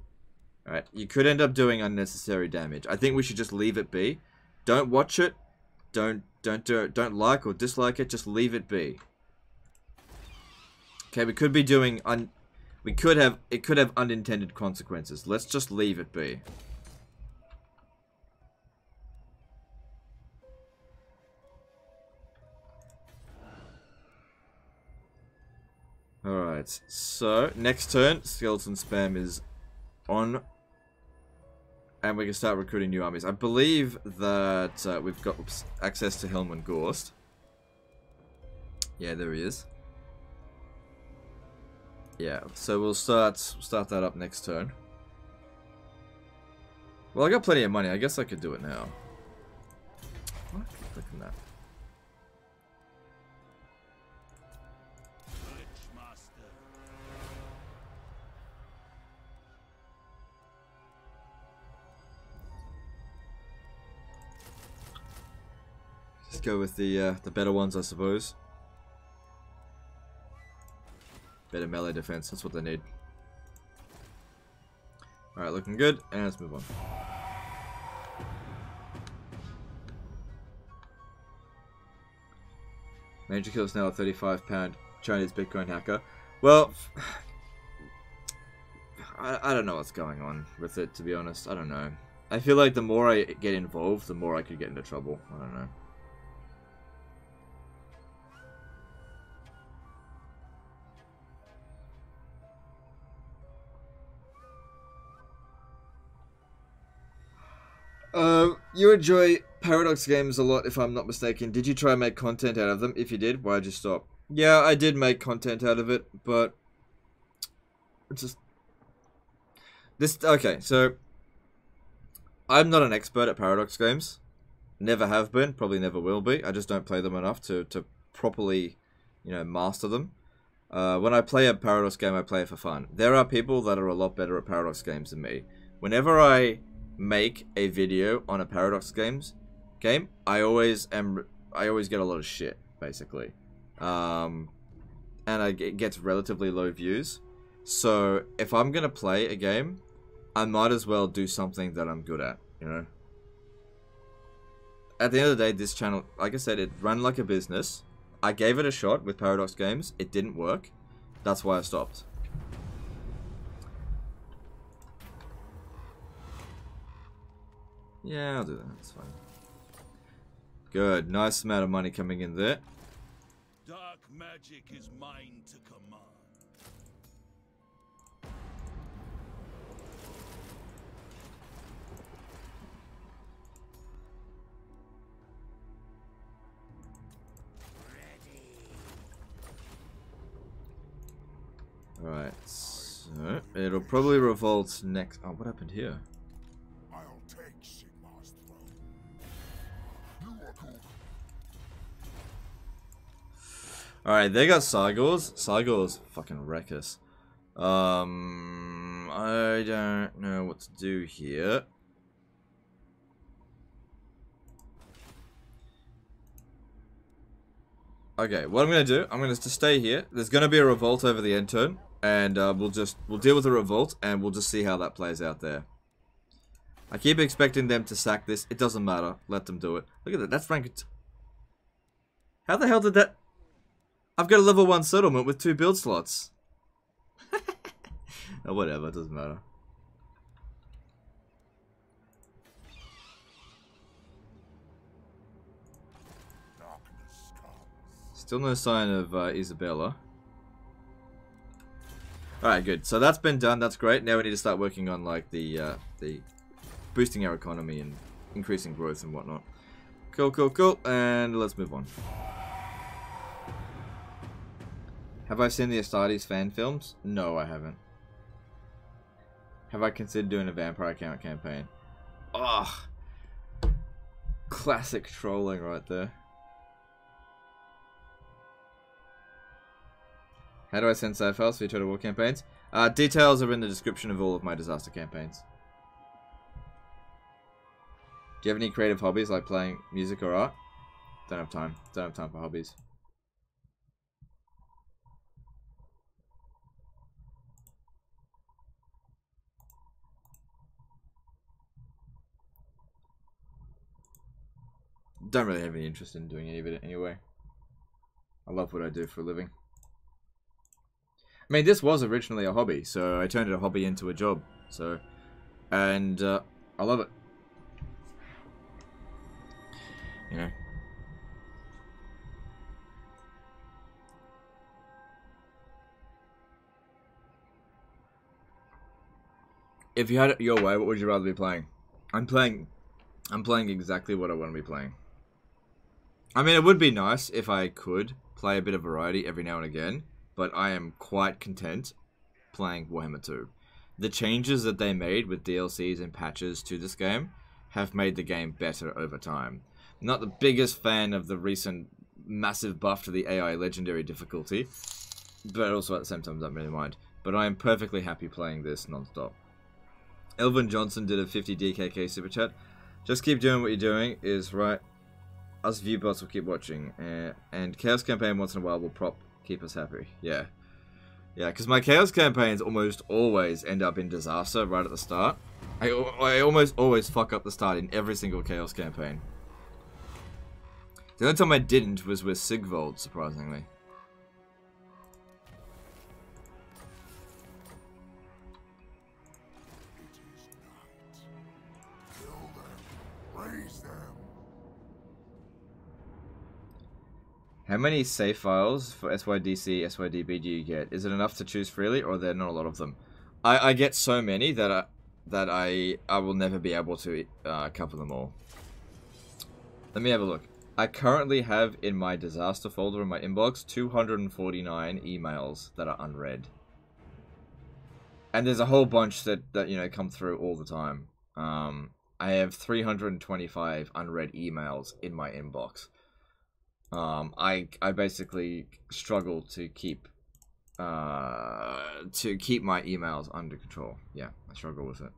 Alright, you could end up doing unnecessary damage. I think we should just leave it be. Don't watch it. Don't don't do it, don't like or dislike it. Just leave it be. Okay, we could be doing un we could have it could have unintended consequences. Let's just leave it be. Alright, so next turn, skeleton spam is on. And we can start recruiting new armies. I believe that uh, we've got oops, access to Helman Ghorst. Yeah, there he is. Yeah, so we'll start start that up next turn. Well, I got plenty of money. I guess I could do it now. Go with the uh, the better ones, I suppose. Better melee defense, that's what they need. Alright, looking good, and let's move on. Major Kill's now a 35 pound Chinese Bitcoin hacker. Well, I, I don't know what's going on with it, to be honest. I don't know. I feel like the more I get involved, the more I could get into trouble. I don't know. You enjoy Paradox games a lot, if I'm not mistaken. Did you try and make content out of them? If you did, why'd you stop? Yeah, I did make content out of it, but it's just this. Okay, so I'm not an expert at Paradox games. Never have been. Probably never will be. I just don't play them enough to to properly, you know, master them. Uh, when I play a Paradox game, I play it for fun. There are people that are a lot better at Paradox games than me. Whenever I make a video on a Paradox games game, I always am. I always get a lot of shit, basically, um, and I, it gets relatively low views. So if I'm gonna play a game, I might as well do something that I'm good at. You know. At the end of the day, this channel, like I said, it ran like a business. I gave it a shot with Paradox Games. It didn't work. That's why I stopped. Yeah, I'll do that. That's fine. Good. Nice amount of money coming in there. Dark magic is mine to command. Alright, so it'll probably revolt next. Oh, what happened here? Alright, they got Cygors. Cygors fucking wreck us. Um, I don't know what to do here. Okay, what I'm gonna do, I'm gonna just stay here. There's gonna be a revolt over the end turn, and uh, we'll just we'll deal with the revolt, and we'll just see how that plays out there. I keep expecting them to sack this. It doesn't matter. Let them do it. Look at that. That's ranked. How the hell did that? I've got a level one settlement with two build slots. oh, whatever. It doesn't matter. Still no sign of uh, Isabella. Alright, good. So that's been done. That's great. Now we need to start working on like the uh, the boosting our economy and increasing growth and whatnot. Cool, cool, cool. And let's move on. Have I seen the Astartes fan films? No, I haven't. Have I considered doing a vampire count campaign? Ugh. Classic trolling right there. How do I send save files for your Total War campaigns? Uh, details are in the description of all of my disaster campaigns. Do you have any creative hobbies like playing music or art? Don't have time. Don't have time for hobbies. Don't really have any interest in doing any of it anyway. I love what I do for a living. I mean, this was originally a hobby, so I turned it a hobby into a job. So, and uh, I love it. You know. If you had it your way, what would you rather be playing? I'm playing. I'm playing exactly what I want to be playing. I mean, it would be nice if I could play a bit of variety every now and again, but I am quite content playing Warhammer 2. The changes that they made with DLCs and patches to this game have made the game better over time. Not the biggest fan of the recent massive buff to the AI legendary difficulty, but also at the same time, don't really mind. But I am perfectly happy playing this non-stop. Elvin Johnson did a 50 DKK super chat. Just keep doing what you're doing is right. Us viewbots will keep watching, uh, and Chaos Campaign once in a while will prop keep us happy. Yeah. Yeah, because my Chaos campaigns almost always end up in disaster right at the start. I, I almost always fuck up the start in every single Chaos campaign. The only time I didn't was with Sigvold, surprisingly. How many save files for SYDC, SYDB do you get? Is it enough to choose freely, or are there not a lot of them? I, I get so many that I, that I I will never be able to uh, cover them all. Let me have a look. I currently have in my disaster folder in my inbox 249 emails that are unread. And there's a whole bunch that, that you know come through all the time. Um, I have 325 unread emails in my inbox. Um, I I basically struggle to keep uh to keep my emails under control. Yeah, I struggle with it.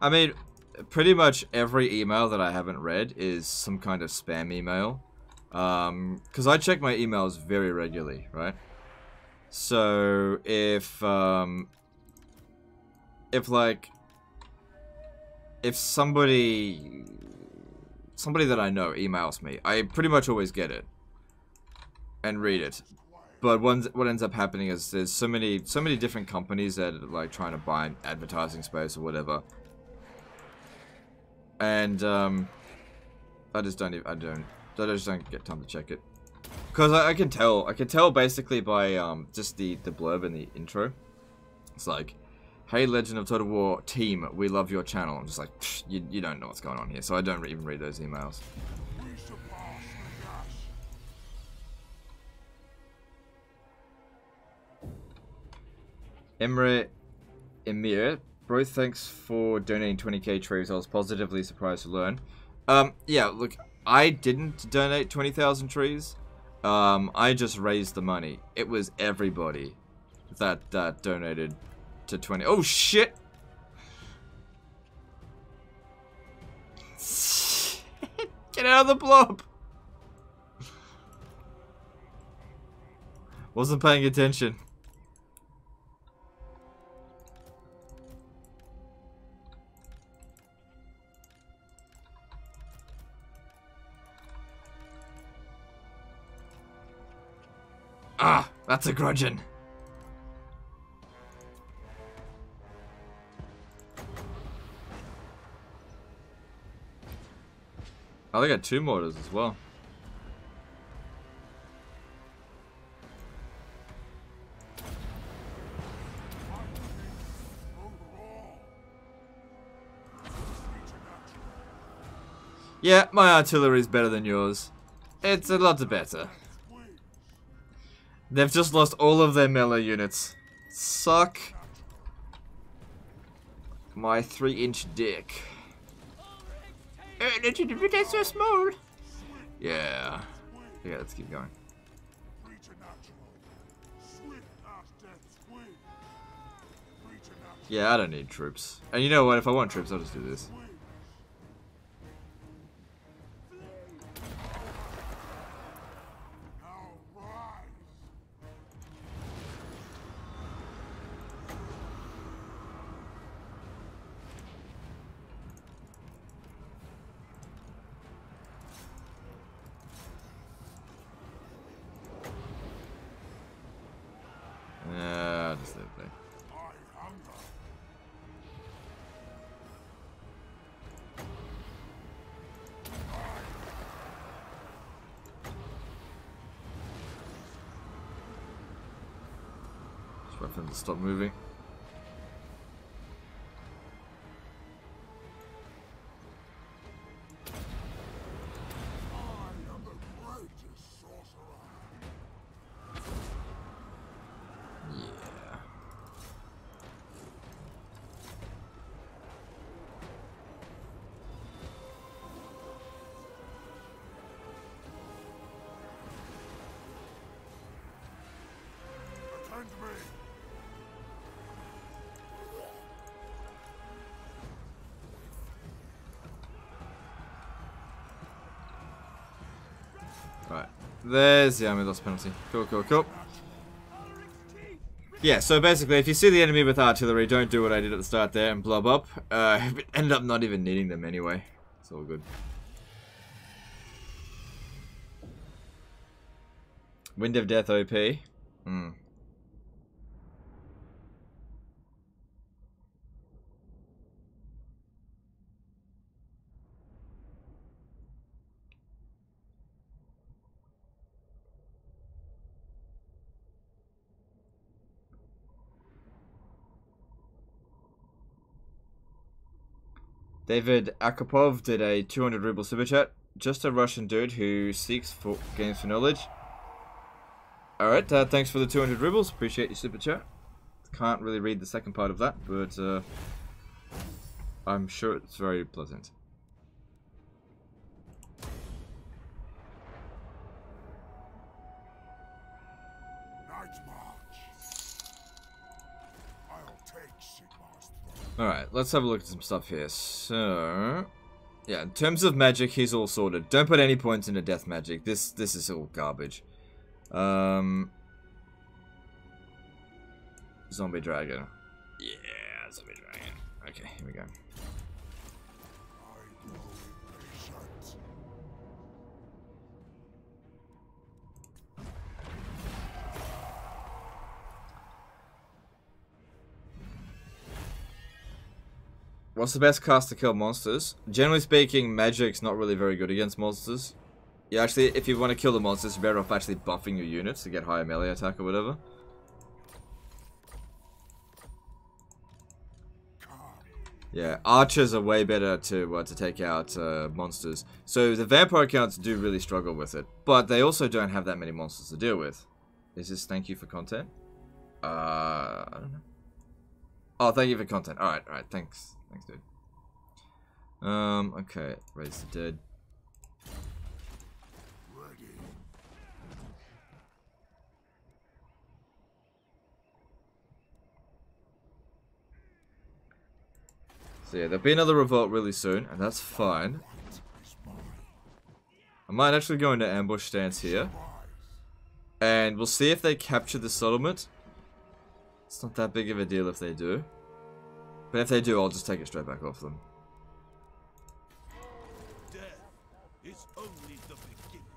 I mean, pretty much every email that I haven't read is some kind of spam email. Um, because I check my emails very regularly, right? So if um, if like if somebody somebody that I know emails me, I pretty much always get it and read it. But what what ends up happening is there's so many so many different companies that are like trying to buy advertising space or whatever, and um, I just don't even, I don't I just don't get time to check it. Cause I, I can tell, I can tell basically by um just the the blurb in the intro. It's like, "Hey, Legend of Total War team, we love your channel." I'm just like, you you don't know what's going on here, so I don't even read those emails. Emre Emir, bro, thanks for donating 20k trees. I was positively surprised to learn. Um, yeah, look, I didn't donate 20,000 trees. Um, I just raised the money. It was everybody that that donated to 20. Oh shit! Get out of the blob! Wasn't paying attention. Ah, that's a grudgeon. Oh, they got two mortars as well. Yeah, my artillery is better than yours. It's a lot better. They've just lost all of their melee units. Suck. My three inch dick. That's so small. Yeah. Yeah, let's keep going. Yeah, I don't need troops. And you know what? If I want troops, I'll just do this. Stop moving. There's the army loss penalty. Cool, cool, cool. Yeah, so basically, if you see the enemy with artillery, don't do what I did at the start there and blob up. Uh, end up not even needing them anyway. It's all good. Wind of Death OP. Hmm. David Akopov did a 200 ruble super chat. Just a Russian dude who seeks for games for knowledge. Alright, uh, thanks for the 200 rubles. Appreciate your super chat. Can't really read the second part of that, but uh, I'm sure it's very pleasant. Alright, let's have a look at some stuff here. So, yeah, in terms of magic, he's all sorted. Don't put any points into death magic. This this is all garbage. Um, zombie dragon. Yeah, zombie dragon. Okay, here we go. What's the best cast to kill monsters? Generally speaking, magic's not really very good against monsters. Yeah, actually, if you want to kill the monsters, you're better off actually buffing your units to get higher melee attack or whatever. Yeah, archers are way better to uh, to take out uh, monsters. So the vampire counts do really struggle with it, but they also don't have that many monsters to deal with. Is this thank you for content? Uh, I don't know. Oh, thank you for content. All right, all right. Thanks, thanks, dude. Um, okay. Raise the dead. So yeah, there'll be another revolt really soon, and that's fine. I might actually go into ambush stance here. And we'll see if they capture the settlement. It's not that big of a deal if they do. But if they do, I'll just take it straight back off them. Death is only the beginning.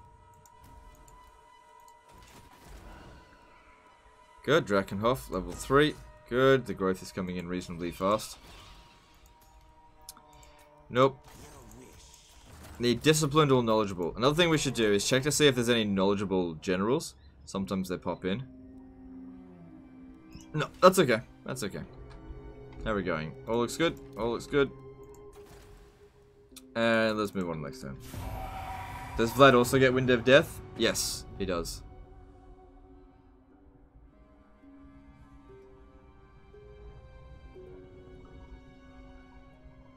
Good, Drakenhof, level 3. Good, the growth is coming in reasonably fast. Nope. Need disciplined or knowledgeable. Another thing we should do is check to see if there's any knowledgeable generals. Sometimes they pop in. No, that's okay. That's okay. How are we going? All looks good. All looks good. And let's move on next turn. Does Vlad also get Wind of Death? Yes, he does.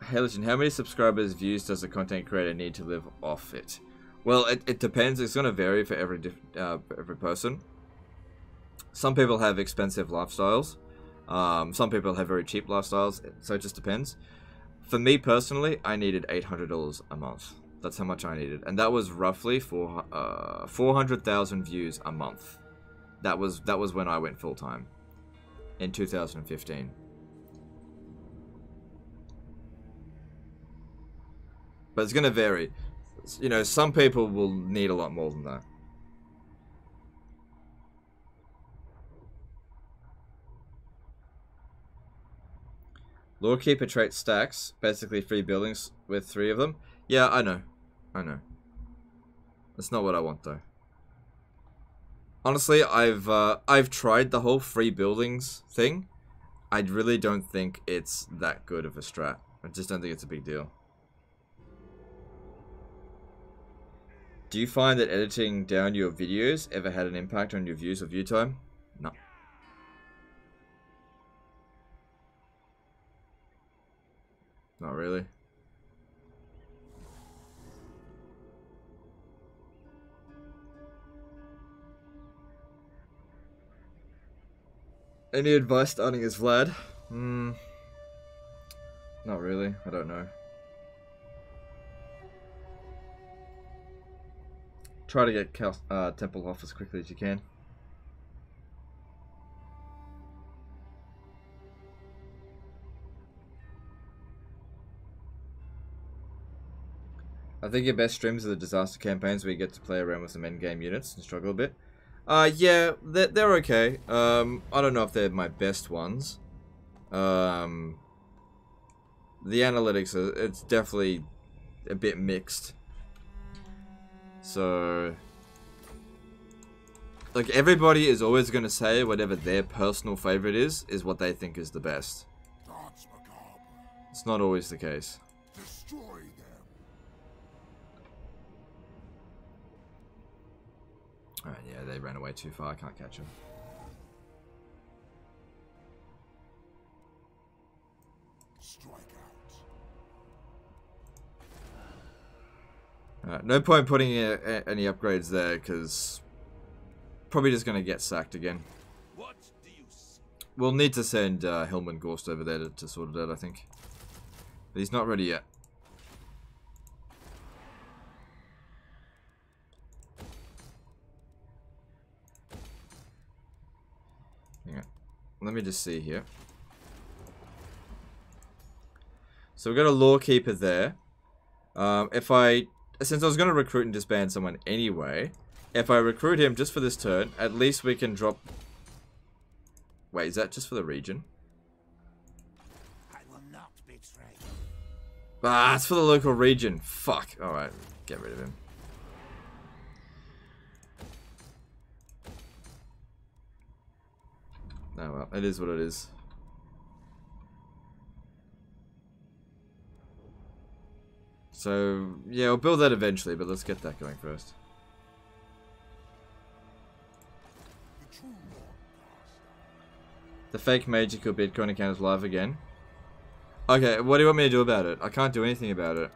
Hey Legend, how many subscribers, views does a content creator need to live off it? Well, it, it depends. It's going to vary for every uh, every person. Some people have expensive lifestyles. Um, some people have very cheap lifestyles. So it just depends. For me personally, I needed $800 a month. That's how much I needed. And that was roughly for uh, 400,000 views a month. That was that was when I went full time in 2015. But it's going to vary. You know, some people will need a lot more than that. Lore Keeper trait stacks, basically three buildings with three of them. Yeah, I know. I know. That's not what I want though. Honestly, I've uh, I've tried the whole free buildings thing. I really don't think it's that good of a strat. I just don't think it's a big deal. Do you find that editing down your videos ever had an impact on your views or view time? Not really. Any advice starting as Vlad? Hmm. Not really. I don't know. try to get uh, Tempelhof as quickly as you can. I think your best streams are the disaster campaigns where you get to play around with some endgame units and struggle a bit. Uh, yeah, they're, they're okay. Um, I don't know if they're my best ones. Um, the analytics, are, it's definitely a bit mixed. So, like everybody is always going to say whatever their personal favorite is, is what they think is the best. It's not always the case. Destroy Alright, yeah, they ran away too far. I can't catch them. Strike out. Alright, no point putting any upgrades there, because probably just going to get sacked again. What do you see? We'll need to send uh, Helman Ghorst over there to, to sort it out, I think. But he's not ready yet. Hang on. Let me just see here. So we've got a lore keeper there. Um, if I, since I was going to recruit and disband someone anyway, if I recruit him just for this turn, at least we can drop Wait, is that just for the region? I will not betray. Ah, it's for the local region. Fuck. Alright, get rid of him. Oh well, it is what it is. So, yeah, we'll build that eventually, but let's get that going first. The fake magical Bitcoin account is live again. Okay, what do you want me to do about it? I can't do anything about it.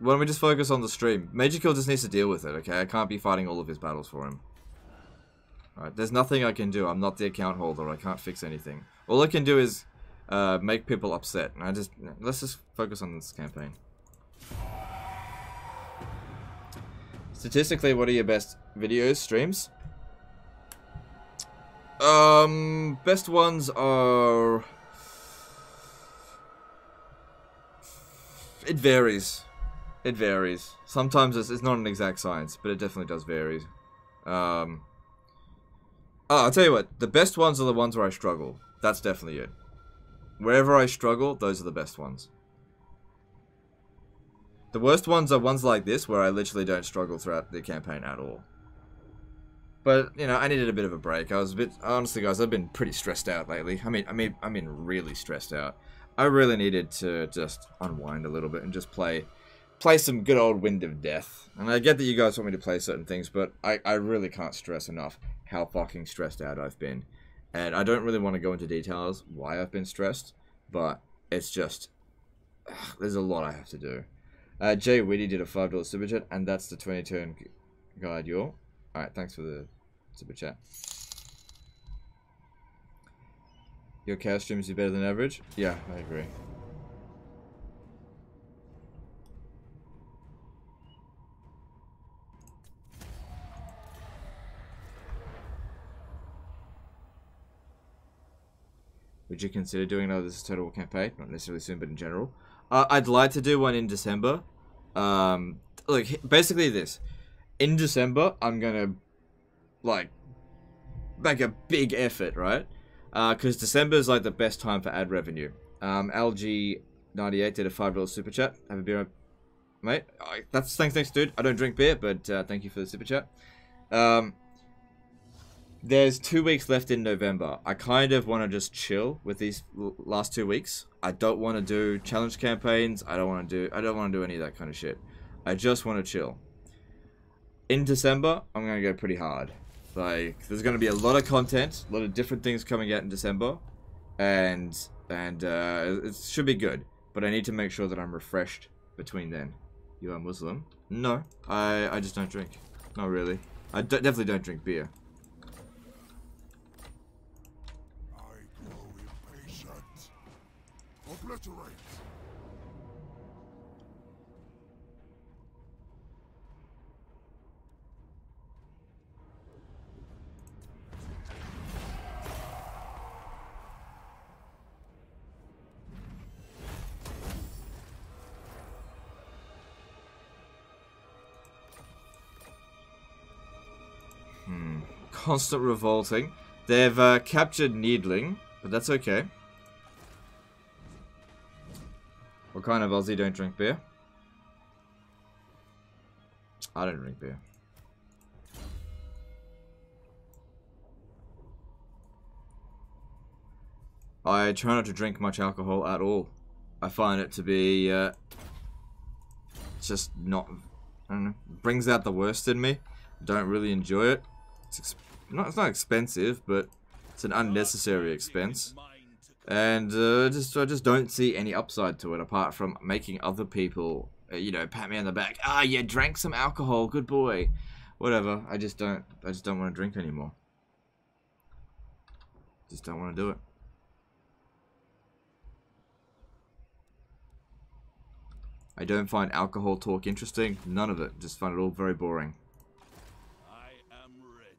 Why don't we just focus on the stream? Magical just needs to deal with it, okay? I can't be fighting all of his battles for him. Alright, there's nothing I can do. I'm not the account holder. I can't fix anything. All I can do is uh, make people upset. And I just... Let's just focus on this campaign. Statistically, what are your best videos, streams? Um, best ones are. It varies. It varies. Sometimes it's, it's not an exact science, but it definitely does vary. Um. Oh, I'll tell you what. The best ones are the ones where I struggle. That's definitely it. Wherever I struggle, those are the best ones. The worst ones are ones like this, where I literally don't struggle throughout the campaign at all. But you know, I needed a bit of a break. I was a bit honestly, guys. I've been pretty stressed out lately. I mean, I mean, I mean, really stressed out. I really needed to just unwind a little bit and just play, play some good old Wind of Death. And I get that you guys want me to play certain things, but I, I really can't stress enough how fucking stressed out I've been. And I don't really want to go into details why I've been stressed, but it's just ugh, there's a lot I have to do. Uh, Jay Whitty did a five dollar super chat, and that's the twenty turn guide. Your Alright, thanks for the super chat. Your chaos streams are better than average? Yeah, I agree. Would you consider doing another this total War campaign? Not necessarily soon, but in general. Uh, I'd like to do one in December. Um, look, basically this in December, I'm gonna like make a big effort, right? Because uh, December is like the best time for ad revenue. Um, LG98 did a five dollar super chat. Have a beer, mate. That's thanks, thanks, dude. I don't drink beer, but uh, thank you for the super chat. Um, there's two weeks left in November. I kind of want to just chill with these last two weeks. I don't want to do challenge campaigns. I don't want to do. I don't want to do any of that kind of shit. I just want to chill in December, I'm going to go pretty hard. Like, there's going to be a lot of content, a lot of different things coming out in December, and and uh, it should be good. But I need to make sure that I'm refreshed between then. You are Muslim? No, I I just don't drink. Not really. I definitely don't drink beer. Constant revolting. They've uh, captured Needling, but that's okay. What kind of Aussie don't drink beer? I don't drink beer. I try not to drink much alcohol at all. I find it to be uh, just not, I don't know, brings out the worst in me. Don't really enjoy it. It's not, it's not expensive, but it's an unnecessary expense. And uh, just I just don't see any upside to it apart from making other people, uh, you know, pat me on the back. Ah, you drank some alcohol, good boy. Whatever. I just don't. I just don't want to drink anymore. Just don't want to do it. I don't find alcohol talk interesting. None of it. Just find it all very boring. I am ready.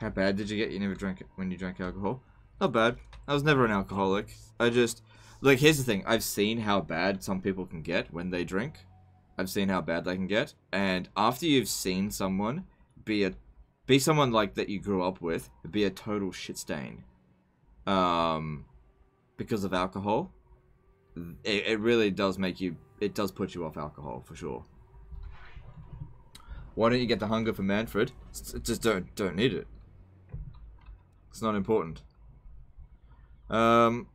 How bad did you get? You never drank it when you drank alcohol? Not bad. I was never an alcoholic. I just... Like, here's the thing. I've seen how bad some people can get when they drink. I've seen how bad they can get. And after you've seen someone be a... Be someone, like, that you grew up with, be a total shit stain. Um... Because of alcohol. It, it really does make you... It does put you off alcohol, for sure. Why don't you get the hunger for Mannfred? Just don't don't need it. It's not important. Um,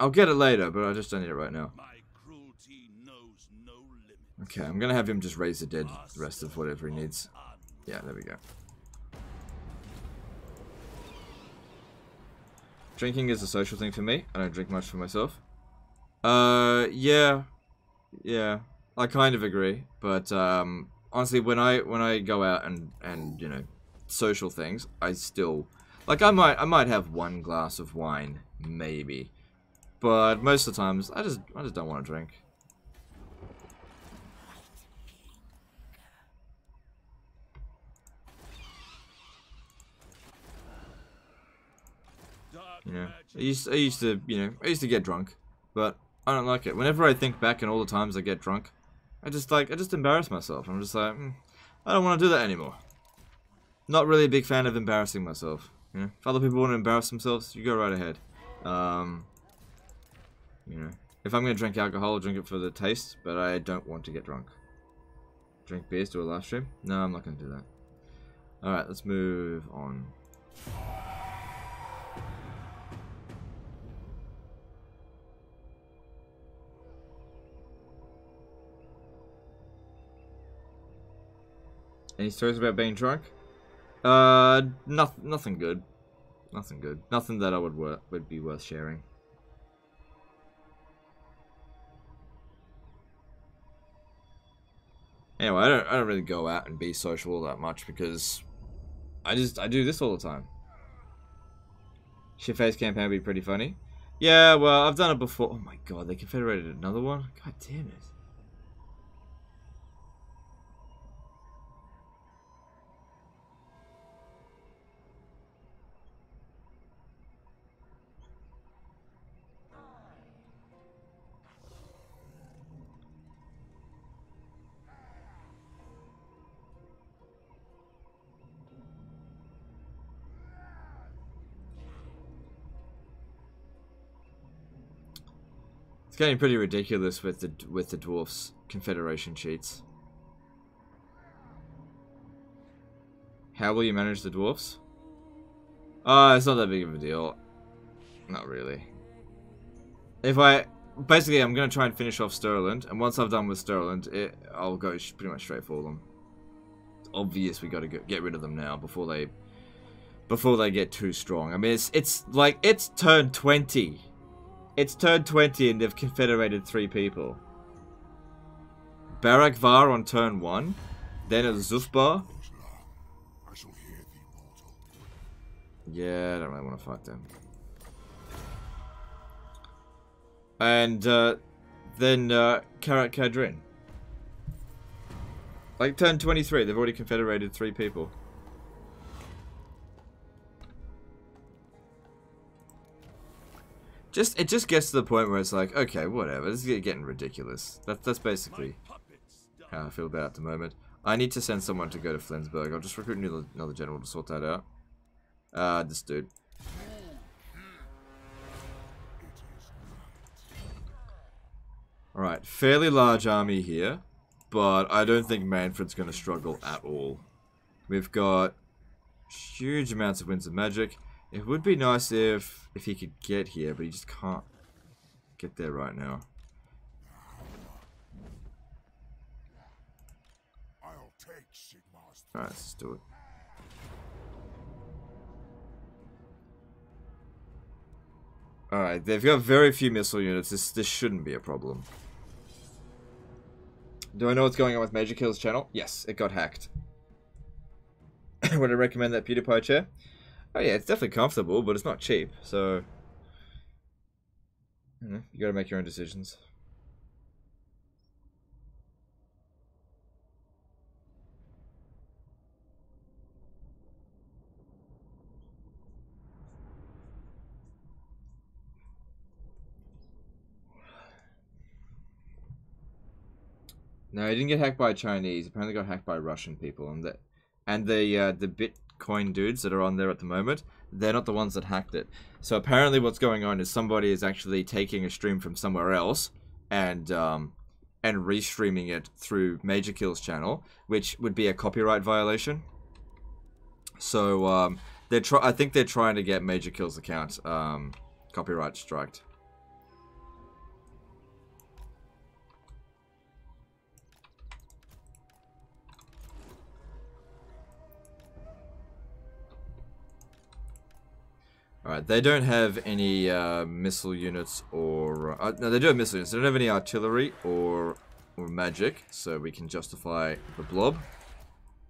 I'll get it later, but I just don't need it right now. My cruelty knows no limit. Okay, I'm gonna have him just raise the dead the rest of whatever he needs. Yeah, there we go. Drinking is a social thing for me. I don't drink much for myself. Uh, yeah, yeah, I kind of agree. But um, honestly, when I when I go out and and you know social things, I still like I might I might have one glass of wine maybe, but most of the times I just I just don't want to drink. Know, I used I used to you know I used to get drunk, but I don't like it. Whenever I think back and all the times I get drunk, I just like I just embarrass myself. I'm just like mm, I don't want to do that anymore. Not really a big fan of embarrassing myself. If other people want to embarrass themselves, you go right ahead. Um, you know, if I'm gonna drink alcohol, I'll drink it for the taste, but I don't want to get drunk. Drink beers to a live stream? No, I'm not gonna do that. All right, let's move on. Any stories about being drunk? Uh, nothing, nothing good. Nothing good. Nothing that I would wor would be worth sharing. Anyway, I don't, I don't really go out and be social all that much because I just, I do this all the time. Shitface campaign would be pretty funny. Yeah, well, I've done it before. Oh my god, they confederated another one? God damn it. Getting pretty ridiculous with the with the dwarfs confederation cheats. How will you manage the dwarfs? Uh, it's not that big of a deal. Not really. If I basically, I'm gonna try and finish off Stirland, and once I've done with Stirland, it, I'll go pretty much straight for them. It's obvious we got to get rid of them now before they before they get too strong. I mean, it's it's like it's turn 20. It's turn 20 and they've confederated three people. Barak Var on turn 1, then a Zhufbar. Yeah, I don't really want to fight them. And uh, then uh, Kadrin. Like turn 23, they've already confederated three people. Just it just gets to the point where it's like, okay, whatever. This is getting ridiculous. That's that's basically how I feel about it at the moment. I need to send someone to go to Flensburg. I'll just recruit another, another general to sort that out. Uh, this dude. Alright, fairly large army here, but I don't think Mannfred's going to struggle at all. We've got huge amounts of winds of magic. It would be nice if if he could get here, but he just can't get there right now. I'll take Sigmar's Alright, let's do it. Alright, they've got very few missile units. This this shouldn't be a problem. Do I know what's going on with Major Kill's channel? Yes, it got hacked. Would I recommend that PewDiePie chair? Oh yeah, it's definitely comfortable, but it's not cheap, so... You, know, you gotta make your own decisions. No, he didn't get hacked by Chinese. Apparently, got hacked by Russian people, and the and the uh, the Bitcoin dudes that are on there at the moment, they're not the ones that hacked it. So apparently, what's going on is somebody is actually taking a stream from somewhere else and um, and restreaming it through Major Kill's channel, which would be a copyright violation. So um, they're try. I think they're trying to get Major Kill's account um, copyright striked. Alright, they don't have any uh, missile units or... Uh, no, they do have missile units. They don't have any artillery or, or magic, so we can justify the blob.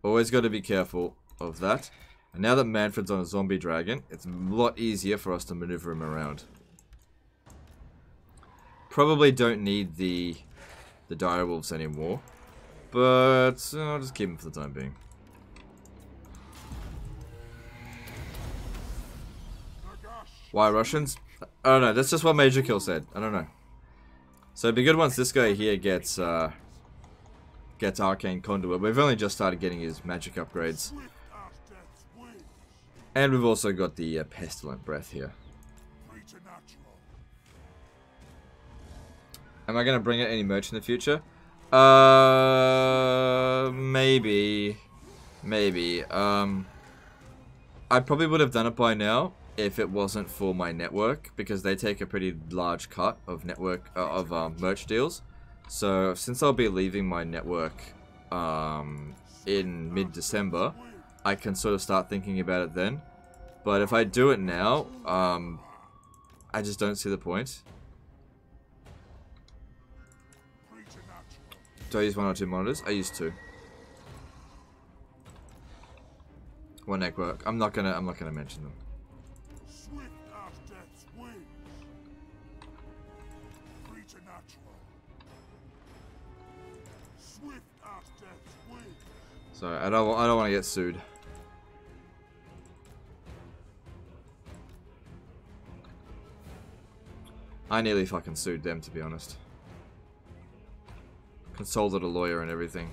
Always got to be careful of that. And now that Mannfred's on a zombie dragon, it's a lot easier for us to maneuver him around. Probably don't need the, the direwolves anymore, but uh, I'll just keep them for the time being. Why Russians? I don't know. That's just what Major Kill said. I don't know. So it'd be good once this guy here gets uh, gets Arcane Conduit. We've only just started getting his magic upgrades. And we've also got the uh, Pestilent Breath here. Am I going to bring out any merch in the future? Uh, maybe. Maybe. Um, I probably would have done it by now, if it wasn't for my network because they take a pretty large cut of network uh, of um, merch deals. So since I'll be leaving my network um, in mid-December, I can sort of start thinking about it then. But if I do it now, um, I just don't see the point. Do I use one or two monitors? I use two. One network. I'm not gonna. I'm not gonna mention them. So I don't I don't want to get sued. I nearly fucking sued them to be honest. Consulted a lawyer and everything.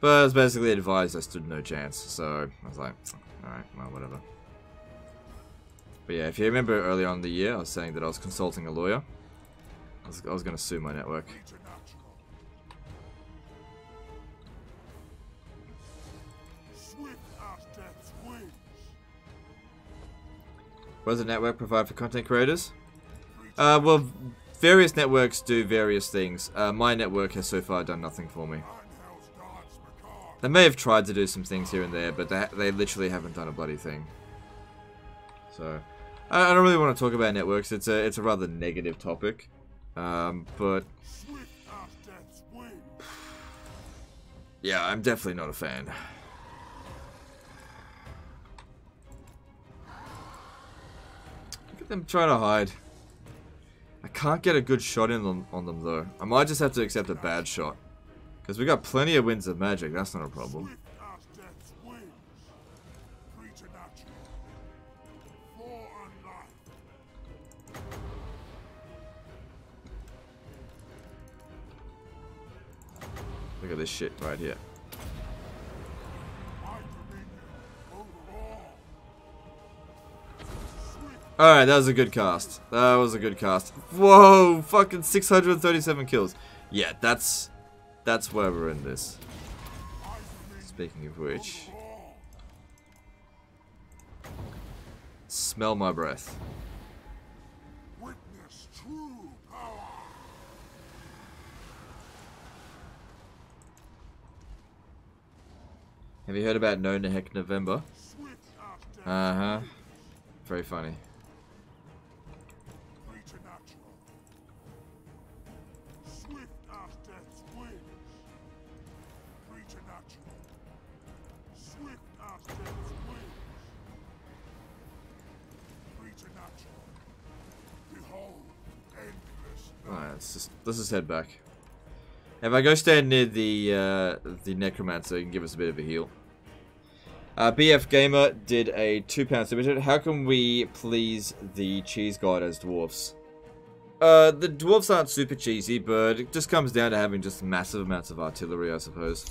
But I was basically advised I stood no chance, so I was like, alright, well, whatever. But yeah, if you remember earlier on in the year, I was saying that I was consulting a lawyer. I was, I was going to sue my network. What does the network provide for content creators? Uh, well, various networks do various things. Uh, my network has so far done nothing for me. They may have tried to do some things here and there, but they, they literally haven't done a bloody thing. So, I, I don't really want to talk about networks. It's a it's a rather negative topic, um, but yeah, I'm definitely not a fan. Them trying to hide. I can't get a good shot in them, on them though. I might just have to accept a bad shot. Because we got plenty of winds of magic, that's not a problem. Look at this shit right here. Alright, that was a good cast. That was a good cast. Whoa, fucking 637 kills. Yeah, that's that's where we're in this. Speaking of which, smell my breath. witness true power. Have you heard about No Heck November? Swift as death. Uh huh. Very funny. Let's just let's just head back. If I go stand near the uh, the necromancer, you can give us a bit of a heal. Uh, BF Gamer did a two pound submission. How can we please the cheese god as dwarfs? Uh, the dwarfs aren't super cheesy, but it just comes down to having just massive amounts of artillery, I suppose.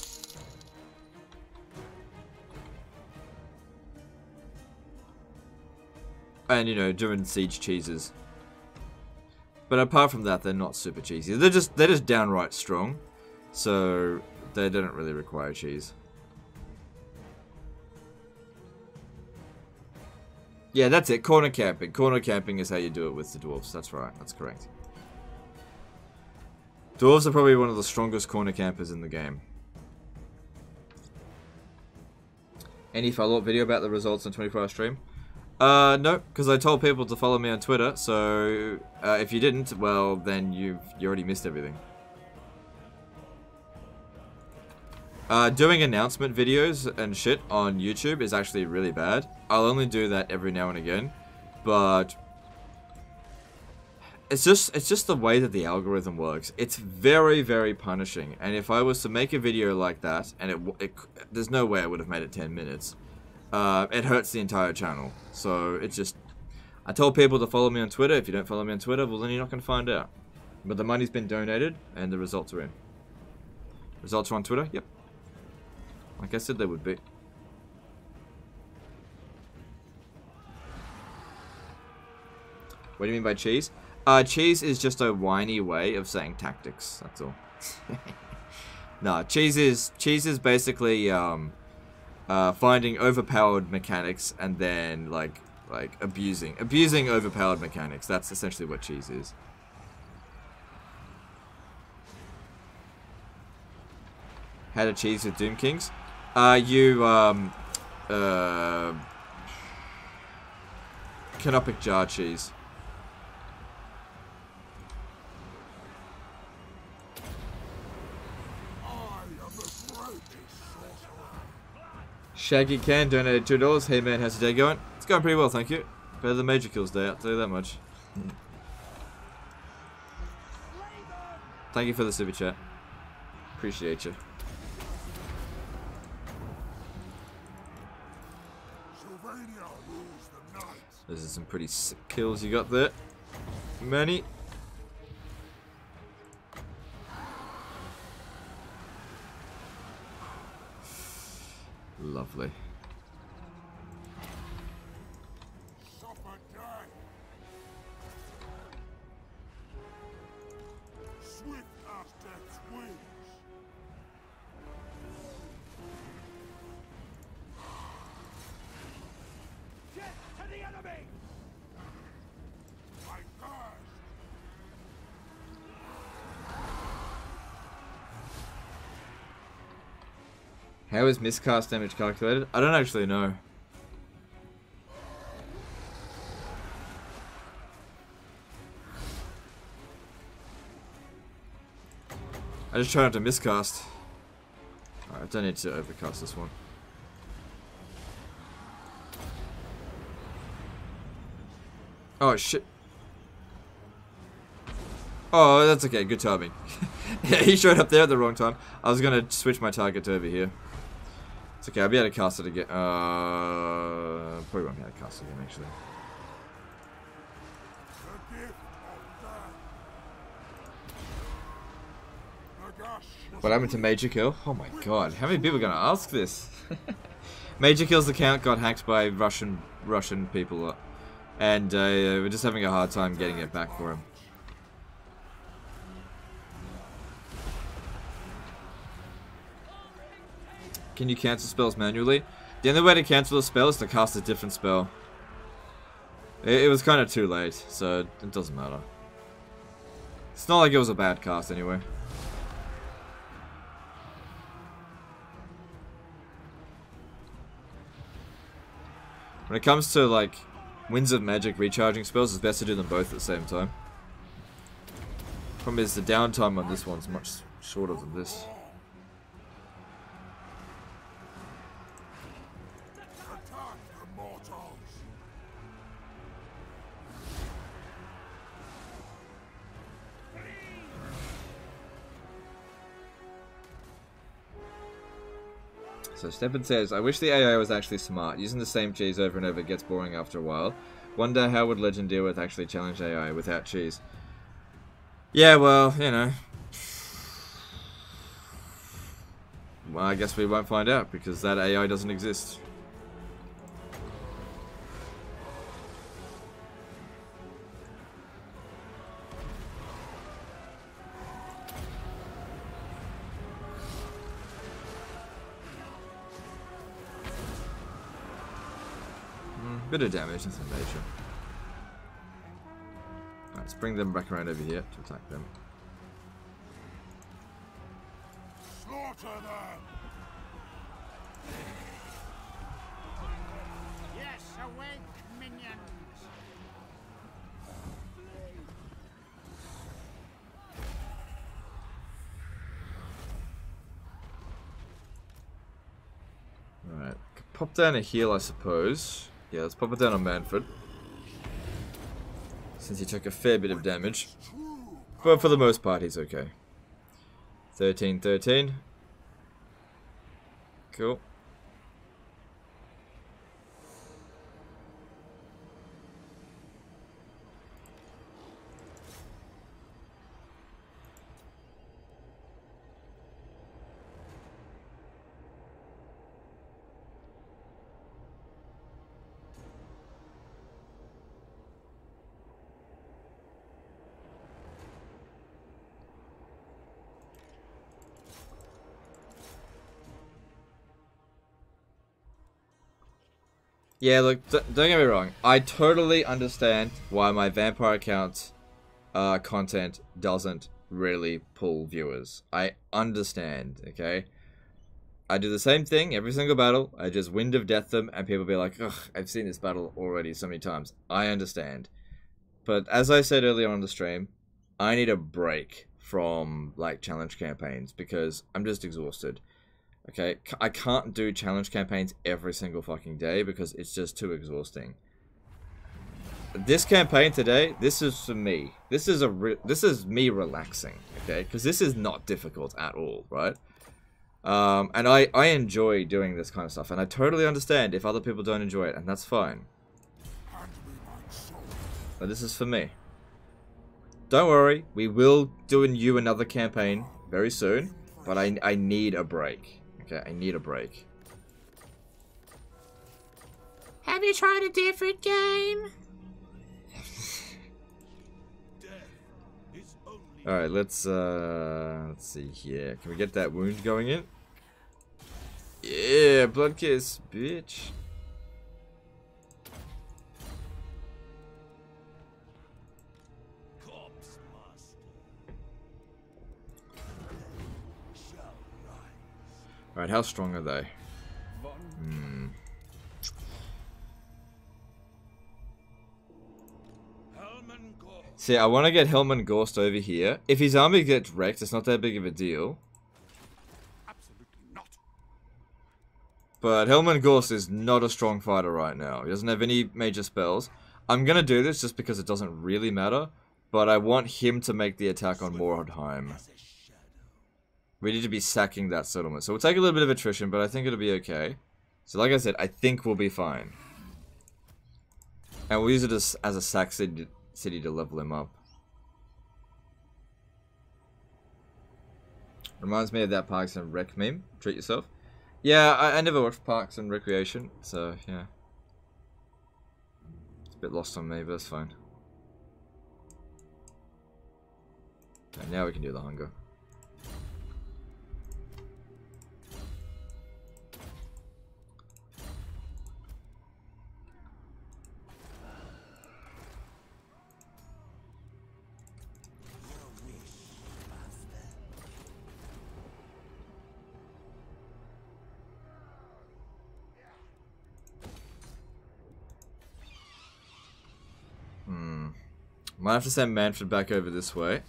And you know, doing siege cheeses. But apart from that, they're not super cheesy. They're just they're just downright strong, so they don't really require cheese. Yeah, that's it. Corner camping. Corner camping is how you do it with the dwarves. That's right. That's correct. Dwarves are probably one of the strongest corner campers in the game. Any follow-up video about the results on 24-hour stream? Uh, no, because I told people to follow me on Twitter, so uh, if you didn't, well, then you've you already missed everything. Uh, doing announcement videos and shit on YouTube is actually really bad. I'll only do that every now and again, but it's just it's just the way that the algorithm works. It's very very punishing, and if I was to make a video like that, and it, it there's no way I would have made it 10 minutes, uh, it hurts the entire channel. So it's just I told people to follow me on Twitter. If you don't follow me on Twitter, well then you're not gonna find out. But the money's been donated, and the results are in. Results are on Twitter. Yep. Like I said, they would be. What do you mean by cheese? Uh, cheese is just a whiny way of saying tactics. That's all. no, cheese is cheese is basically um, uh, finding overpowered mechanics and then like like abusing abusing overpowered mechanics. That's essentially what cheese is. How to cheese with Tomb Kings? Uh, you um, uh, canopic jar cheese. I am the greatest sorcerer. Shaggy Can donated two dollars. Hey man, how's your day going? It's going pretty well, thank you. Better than Major Kills Day, I'll tell you that much. Thank you for the super chat. Appreciate you. Those are some pretty sick kills you got there. Many. Lovely. How is miscast damage calculated? I don't actually know. I just try not to miscast. Alright, I don't need to overcast this one. Oh shit. Oh, that's okay. Good timing. yeah, he showed up there at the wrong time. I was gonna switch my target to over here. It's okay. I'll be able to cast it again. Uh, probably won't be able to cast it again actually. What happened to Major Kill? Oh my god, how many people are gonna ask this? Major Kill's account got hacked by Russian Russian people, uh, and uh, we're just having a hard time getting it back for him. Can you cancel spells manually? The only way to cancel a spell is to cast a different spell. It, it was kind of too late, so it doesn't matter. It's not like it was a bad cast anyway. When it comes to like Winds of Magic recharging spells, it's best to do them both at the same time. Problem is the downtime on this one's much shorter than this. So Stephen says, I wish the AI was actually smart. Using the same cheese over and over gets boring after a while. Wonder how would Legend deal with actually challenge AI without cheese. Yeah, well, you know. Well, I guess we won't find out because that AI doesn't exist. Bit of damage, nothing major. Alright, let's bring them back around over here to attack them. Slaughter them! Yes, awake, minions! Alright, pop down a heal, I suppose. Yeah, let's pop it down on Mannfred. Since he took a fair bit of damage. But for the most part, he's okay. 13, 13. Cool. Yeah, look, don't get me wrong. I totally understand why my Vampire Counts uh, content doesn't really pull viewers. I understand, okay? I do the same thing every single battle. I just wind of death them, and people be like, ugh, I've seen this battle already so many times. I understand. But as I said earlier on the stream, I need a break from, like, challenge campaigns because I'm just exhausted. Okay, I can't do challenge campaigns every single fucking day because it's just too exhausting. This campaign today, this is for me. This is a this is me relaxing, okay? Because this is not difficult at all, right? Um, and I I enjoy doing this kind of stuff, and I totally understand if other people don't enjoy it, and that's fine. But this is for me. Don't worry, we will do you another campaign very soon, but I I need a break. Okay, I need a break. Have you tried a different game? All right, let's uh let's see here. Can we get that wound going in? Yeah, blood kiss, bitch. Right, how strong are they? Hmm. See, I want to get Helman Ghorst over here. If his army gets wrecked, it's not that big of a deal. But Helman Ghorst is not a strong fighter right now. He doesn't have any major spells. I'm going to do this just because it doesn't really matter. But I want him to make the attack on Mordheim. We need to be sacking that settlement. So we'll take a little bit of attrition, but I think it'll be okay. So like I said, I think we'll be fine. And we'll use it as, as a sack city, city to level him up. Reminds me of that Parks and Rec meme. Treat yourself. Yeah, I, I never watched Parks and Recreation, so yeah. It's a bit lost on me, but that's fine. Okay, now we can do the hunger. Might have to send Mannfred back over this way.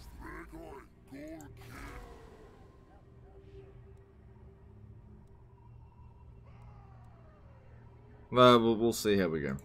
Well, we'll, we'll see how we go.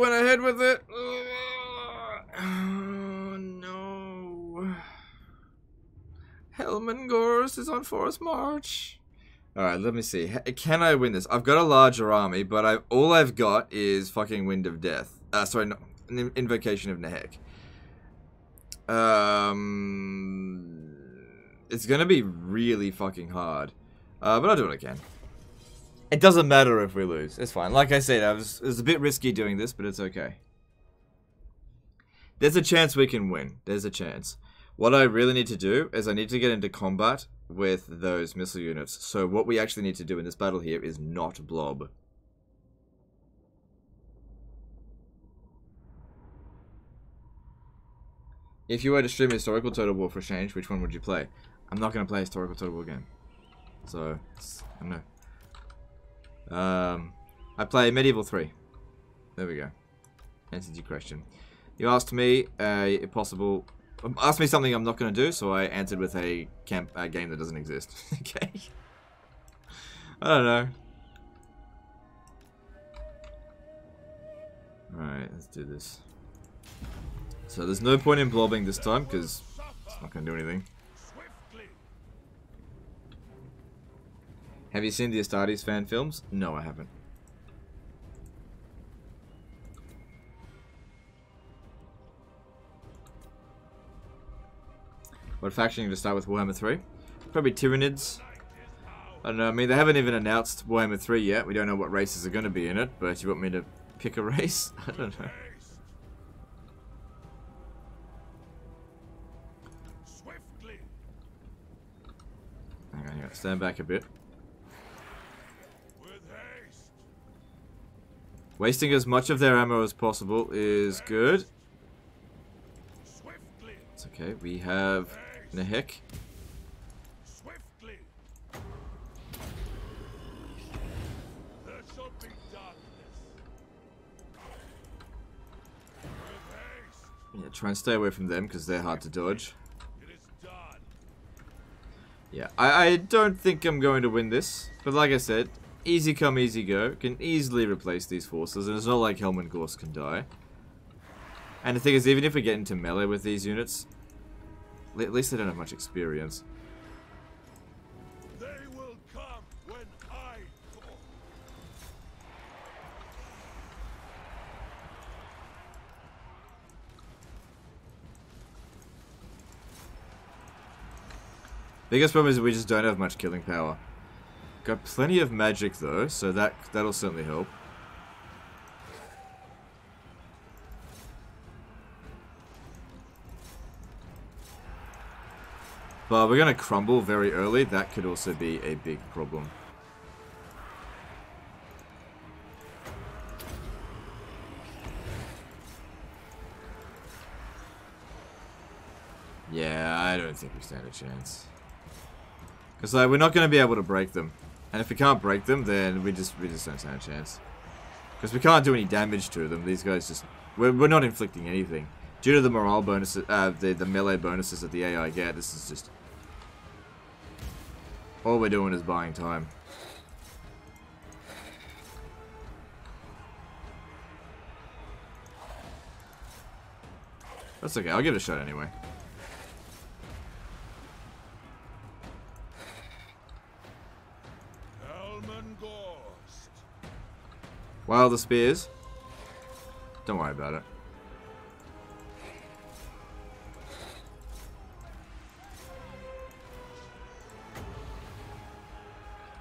Went ahead with it. Oh, no. Helman Ghorst is on Forced March. Alright, let me see. Can I win this? I've got a larger army, but I all I've got is fucking Wind of Death. Uh, sorry, no, Invocation of Nehek. Um, it's gonna be really fucking hard. Uh, but I'll do what I can. It doesn't matter if we lose. It's fine. Like I said, I was, it was a bit risky doing this, but it's okay. There's a chance we can win. There's a chance. What I really need to do is I need to get into combat with those missile units. So what we actually need to do in this battle here is not blob. If you were to stream historical Total War for change, which one would you play? I'm not going to play historical Total War game. So, I don't know. Um, I play Medieval 3. There we go. Answered your question. You asked me, if possible, um, asked me something I'm not going to do, so I answered with a camp a game that doesn't exist. okay. I don't know. Alright, let's do this. So there's no point in blobbing this time, because it's not going to do anything. Have you seen the Astartes fan films? No, I haven't. What faction are you to start with Warhammer 3? Probably Tyranids. I don't know, I mean, they haven't even announced Warhammer 3 yet. We don't know what races are going to be in it, but you want me to pick a race? I don't know. Hang on. Stand back a bit. Wasting as much of their ammo as possible is good. It's okay. We have haste. Yeah, try and stay away from them because they're hard to dodge. Yeah, I, I don't think I'm going to win this. But like I said, easy come, easy go. Can easily replace these forces. And it's not like Helman Ghorst can die. And the thing is, even if we get into melee with these units, at least they don't have much experience. They will come when I call. Biggest problem is we just don't have much killing power. Got plenty of magic though, so that that'll certainly help. But we're going to crumble very early. That could also be a big problem. Yeah, I don't think we stand a chance. Because like, we're not going to be able to break them. And if we can't break them, then we just we just don't stand a chance. Because we can't do any damage to them. These guys just... We're, we're not inflicting anything. Due to the morale bonuses, uh, the, the melee bonuses that the AI get, this is just... All we're doing is buying time. That's okay, I'll give it a shot anyway. While the spears. Don't worry about it.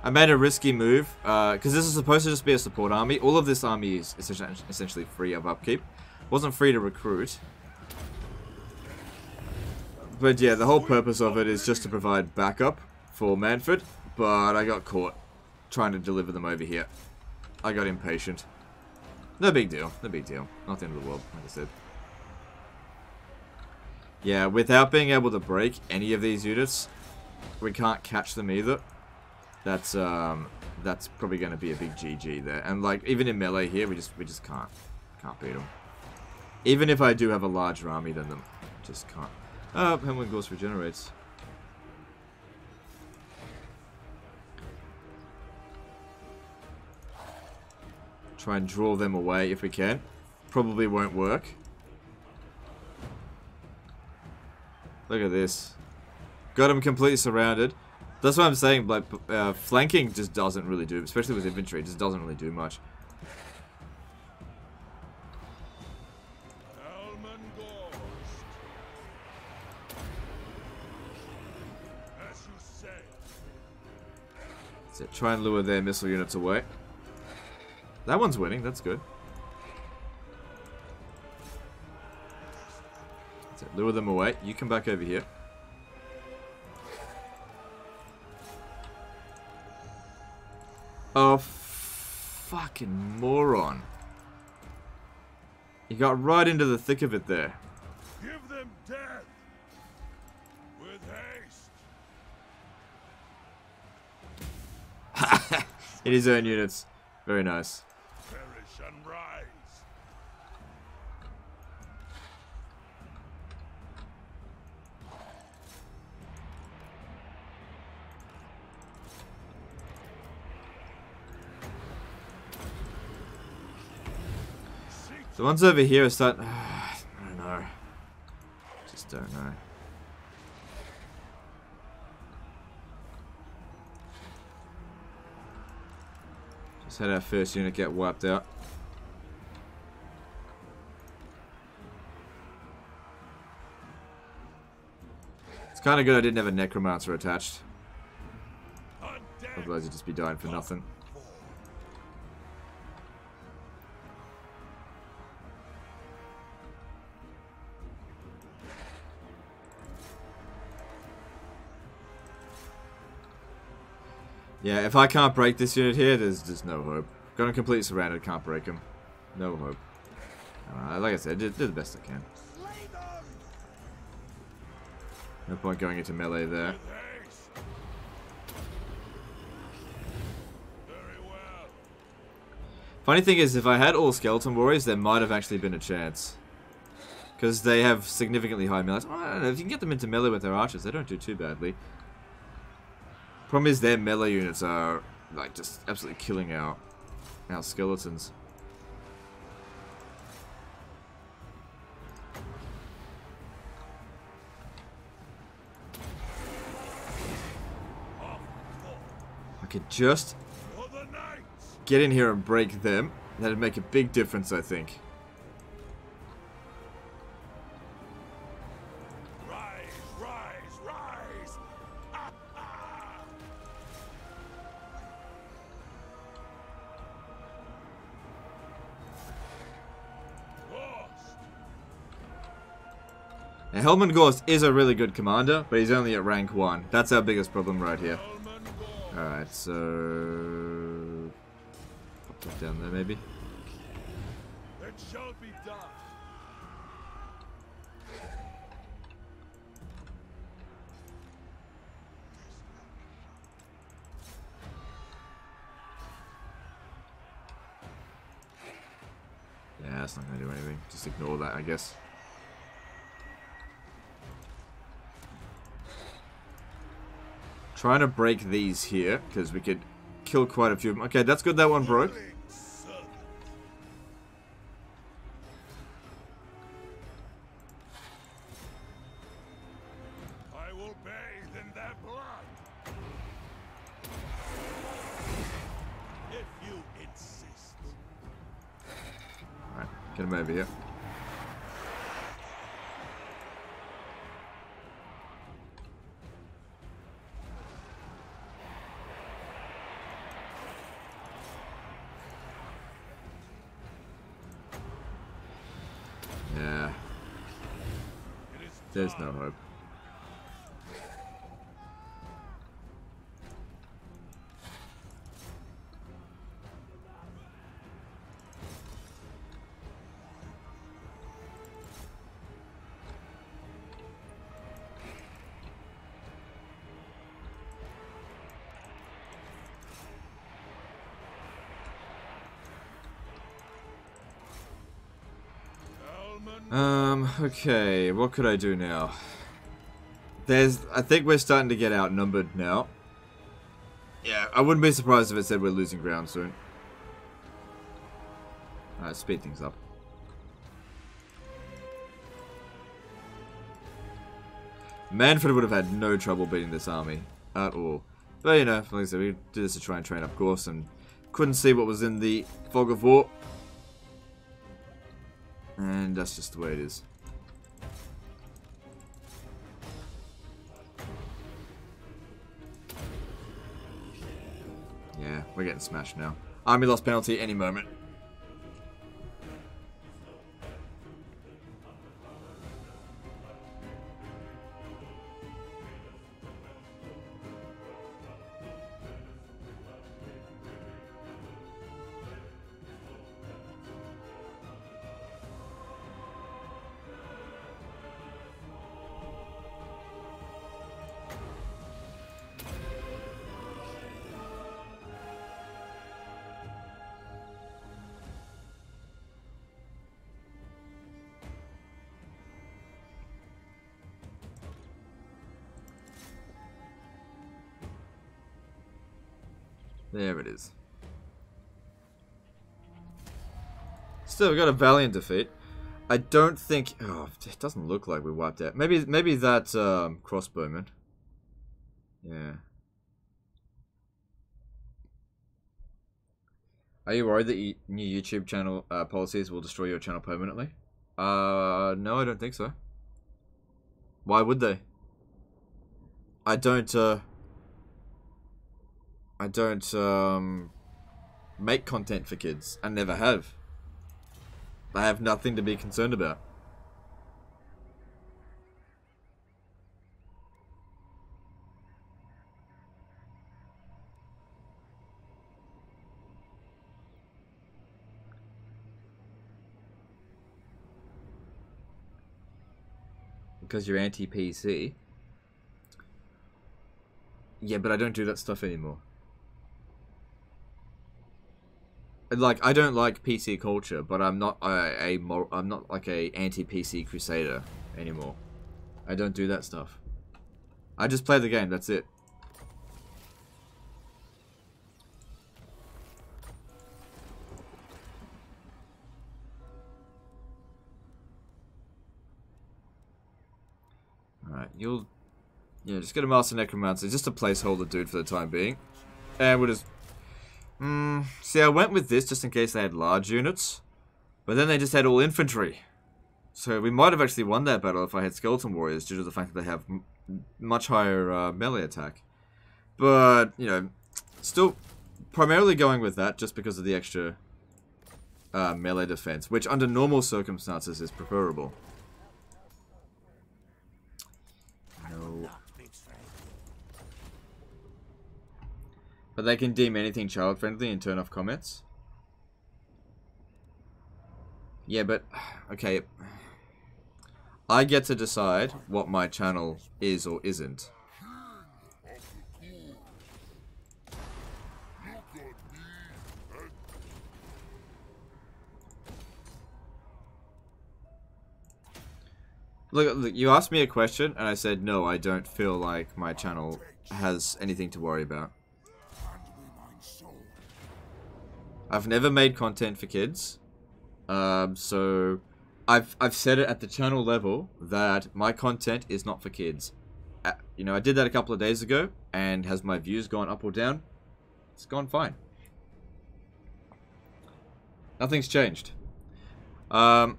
I made a risky move, uh, because this is supposed to just be a support army. All of this army is essentially, free of upkeep. Wasn't free to recruit. But yeah, the whole purpose of it is just to provide backup for Mannfred. But I got caught trying to deliver them over here. I got impatient. No big deal. No big deal. Not the end of the world, like I said. Yeah, without being able to break any of these units, we can't catch them either. That's um, that's probably going to be a big GG there. And like even in melee here, we just we just can't can't beat them. Even if I do have a larger army than them, just can't. Oh, Helman Ghorst regenerates. Try and draw them away if we can. Probably won't work. Look at this. Got him completely surrounded. That's what I'm saying, like, uh, flanking just doesn't really do, especially with infantry, it just doesn't really do much. It. Try and lure their missile units away. That one's winning, that's good. That's it. Lure them away. You come back over here. Oh, fucking moron. You got right into the thick of it there. Give them death. With haste. In his own units. Very nice. The ones over here are starting... I don't know. Just don't know. Just had our first unit get wiped out. It's kind of good I didn't have a Necromancer attached. Otherwise you'd just be dying for nothing. Yeah, if I can't break this unit here, there's just no hope. Got him completely surrounded, can't break him. No hope. Uh, like I said, did the best I can. No point going into melee there. Funny thing is, if I had all Skeleton Warriors, there might have actually been a chance. Because they have significantly high melee. I don't know, if you can get them into melee with their archers, they don't do too badly. Problem is, their melee units are, like, just absolutely killing our, our skeletons. I could just For the knights. get in here and break them. That'd make a big difference, I think. Lost. Now, Helman Ghorst is a really good commander, but he's only at rank 1. That's our biggest problem right here. Alright, so... Down there, maybe. Yeah, that's not to do anything. Just ignore that, I guess. Trying to break these here, because we could kill quite a few of them. Okay, that's good that one broke. There's no hope. Okay, what could I do now? There's, I think we're starting to get outnumbered now. Yeah, I wouldn't be surprised if it said we're losing ground soon. Alright, speed things up. Mannfred would have had no trouble beating this army at all. But you know, like I said, we did this to try and train up and couldn't see what was in the fog of war. And that's just the way it is. Smashed now. Army lost penalty any moment. Still, we got a valiant defeat. I don't think. Oh, it doesn't look like we wiped out. Maybe, maybe that um, crossbowman. Yeah. Are you worried that you, new YouTube channel uh, policies will destroy your channel permanently? Uh, no, I don't think so. Why would they? I don't. Uh, I don't um, make content for kids. I never have. I have nothing to be concerned about. Because you're anti-PC. Yeah, but I don't do that stuff anymore. Like I don't like PC culture, but I'm not a, a mor I'm not like a anti-PC crusader anymore. I don't do that stuff. I just play the game. That's it. Alright, you'll... Yeah, just get a Master Necromancer. Just a placeholder dude for the time being. And we'll just Hmm. See, I went with this just in case they had large units. But then they just had all infantry. So we might have actually won that battle if I had Skeleton Warriors due to the fact that they have much higher uh, melee attack. But, you know, still primarily going with that just because of the extra uh, melee defense, which under normal circumstances is preferable. But they can deem anything child friendly and turn off comments. Yeah, but okay. I get to decide what my channel is or isn't. Look, look, you asked me a question, and I said, no, I don't feel like my channel has anything to worry about. I've never made content for kids. Um, so, I've, I've said it at the channel level that my content is not for kids. Uh, you know, I did that a couple of days ago, and has my views gone up or down? It's gone fine. Nothing's changed. Um,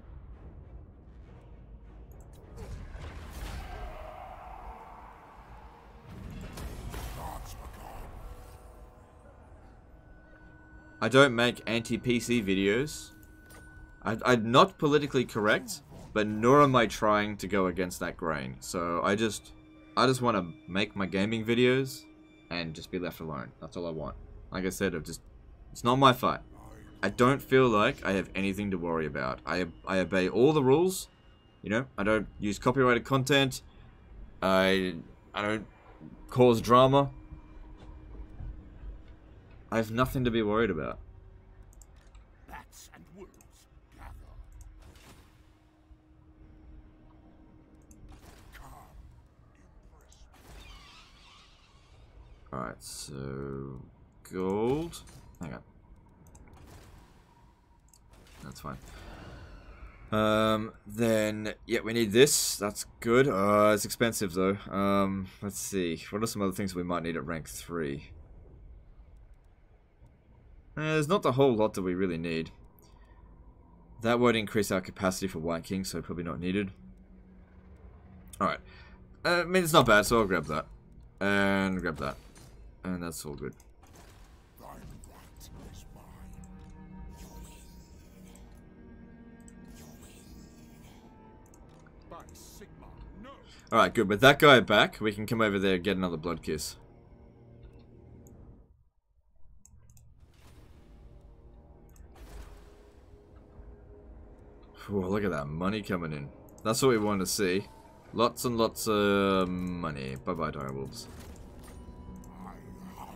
I don't make anti-PC videos. I, I'm not politically correct, but nor am I trying to go against that grain. So I just, I just want to make my gaming videos and just be left alone. That's all I want. Like I said, I've just, it's not my fight. I don't feel like I have anything to worry about. I, I obey all the rules. You know, I don't use copyrighted content. I, I don't cause drama. I have nothing to be worried about. Bats and wolves gather. Alright, so... Gold. Hang on. That's fine. Um, then, yeah, we need this. That's good. Uh, it's expensive, though. Um, let's see. What are some other things we might need at rank 3? Uh, there's not a whole lot that we really need. That won't increase our capacity for Wight King, so probably not needed. Alright. Uh, I mean, it's not bad, so I'll grab that. And grab that. And that's all good. Alright, good. With that guy back, we can come over there and get another blood kiss. Whew, look at that money coming in. That's what we want to see. Lots and lots of money. Bye-bye, direwolves.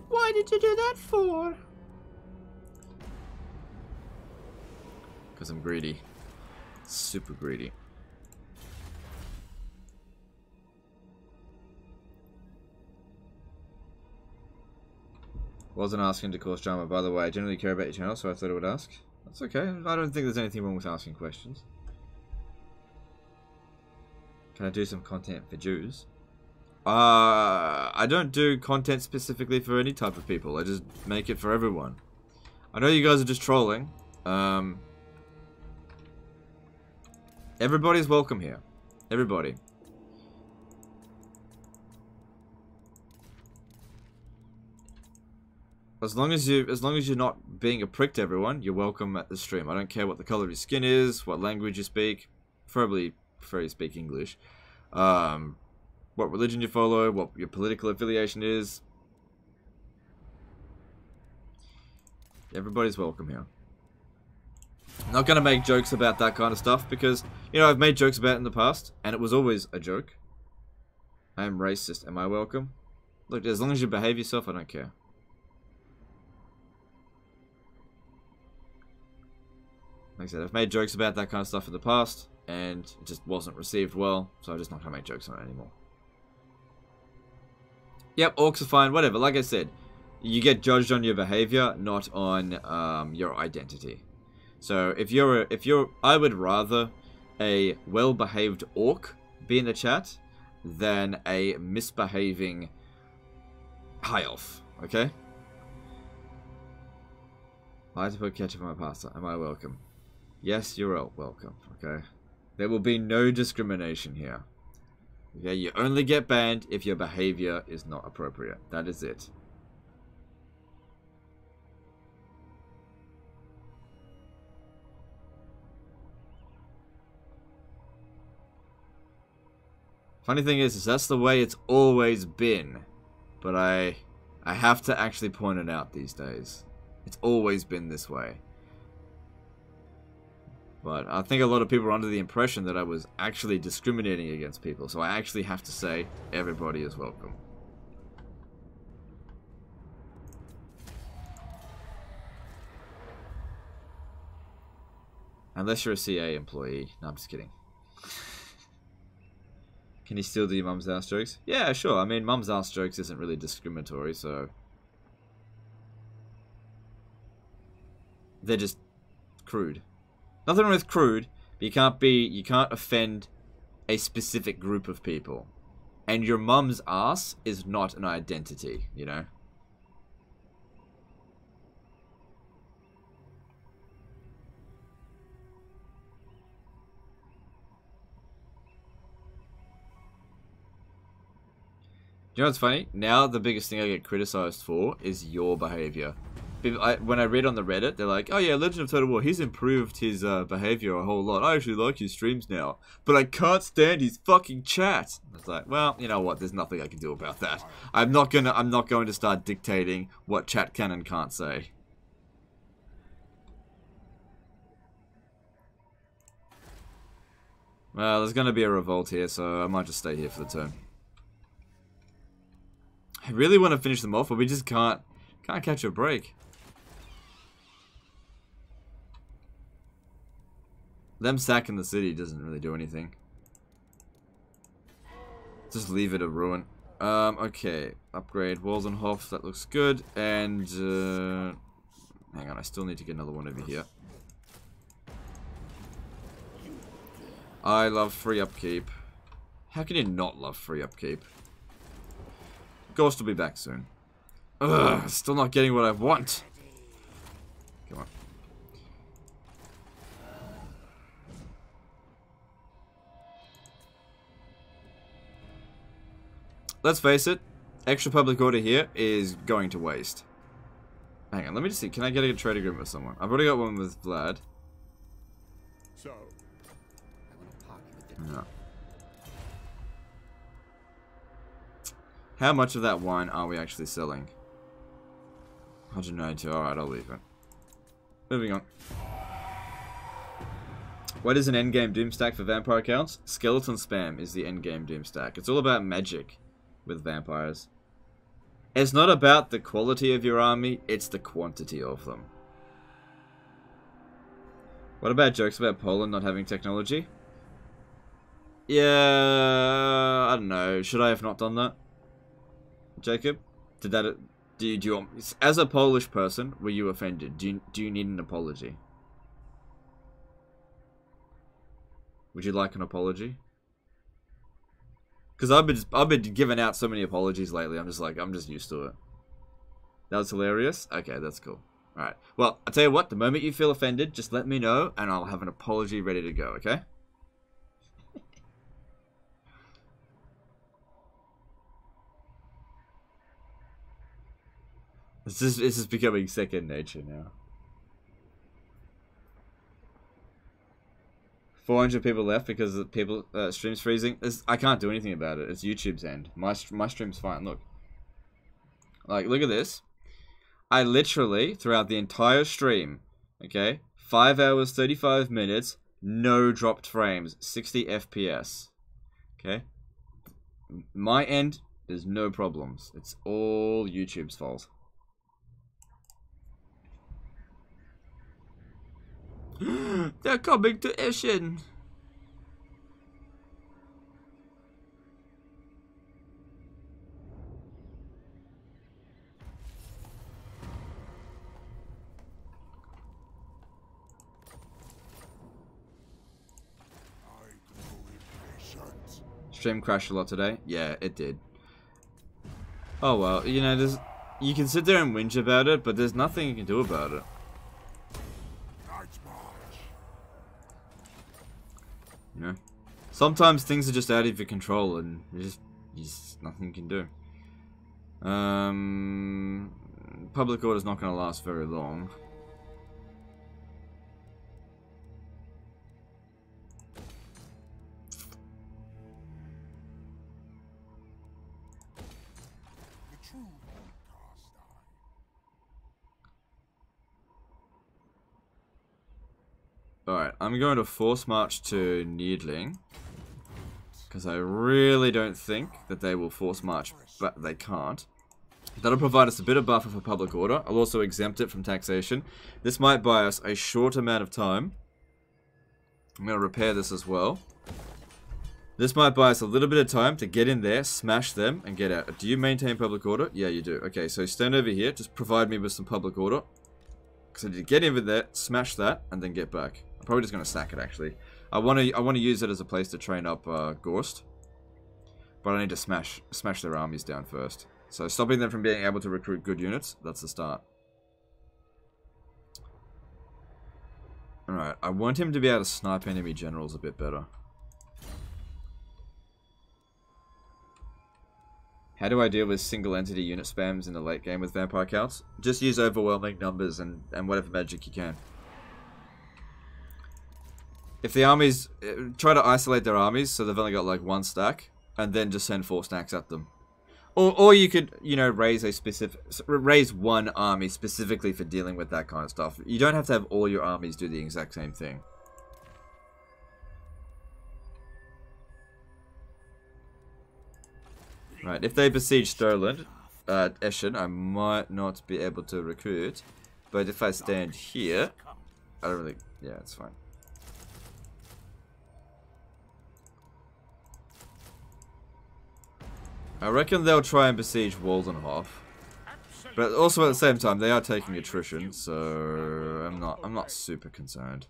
Why did you do that for? Because I'm greedy. Super greedy. Wasn't asking to cause drama, by the way. I generally care about your channel, so I thought I would ask. That's okay. I don't think there's anything wrong with asking questions. Can I do some content for Jews? Uh, I don't do content specifically for any type of people. I just make it for everyone. I know you guys are just trolling. Um, everybody's welcome here. Everybody. As long as you, as long as you're not being a prick to everyone, you're welcome at the stream. I don't care what the color of your skin is, what language you speak. Preferably, prefer you speak English. Um, what religion you follow, what your political affiliation is. Everybody's welcome here. I'm not going to make jokes about that kind of stuff because, you know, I've made jokes about it in the past, and it was always a joke. I am racist. Am I welcome? Look, as long as you behave yourself, I don't care. Like I said, I've made jokes about that kind of stuff in the past, and it just wasn't received well, so I'm just not going to make jokes on it anymore. Yep, orcs are fine, whatever. Like I said, you get judged on your behavior, not on um, your identity. So if you're, a, if you're, I would rather a well-behaved orc be in the chat than a misbehaving high elf. Okay. I had to put ketchup on my pasta. Am I welcome? Yes, you're all welcome. Okay. There will be no discrimination here. Okay, you only get banned if your behavior is not appropriate. That is it. Funny thing is, is that's the way it's always been. But I I have to actually point it out these days. It's always been this way. But I think a lot of people are under the impression that I was actually discriminating against people. So I actually have to say everybody is welcome. Unless you're a CA employee. No, I'm just kidding. Can you still do your mum's ass jokes? Yeah, sure. I mean, mum's ass jokes isn't really discriminatory, so... They're just crude. Nothing with crude, but you can't be, you can't offend a specific group of people. And your mum's ass is not an identity, you know? you know what's funny? Now the biggest thing I get criticized for is your behavior. I, when I read on the Reddit, they're like, "Oh yeah, Legend of Total War, he's improved his uh, behavior a whole lot. I actually like his streams now, but I can't stand his fucking chat." It's like, well, you know what? There's nothing I can do about that. I'm not gonna, I'm not going to start dictating what chat can and can't say. Well, there's gonna be a revolt here, so I might just stay here for the turn. I really want to finish them off, but we just can't can't catch a break. Them sacking the city doesn't really do anything. Just leave it a ruin. Um, okay. Upgrade Waldenhof, that looks good. And, uh, hang on, I still need to get another one over here. I love free upkeep. How can you not love free upkeep? Ghorst will be back soon. Ugh, still not getting what I want. Let's face it, extra public order here is going to waste. Hang on, let me just see. Can I get a trade agreement with someone? I've already got one with Vlad. So, No. How much of that wine are we actually selling? 192. Alright, I'll leave it. Moving on. What is an endgame doom stack for vampire counts? Skeleton spam is the endgame doom stack. It's all about magic with vampires. It's not about the quality of your army, it's the quantity of them. What about jokes about Poland not having technology? Yeah, I don't know. Should I have not done that? Jacob? Did that... Do you, do you want... As a Polish person, were you offended? Do you, do you need an apology? Would you like an apology? Because I've been, I've been giving out so many apologies lately, I'm just like, I'm just used to it. That was hilarious? Okay, that's cool. Alright. Well, I'll tell you what, the moment you feel offended, just let me know, and I'll have an apology ready to go, okay? This is this is becoming second nature now. 400 people left because the people uh, streams freezing. It's, I can't do anything about it. It's YouTube's end. My my stream's fine. Look, like look at this. I literally throughout the entire stream, okay, five hours 35 minutes, no dropped frames, 60 FPS. Okay, my end, there's no problems. It's all YouTube's fault. They're coming to Eschen. Stream crashed a lot today. Yeah, it did. Oh well, you know, there's you can sit there and whinge about it, but there's nothing you can do about it. Sometimes things are just out of your control and there's just, just nothing you can do. Um, public order's not going to last very long. Alright, I'm going to force march to Needling. Because I really don't think that they will force march, but they can't. That'll provide us a bit of buffer for public order. I'll also exempt it from taxation. This might buy us a short amount of time. I'm going to repair this as well. This might buy us a little bit of time to get in there, smash them, and get out. Do you maintain public order? Yeah, you do. Okay, so stand over here. Just provide me with some public order. Because I need to get in there, smash that, and then get back. I'm probably just going to sack it, actually. I want to I want to use it as a place to train up uh, Ghorst. But I need to smash smash their armies down first. So stopping them from being able to recruit good units, that's the start. Alright, I want him to be able to snipe enemy generals a bit better. How do I deal with single entity unit spams in the late game with Vampire Counts? Just use overwhelming numbers and, and whatever magic you can. If the armies, uh, try to isolate their armies so they've only got like one stack, and then just send four stacks at them. Or, or you could, you know, raise a specific, raise one army specifically for dealing with that kind of stuff. You don't have to have all your armies do the exact same thing. Right, if they besiege Stirland, uh, Eschen, I might not be able to recruit. But if I stand here, I don't really, yeah, it's fine. I reckon they'll try and besiege Waldenhof. But also at the same time, they are taking attrition, so I'm not I'm not super concerned.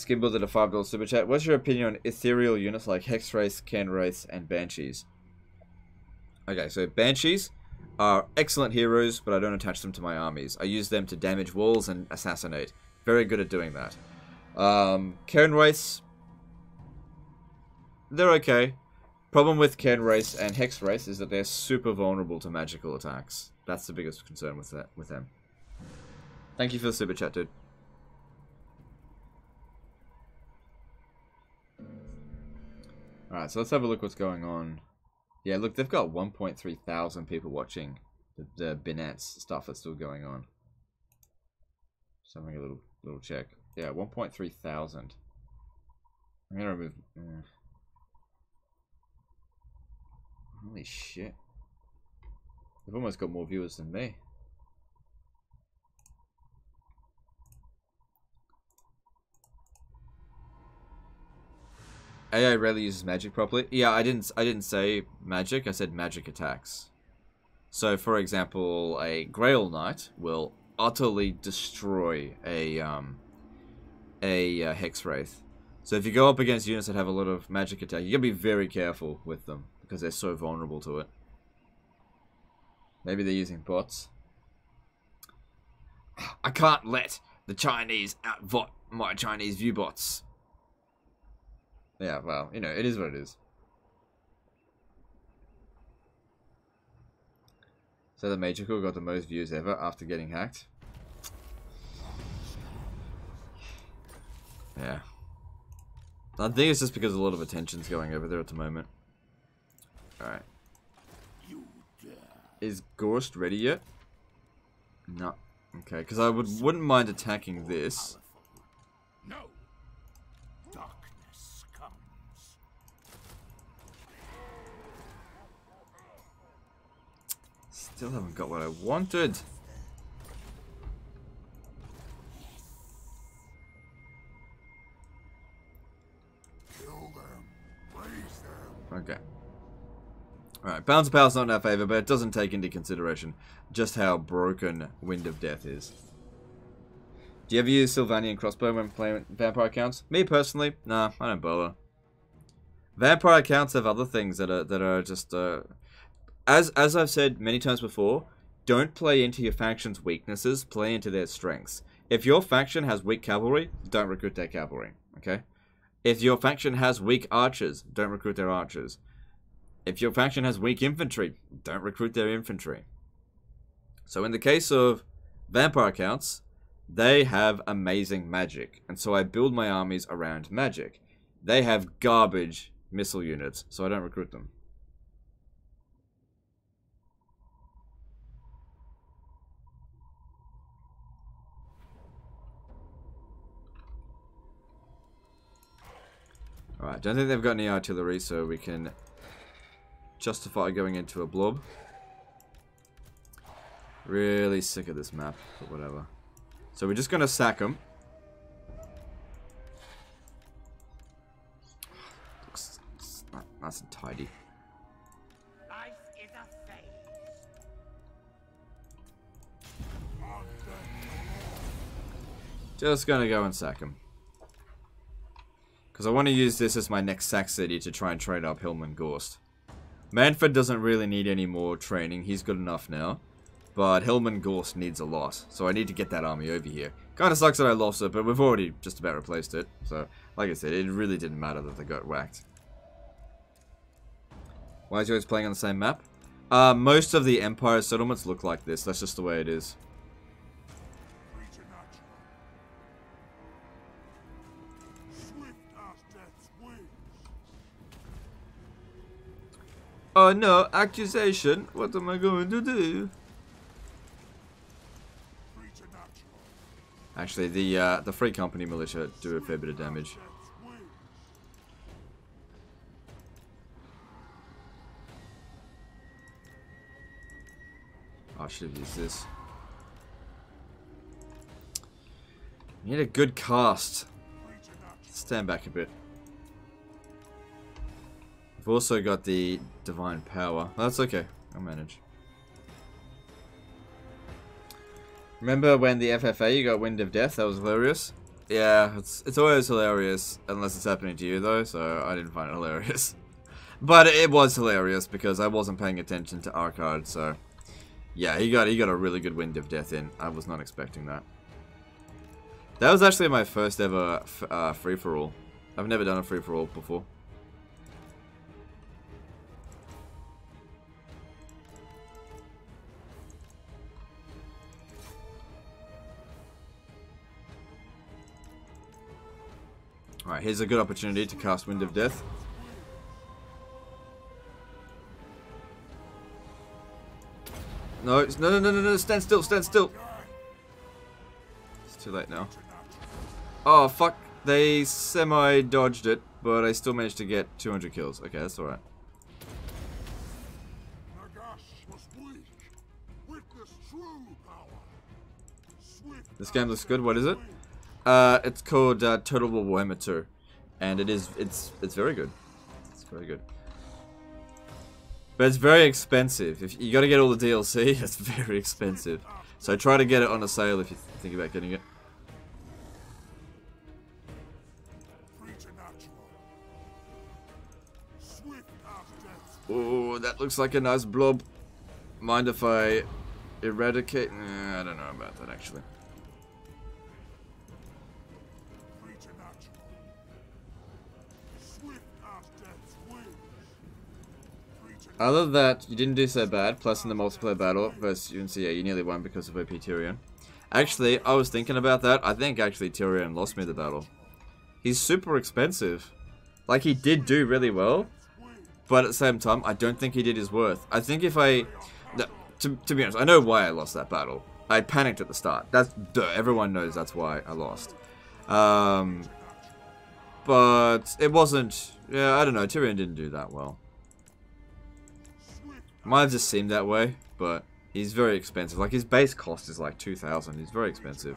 Skimble did a $5 super chat. What's your opinion on ethereal units like Hexwraith, Cairnwraith, and Banshees? Okay, so Banshees are excellent heroes, but I don't attach them to my armies. I use them to damage walls and assassinate. Very good at doing that. Um, Cairnwraiths, they're okay. Problem with Cairnwraiths and Hexwraith is that they're super vulnerable to magical attacks. That's the biggest concern with that with them. Thank you for the super chat, dude. Alright, so let's have a look what's going on. Yeah, look, they've got 1.3 thousand people watching the, the Binance stuff that's still going on. Just having a little little check. Yeah, 1.3 thousand. I'm gonna remove... Uh, holy shit. They've almost got more viewers than me. AI rarely uses magic properly. Yeah, I didn't. I didn't say magic. I said magic attacks. So, for example, a Grail Knight will utterly destroy a um, a uh, Hex Wraith. So, if you go up against units that have a lot of magic attack, you gotta be very careful with them because they're so vulnerable to it. Maybe they're using bots. I can't let the Chinese outvote my Chinese view bots. Yeah, well, you know, it is what it is. So the Magical got the most views ever after getting hacked. Yeah. I think it's just because a lot of attention's going over there at the moment. Alright. Is Ghorst ready yet? No. Okay, because I would, wouldn't mind attacking this. Still haven't got what I wanted. Okay. Alright, Balance of Power's not in our favor, but it doesn't take into consideration just how broken Wind of Death is. Do you ever use Sylvanian Crossbow when playing Vampire counts? Me personally, nah, I don't bother. Vampire counts have other things that are that are just uh, as as I've said many times before, don't play into your faction's weaknesses, play into their strengths. If your faction has weak cavalry, don't recruit their cavalry, okay? If your faction has weak archers, don't recruit their archers. If your faction has weak infantry, don't recruit their infantry. So in the case of vampire counts, they have amazing magic, and so I build my armies around magic. They have garbage missile units, so I don't recruit them. Alright, don't think they've got any artillery, so we can justify going into a blob. Really sick of this map, but whatever. So we're just going to sack them. Looks nice and tidy. Life is a phase. Just going to go and sack them. Because I want to use this as my next sack city to try and trade up Helman Ghorst. Mannfred doesn't really need any more training. He's good enough now. But Helman Ghorst needs a lot. So I need to get that army over here. Kind of sucks that I lost it, but we've already just about replaced it. So, like I said, it really didn't matter that they got whacked. Why is he always playing on the same map? Uh, most of the Empire settlements look like this. That's just the way it is. Oh no, accusation. What am I going to do? Actually, the uh, the Free Company militia do a fair bit of damage. I should have used this. Need a good cast. Stand back a bit. Also got the Divine Power. That's okay. I'll manage. Remember when the FFA you got Wind of Death? That was hilarious. Yeah, it's it's always hilarious unless it's happening to you though. So I didn't find it hilarious, but it was hilarious because I wasn't paying attention to Arcade. So yeah, he got he got a really good Wind of Death in. I was not expecting that. That was actually my first ever uh, free for all. I've never done a free for all before. Alright, here's a good opportunity to cast Wind of Death. No, it's- no, no, no, no, no, stand still, stand still. It's too late now. Oh, fuck. They semi-dodged it, but I still managed to get 200 kills. Okay, that's alright. This game looks good. What is it? Uh, it's called uh, Total War Warhammer 2, and it is it's it's very good. It's very good. But it's very expensive. If you got to get all the DLC, it's very expensive. So try to get it on a sale if you think about getting it. Oh, that looks like a nice blob. Mind if I eradicate? Nah, I don't know about that actually. Other than that, you didn't do so bad. Plus, in the multiplayer battle versus UNCA, you nearly won because of OP Tyrion. Actually, I was thinking about that. I think actually Tyrion lost me the battle. He's super expensive. Like, he did do really well. But at the same time, I don't think he did his worth. I think if I... to, to be honest, I know why I lost that battle. I panicked at the start. That's... Duh, everyone knows that's why I lost. Um... But it wasn't... Yeah, I don't know. Tyrion didn't do that well. Might have just seemed that way, but he's very expensive. Like his base cost is like two thousand. He's very expensive.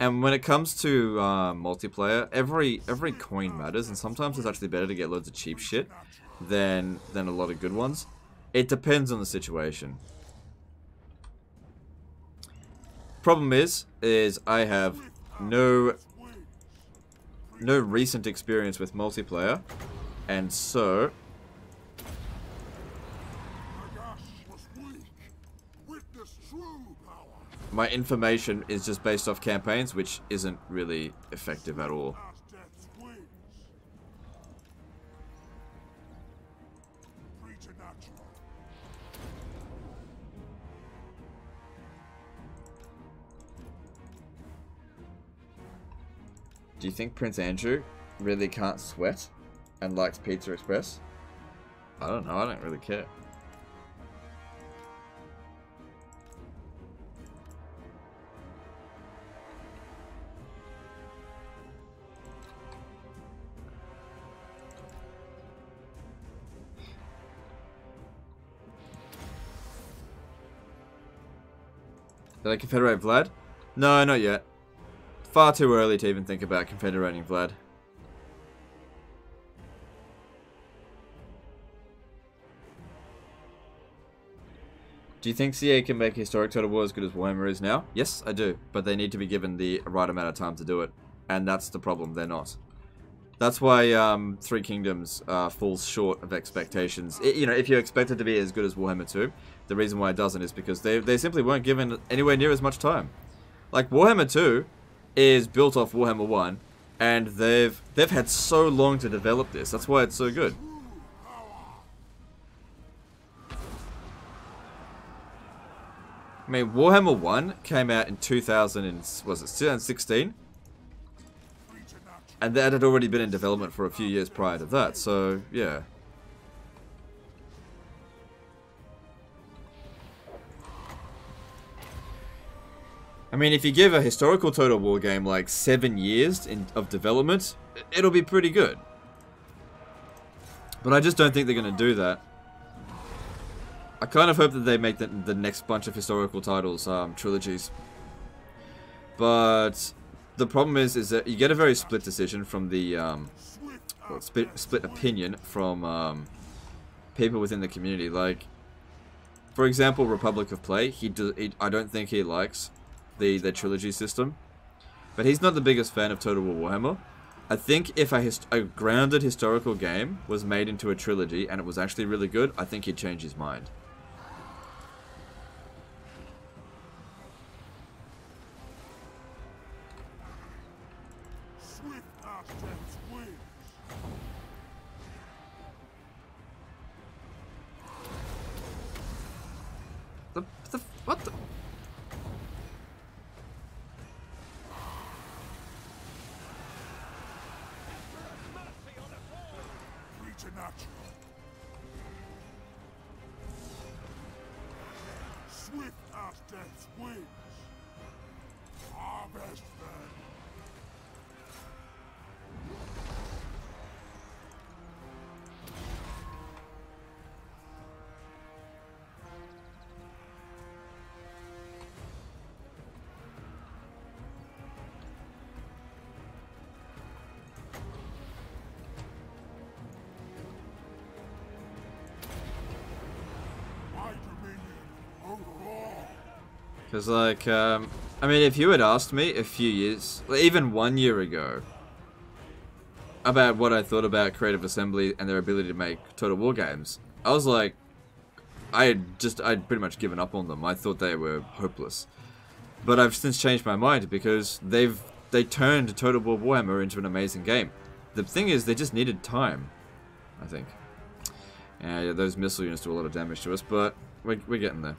And when it comes to uh, multiplayer, every every coin matters, and sometimes it's actually better to get loads of cheap shit than than a lot of good ones. It depends on the situation. Problem is, is I have no no recent experience with multiplayer, and so my information is just based off campaigns, which isn't really effective at all. Do you think Prince Andrew really can't sweat and likes Pizza Express? I don't know, I don't really care. Did I confederate Vlad? No, not yet. Far too early to even think about confederating Vlad. Do you think CA can make Historic Total War as good as Warhammer is now? Yes, I do. But they need to be given the right amount of time to do it. And that's the problem, they're not. That's why um, Three Kingdoms uh, falls short of expectations. I you know, if you expect it to be as good as Warhammer 2, the reason why it doesn't is because they, they simply weren't given anywhere near as much time. Like, Warhammer 2 is built off Warhammer 1, and they've they've had so long to develop this. That's why it's so good. I mean, Warhammer 1 came out in 2000 and, was it 2016? And that had already been in development for a few years prior to that, so yeah. I mean, if you give a historical Total War game like seven years in, of development, it'll be pretty good. But I just don't think they're going to do that. I kind of hope that they make the, the next bunch of historical titles um, trilogies. But the problem is, is that you get a very split decision from the, um, well, split, split opinion from um, people within the community. Like, for example, Republic of Play, he, do, he I don't think he likes the, the trilogy system. But he's not the biggest fan of Total War Warhammer. I think if a, a grounded historical game was made into a trilogy and it was actually really good, I think he'd change his mind. Because, like, um, I mean, if you had asked me a few years, even one year ago, about what I thought about Creative Assembly and their ability to make Total War games, I was like, I had just, I'd pretty much given up on them. I thought they were hopeless. But I've since changed my mind because they've, they turned Total War Warhammer into an amazing game. The thing is, they just needed time, I think. Yeah, those missile units do a lot of damage to us, but we're, we're getting there.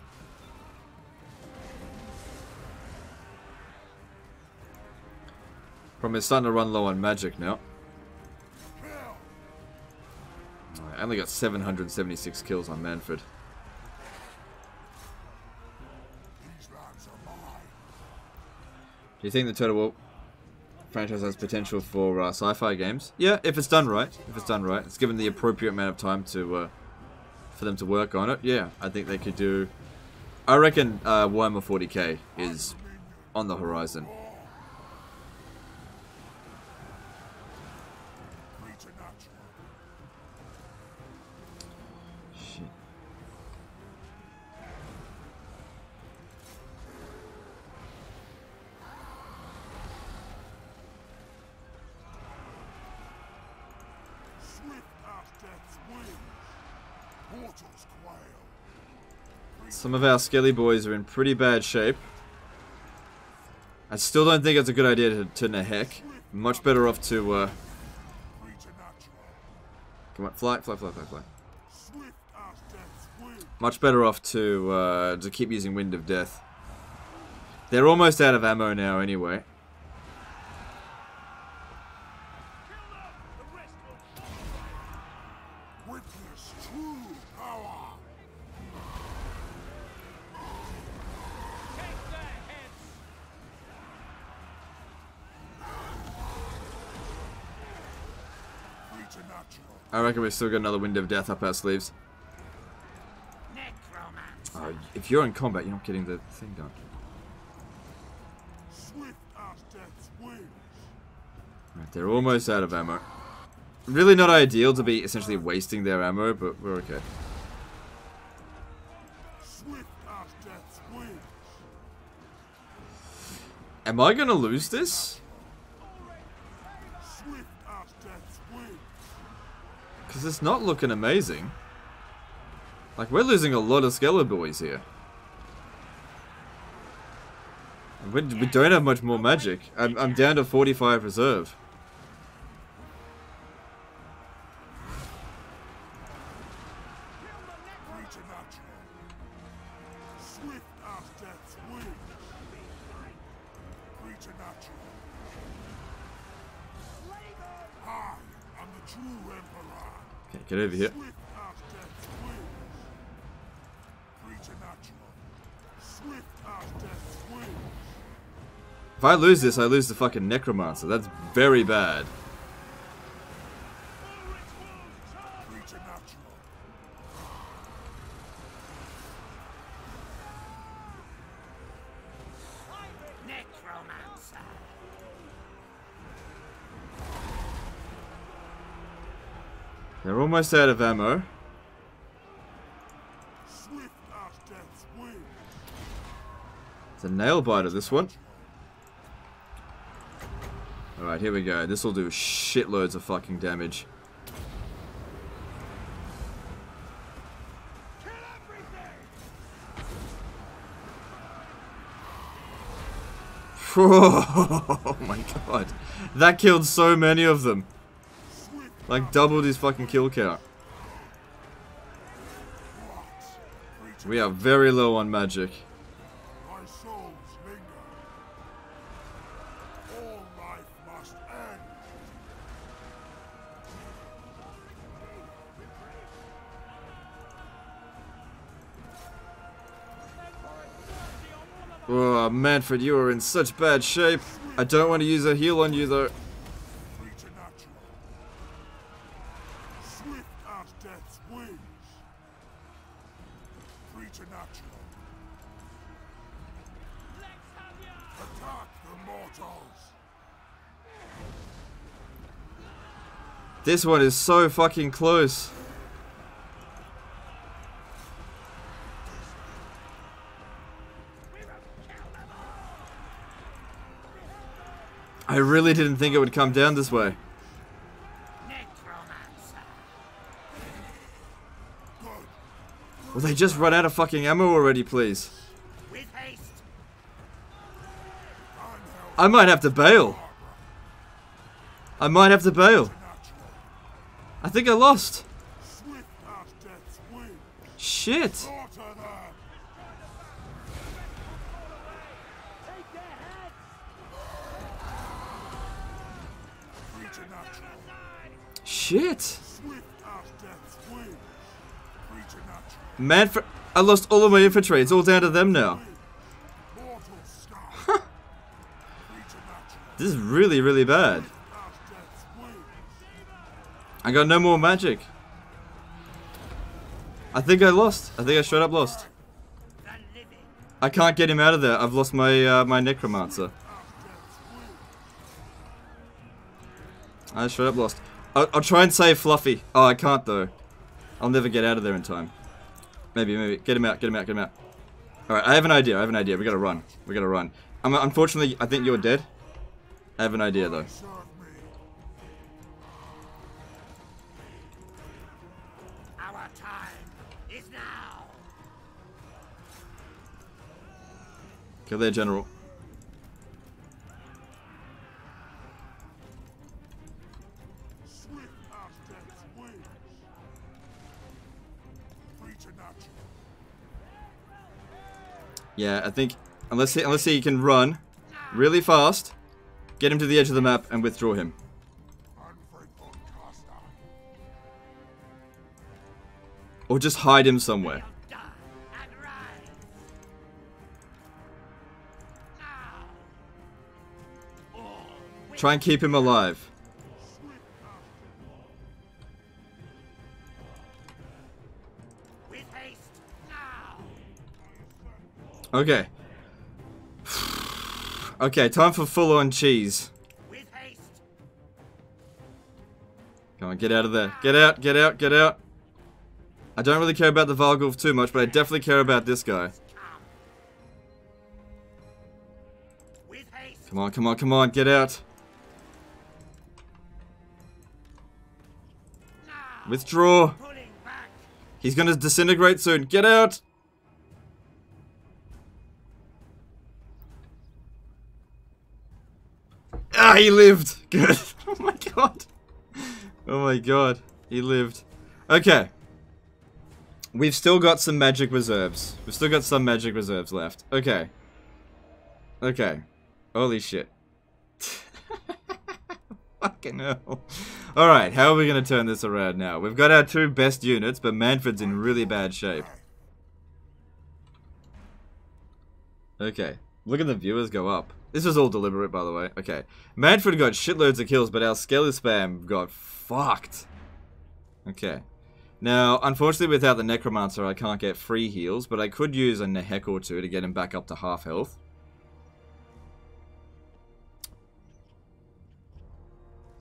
Problem is starting to run low on magic now. I only got 776 kills on Mannfred. Do you think the Total War franchise has potential for uh, sci-fi games? Yeah, if it's done right. If it's done right, it's given the appropriate amount of time to uh, for them to work on it. Yeah, I think they could do. I reckon uh, Warhammer 40k is on the horizon. Preternatural. Shit. Swift as death's wings. Mortals quail. Some of our skelly boys are in pretty bad shape. I still don't think it's a good idea to, to Nehek. Much better off to, uh, come on, fly, fly, fly, fly, fly. Much better off to uh, to keep using Wind of Death. They're almost out of ammo now anyway. Reckon we've still got another Wind of Death up our sleeves. Oh, if you're in combat, you're not getting the thing done. Swift as death's wings. Right, they're almost out of ammo. Really not ideal to be essentially wasting their ammo, but we're okay. Swift as death's wings. Am I gonna lose this? Swift as death's wings. Because it's not looking amazing. Like, we're losing a lot of Skeletor boys here. We, we don't have much more magic. I'm, I'm down to 45 reserve. Get over here. If I lose this, I lose the fucking Necromancer. That's very bad. Almost out of ammo. It's a nail biter, this one. Alright, here we go. This will do shitloads of fucking damage. Oh my god. That killed so many of them. Like doubled his fucking kill count. We are very low on magic. Oh, Mannfred, you are in such bad shape. I don't want to use a heal on you though. This one is so fucking close. I really didn't think it would come down this way. Will they just run out of fucking ammo already, please? I might have to bail. I might have to bail. I think I lost. Shit. Shit. Man. Mannfred, I lost all of my infantry. It's all down to them now. This is really, really bad. I got no more magic. I think I lost. I think I straight up lost. I can't get him out of there. I've lost my uh, my necromancer. I straight up lost. I'll, I'll try and save Fluffy. Oh, I can't though. I'll never get out of there in time. Maybe, maybe. Get him out. Get him out. Get him out. All right. I have an idea. I have an idea. We gotta run. We gotta run. Unfortunately, I think you're dead. I have an idea though. Go there, General. Swift as death's wings. Yeah, I think unless he, unless he can run really fast, get him to the edge of the map and withdraw him. Or just hide him somewhere. Try and keep him alive. With haste, now! Okay. okay, time for full on cheese. Come on, get out of there. Get out, get out, get out. I don't really care about the Varghulf too much, but I definitely care about this guy. Come on, come on, come on, get out. Withdraw. He's gonna disintegrate soon. Get out. Ah, he lived. Good. Oh my god. Oh my god. He lived. Okay. We've still got some magic reserves. We've still got some magic reserves left. Okay. Okay. Holy shit. Fucking hell. Alright, how are we going to turn this around now? We've got our two best units, but Mannfred's in really bad shape. Okay. Look at the viewers go up. This was all deliberate, by the way. Okay. Mannfred got shitloads of kills, but our Skelly spam got fucked. Okay. Now, unfortunately, without the Necromancer, I can't get free heals, but I could use a Nehek or two to get him back up to half health.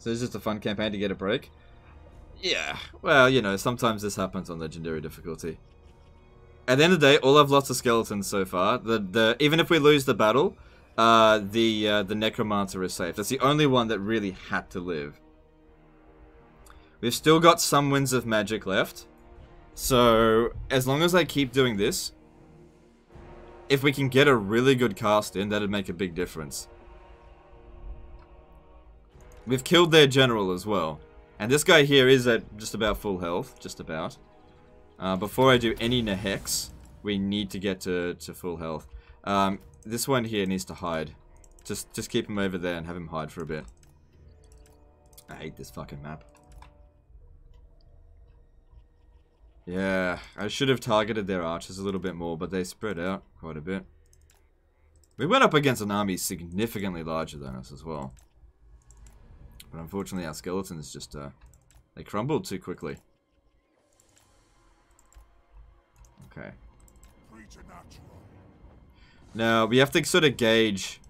So it's just a fun campaign to get a break? Yeah. Well, you know, sometimes this happens on Legendary difficulty. At the end of the day, all I've lost are skeletons so far. The the even if we lose the battle, uh, the uh, the Necromancer is safe. That's the only one that really had to live. We've still got some winds of magic left. So, as long as I keep doing this, if we can get a really good cast in, that'd make a big difference. We've killed their general as well. And this guy here is at just about full health. Just about. Uh, before I do any Neheks, we need to get to, to full health. Um, this one here needs to hide. Just, just keep him over there and have him hide for a bit. I hate this fucking map. Yeah, I should have targeted their archers a little bit more, but they spread out quite a bit. We went up against an army significantly larger than us as well. But unfortunately our skeletons just, uh, they crumbled too quickly. Okay. Now, we have to sort of gauge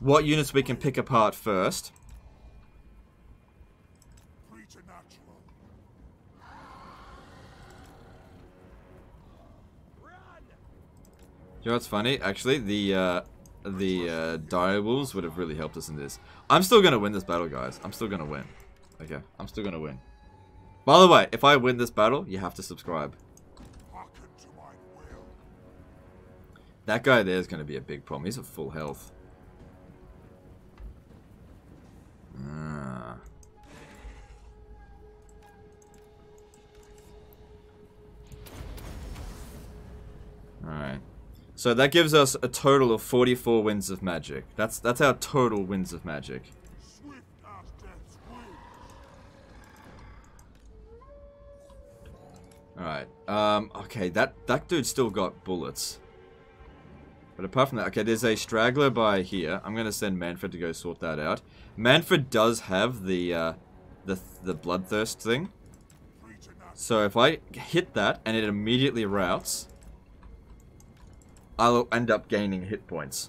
what units we can pick apart first. You know what's funny? Actually, the uh, the uh, dire wolves would have really helped us in this. I'm still gonna win this battle, guys. I'm still gonna win. Okay, I'm still gonna win. By the way, if I win this battle, you have to subscribe. That guy there is gonna be a big problem. He's at full health. Ah. Alright. So that gives us a total of 44 winds of magic. That's that's our total winds of magic. Alright. Um, okay, that, that dude still got bullets. But apart from that, okay, there's a straggler by here. I'm gonna send Mannfred to go sort that out. Mannfred does have the, uh, the, the bloodthirst thing. So if I hit that and it immediately routes, I'll end up gaining hit points.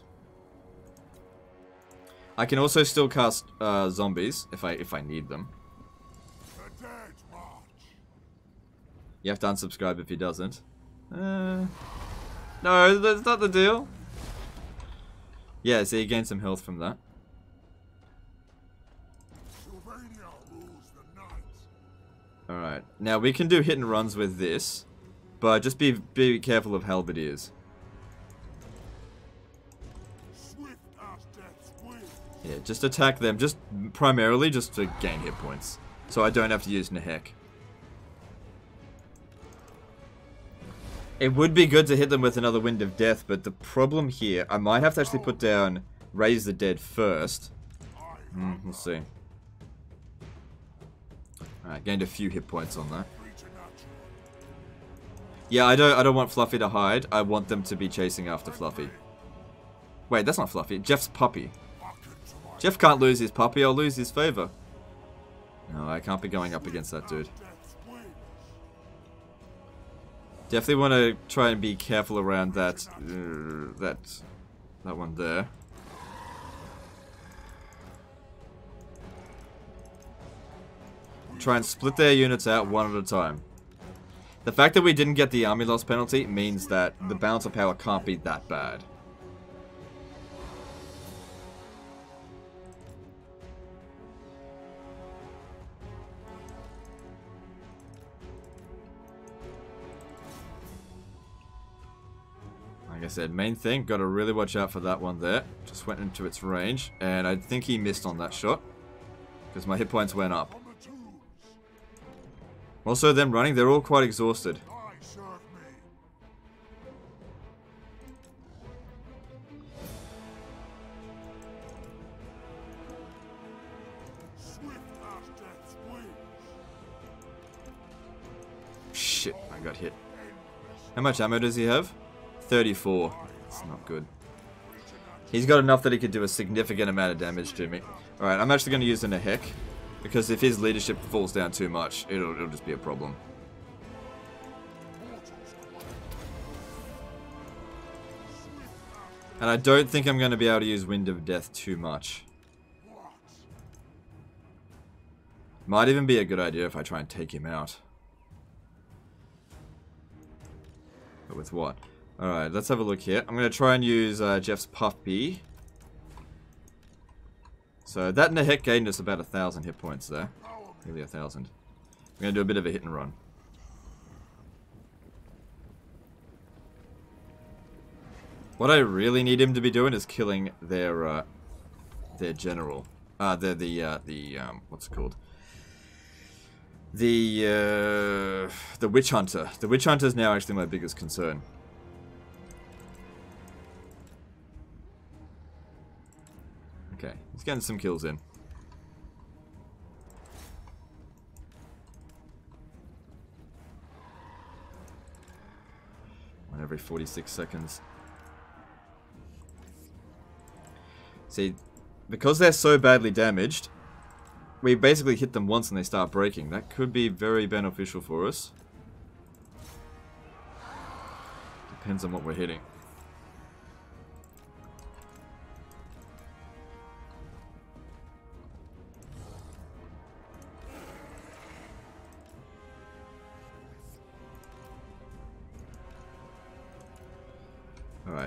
I can also still cast uh, zombies if I if I need them. You have to unsubscribe if he doesn't. Uh, no, that's not the deal. Yeah, so you gain some health from that. Alright, now we can do hit and runs with this, but just be be careful of halberdiers. Yeah, just attack them, just primarily just to gain hit points. So I don't have to use Nehek. It would be good to hit them with another Wind of Death, but the problem here, I might have to actually put down Raise the Dead first. Hmm, we'll see. Alright, gained a few hit points on that. Yeah, I don't I don't want Fluffy to hide. I want them to be chasing after Fluffy. Wait, that's not Fluffy. Jeff's puppy. Jeff can't lose his puppy, I'll lose his favor. No, I can't be going up against that dude. Definitely want to try and be careful around that, uh, that, that one there. Try and split their units out one at a time. The fact that we didn't get the army loss penalty means that the balance of power can't be that bad. Like I said, main thing, got to really watch out for that one there. Just went into its range, and I think he missed on that shot. Because my hit points went up. Also, them running, they're all quite exhausted. Shit, I got hit. How much ammo does he have? 34. That's not good. He's got enough that he could do a significant amount of damage to me. Alright, I'm actually going to use a Nehek. Because if his leadership falls down too much, it'll, it'll just be a problem. And I don't think I'm going to be able to use Wind of Death too much. Might even be a good idea if I try and take him out. But with what? Alright, let's have a look here. I'm going to try and use uh, Jeff's Puppy. So that and a hit gained us about a thousand hit points there. Nearly a thousand. I'm going to do a bit of a hit and run. What I really need him to be doing is killing their uh, their general. Uh, the the uh, the um, what's it called? The uh, the witch hunter. The witch hunter is now actually my biggest concern. He's getting some kills in. One every 46 seconds. See, because they're so badly damaged, we basically hit them once and they start breaking. That could be very beneficial for us. Depends on what we're hitting.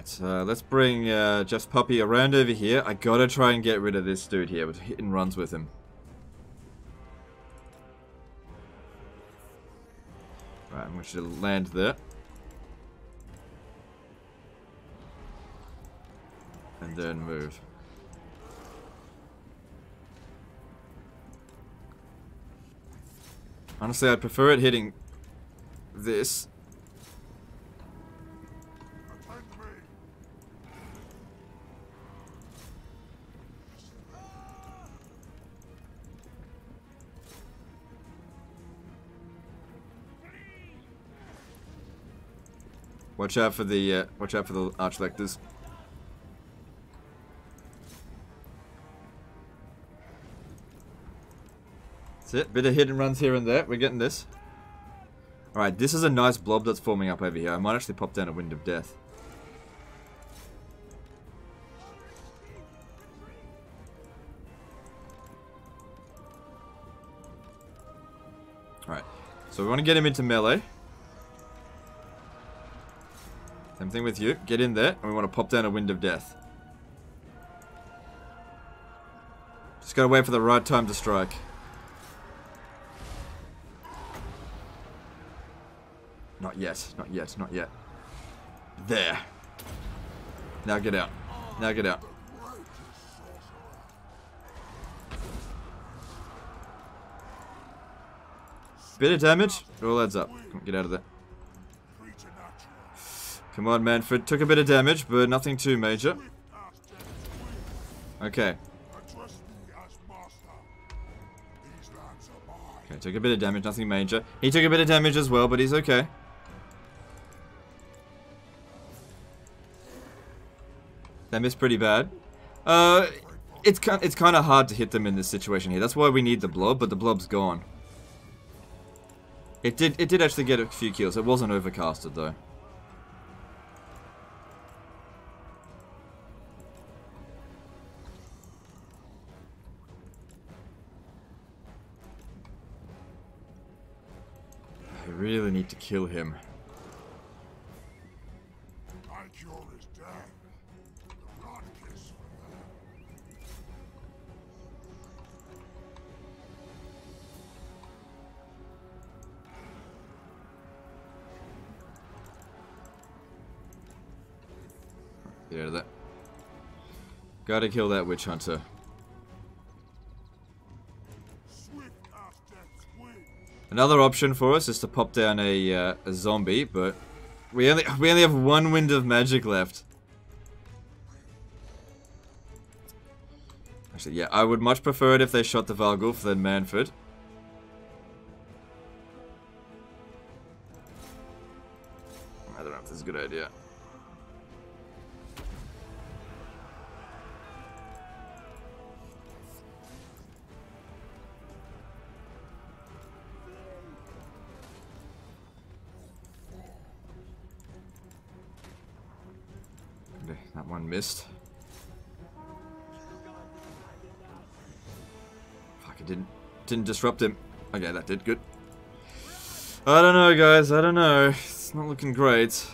Alright, uh, let's bring uh, Jeff's puppy around over here. I gotta try and get rid of this dude here with hit and runs with him. Right, I'm going to land there. And then move. Honestly, I'd prefer it hitting this Watch out for the uh, watch out for the archlectors. That's it. Bit of and runs here and there. We're getting this. Alright, this is a nice blob that's forming up over here. I might actually pop down a Wind of Death. Alright, so we want to get him into melee. Same thing with you. Get in there, and we want to pop down a Wind of Death. Just gotta wait for the right time to strike. Not yet, not yet, not yet. There. Now get out. Now get out. Bit of damage. It all adds up. On, Get out of there. Come on, Mannfred. Took a bit of damage, but nothing too major. Okay. Okay, took a bit of damage, nothing major. He took a bit of damage as well, but he's okay. That missed pretty bad. Uh, it's kind it's kind of hard to hit them in this situation here. That's why we need the blob, but the blob's gone. It did it did actually get a few kills. It wasn't overcasted though. Really need to kill him. My cure is dead. The blood kiss from them. Get out of that. Gotta kill that witch hunter. Another option for us is to pop down a, uh, a zombie, but we only we only have one wind of magic left. Actually, yeah, I would much prefer it if they shot the Varghulf than Mannfred. I don't know if this is a good idea. Missed. Fuck, it didn't didn't disrupt him. Okay, that did good. I don't know, guys. I don't know. It's not looking great.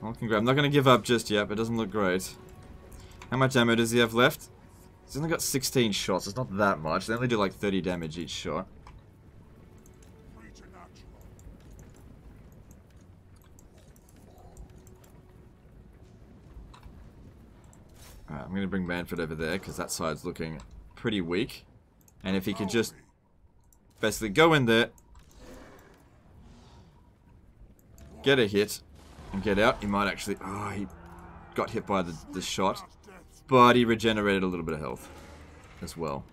Not looking great. I'm not gonna give up just yet. But it doesn't look great. How much ammo does he have left? He's only got 16 shots. It's not that much. They only do like 30 damage each shot. Preternatural. Alright, I'm going to bring Mannfred over there because that side's looking pretty weak. And if he could just basically go in there, get a hit, and get out, he might actually... Oh, he got hit by the, the shot, but he regenerated a little bit of health as well.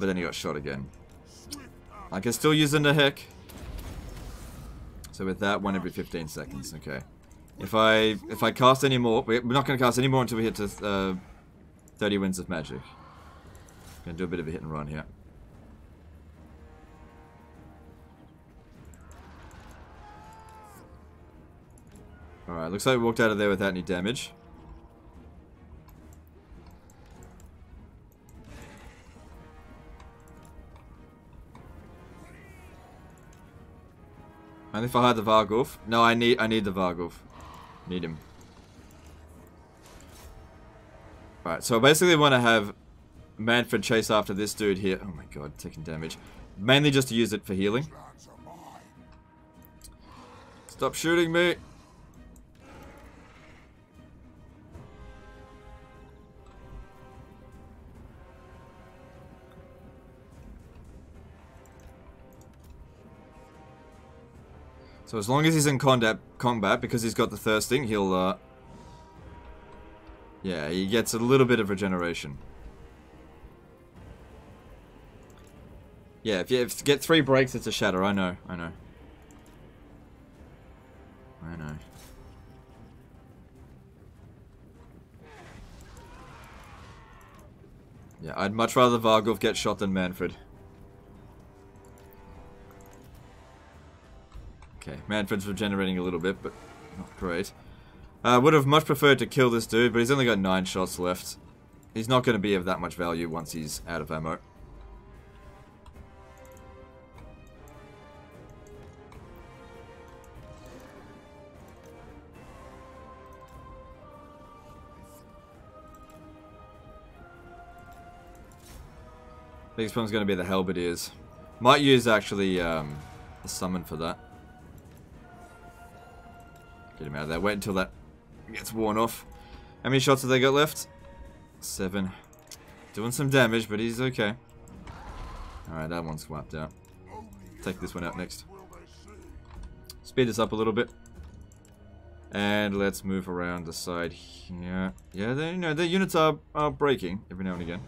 But then he got shot again. I can still use the Nehek. So with that, one every 15 seconds, okay. If I if I cast any more, we're not going to cast any more until we hit to uh, 30 winds of magic. Gonna do a bit of a hit and run here. Alright, looks like we walked out of there without any damage. Only if I had the Varghulf. No, I need I need the Varghulf. Need him. Alright, so I basically want to have Mannfred chase after this dude here. Oh my god, taking damage. Mainly just to use it for healing. Stop shooting me! So as long as he's in combat, combat because he's got the thirsting, he'll, uh... Yeah, he gets a little bit of regeneration. Yeah, if you, if you get three breaks, it's a shatter. I know, I know. I know. Yeah, I'd much rather Varghulf get shot than Mannfred. Okay, Mannfred's regenerating a little bit, but not great. I uh, would have much preferred to kill this dude, but he's only got 9 shots left. He's not going to be of that much value once he's out of ammo. Biggest problem's going to be the Halberdiers. Might use actually um, the summon for that. Get him out of there. Wait until that gets worn off. How many shots have they got left? Seven. Doing some damage, but he's okay. Alright, that one's wiped out. Take this one out next. Speed this up a little bit. And let's move around the side here. Yeah, they, you know, the units are, are breaking every now and again.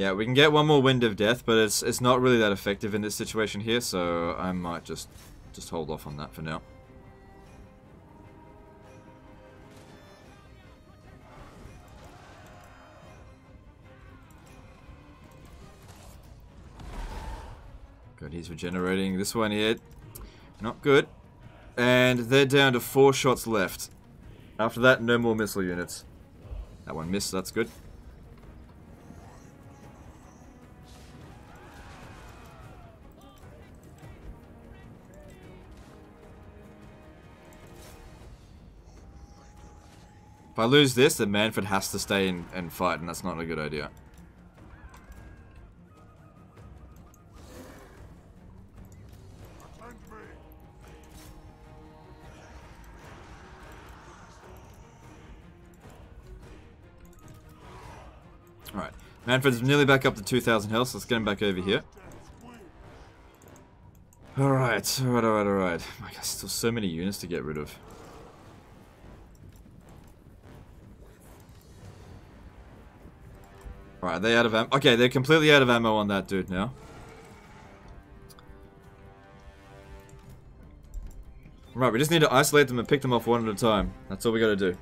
Yeah, we can get one more Wind of Death, but it's it's not really that effective in this situation here, so I might just just hold off on that for now. Good, he's regenerating. This one here, not good. And they're down to four shots left. After that, no more missile units. That one missed, that's good. I lose this, then Mannfred has to stay in and fight, and that's not a good idea. Alright. Mannfred's nearly back up to 2,000 health, so let's get him back over here. Alright, alright, alright, alright. My God, still so many units to get rid of. Alright, they out of ammo? Okay, they're completely out of ammo on that dude now. Right, we just need to isolate them and pick them off one at a time. That's all we gotta do.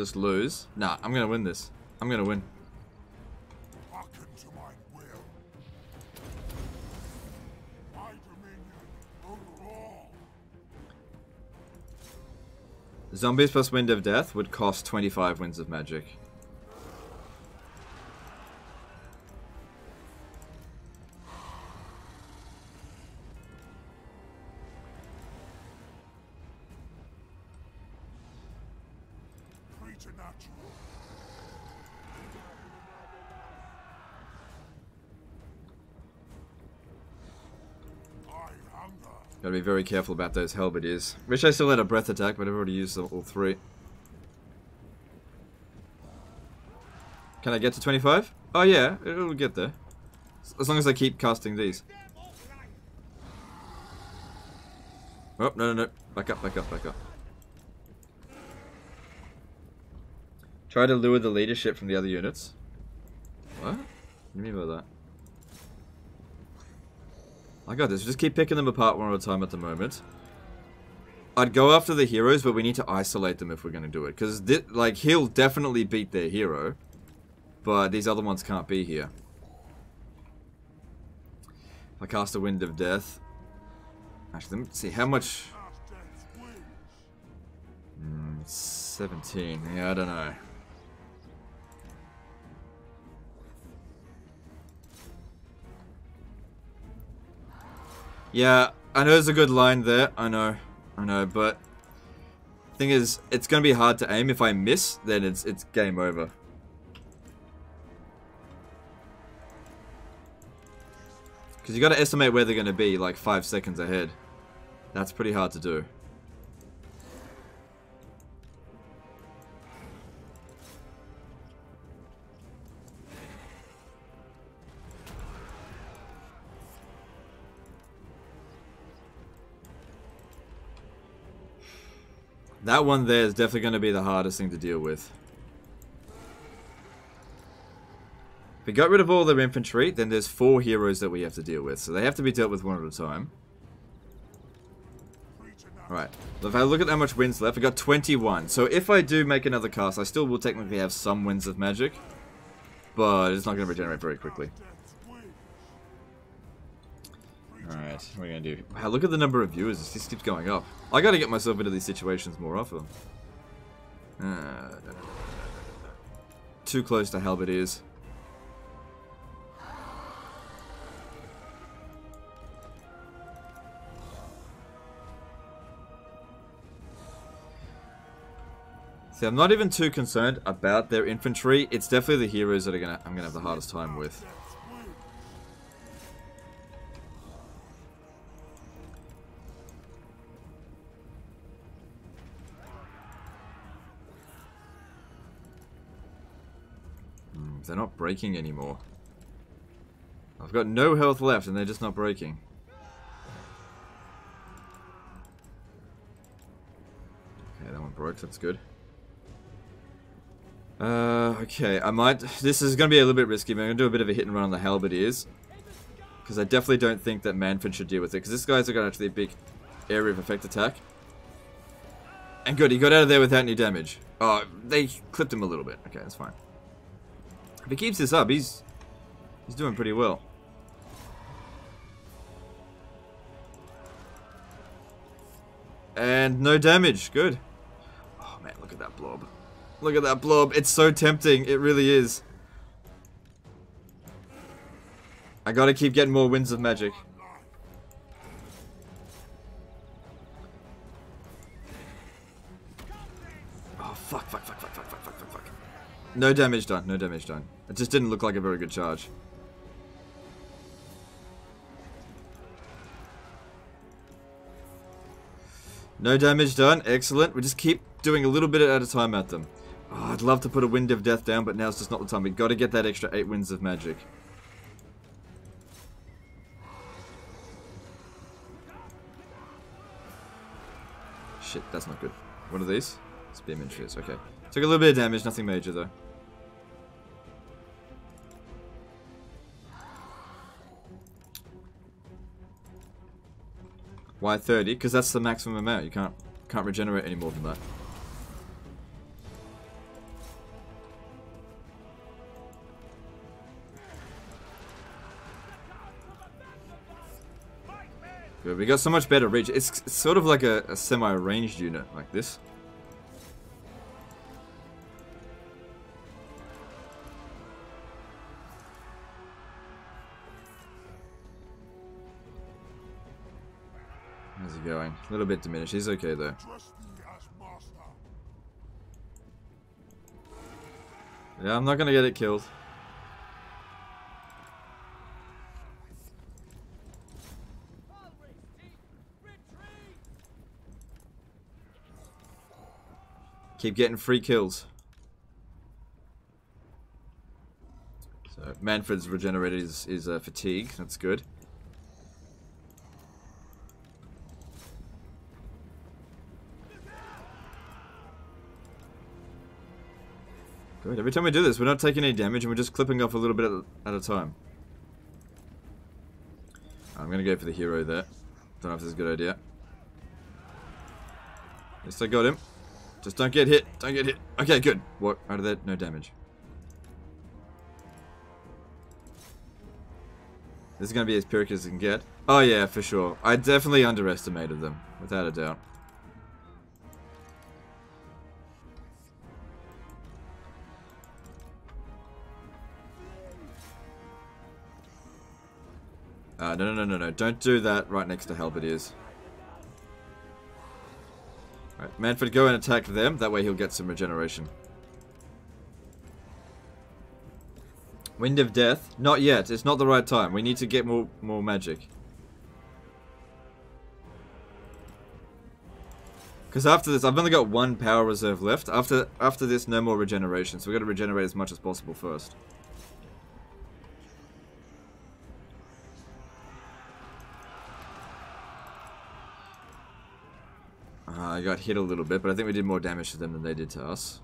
Just lose. Nah, I'm gonna win this. I'm gonna win. Hearken to my will. My dominion over all. Zombies plus Wind of Death would cost 25 Winds of Magic. Very careful about those halberdiers. Wish I still had a breath attack, but I've already used all three. Can I get to 25? Oh yeah, it'll get there. As long as I keep casting these. Oh, no, no, no. Back up, back up, back up. Try to lure the leadership from the other units. What? What do you mean by that? I got this. Just keep picking them apart one at a time at the moment. I'd go after the heroes, but we need to isolate them if we're going to do it. Because, like, he'll definitely beat their hero. But these other ones can't be here. If I cast a Wind of Death... Actually, let me see. How much... Mm, 17. Yeah, I don't know. Yeah, I know there's a good line there. I know. I know, but... Thing is, it's gonna be hard to aim. If I miss, then it's it's game over. Because you gotta estimate where they're gonna be, like, five seconds ahead. That's pretty hard to do. That one there is definitely going to be the hardest thing to deal with. If we got rid of all their infantry, then there's four heroes that we have to deal with. So they have to be dealt with one at a time. Right. If I look at how much wins left, we got 21. So if I do make another cast, I still will technically have some winds of magic. But it's not going to regenerate very quickly. Alright. What are we gonna do? Wow, look at the number of viewers, This keeps going up. I gotta get myself into these situations more often. Uh. Too close to halberdiers. See, I'm not even too concerned about their infantry. It's definitely the heroes that are gonna I'm gonna have the hardest time with. They're not breaking anymore. I've got no health left and they're just not breaking. Okay, that one broke, that's good. Uh, okay, I might... This is going to be a little bit risky, but I'm going to do a bit of a hit and run on the halberdiers. Because I definitely don't think that Mannfred should deal with it. Because this guy's got actually a big area of effect attack. And good, he got out of there without any damage. Oh, they clipped him a little bit. Okay, that's fine. If he keeps this up, he's... He's doing pretty well. And no damage. Good. Oh, man, look at that blob. Look at that blob. It's so tempting. It really is. I gotta keep getting more winds of magic. No damage done. No damage done. It just didn't look like a very good charge. No damage done. Excellent. We just keep doing a little bit at a time at them. Oh, I'd love to put a Wind of Death down, but now's just not the time. We've got to get that extra 8 Winds of Magic. Shit, that's not good. One of these? Spearman Shears, okay. Took a little bit of damage, nothing major though. Why 30? Because that's the maximum amount. You can't can't regenerate any more than that. Good, we got so much better reach. It's, sort of like a, a semi-ranged unit, like this. Going? A little bit diminished. He's okay though. Yeah, I'm not gonna get it killed. Keep getting free kills. So Mannfred's regenerated his, his uh, fatigue. That's good. Every time we do this, we're not taking any damage and we're just clipping off a little bit at, a time. I'm going to go for the hero there. Don't know if this is a good idea. Yes, I got him. Just don't get hit. Don't get hit. Okay, good. What? Out of that, no damage. This is going to be as pyrrhic as it can get. Oh yeah, for sure. I definitely underestimated them, without a doubt. Uh, no, no, no, no, no. Don't do that right next to Halberdiers. Right, Mannfred, go and attack them. That way he'll get some regeneration. Wind of Death. Not yet. It's not the right time. We need to get more more magic. Because after this, I've only got one power reserve left. After after this, no more regeneration. So we've got to regenerate as much as possible first. Uh, I got hit a little bit, but I think we did more damage to them than they did to us.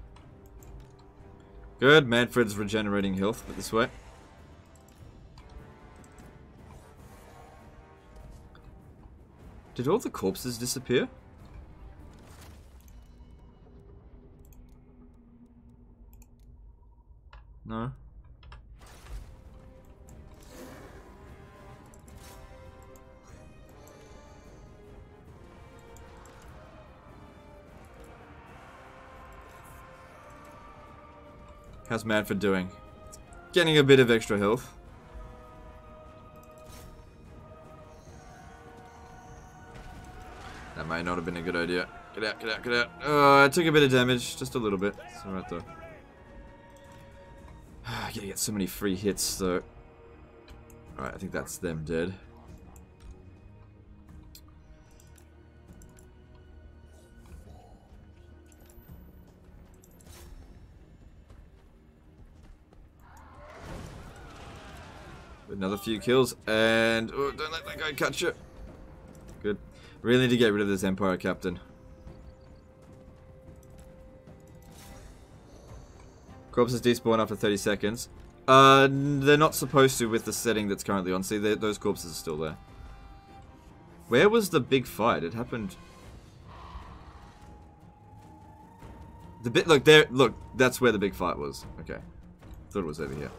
Good, Mannfred's regenerating health, but this way. Did all the corpses disappear? No. How's Mannfred doing? Getting a bit of extra health. That might not have been a good idea. Get out, get out, get out. Oh, I took a bit of damage. Just a little bit. It's alright though. I gotta get so many free hits though. Alright, I think that's them dead. Another few kills, and... Oh, don't let that guy catch you. Good. Really need to get rid of this Empire Captain. Corpses despawn after 30 seconds. Uh, they're not supposed to with the setting that's currently on. See, those corpses are still there. Where was the big fight? It happened... The bit, look, there, look, that's where the big fight was. Okay. Thought it was over here.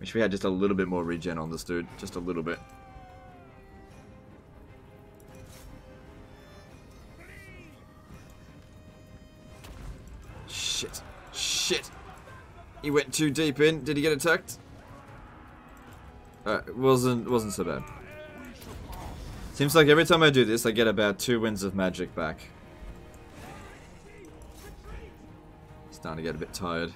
Wish we had just a little bit more regen on this dude. Just a little bit. Shit. Shit. He went too deep in. Did he get attacked? Uh, it wasn't, wasn't so bad. Seems like every time I do this, I get about two winds of magic back. Starting to get a bit tired.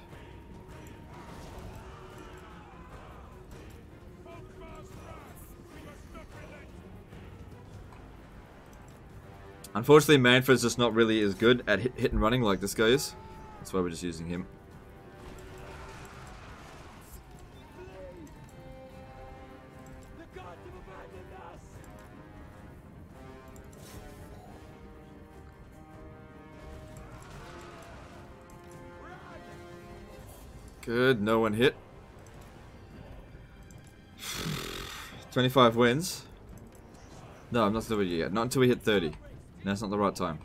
Unfortunately, Mannfred's just not really as good at hit, hit and running like this guy is. That's why we're just using him. Good, no one hit. 25 wins. No, I'm not still with you yet. Not until we hit 30. That's not the right time.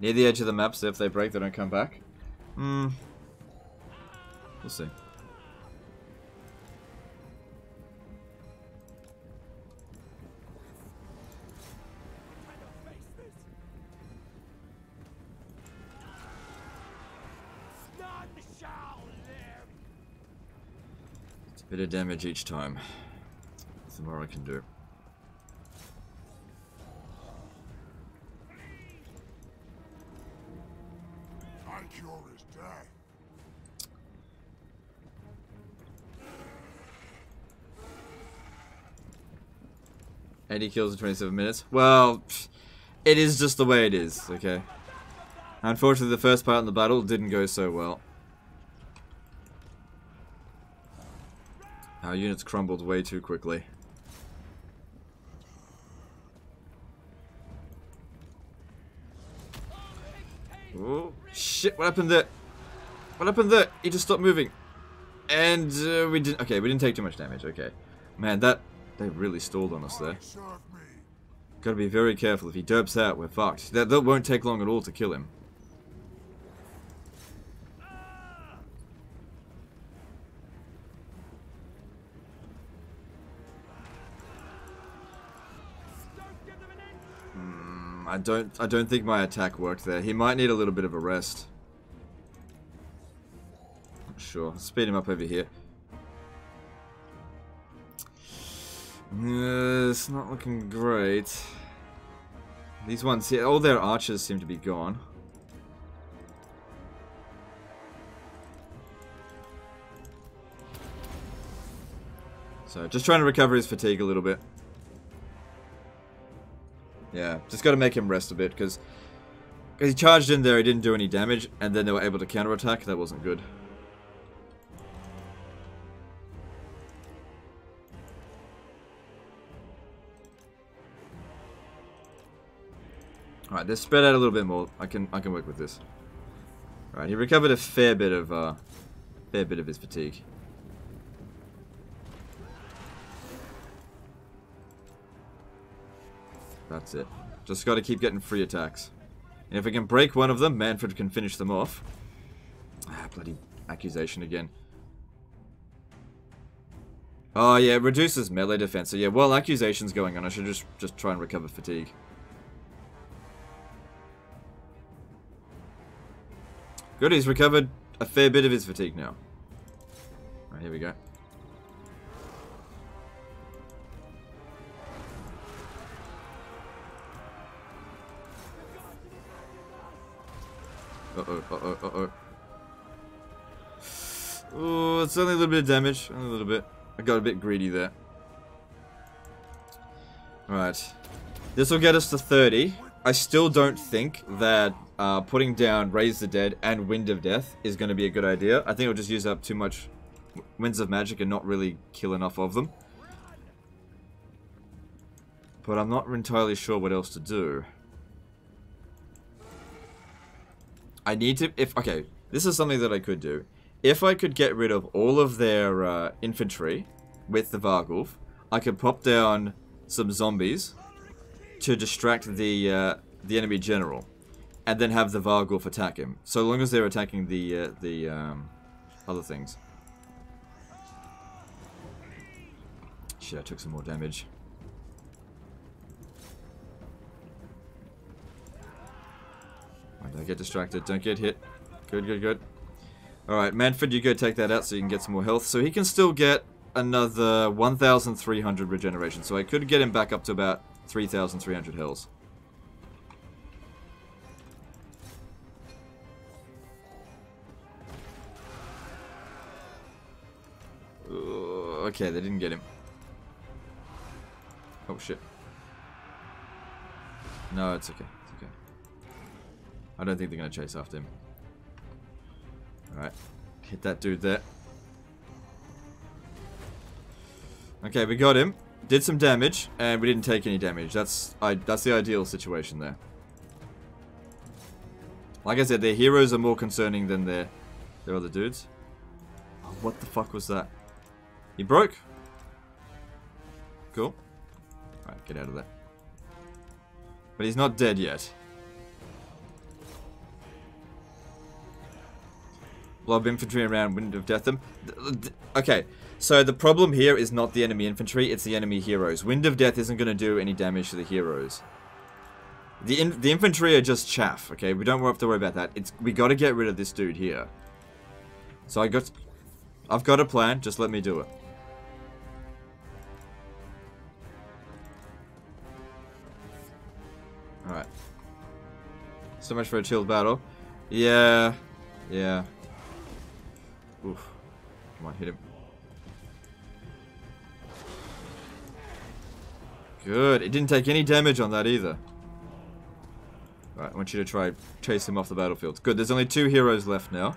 Near the edge of the map, so if they break, they don't come back. Hmm. We'll see. Bit of damage each time. That's the more I can do. My cure is death. Eighty kills in 27 minutes. Well, it is just the way it is, okay? Unfortunately, the first part in the battle didn't go so well. Our units crumbled way too quickly. Oh, shit, what happened there? What happened there? He just stopped moving. And uh, we didn't, okay, we didn't take too much damage, okay. Man, that, they really stalled on us there. Gotta be very careful, if he derps out, we're fucked. That, that won't take long at all to kill him. I don't I don't think my attack worked there. He might need a little bit of a rest. Sure. Speed him up over here. Uh, it's not looking great. These ones here, all their archers seem to be gone. So, just trying to recover his fatigue a little bit. Yeah, just got to make him rest a bit, because he charged in there, he didn't do any damage, and then they were able to counterattack. That wasn't good. Alright, they're spread out a little bit more. I can I can work with this. Alright, he recovered a fair bit of uh fair bit of his fatigue. That's it. Just got to keep getting free attacks. And if we can break one of them, Mannfred can finish them off. Ah, bloody accusation again. Oh yeah, it reduces melee defense. So yeah, while accusation's going on, I should just just try and recover fatigue. Good, he's recovered a fair bit of his fatigue now. Alright, here we go. Uh-oh, uh-oh, uh-oh. Oh, it's only a little bit of damage. Only a little bit. I got a bit greedy there. Right. This will get us to 30. I still don't think that uh, putting down Raise the Dead and Wind of Death is going to be a good idea. I think it'll just use up too much Winds of Magic and not really kill enough of them. But I'm not entirely sure what else to do. I need to... if Okay, this is something that I could do. If I could get rid of all of their uh, infantry with the Varghulf, I could pop down some zombies to distract the uh, the enemy general, and then have the Varghulf attack him. So long as they're attacking the uh, the um, other things. Shit, I took some more damage. Don't get distracted. Don't get hit. Good, good, good. Alright, Mannfred, you go take that out so you can get some more health. So he can still get another 1,300 regeneration. So I could get him back up to about 3,300 health. okay, they didn't get him. Oh, shit. No, it's okay. I don't think they're going to chase after him. Alright. Hit that dude there. Okay, we got him. Did some damage, and we didn't take any damage. That's I, that's the ideal situation there. Like I said, their heroes are more concerning than their, their other dudes. Oh, what the fuck was that? He broke? Cool. Alright, get out of there. But he's not dead yet. Blob infantry around Wind of Death them. Okay, so the problem here is not the enemy infantry, it's the enemy heroes. Wind of Death isn't going to do any damage to the heroes. The in the infantry are just chaff, okay? We don't have to worry about that. It's We got to get rid of this dude here. So I got... I've got a plan, just let me do it. Alright. So much for a chilled battle. Yeah. Yeah. Oof. Come on, hit him. Good. It didn't take any damage on that either. Right, I want you to try chase him off the battlefield. Good, there's only two heroes left now.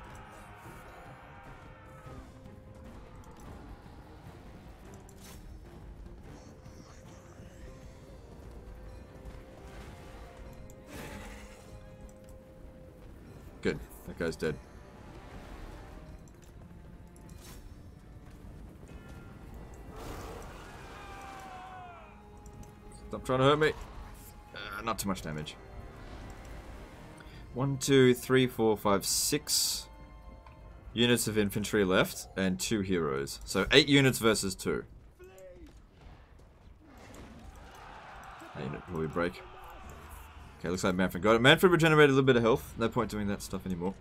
Good. That guy's dead. Stop trying to hurt me. Uh, not too much damage. One, two, three, four, five, six units of infantry left, and two heroes. So eight units versus two. That unit we break. Okay, looks like Mannfred got it. Mannfred regenerated a little bit of health. No point doing that stuff anymore.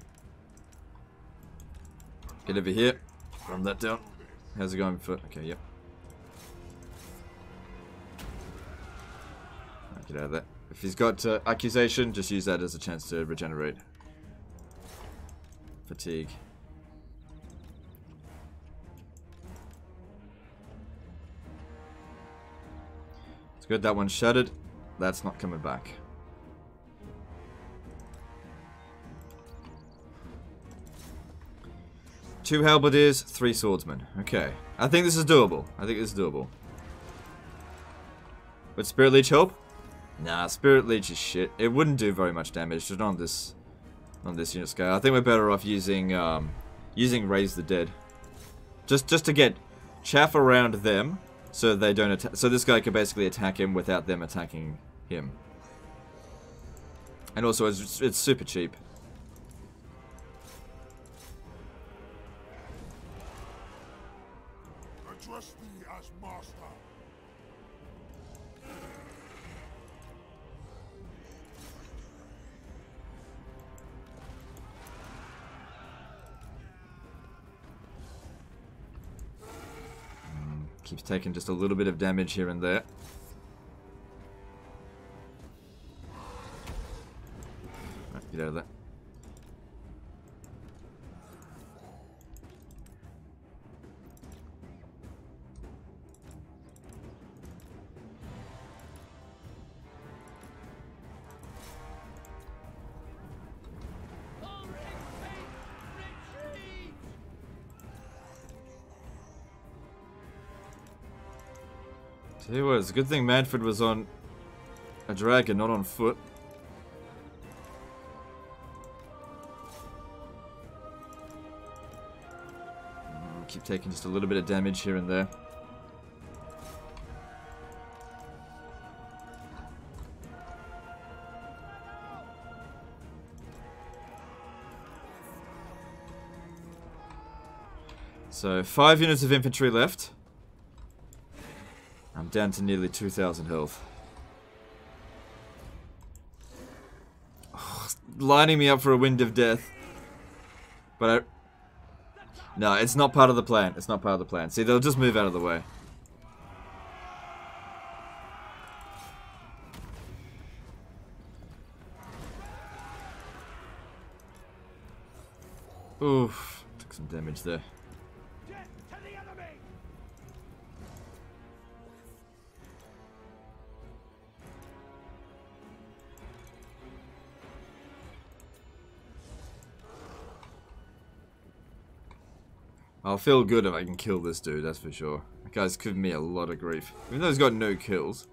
Get over here. Run that down. How's it going for... Okay, yep. Out of there. If he's got uh, accusation, just use that as a chance to regenerate. Fatigue. It's good that one shattered. That's not coming back. Two halberdiers, three swordsmen. Okay. I think this is doable. I think this is doable. Would Spirit Leech help? Nah, Spirit Leech is shit. It wouldn't do very much damage, just on this on this unit scale. I think we're better off using um, using Raise the Dead. Just just to get chaff around them so they don't attack so this guy can basically attack him without them attacking him. And also it's, it's super cheap. Taking just a little bit of damage here and there. Right, get out of there. Tell you what, it's a good thing Mannfred was on a dragon, not on foot. Mm, Keep taking just a little bit of damage here and there. So, five units of infantry left. I'm down to nearly 2,000 health. lining me up for a wind of death. But I... No, it's not part of the plan. It's not part of the plan. See, they'll just move out of the way. Oof. Took some damage there. I'll feel good if I can kill this dude, that's for sure. That guy's giving me a lot of grief. Even though he's got no kills.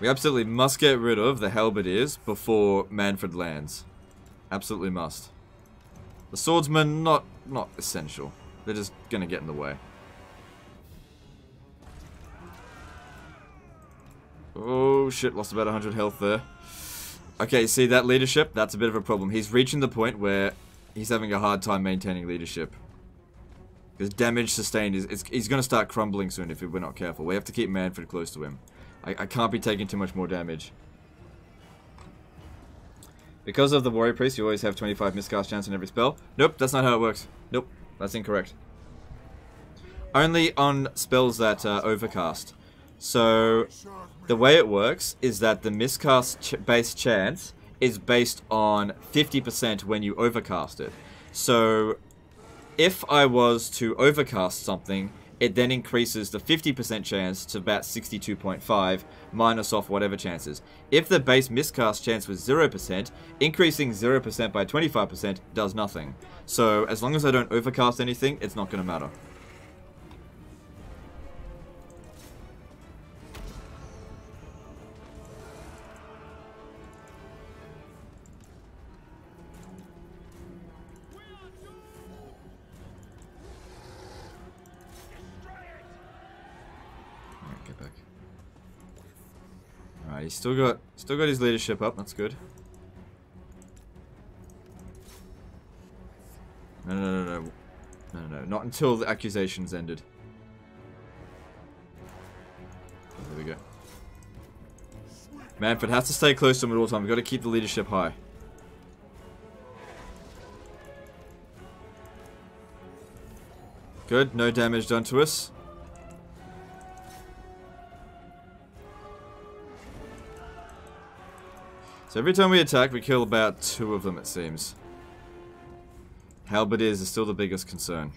We absolutely must get rid of the halberdiers before Mannfred lands. Absolutely must. The swordsmen, not not essential. They're just gonna get in the way. Oh shit, lost about 100 health there. Okay, see that leadership? That's a bit of a problem. He's reaching the point where he's having a hard time maintaining leadership. Because damage sustained is he's going to start crumbling soon if we're not careful. We have to keep Mannfred close to him. I, I can't be taking too much more damage. Because of the Warrior Priest, you always have 25 miscast chance in every spell. Nope, that's not how it works. Nope, that's incorrect. Only on spells that uh, overcast. So, the way it works is that the miscast ch base chance is based on 50% when you overcast it. So, if I was to overcast something, it then increases the 50% chance to about 62.5, minus off whatever chances. If the base miscast chance was 0%, increasing 0% by 25% does nothing. So, as long as I don't overcast anything, it's not going to matter. He's still got still got his leadership up, that's good. No, no, no, no. No, no, no. Not until the accusations ended. Oh, there we go. Mannfred has to stay close to him at all times. We've got to keep the leadership high. Good. No damage done to us. So every time we attack, we kill about two of them, it seems. Halberdiers is still the biggest concern.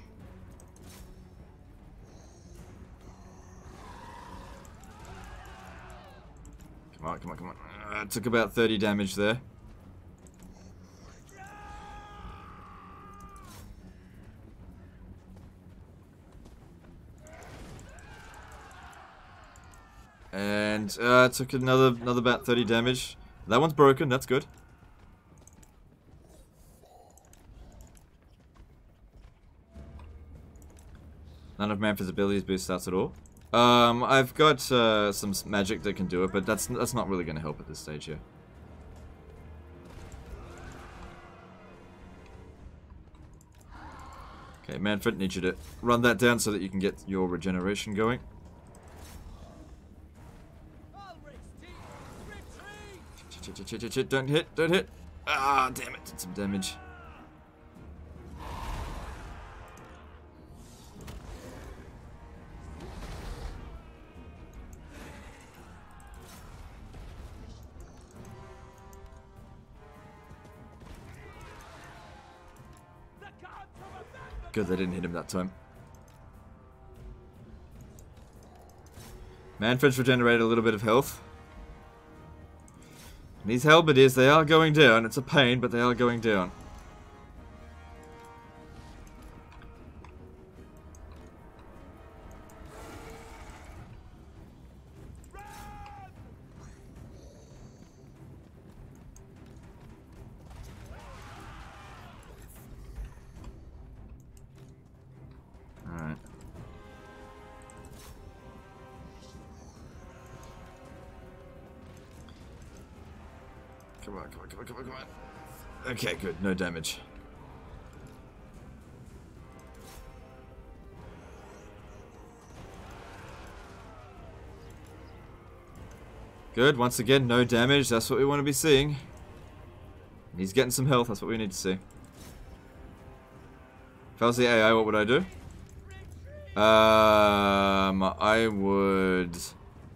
Come on, come on, come on. Uh, took about 30 damage there. And uh, took another another about 30 damage. That one's broken, that's good. None of Mannfred's abilities boost stats at all. Um, I've got uh, some magic that can do it, but that's that's not really going to help at this stage here. Okay, Mannfred, need you to run that down so that you can get your regeneration going. Shit, shit, shit, shit, shit. Don't hit, don't hit. Ah, damn it. Did some damage. Good, they didn't hit him that time. Mannfred's regenerated a little bit of health. These halberdiers, they are going down. It's a pain, but they are going down. Damage. Good. Once again, no damage. That's what we want to be seeing. He's getting some health. That's what we need to see. If I was the AI, what would I do? Um, I would,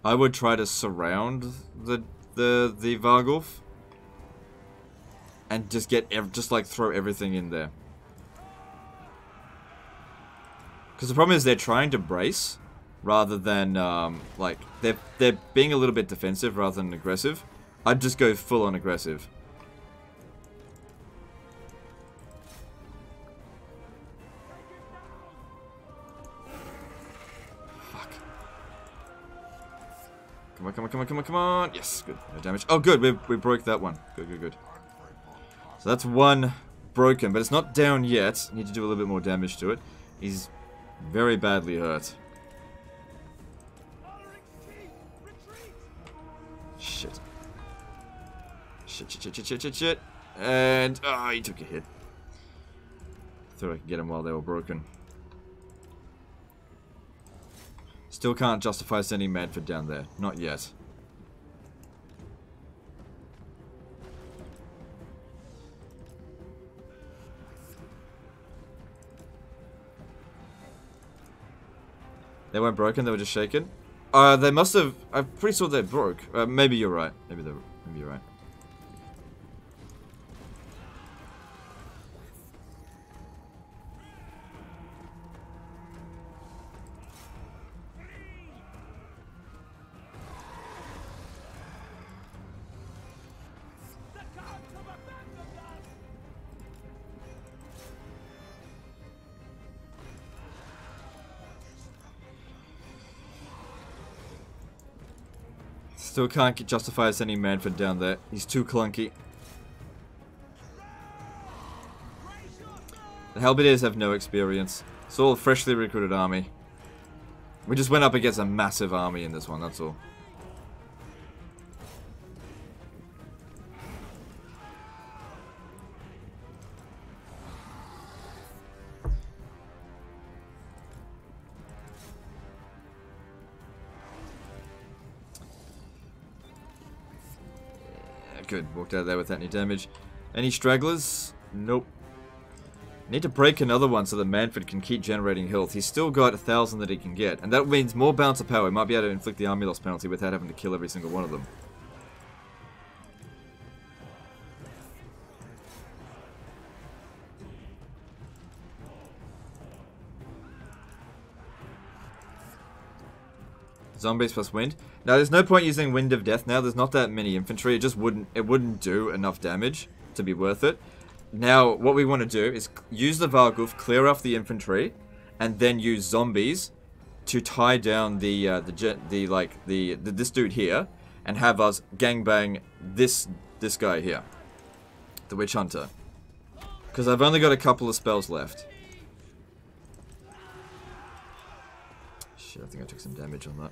I would try to surround the the the Varghulf and just get just like throw everything in there. Because the problem is they're trying to brace rather than um, like they're they're being a little bit defensive rather than aggressive. I'd just go full on aggressive. Come on, come on, come on, come on, come on. Yes, good. No damage. Oh, good. We, we broke that one. Good, good, good. So that's one broken, but it's not down yet. Need to do a little bit more damage to it. He's very badly hurt. Shit. Shit, shit, shit, shit, shit, shit, shit. And, oh, he took a hit. Thought I could get him while they were broken. Still can't justify sending Mannfred down there. Not yet. They weren't broken, they were just shaken? Uh, they must have... I'm pretty sure they broke. Uh, maybe you're right. Maybe, maybe you're right. Still can't justify sending Mannfred down there. He's too clunky. The Halberdiers have no experience. It's all a freshly recruited army. We just went up against a massive army in this one, that's all. Out there without any damage. Any stragglers? Nope. Need to break another one so that Mannfred can keep generating health. He's still got a thousand that he can get, and that means more bounce of power. He might be able to inflict the army loss penalty without having to kill every single one of them. Zombies plus wind. Now, there's no point using Wind of Death now. There's not that many infantry. It just wouldn't it wouldn't do enough damage to be worth it. Now, what we want to do is use the Varghulf, clear off the infantry, and then use zombies to tie down the uh, the the like the, the this dude here, and have us gangbang this this guy here, the Witch Hunter. Because I've only got a couple of spells left. Shit, I think I took some damage on that.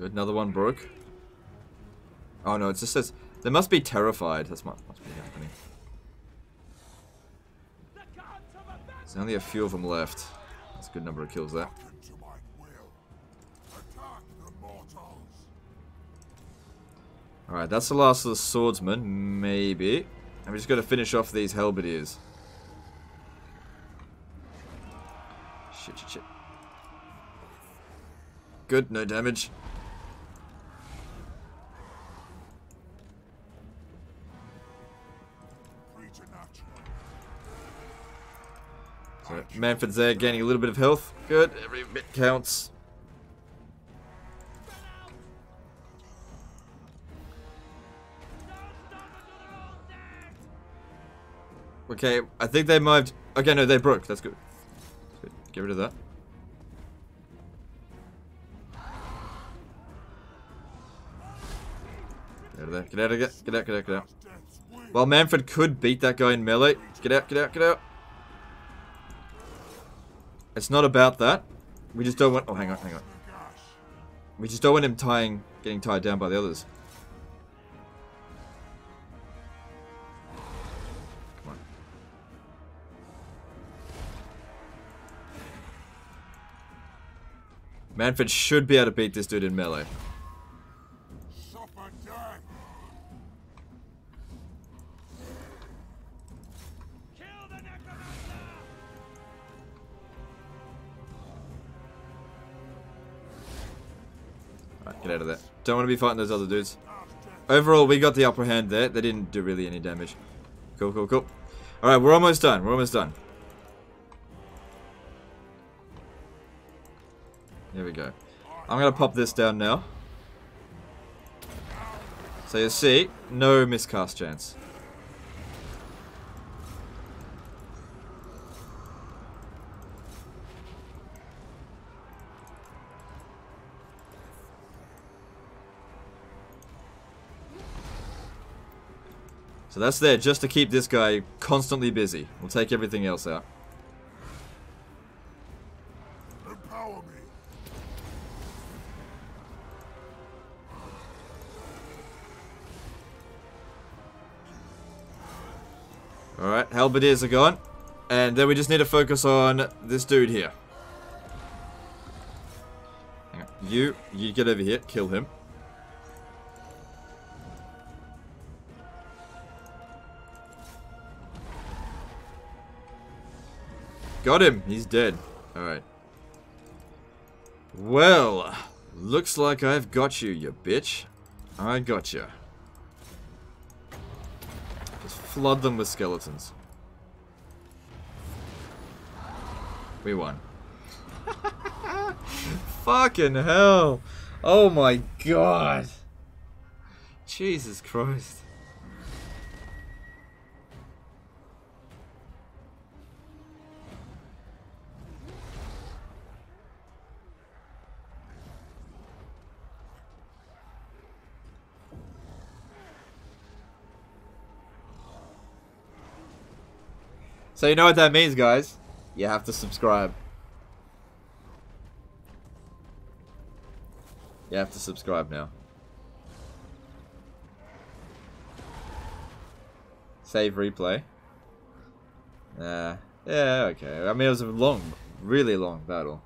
Another one broke. Oh no, it just says they must be terrified. That's what must be happening. There's only a few of them left. That's a good number of kills there. Alright, that's the last of the swordsmen, maybe. I'm just going to finish off these halberdiers. Shit, shit, shit. Good, no damage. So, Mannfred's there, gaining a little bit of health. Good, every bit counts. Okay, I think they might. Okay, no, they broke. That's good. Good. Get rid of that. Get out of there. Get out of there. Get out, get out, get out. Well, Mannfred could beat that guy in melee. Get out, get out, get out. It's not about that. We just don't want... Oh, hang on, hang on. We just don't want him tying, getting tied down by the others. Come on. Mannfred should be able to beat this dude in melee. Get out of there. Don't want to be fighting those other dudes. Overall, we got the upper hand there. They didn't do really any damage. Cool, cool, cool. Alright, we're almost done. We're almost done. There we go. I'm going to pop this down now. So you see, no miscast chance. So that's there just to keep this guy constantly busy. We'll take everything else out. Empower me. Alright, halberdiers are gone. And then we just need to focus on this dude here. You, you get over here, kill him. Got him, he's dead. Alright. Well, looks like I've got you, you bitch. I got you. Just flood them with skeletons. We won. Fucking hell. Oh my god. Jesus Christ. So you know what that means, guys? You have to subscribe. You have to subscribe now. Save replay. Uh, yeah, okay. I mean, it was a long, really long battle.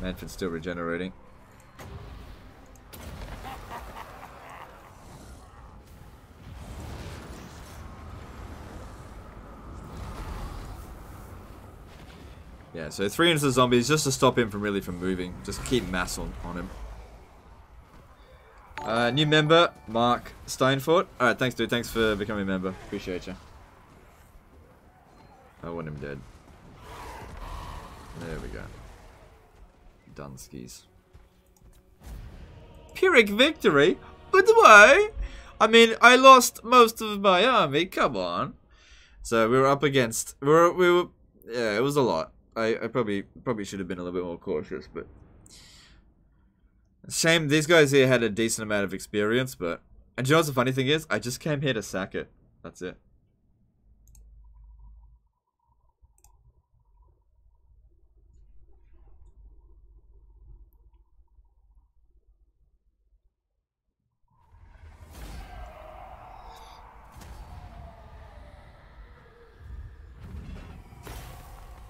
Mannfred's still regenerating. Yeah, so three into the zombies just to stop him from really from moving. Just keep mass on, on him. Uh, new member, Mark Steinfort. Alright, thanks dude. Thanks for becoming a member. Appreciate you. I want him dead. There we go. Dunskies. Pyrrhic victory? But the why? I mean, I lost most of my army. Come on. So we were up against. We were. We were. Yeah, it was a lot. I, I probably probably should have been a little bit more cautious, but shame these guys here had a decent amount of experience, but and you know what the funny thing is? I just came here to sack it. That's it.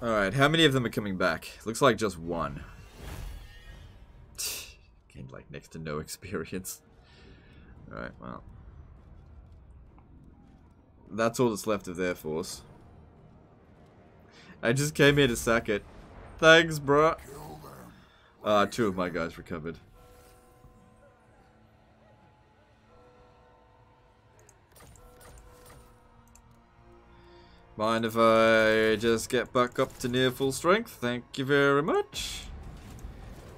Alright, how many of them are coming back? Looks like just one. Gained like next to no experience. Alright, well. That's all that's left of their force. I just came here to sack it. Thanks, bro. Ah, uh, two of my guys recovered. Mind if I just get back up to near full strength? Thank you very much.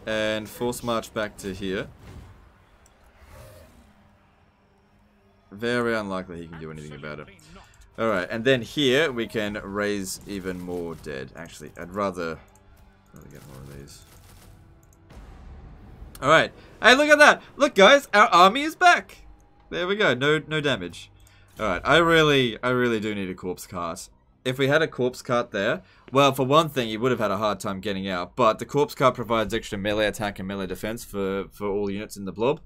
And force march back to here. Very unlikely he can do anything about it. Alright, and then here we can raise even more dead. Actually, I'd rather, rather get more of these. Alright. Hey, look at that! Look, guys! Our army is back! There we go. No no damage. Alright, I really, I really do need a corpse cart. If we had a corpse cart there, well, for one thing, you would have had a hard time getting out. But the corpse cart provides extra melee attack and melee defense for, for all units in the blob.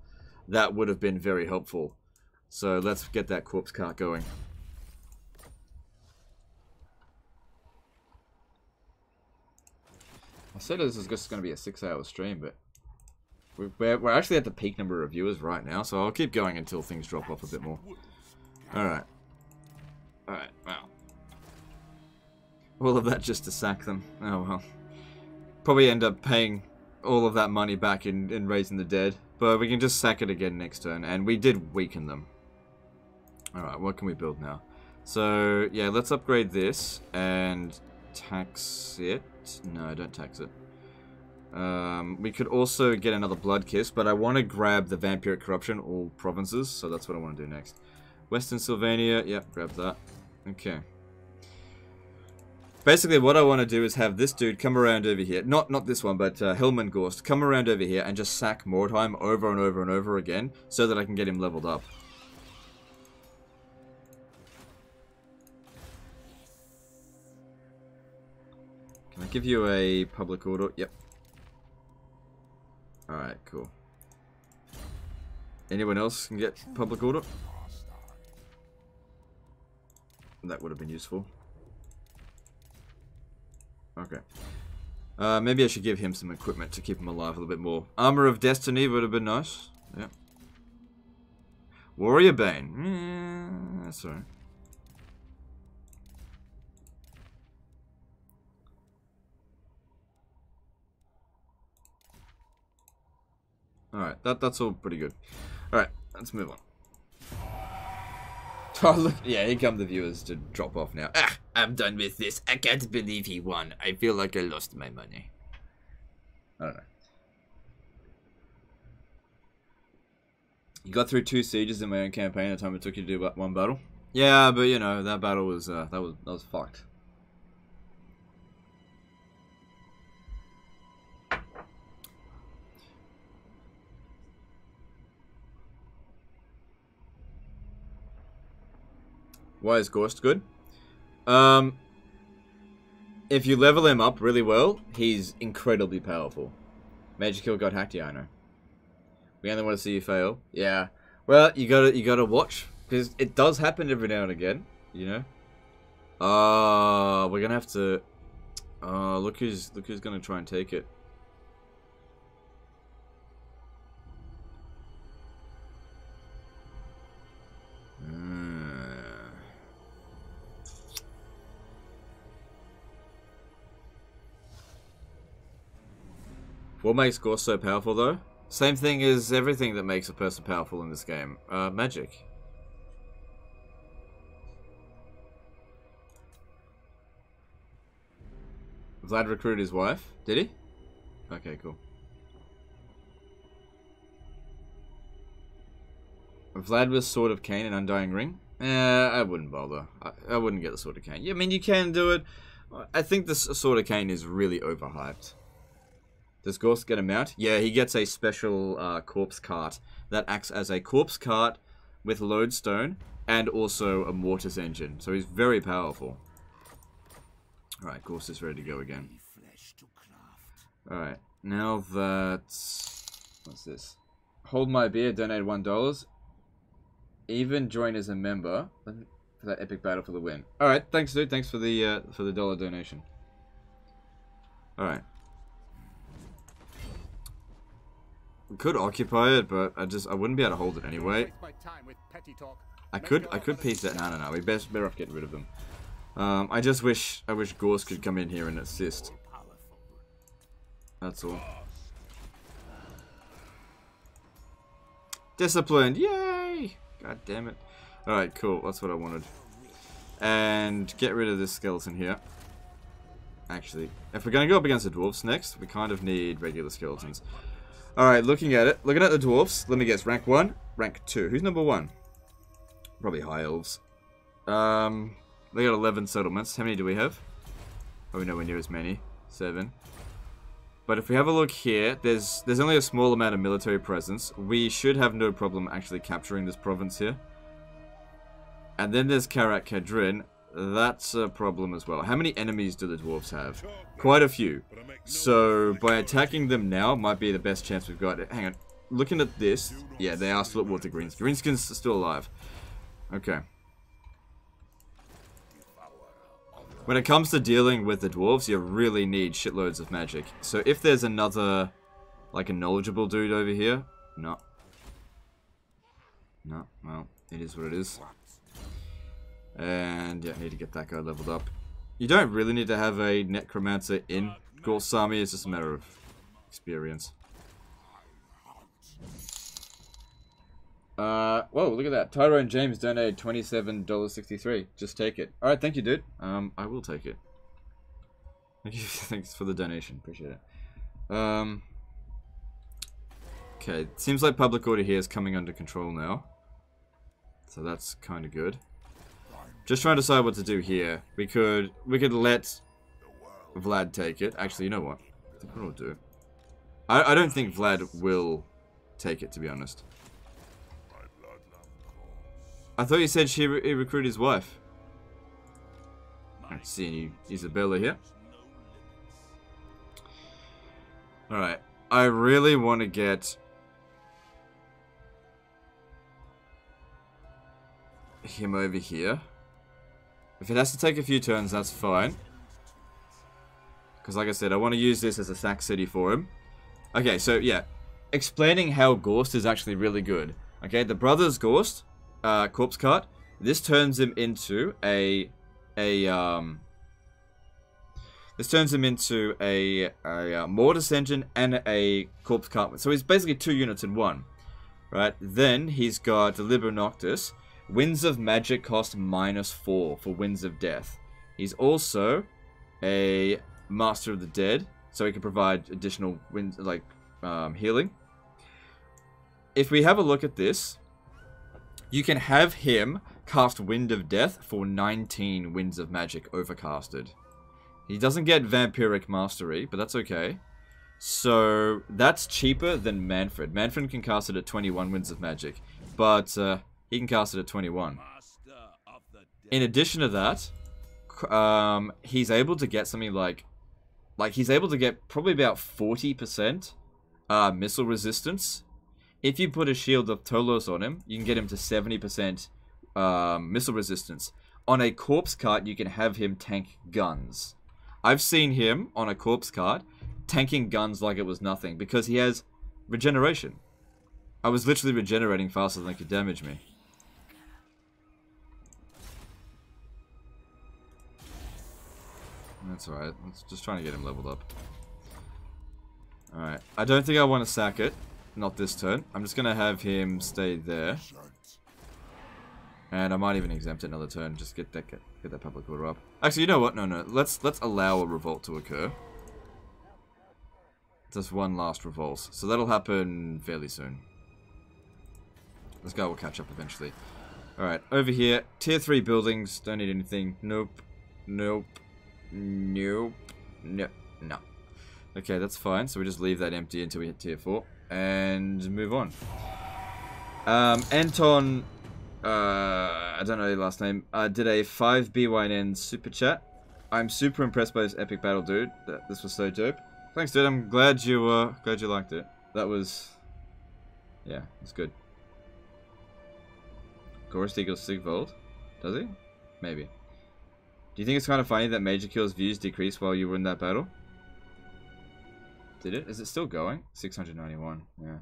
That would have been very helpful. So let's get that corpse cart going. I said this is just going to be a six-hour stream, but we're, we're actually at the peak number of viewers right now, so I'll keep going until things drop off a bit more. Alright. Alright, wow. All of that just to sack them. Oh well. Probably end up paying all of that money back in, in raising the dead. But we can just sack it again next turn. And we did weaken them. Alright, what can we build now? So, yeah, let's upgrade this and tax it. No, don't tax it. Um, we could also get another Blood Kiss, but I want to grab the Vampiric Corruption, all provinces, so that's what I want to do next. Western Sylvania, yep, grab that. Okay. Basically, what I want to do is have this dude come around over here. Not not this one, but uh, Ghorst come around over here and just sack Mordheim over and over and over again so that I can get him leveled up. Can I give you a public order? Yep. Alright, cool. Anyone else can get public order? That would have been useful. Okay. Uh, maybe I should give him some equipment to keep him alive a little bit more. Armor of Destiny would have been nice. Yeah. Warrior Bane. Mm, that's alright. Alright, that, that's all pretty good. Alright, let's move on. Oh, look. Yeah, here come the viewers to drop off now. Ah, I'm done with this. I can't believe he won. I feel like I lost my money. I don't know. You got through two sieges in my own campaign the time it took you to do one battle. Yeah, but you know that battle was uh, that was that was fucked. Why is Ghorst good? Um, if you level him up really well, he's incredibly powerful. Magic Kill got hacked, yeah, I know. We only want to see you fail. Yeah. Well, you gotta you gotta watch because it does happen every now and again. You know. Ah, uh, we're gonna have to. Uh, look who's look who's gonna try and take it. What makes Ghorst so powerful, though? Same thing as everything that makes a person powerful in this game. Uh, magic. Vlad recruited his wife? Did he? Okay, cool. Vlad was Sword of Khaine and Undying Ring? Eh, I wouldn't bother. I, I wouldn't get the Sword of Khaine. Yeah, I mean, you can do it. I think the Sword of Khaine is really overhyped. Does Ghorst get a mount? Yeah, he gets a special uh, corpse cart that acts as a corpse cart with lodestone and also a mortis engine. So he's very powerful. Alright, Ghorst is ready to go again. Alright, now that... What's this? Hold my beer, donate $1. Even join as a member for that epic battle for the win. Alright, thanks dude, thanks for the uh, for the dollar donation. Alright. We could occupy it, but I just I wouldn't be able to hold it anyway. Waste my time with petty talk. I could I could piece that. No, no, no. We best better off getting rid of them. Um, I just wish I wish Ghorst could come in here and assist. That's all. Disciplined, yay! God damn it. Alright, cool. That's what I wanted. And get rid of this skeleton here. Actually, if we're going to go up against the dwarves next, we kind of need regular skeletons. Alright, looking at it. Looking at the dwarfs, let me guess. Rank 1? Rank 2. Who's number 1? Probably high elves. Um, they got 11 settlements. How many do we have? Oh, we nowhere near as many. 7. But if we have a look here, there's there's only a small amount of military presence. We should have no problem actually capturing this province here. And then there's Karak Kadrin. That's a problem as well. How many enemies do the dwarves have? Quite a few. So by attacking them now might be the best chance we've got. Hang on. Looking at this, yeah, they are still at Water Greens. Greenskin's are still alive. Okay. When it comes to dealing with the dwarves, you really need shitloads of magic. So if there's another, like a knowledgeable dude over here, no. No, well, it is what it is. And yeah, I need to get that guy leveled up. You don't really need to have a necromancer in Ghorst army, it's just a matter of experience. Uh, whoa, look at that. Tyrone James donated $27.63. Just take it. Alright, thank you, dude. Um, I will take it. Thank you. Thanks for the donation. Appreciate it. Um, okay, seems like public order here is coming under control now. So that's kind of good. Just trying to decide what to do here. We could, we could let Vlad take it. Actually, you know what? I think do. I, I don't think Vlad will take it, to be honest. I thought you said she re he recruited his wife. I see Isabella here. Alright. I really want to get... him over here. If it has to take a few turns, that's fine. Because like I said, I want to use this as a sack city for him. Okay, so yeah. Explaining how Ghorst is actually really good. Okay, the brothers Ghorst uh, corpse cart. This turns him into a a um. This turns him into a, a, a uh, mortis engine and a corpse cart. So he's basically two units in one, right? Then he's got the Liber Noctis. Winds of Magic cost minus four for Winds of Death. He's also a Master of the Dead, so he can provide additional winds like um, healing. If we have a look at this, you can have him cast Wind of Death for 19 Winds of Magic overcasted. He doesn't get Vampiric Mastery, but that's okay. So, that's cheaper than Mannfred. Mannfred can cast it at 21 Winds of Magic, but uh, he can cast it at 21. In addition to that, um, he's able to get something like... Like, he's able to get probably about 40% uh, missile resistance if you put a shield of Ptolos on him, you can get him to 70% um, missile resistance. On a corpse cart, you can have him tank guns. I've seen him on a corpse cart tanking guns like it was nothing because he has regeneration. I was literally regenerating faster than it could damage me. That's alright. Let's just trying to get him leveled up. Alright. I don't think I want to sack it. Not this turn. I'm just going to have him stay there. And I might even exempt it another turn. Just get that get, get that public order up. Actually, you know what? No, no. Let's let's allow a revolt to occur. Just one last revolt. So that'll happen fairly soon. This guy will catch up eventually. Alright, over here. Tier 3 buildings. Don't need anything. Nope. Nope. Nope. No. No. Okay, that's fine. So we just leave that empty until we hit tier 4 and move on. Um, Anton, uh, I don't know your last name, uh, did a 5 BYN super chat. I'm super impressed by this epic battle, dude. This was so dope. Thanks, dude. I'm glad you, uh, glad you liked it. That was, yeah, it's good. Ghorst equals Sigvald. Does he? Maybe. Do you think it's kind of funny that Major Kill's views decrease while you were in that battle? Did it? Is it still going? 691, yeah.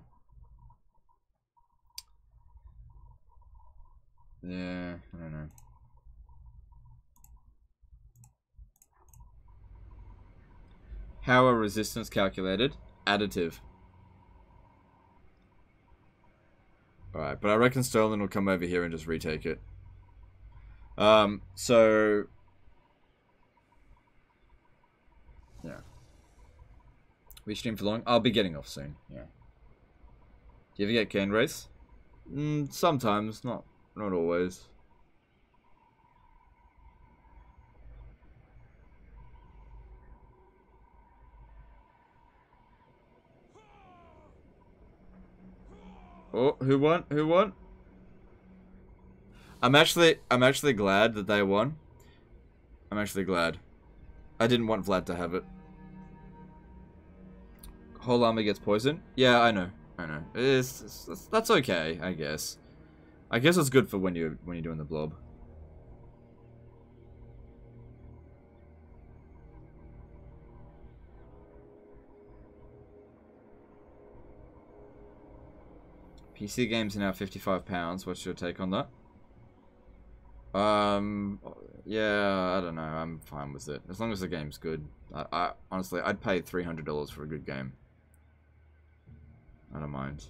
Yeah, I don't know. How are resistance calculated? Additive. Alright, but I reckon Stirland will come over here and just retake it. Um, so... Yeah. We stream for long? I'll be getting off soon, yeah. Do you ever get cane race? Mm, sometimes, not not always. Oh, who won? Who won? I'm actually I'm actually glad that they won. I'm actually glad. I didn't want Vlad to have it. Whole army gets poisoned? Yeah, I know. I know. It's, it's, that's okay, I guess. I guess it's good for when you when you're doing the blob. PC games are now 55 pounds. What's your take on that? Um, yeah, I don't know. I'm fine with it. As long as the game's good. I, I honestly, I'd pay $300 for a good game. I don't mind.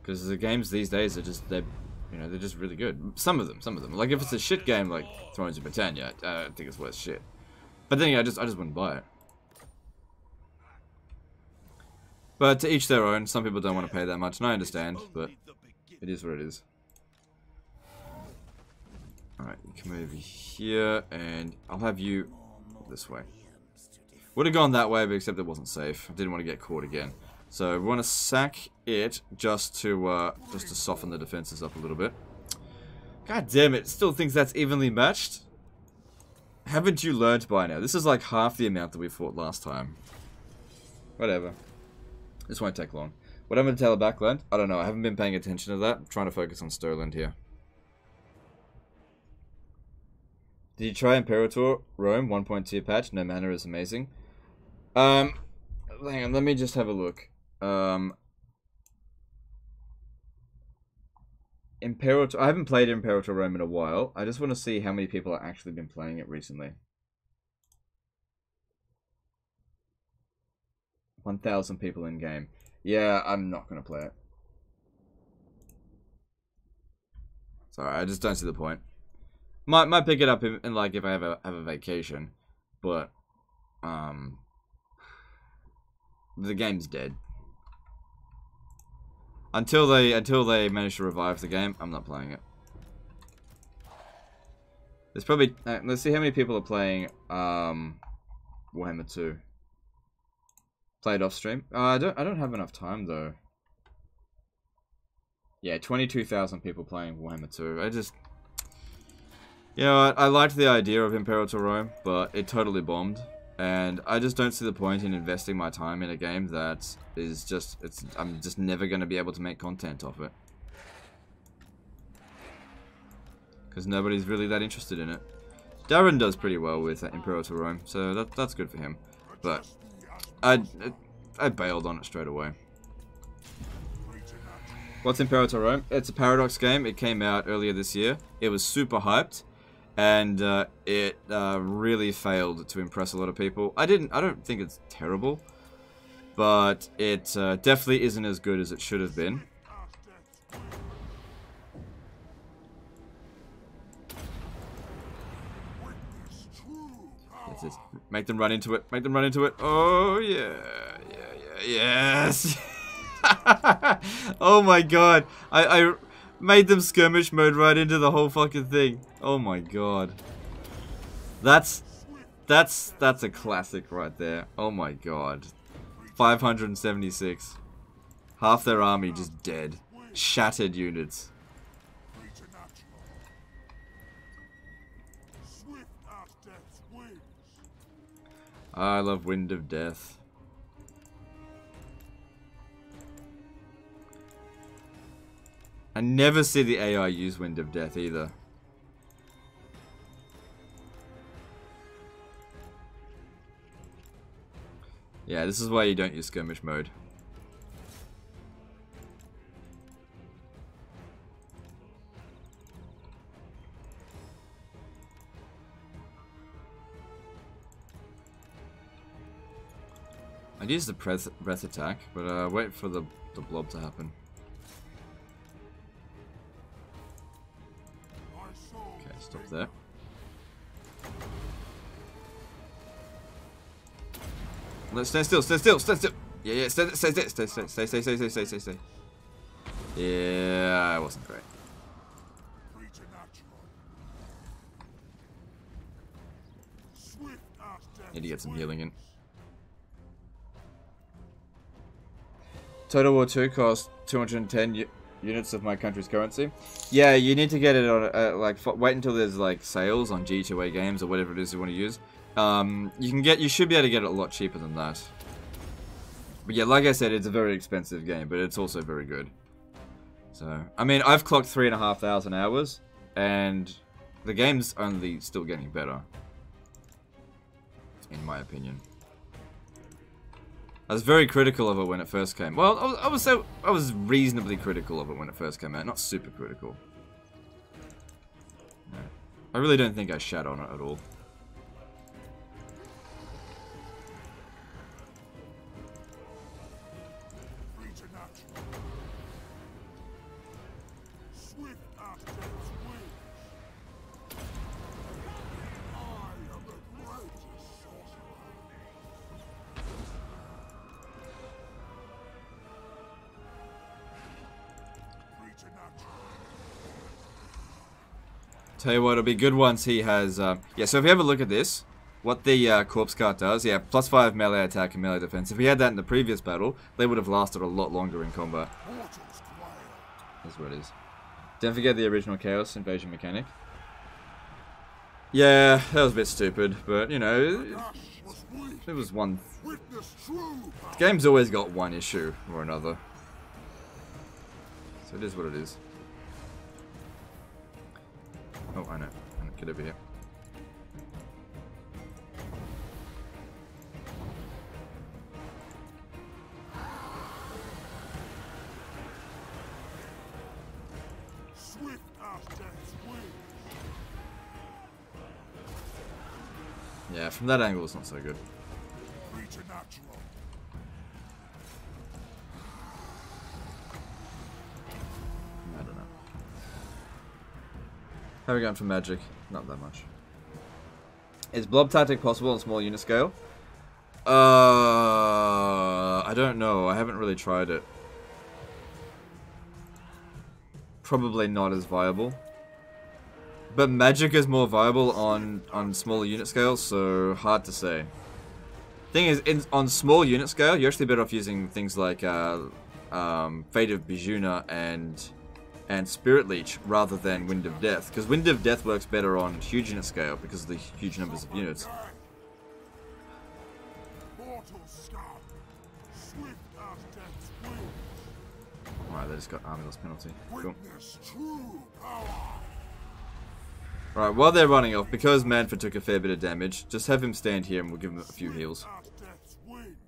Because the games these days are just, they're, you know, they're just really good. Some of them, some of them. Like, if it's a shit game like Thrones of Britannia, I don't think it's worth shit. But then, yeah, I just, I just wouldn't buy it. But to each their own. Some people don't want to pay that much, and I understand, but it is what it is. Alright, you come over here, and I'll have you this way. Would have gone that way, but except it wasn't safe. I didn't want to get caught again. So we want to sack it just to uh, just to soften the defenses up a little bit. God damn it! Still thinks that's evenly matched. Haven't you learned by now? This is like half the amount that we fought last time. Whatever. This won't take long. What going to tell Backland? I don't know. I haven't been paying attention to that. I'm trying to focus on Stirland here. Did you try Imperator Rome 1.2 patch? No manner is amazing. Um, hang on. Let me just have a look. Um, Imperator. I haven't played Imperator Rome in a while. I just want to see how many people have actually been playing it recently. 1,000 people in game. Yeah, I'm not going to play it. Sorry, I just don't see the point. Might might pick it up in, in like if I have a have a vacation, but um, the game's dead. Until they until they manage to revive the game, I'm not playing it. There's probably uh, let's see how many people are playing um, Warhammer 2. Played off stream. Uh, I don't I don't have enough time though. Yeah, 22,000 people playing Warhammer 2. I just you know, I, I liked the idea of Imperator Rome, but it totally bombed. And I just don't see the point in investing my time in a game that is just, it's, I'm just never going to be able to make content off it. Because nobody's really that interested in it. Darren does pretty well with uh, Imperator Rome, so that, that's good for him. But I, I bailed on it straight away. What's Imperator Rome? It's a Paradox game. It came out earlier this year. It was super hyped and uh, it uh, really failed to impress a lot of people. I didn't. I don't think it's terrible, but it uh, definitely isn't as good as it should have been. It. Make them run into it. Make them run into it. Oh yeah, yeah, yeah. Yes. oh my god. I I made them skirmish mode right into the whole fucking thing. Oh my god. That's that's that's a classic right there. Oh my god. 576. Half their army just dead. Shattered units. I love Wind of Death. I never see the AI use Wind of Death either. Yeah, this is why you don't use skirmish mode. I'd use the breath, breath attack, but uh, wait for the, the blob to happen. Stop there. No, stand still, stand still, stand still. Yeah, yeah, stand, stand, stand, stand, stand, stay, stay, stay, stay, stay, stay, stay. Yeah, it wasn't great. Need to get some healing in. Total War 2 cost 210 units of my country's currency. Yeah, you need to get it on, uh, like, wait until there's, like, sales on G2A games or whatever it is you want to use. Um, you can get, you should be able to get it a lot cheaper than that. But yeah, like I said, it's a very expensive game, but it's also very good. So, I mean, I've clocked three and a half thousand hours, and the game's only still getting better. In my opinion. I was very critical of it when it first came. Well, I was, I was so I was reasonably critical of it when it first came out, not super critical. No. I really don't think I shat on it at all. Tell you what, it'll be good once he has. Uh, yeah, so if you have a look at this, what the uh, corpse cart does, yeah, plus five melee attack and melee defense. If he had that in the previous battle, they would have lasted a lot longer in combat. That's what it is. Don't forget the original Chaos Invasion mechanic. Yeah, that was a bit stupid, but you know, it was one. The game's always got one issue or another. So it is what it is. Oh, I know. I know. Get over here. Swift as death's. Yeah, from that angle, it's not so good. How are we going for magic? Not that much. Is blob tactic possible on small unit scale? Uh, I don't know. I haven't really tried it. Probably not as viable. But magic is more viable on on smaller unit scales, so hard to say. Thing is, in, on small unit scale, you're actually better off using things like uh, um, Fate of Bjuna and and Spirit Leech rather than Wind of Death, because Wind of Death works better on huge unit scale because of the huge numbers of units. Alright, they just got army loss penalty. Cool. Alright, while they're running off, because Mannfred took a fair bit of damage, just have him stand here and we'll give him a few heals. As death's wings.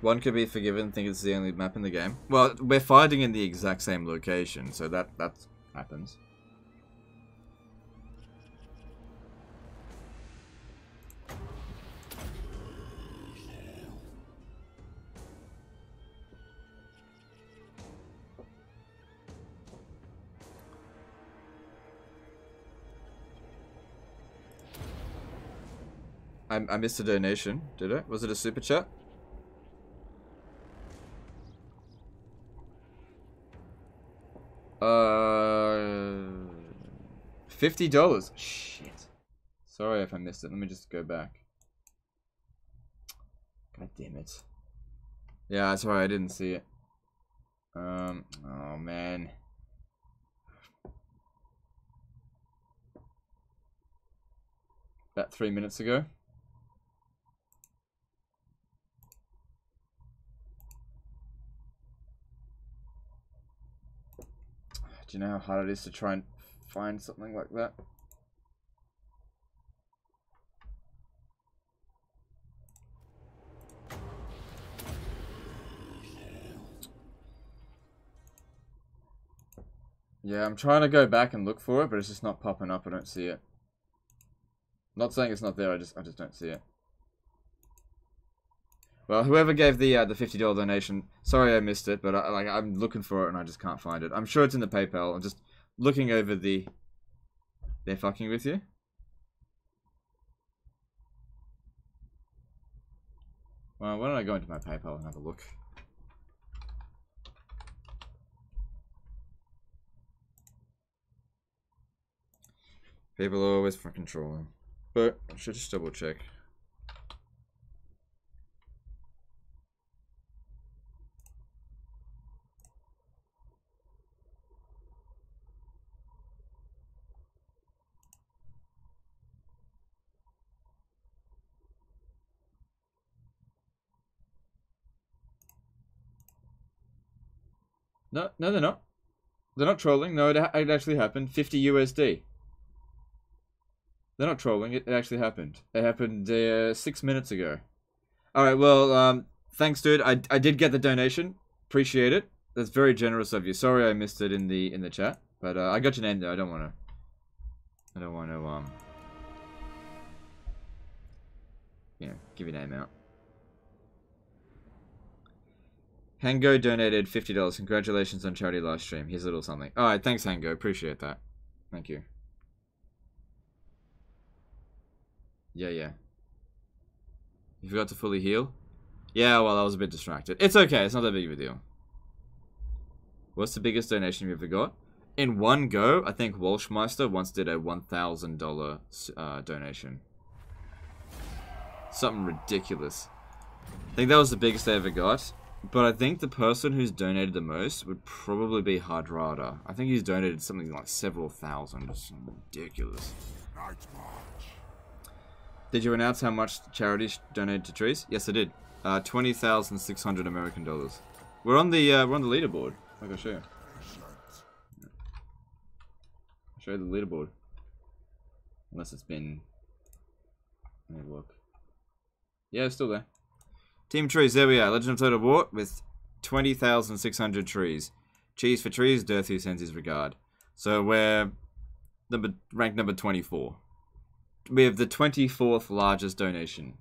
One could be forgiven, think it's the only map in the game. Well, we're fighting in the exact same location, so that that happens. I, I missed a donation, did I? Was it a super chat? Uh, fifty dollars. Shit. Sorry if I missed it. Let me just go back. God damn it. Yeah, that's why I didn't see it. Um. Oh man. About three minutes ago. Do you know how hard it is to try and find something like that? Yeah, I'm trying to go back and look for it, but it's just not popping up. I don't see it. I'm not saying it's not there, I just I just don't see it. Well, whoever gave the uh, the fifty dollar donation, sorry I missed it, but I, like I'm looking for it and I just can't find it. I'm sure it's in the PayPal. I'm just looking over the. They're fucking with you. Well, why don't I go into my PayPal and have a look? People are always fucking trolling. But I should just double check. No, no, they're not. They're not trolling. No, it, it actually happened. 50 USD. They're not trolling. It, it actually happened. It happened uh, six minutes ago. All right. Well, um, thanks, dude. I, I did get the donation. Appreciate it. That's very generous of you. Sorry I missed it in the in the chat, but uh, I got your name there. I don't want to. I don't want to um. Yeah, give your name out. Hango donated $50. Congratulations on charity live stream. Here's a little something. Alright, thanks Hango. Appreciate that. Thank you. Yeah, yeah. You forgot to fully heal? Yeah, well, I was a bit distracted. It's okay. It's not that big of a deal. What's the biggest donation you ever got? In one go, I think Walshmeister once did a $1,000 uh, donation. Something ridiculous. I think that was the biggest they ever got. But I think the person who's donated the most would probably be Hardrada. I think he's donated something like several thousand. It's ridiculous. Did you announce how much charities donated to trees? Yes, I did. Uh, Twenty thousand six hundred American dollars. We're on the uh, we're on the leaderboard. Like I'll show you. I'll show you the leaderboard. Unless it's been. Let me look. Yeah, it's still there. Team trees, there we are. Legend of Total War with 20,600 trees. Cheese for trees, Dirthu sends his regard. So we're number ranked number 24. We have the 24th largest donation.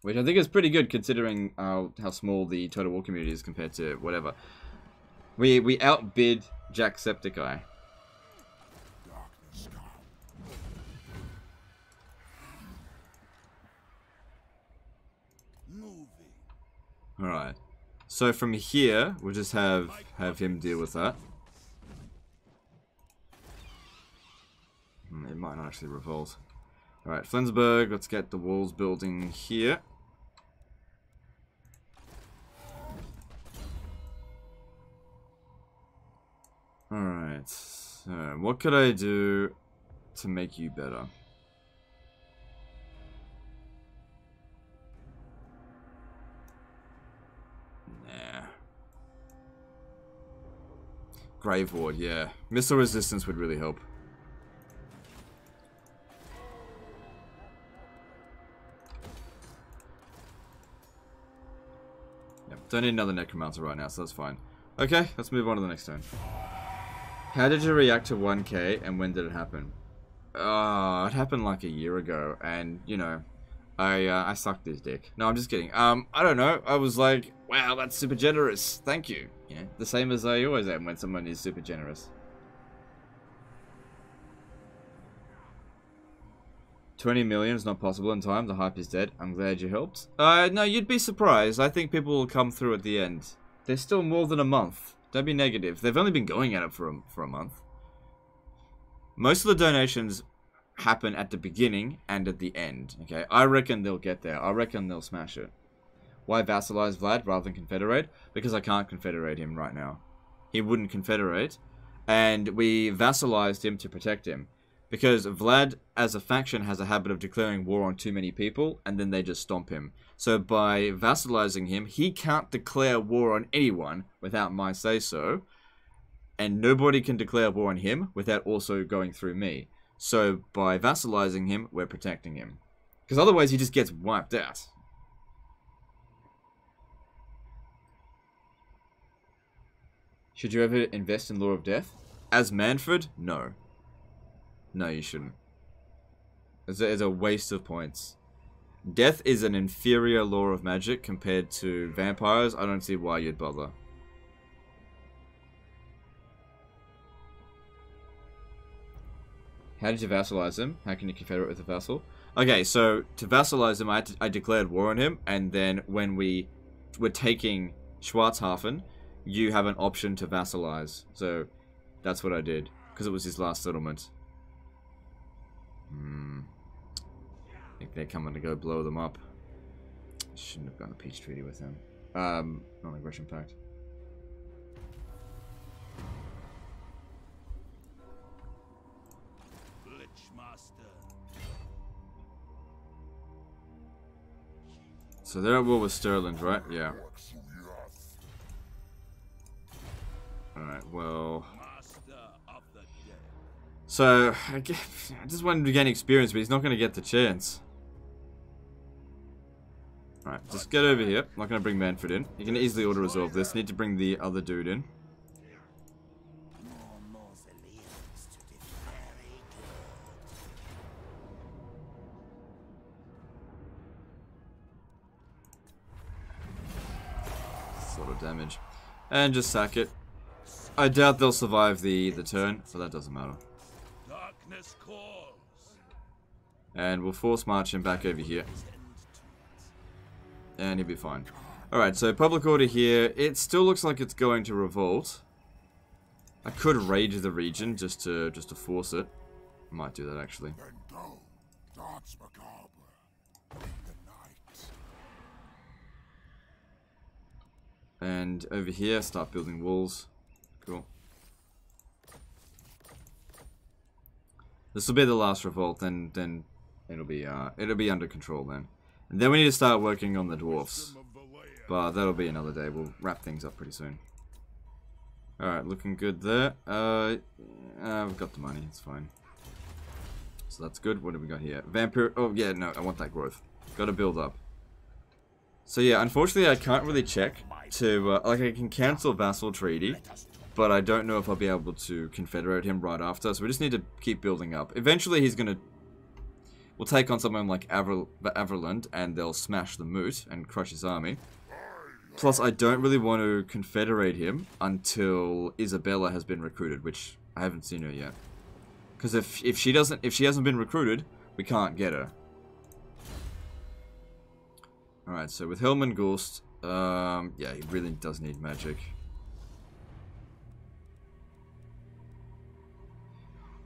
Which I think is pretty good considering uh, how small the Total War community is compared to whatever. We we outbid Jacksepticeye. Alright. So from here, we'll just have have him deal with that. Hmm, it might not actually revolt. Alright, Flensburg, let's get the walls building here. Alright, so what could I do to make you better? Grave Ward, yeah. Missile resistance would really help. Yep, don't need another Necromancer right now, so that's fine. Okay, let's move on to the next turn. How did you react to 1k, and when did it happen? Uh, it happened like a year ago, and, you know, I, uh, I sucked his dick. No, I'm just kidding. Um, I don't know, I was like, wow, that's super generous, thank you. The same as I always am when someone is super generous. 20 million is not possible in time. The hype is dead. I'm glad you helped. Uh, no, you'd be surprised. I think people will come through at the end. There's still more than a month. Don't be negative. They've only been going at it for a, for a month. Most of the donations happen at the beginning and at the end. Okay, I reckon they'll get there. I reckon they'll smash it. Why vassalize Vlad rather than confederate? Because I can't confederate him right now. He wouldn't confederate. And we vassalized him to protect him. Because Vlad, as a faction, has a habit of declaring war on too many people, and then they just stomp him. So by vassalizing him, he can't declare war on anyone without my say-so. And nobody can declare war on him without also going through me. So by vassalizing him, we're protecting him. Because otherwise he just gets wiped out. Should you ever invest in Lore of Death? As Mannfred? No. No, you shouldn't. It's a, it's a waste of points. Death is an inferior law of magic compared to vampires. I don't see why you'd bother. How did you vassalize him? How can you confederate with a vassal? Okay, so to vassalize him, I, to, I declared war on him, and then when we were taking Schwarzhafen, you have an option to vassalize. So that's what I did, because it was his last settlement. Hmm. I think they're coming to go blow them up. Shouldn't have gone a peace treaty with them. Um, non-aggression pact. So they're at war with Stirland, right? Yeah. Alright, well... So, I, guess, I just wanted to gain experience, but he's not going to get the chance. Alright, just get over here. I'm not going to bring Mannfred in. You can easily auto-resolve this. Need to bring the other dude in. Sort of damage. And just sack it. I doubt they'll survive the, the turn, so that doesn't matter. And we'll force march him back over here. And he'll be fine. Alright, so public order here. It still looks like it's going to revolt. I could rage the region just to just to force it. I might do that actually. Then go. Danse macabre. Bring the night. And over here, start building walls. Cool. This will be the last revolt, then then it'll be uh it'll be under control then. And then we need to start working on the dwarfs. But that'll be another day. We'll wrap things up pretty soon. Alright, looking good there. Uh, uh, we've got the money, it's fine. So that's good. What do we got here? Vampire. Oh, yeah, no, I want that growth. Gotta build up. So yeah, unfortunately I can't really check to, uh, like I can cancel Vassal Treaty, but I don't know if I'll be able to confederate him right after, so we just need to keep building up. Eventually he's gonna, we'll take on someone like Aver Averland, and they'll smash the Moot and crush his army. Plus, I don't really want to confederate him until Isabella has been recruited, which I haven't seen her yet. Because if if she doesn't, if she hasn't been recruited, we can't get her. All right, so with Helman Ghorst, um, yeah, he really does need magic.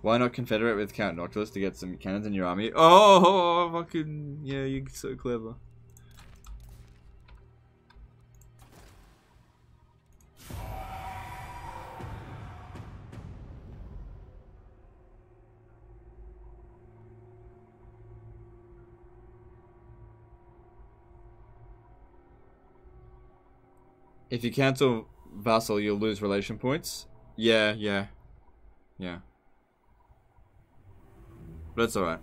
Why not confederate with Count Noctilus to get some cannons in your army? Oh, fucking yeah, you're so clever. If you cancel Vassal, you'll lose relation points. Yeah, yeah. Yeah. But it's alright.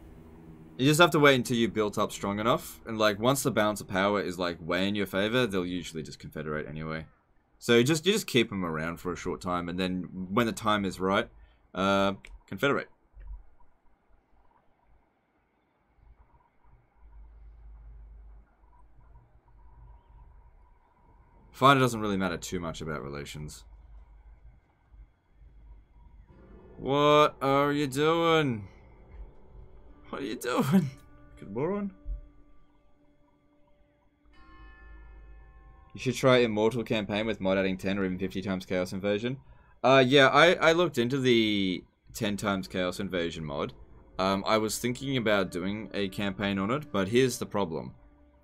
You just have to wait until you built up strong enough. And like, once the balance of power is like way in your favor, they'll usually just confederate anyway. So you just, you just keep them around for a short time. And then when the time is right, uh, confederate. It doesn't really matter too much about relations. What are you doing? What are you doing? Good moron. You should try Immortal campaign with mod adding 10 or even 50 times Chaos Invasion. Uh, yeah, I, I looked into the 10 times Chaos Invasion mod. Um, I was thinking about doing a campaign on it, but here's the problem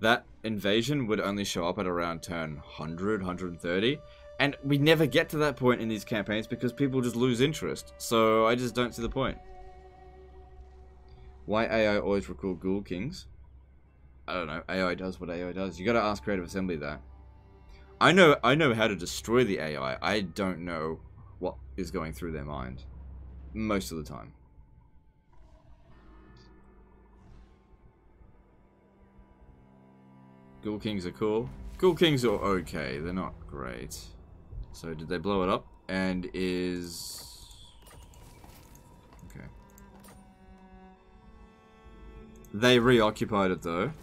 that invasion would only show up at around turn 100, 130. And we never get to that point in these campaigns because people just lose interest. So I just don't see the point. Why AI always recall Ghoul Kings? I don't know. AI does what AI does. You gotta ask Creative Assembly that. I know I know how to destroy the AI. I don't know what is going through their mind. Most of the time. Ghoul Kings are cool. Ghoul Kings are okay, they're not great. So did they blow it up? and is They reoccupied it though,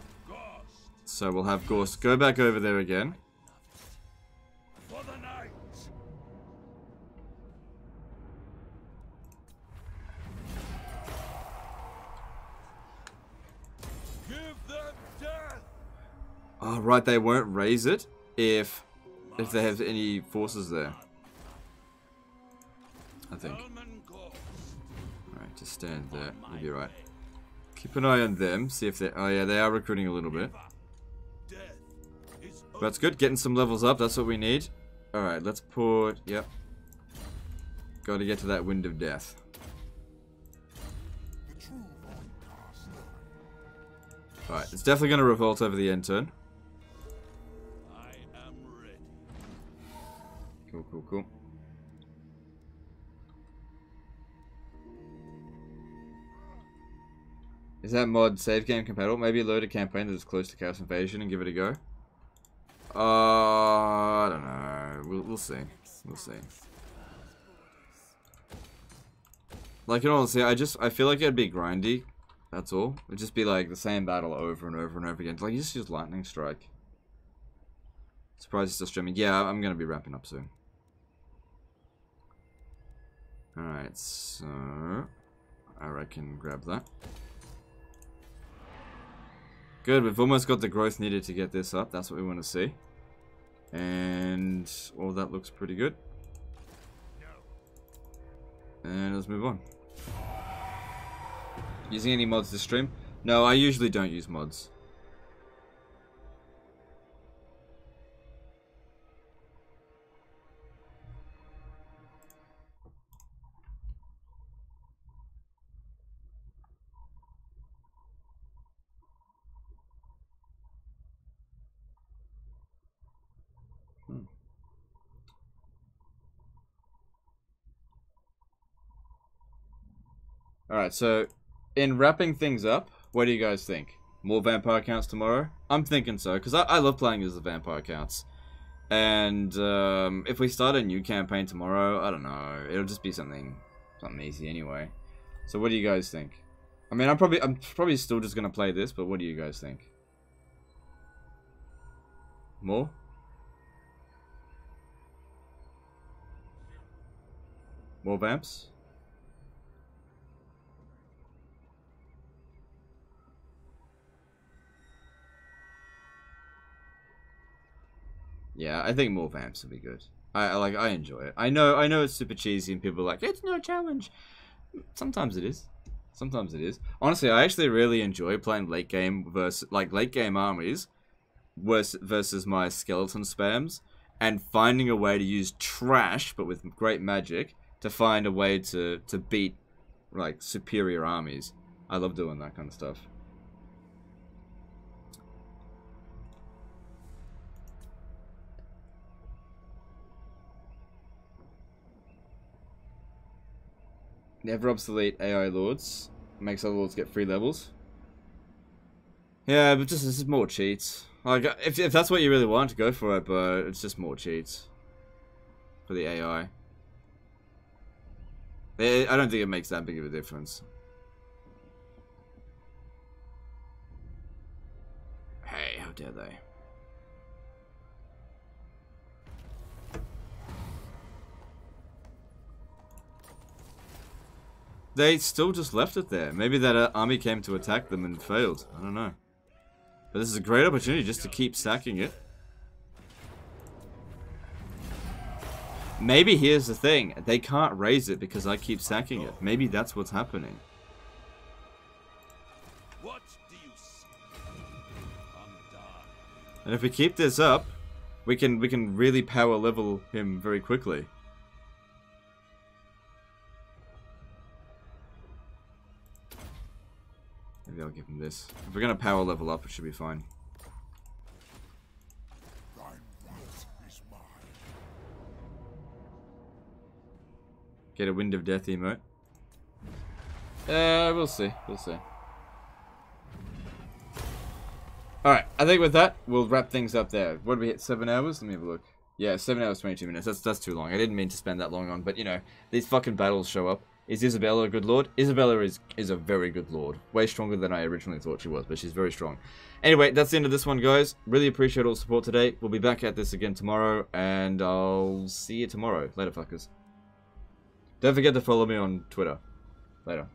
so we'll have Ghorst go back over there again. Oh, right, they won't raise it if if they have any forces there. I think. Alright, just stand there. You'll be right. Keep an eye on them. See if they. Oh yeah, they are recruiting a little bit. That's good. Getting some levels up. That's what we need. Alright, let's put. Yep. Got to get to that wind of death. Alright, it's definitely going to revolt over the end turn. Is that mod save game compatible? Maybe load a campaign that is close to Chaos Invasion and give it a go? Uh, I don't know. We'll, we'll see. We'll see. Like, all honesty, I just, I feel like it'd be grindy. That's all. It'd just be like the same battle over and over and over again. Like, you just use Lightning Strike. Surprised it's still streaming. Yeah, I'm gonna be wrapping up soon. Alright, so... I reckon grab that. Good, we've almost got the growth needed to get this up. That's what we want to see. And all that looks pretty good. And let's move on. Using any mods this stream? No, I usually don't use mods. Alright, so in wrapping things up, what do you guys think? More vampire counts tomorrow? I'm thinking so, because I, I love playing as the vampire counts. And um, if we start a new campaign tomorrow, I don't know. It'll just be something something easy anyway. So what do you guys think? I mean, I'm probably I'm probably still just gonna play this, but what do you guys think? More? More vamps? Yeah, I think more vamps would be good. I, I like I enjoy it. I know I know it's super cheesy and people are like it's no challenge. Sometimes it is. Sometimes it is. Honestly, I actually really enjoy playing late game versus like late game armies versus versus my skeleton spams and finding a way to use trash but with great magic to find a way to to beat like superior armies. I love doing that kind of stuff. Never obsolete AI lords. Makes other lords get free levels. Yeah, but just this is more cheats. Like, if, if that's what you really want, go for it, but it's just more cheats. For the AI. I don't think it makes that big of a difference. Hey, how dare they. They still just left it there. Maybe that uh, army came to attack them and failed. I don't know. But this is a great opportunity just to keep sacking it. Maybe here's the thing. They can't raise it because I keep sacking it. Maybe that's what's happening. What do you see? Undone. And if we keep this up, we can we can really power level him very quickly. Maybe I'll give him this. If we're gonna power level up, it should be fine. Get a Wind of Death emote. Uh, we'll see. We'll see. Alright, I think with that, we'll wrap things up there. What did we hit? Seven hours? Let me have a look. Yeah, 7 hours 22 minutes. That's that's too long. I didn't mean to spend that long on, but you know, these fucking battles show up. Is Isabella a good lord? Isabella is is a very good lord. Way stronger than I originally thought she was, but she's very strong. Anyway, that's the end of this one, guys. Really appreciate all support today. We'll be back at this again tomorrow, and I'll see you tomorrow. Later, fuckers. Don't forget to follow me on Twitter. Later.